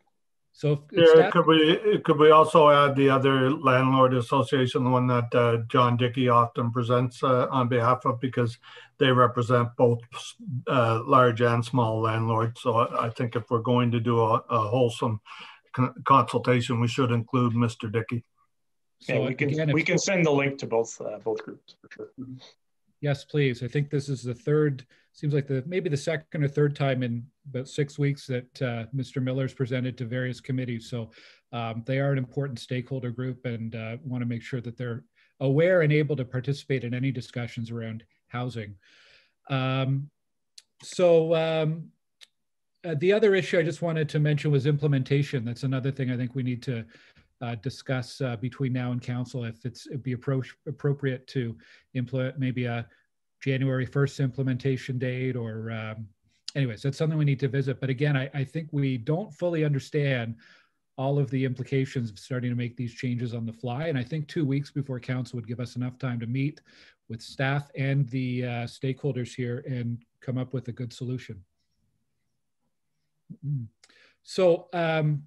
So, if, yeah, staff... could we could we also add the other landlord association, the one that uh, John Dickey often presents uh, on behalf of, because they represent both uh, large and small landlords. So I, I, think if we're going to do a, a wholesome con consultation, we should include Mr. Dickey. So yeah, we can again, we can send the link to both uh, both groups for sure. Yes, please. I think this is the third. Seems like the maybe the second or third time in about six weeks that uh, Mr. Miller's presented to various committees. So um, they are an important stakeholder group, and uh, want to make sure that they're aware and able to participate in any discussions around housing. Um, so um, uh, the other issue I just wanted to mention was implementation. That's another thing I think we need to uh, discuss uh, between now and council if it's it'd be appro appropriate to implement maybe a January 1st implementation date or um, anyways, that's something we need to visit. But again, I, I think we don't fully understand all of the implications of starting to make these changes on the fly. And I think two weeks before council would give us enough time to meet with staff and the uh, stakeholders here and come up with a good solution. So um,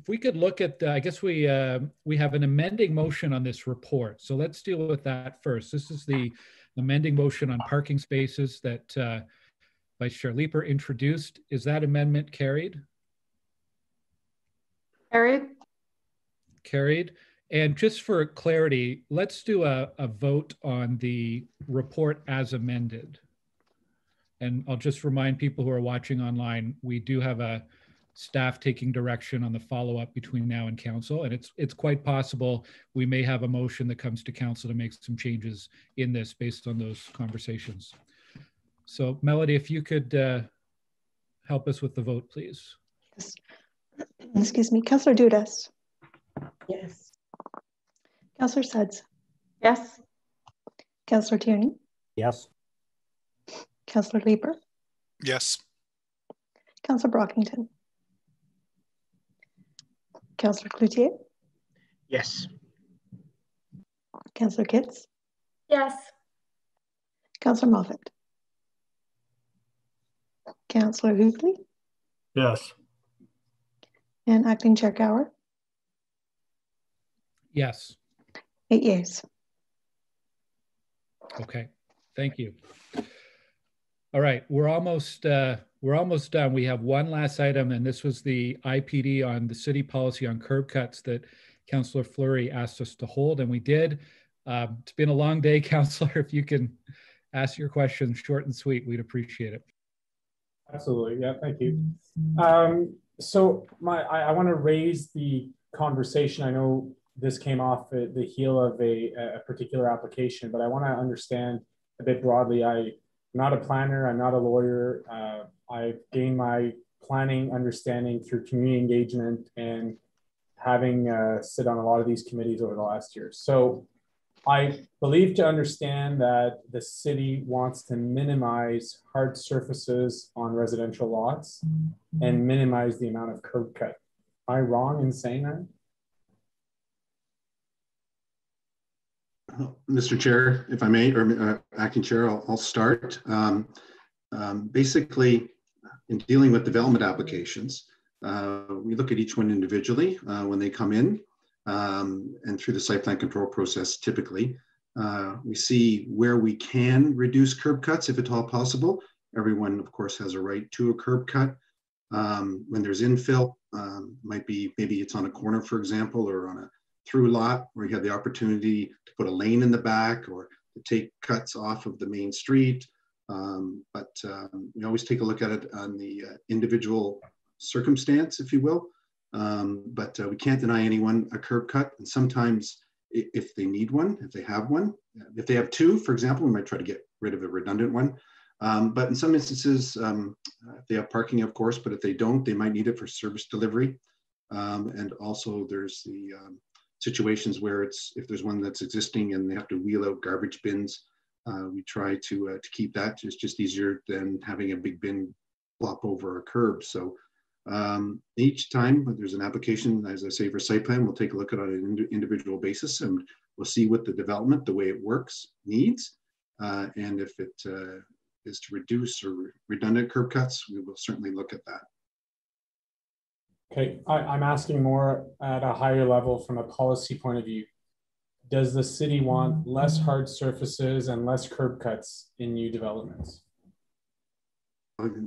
if we could look at, uh, I guess we uh, we have an amending motion on this report. So let's deal with that first. This is the amending motion on parking spaces that uh, Vice Chair Leiper introduced. Is that amendment carried? Carried. Carried. And just for clarity, let's do a, a vote on the report as amended. And I'll just remind people who are watching online, we do have a staff taking direction on the follow-up between now and council. And it's it's quite possible we may have a motion that comes to council to make some changes in this based on those conversations. So Melody, if you could uh, help us with the vote, please. Yes. Excuse me, Councillor Dudas. Yes. Councillor Sudds. Yes. Councillor Tierney. Yes. Councillor Leiper. Yes. Councillor Brockington. Councillor Cloutier? Yes. Councillor Kitts? Yes. Councillor Moffatt? Councillor Hubley? Yes. And Acting Chair Gower? Yes. Eight years. Okay, thank you. All right, we're almost uh, we're almost done. We have one last item, and this was the IPD on the city policy on curb cuts that Councillor Fleury asked us to hold, and we did. Um, it's been a long day, Councillor. If you can ask your questions short and sweet, we'd appreciate it. Absolutely. Yeah, thank you. Um, so my, I, I want to raise the conversation. I know this came off the heel of a, a particular application, but I want to understand a bit broadly. I'm not a planner, I'm not a lawyer. Uh, I've gained my planning understanding through community engagement and having uh, sit on a lot of these committees over the last year. So I believe to understand that the city wants to minimize hard surfaces on residential lots and minimize the amount of curb cut. Am I wrong in saying that? Mr. Chair, if I may, or uh, acting chair, I'll, I'll start. Um, um, basically, in dealing with development applications, uh, we look at each one individually uh, when they come in um, and through the site plan control process typically. Uh, we see where we can reduce curb cuts if at all possible. Everyone, of course, has a right to a curb cut. Um, when there's infill, um, might be maybe it's on a corner, for example, or on a through lot where you have the opportunity to put a lane in the back or to take cuts off of the main street. Um, but um, we always take a look at it on the uh, individual circumstance, if you will. Um, but uh, we can't deny anyone a curb cut. And sometimes if they need one, if they have one, if they have two, for example, we might try to get rid of a redundant one. Um, but in some instances, um, they have parking, of course, but if they don't, they might need it for service delivery. Um, and also there's the situations where it's, if there's one that's existing and they have to wheel out garbage bins, uh, we try to, uh, to keep that. It's just easier than having a big bin flop over a curb. So um, each time there's an application, as I say, for site plan, we'll take a look at it on an individual basis and we'll see what the development, the way it works, needs. Uh, and if it uh, is to reduce or redundant curb cuts, we will certainly look at that. Okay, I, am asking more at a higher level from a policy point of view. Does the city want less hard surfaces and less curb cuts in new developments?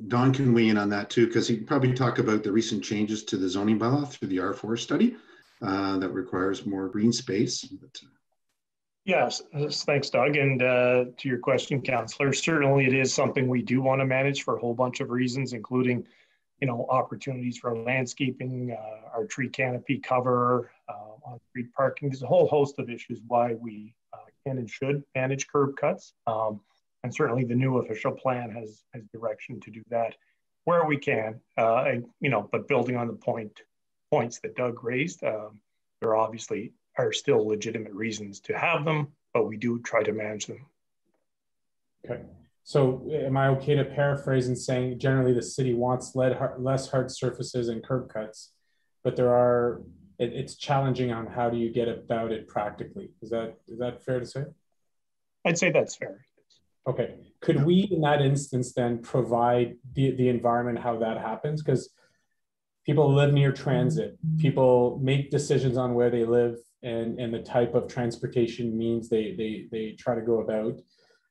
Don can weigh in on that too, because he can probably talk about the recent changes to the zoning bylaw through the R4 study uh, that requires more green space. But, uh, Yes, thanks, Doug. And uh, to your question, Councillor, certainly it is something we do want to manage for a whole bunch of reasons, including, you know, opportunities for landscaping, uh, our tree canopy cover, uh, on-street parking. There's a whole host of issues why we uh, can and should manage curb cuts. Um, and certainly the new official plan has has direction to do that where we can. Uh, and, you know, but building on the point points that Doug raised, um, there obviously are still legitimate reasons to have them, but we do try to manage them. Okay. So am I okay to paraphrase and saying generally the city wants less hard surfaces and curb cuts, but there are it, it's challenging on how do you get about it practically? Is that is that fair to say? I'd say that's fair. Okay. Could we, in that instance, then provide the, the environment how that happens? Because people live near transit, people make decisions on where they live and, and the type of transportation means they, they, they try to go about.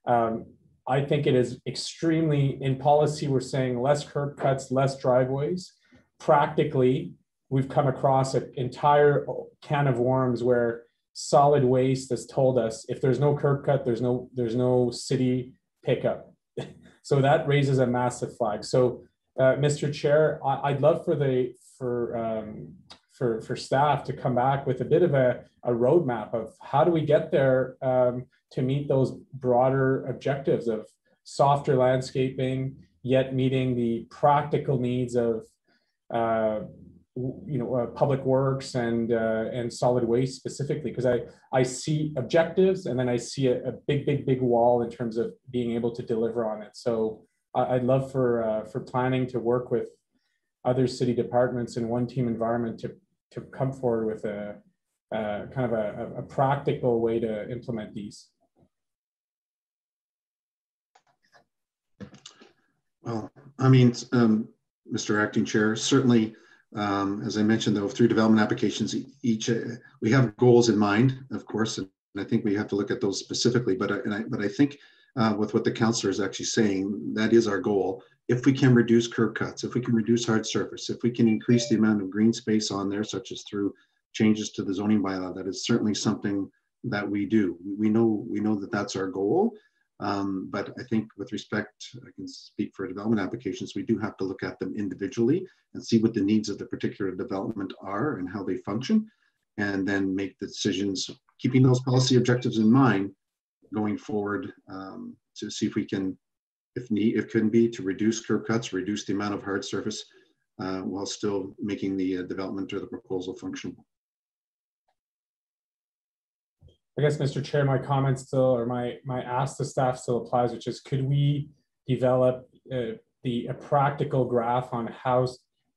Um, I think it is extremely, in policy, we're saying less curb cuts, less driveways. Practically, we've come across an entire can of worms where solid waste has told us if there's no curb cut, there's no there's no city pickup. so that raises a massive flag. So, uh, Mr. Chair, I, would love for the for um, for for staff to come back with a bit of a, a roadmap of how do we get there um, to meet those broader objectives of softer landscaping, yet meeting the practical needs of uh, you know uh, public works and uh, and solid waste specifically because I I see objectives and then I see a, a, big big big wall in terms of being able to deliver on it. So I, would love for uh, for planning to work with other city departments in one team environment to to come forward with a, a kind of a, a practical way to implement these. Well, I mean, um, Mr. Acting Chair, certainly um, as I mentioned, though, through development applications, each uh, we have goals in mind, of course, and I think we have to look at those specifically. But I, I but I think uh, with what the counselor is actually saying, that is our goal. If we can reduce curb cuts, if we can reduce hard surface, if we can increase the amount of green space on there, such as through changes to the zoning bylaw, that is certainly something that we do. We know we know that that's our goal. Um, but I think with respect, I can speak for development applications, we do have to look at them individually and see what the needs of the particular development are and how they function, and then make the decisions, keeping those policy objectives in mind going forward um, to see if we can, if need, if can be, to reduce curb cuts, reduce the amount of hard surface uh, while still making the uh, development or the proposal functional. I guess, Mr. Chair, my comment still, or my my ask to staff still applies, which is, could we develop uh, the a practical graph on how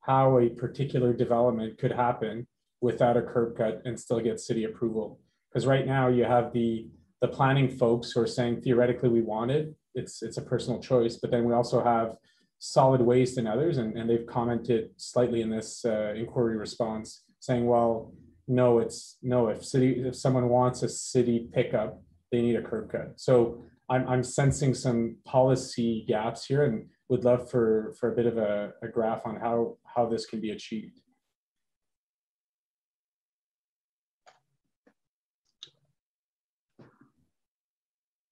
how a particular development could happen without a curb cut and still get city approval? Because right now you have the the planning folks who are saying theoretically we want it. It's it's a personal choice, but then we also have solid waste and others, and, and they've commented slightly in this uh, inquiry response saying, well, no, it's no, if city, if someone wants a city pickup, they need a curb cut. So I'm, I'm sensing some policy gaps here and would love for, for a bit of a, a graph on how, how this can be achieved.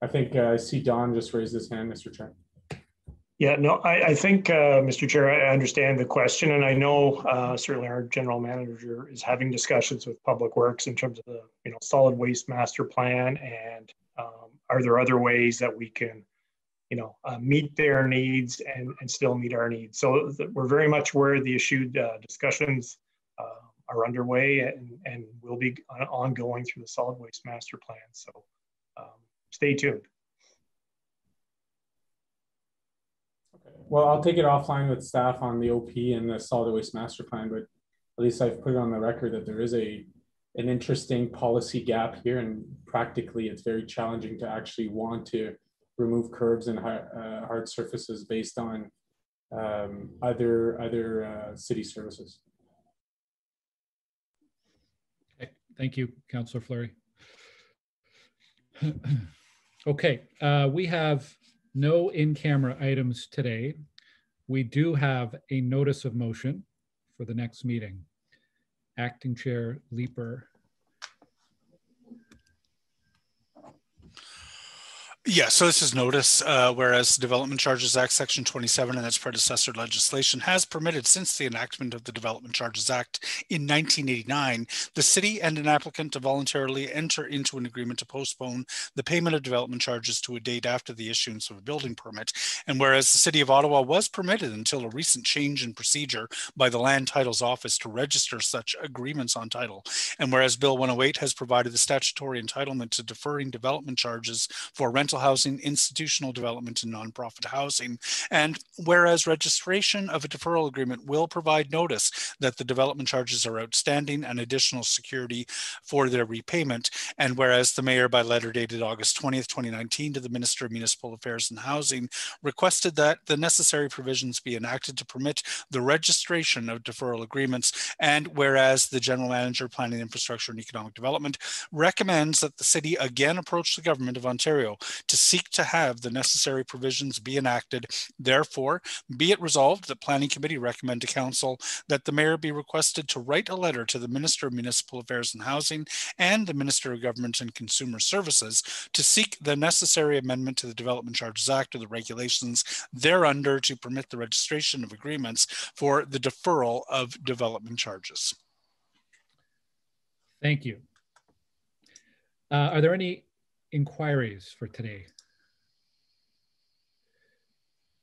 I think uh, I see Don just raised his hand, Mr. Chair. Yeah, no, I, I think, uh, Mr. Chair, I understand the question, and I know uh, certainly our general manager is having discussions with Public Works in terms of the, you know, solid waste master plan, and um, are there other ways that we can, you know, uh, meet their needs and, and still meet our needs? So we're very much where the issued uh, discussions uh, are underway and, and will be ongoing through the solid waste master plan. So um, stay tuned. Well, I'll take it offline with staff on the OP and the solid waste master plan, but at least I've put it on the record that there is a an interesting policy gap here, and practically it's very challenging to actually want to remove curbs and uh, hard surfaces based on um, other other uh, city services. Okay. Thank you, Councillor Fleury. okay, uh, we have no in-camera items today. We do have a notice of motion for the next meeting. Acting Chair Leiper Yeah, so this is notice, uh, whereas Development Charges Act Section 27 and its predecessor legislation has permitted since the enactment of the Development Charges Act in 1989, the city and an applicant to voluntarily enter into an agreement to postpone the payment of development charges to a date after the issuance of a building permit. And whereas the city of Ottawa was permitted until a recent change in procedure by the Land Titles Office to register such agreements on title, and whereas Bill 108 has provided the statutory entitlement to deferring development charges for rental rental housing, institutional development, and nonprofit housing. And whereas registration of a deferral agreement will provide notice that the development charges are outstanding and additional security for their repayment, and whereas the mayor, by letter dated August 20th, 2019, to the Minister of Municipal Affairs and Housing, requested that the necessary provisions be enacted to permit the registration of deferral agreements, and whereas the General Manager, Planning, Infrastructure, and Economic Development recommends that the city again approach the Government of Ontario to seek to have the necessary provisions be enacted. Therefore, be it resolved that Planning Committee recommend to Council that the Mayor be requested to write a letter to the Minister of Municipal Affairs and Housing and the Minister of Government and Consumer Services to seek the necessary amendment to the Development Charges Act or the regulations thereunder to permit the registration of agreements for the deferral of development charges. Thank you. Uh, are there any inquiries for today?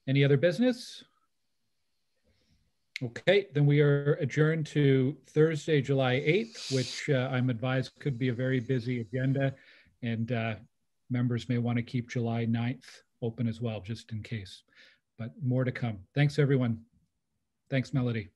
Any other business? Okay, then we are adjourned to Thursday, July 8th, which uh, I'm advised could be a very busy agenda and uh, members may want to keep July 9th open as well, just in case, but more to come. Thanks everyone. Thanks, Melody.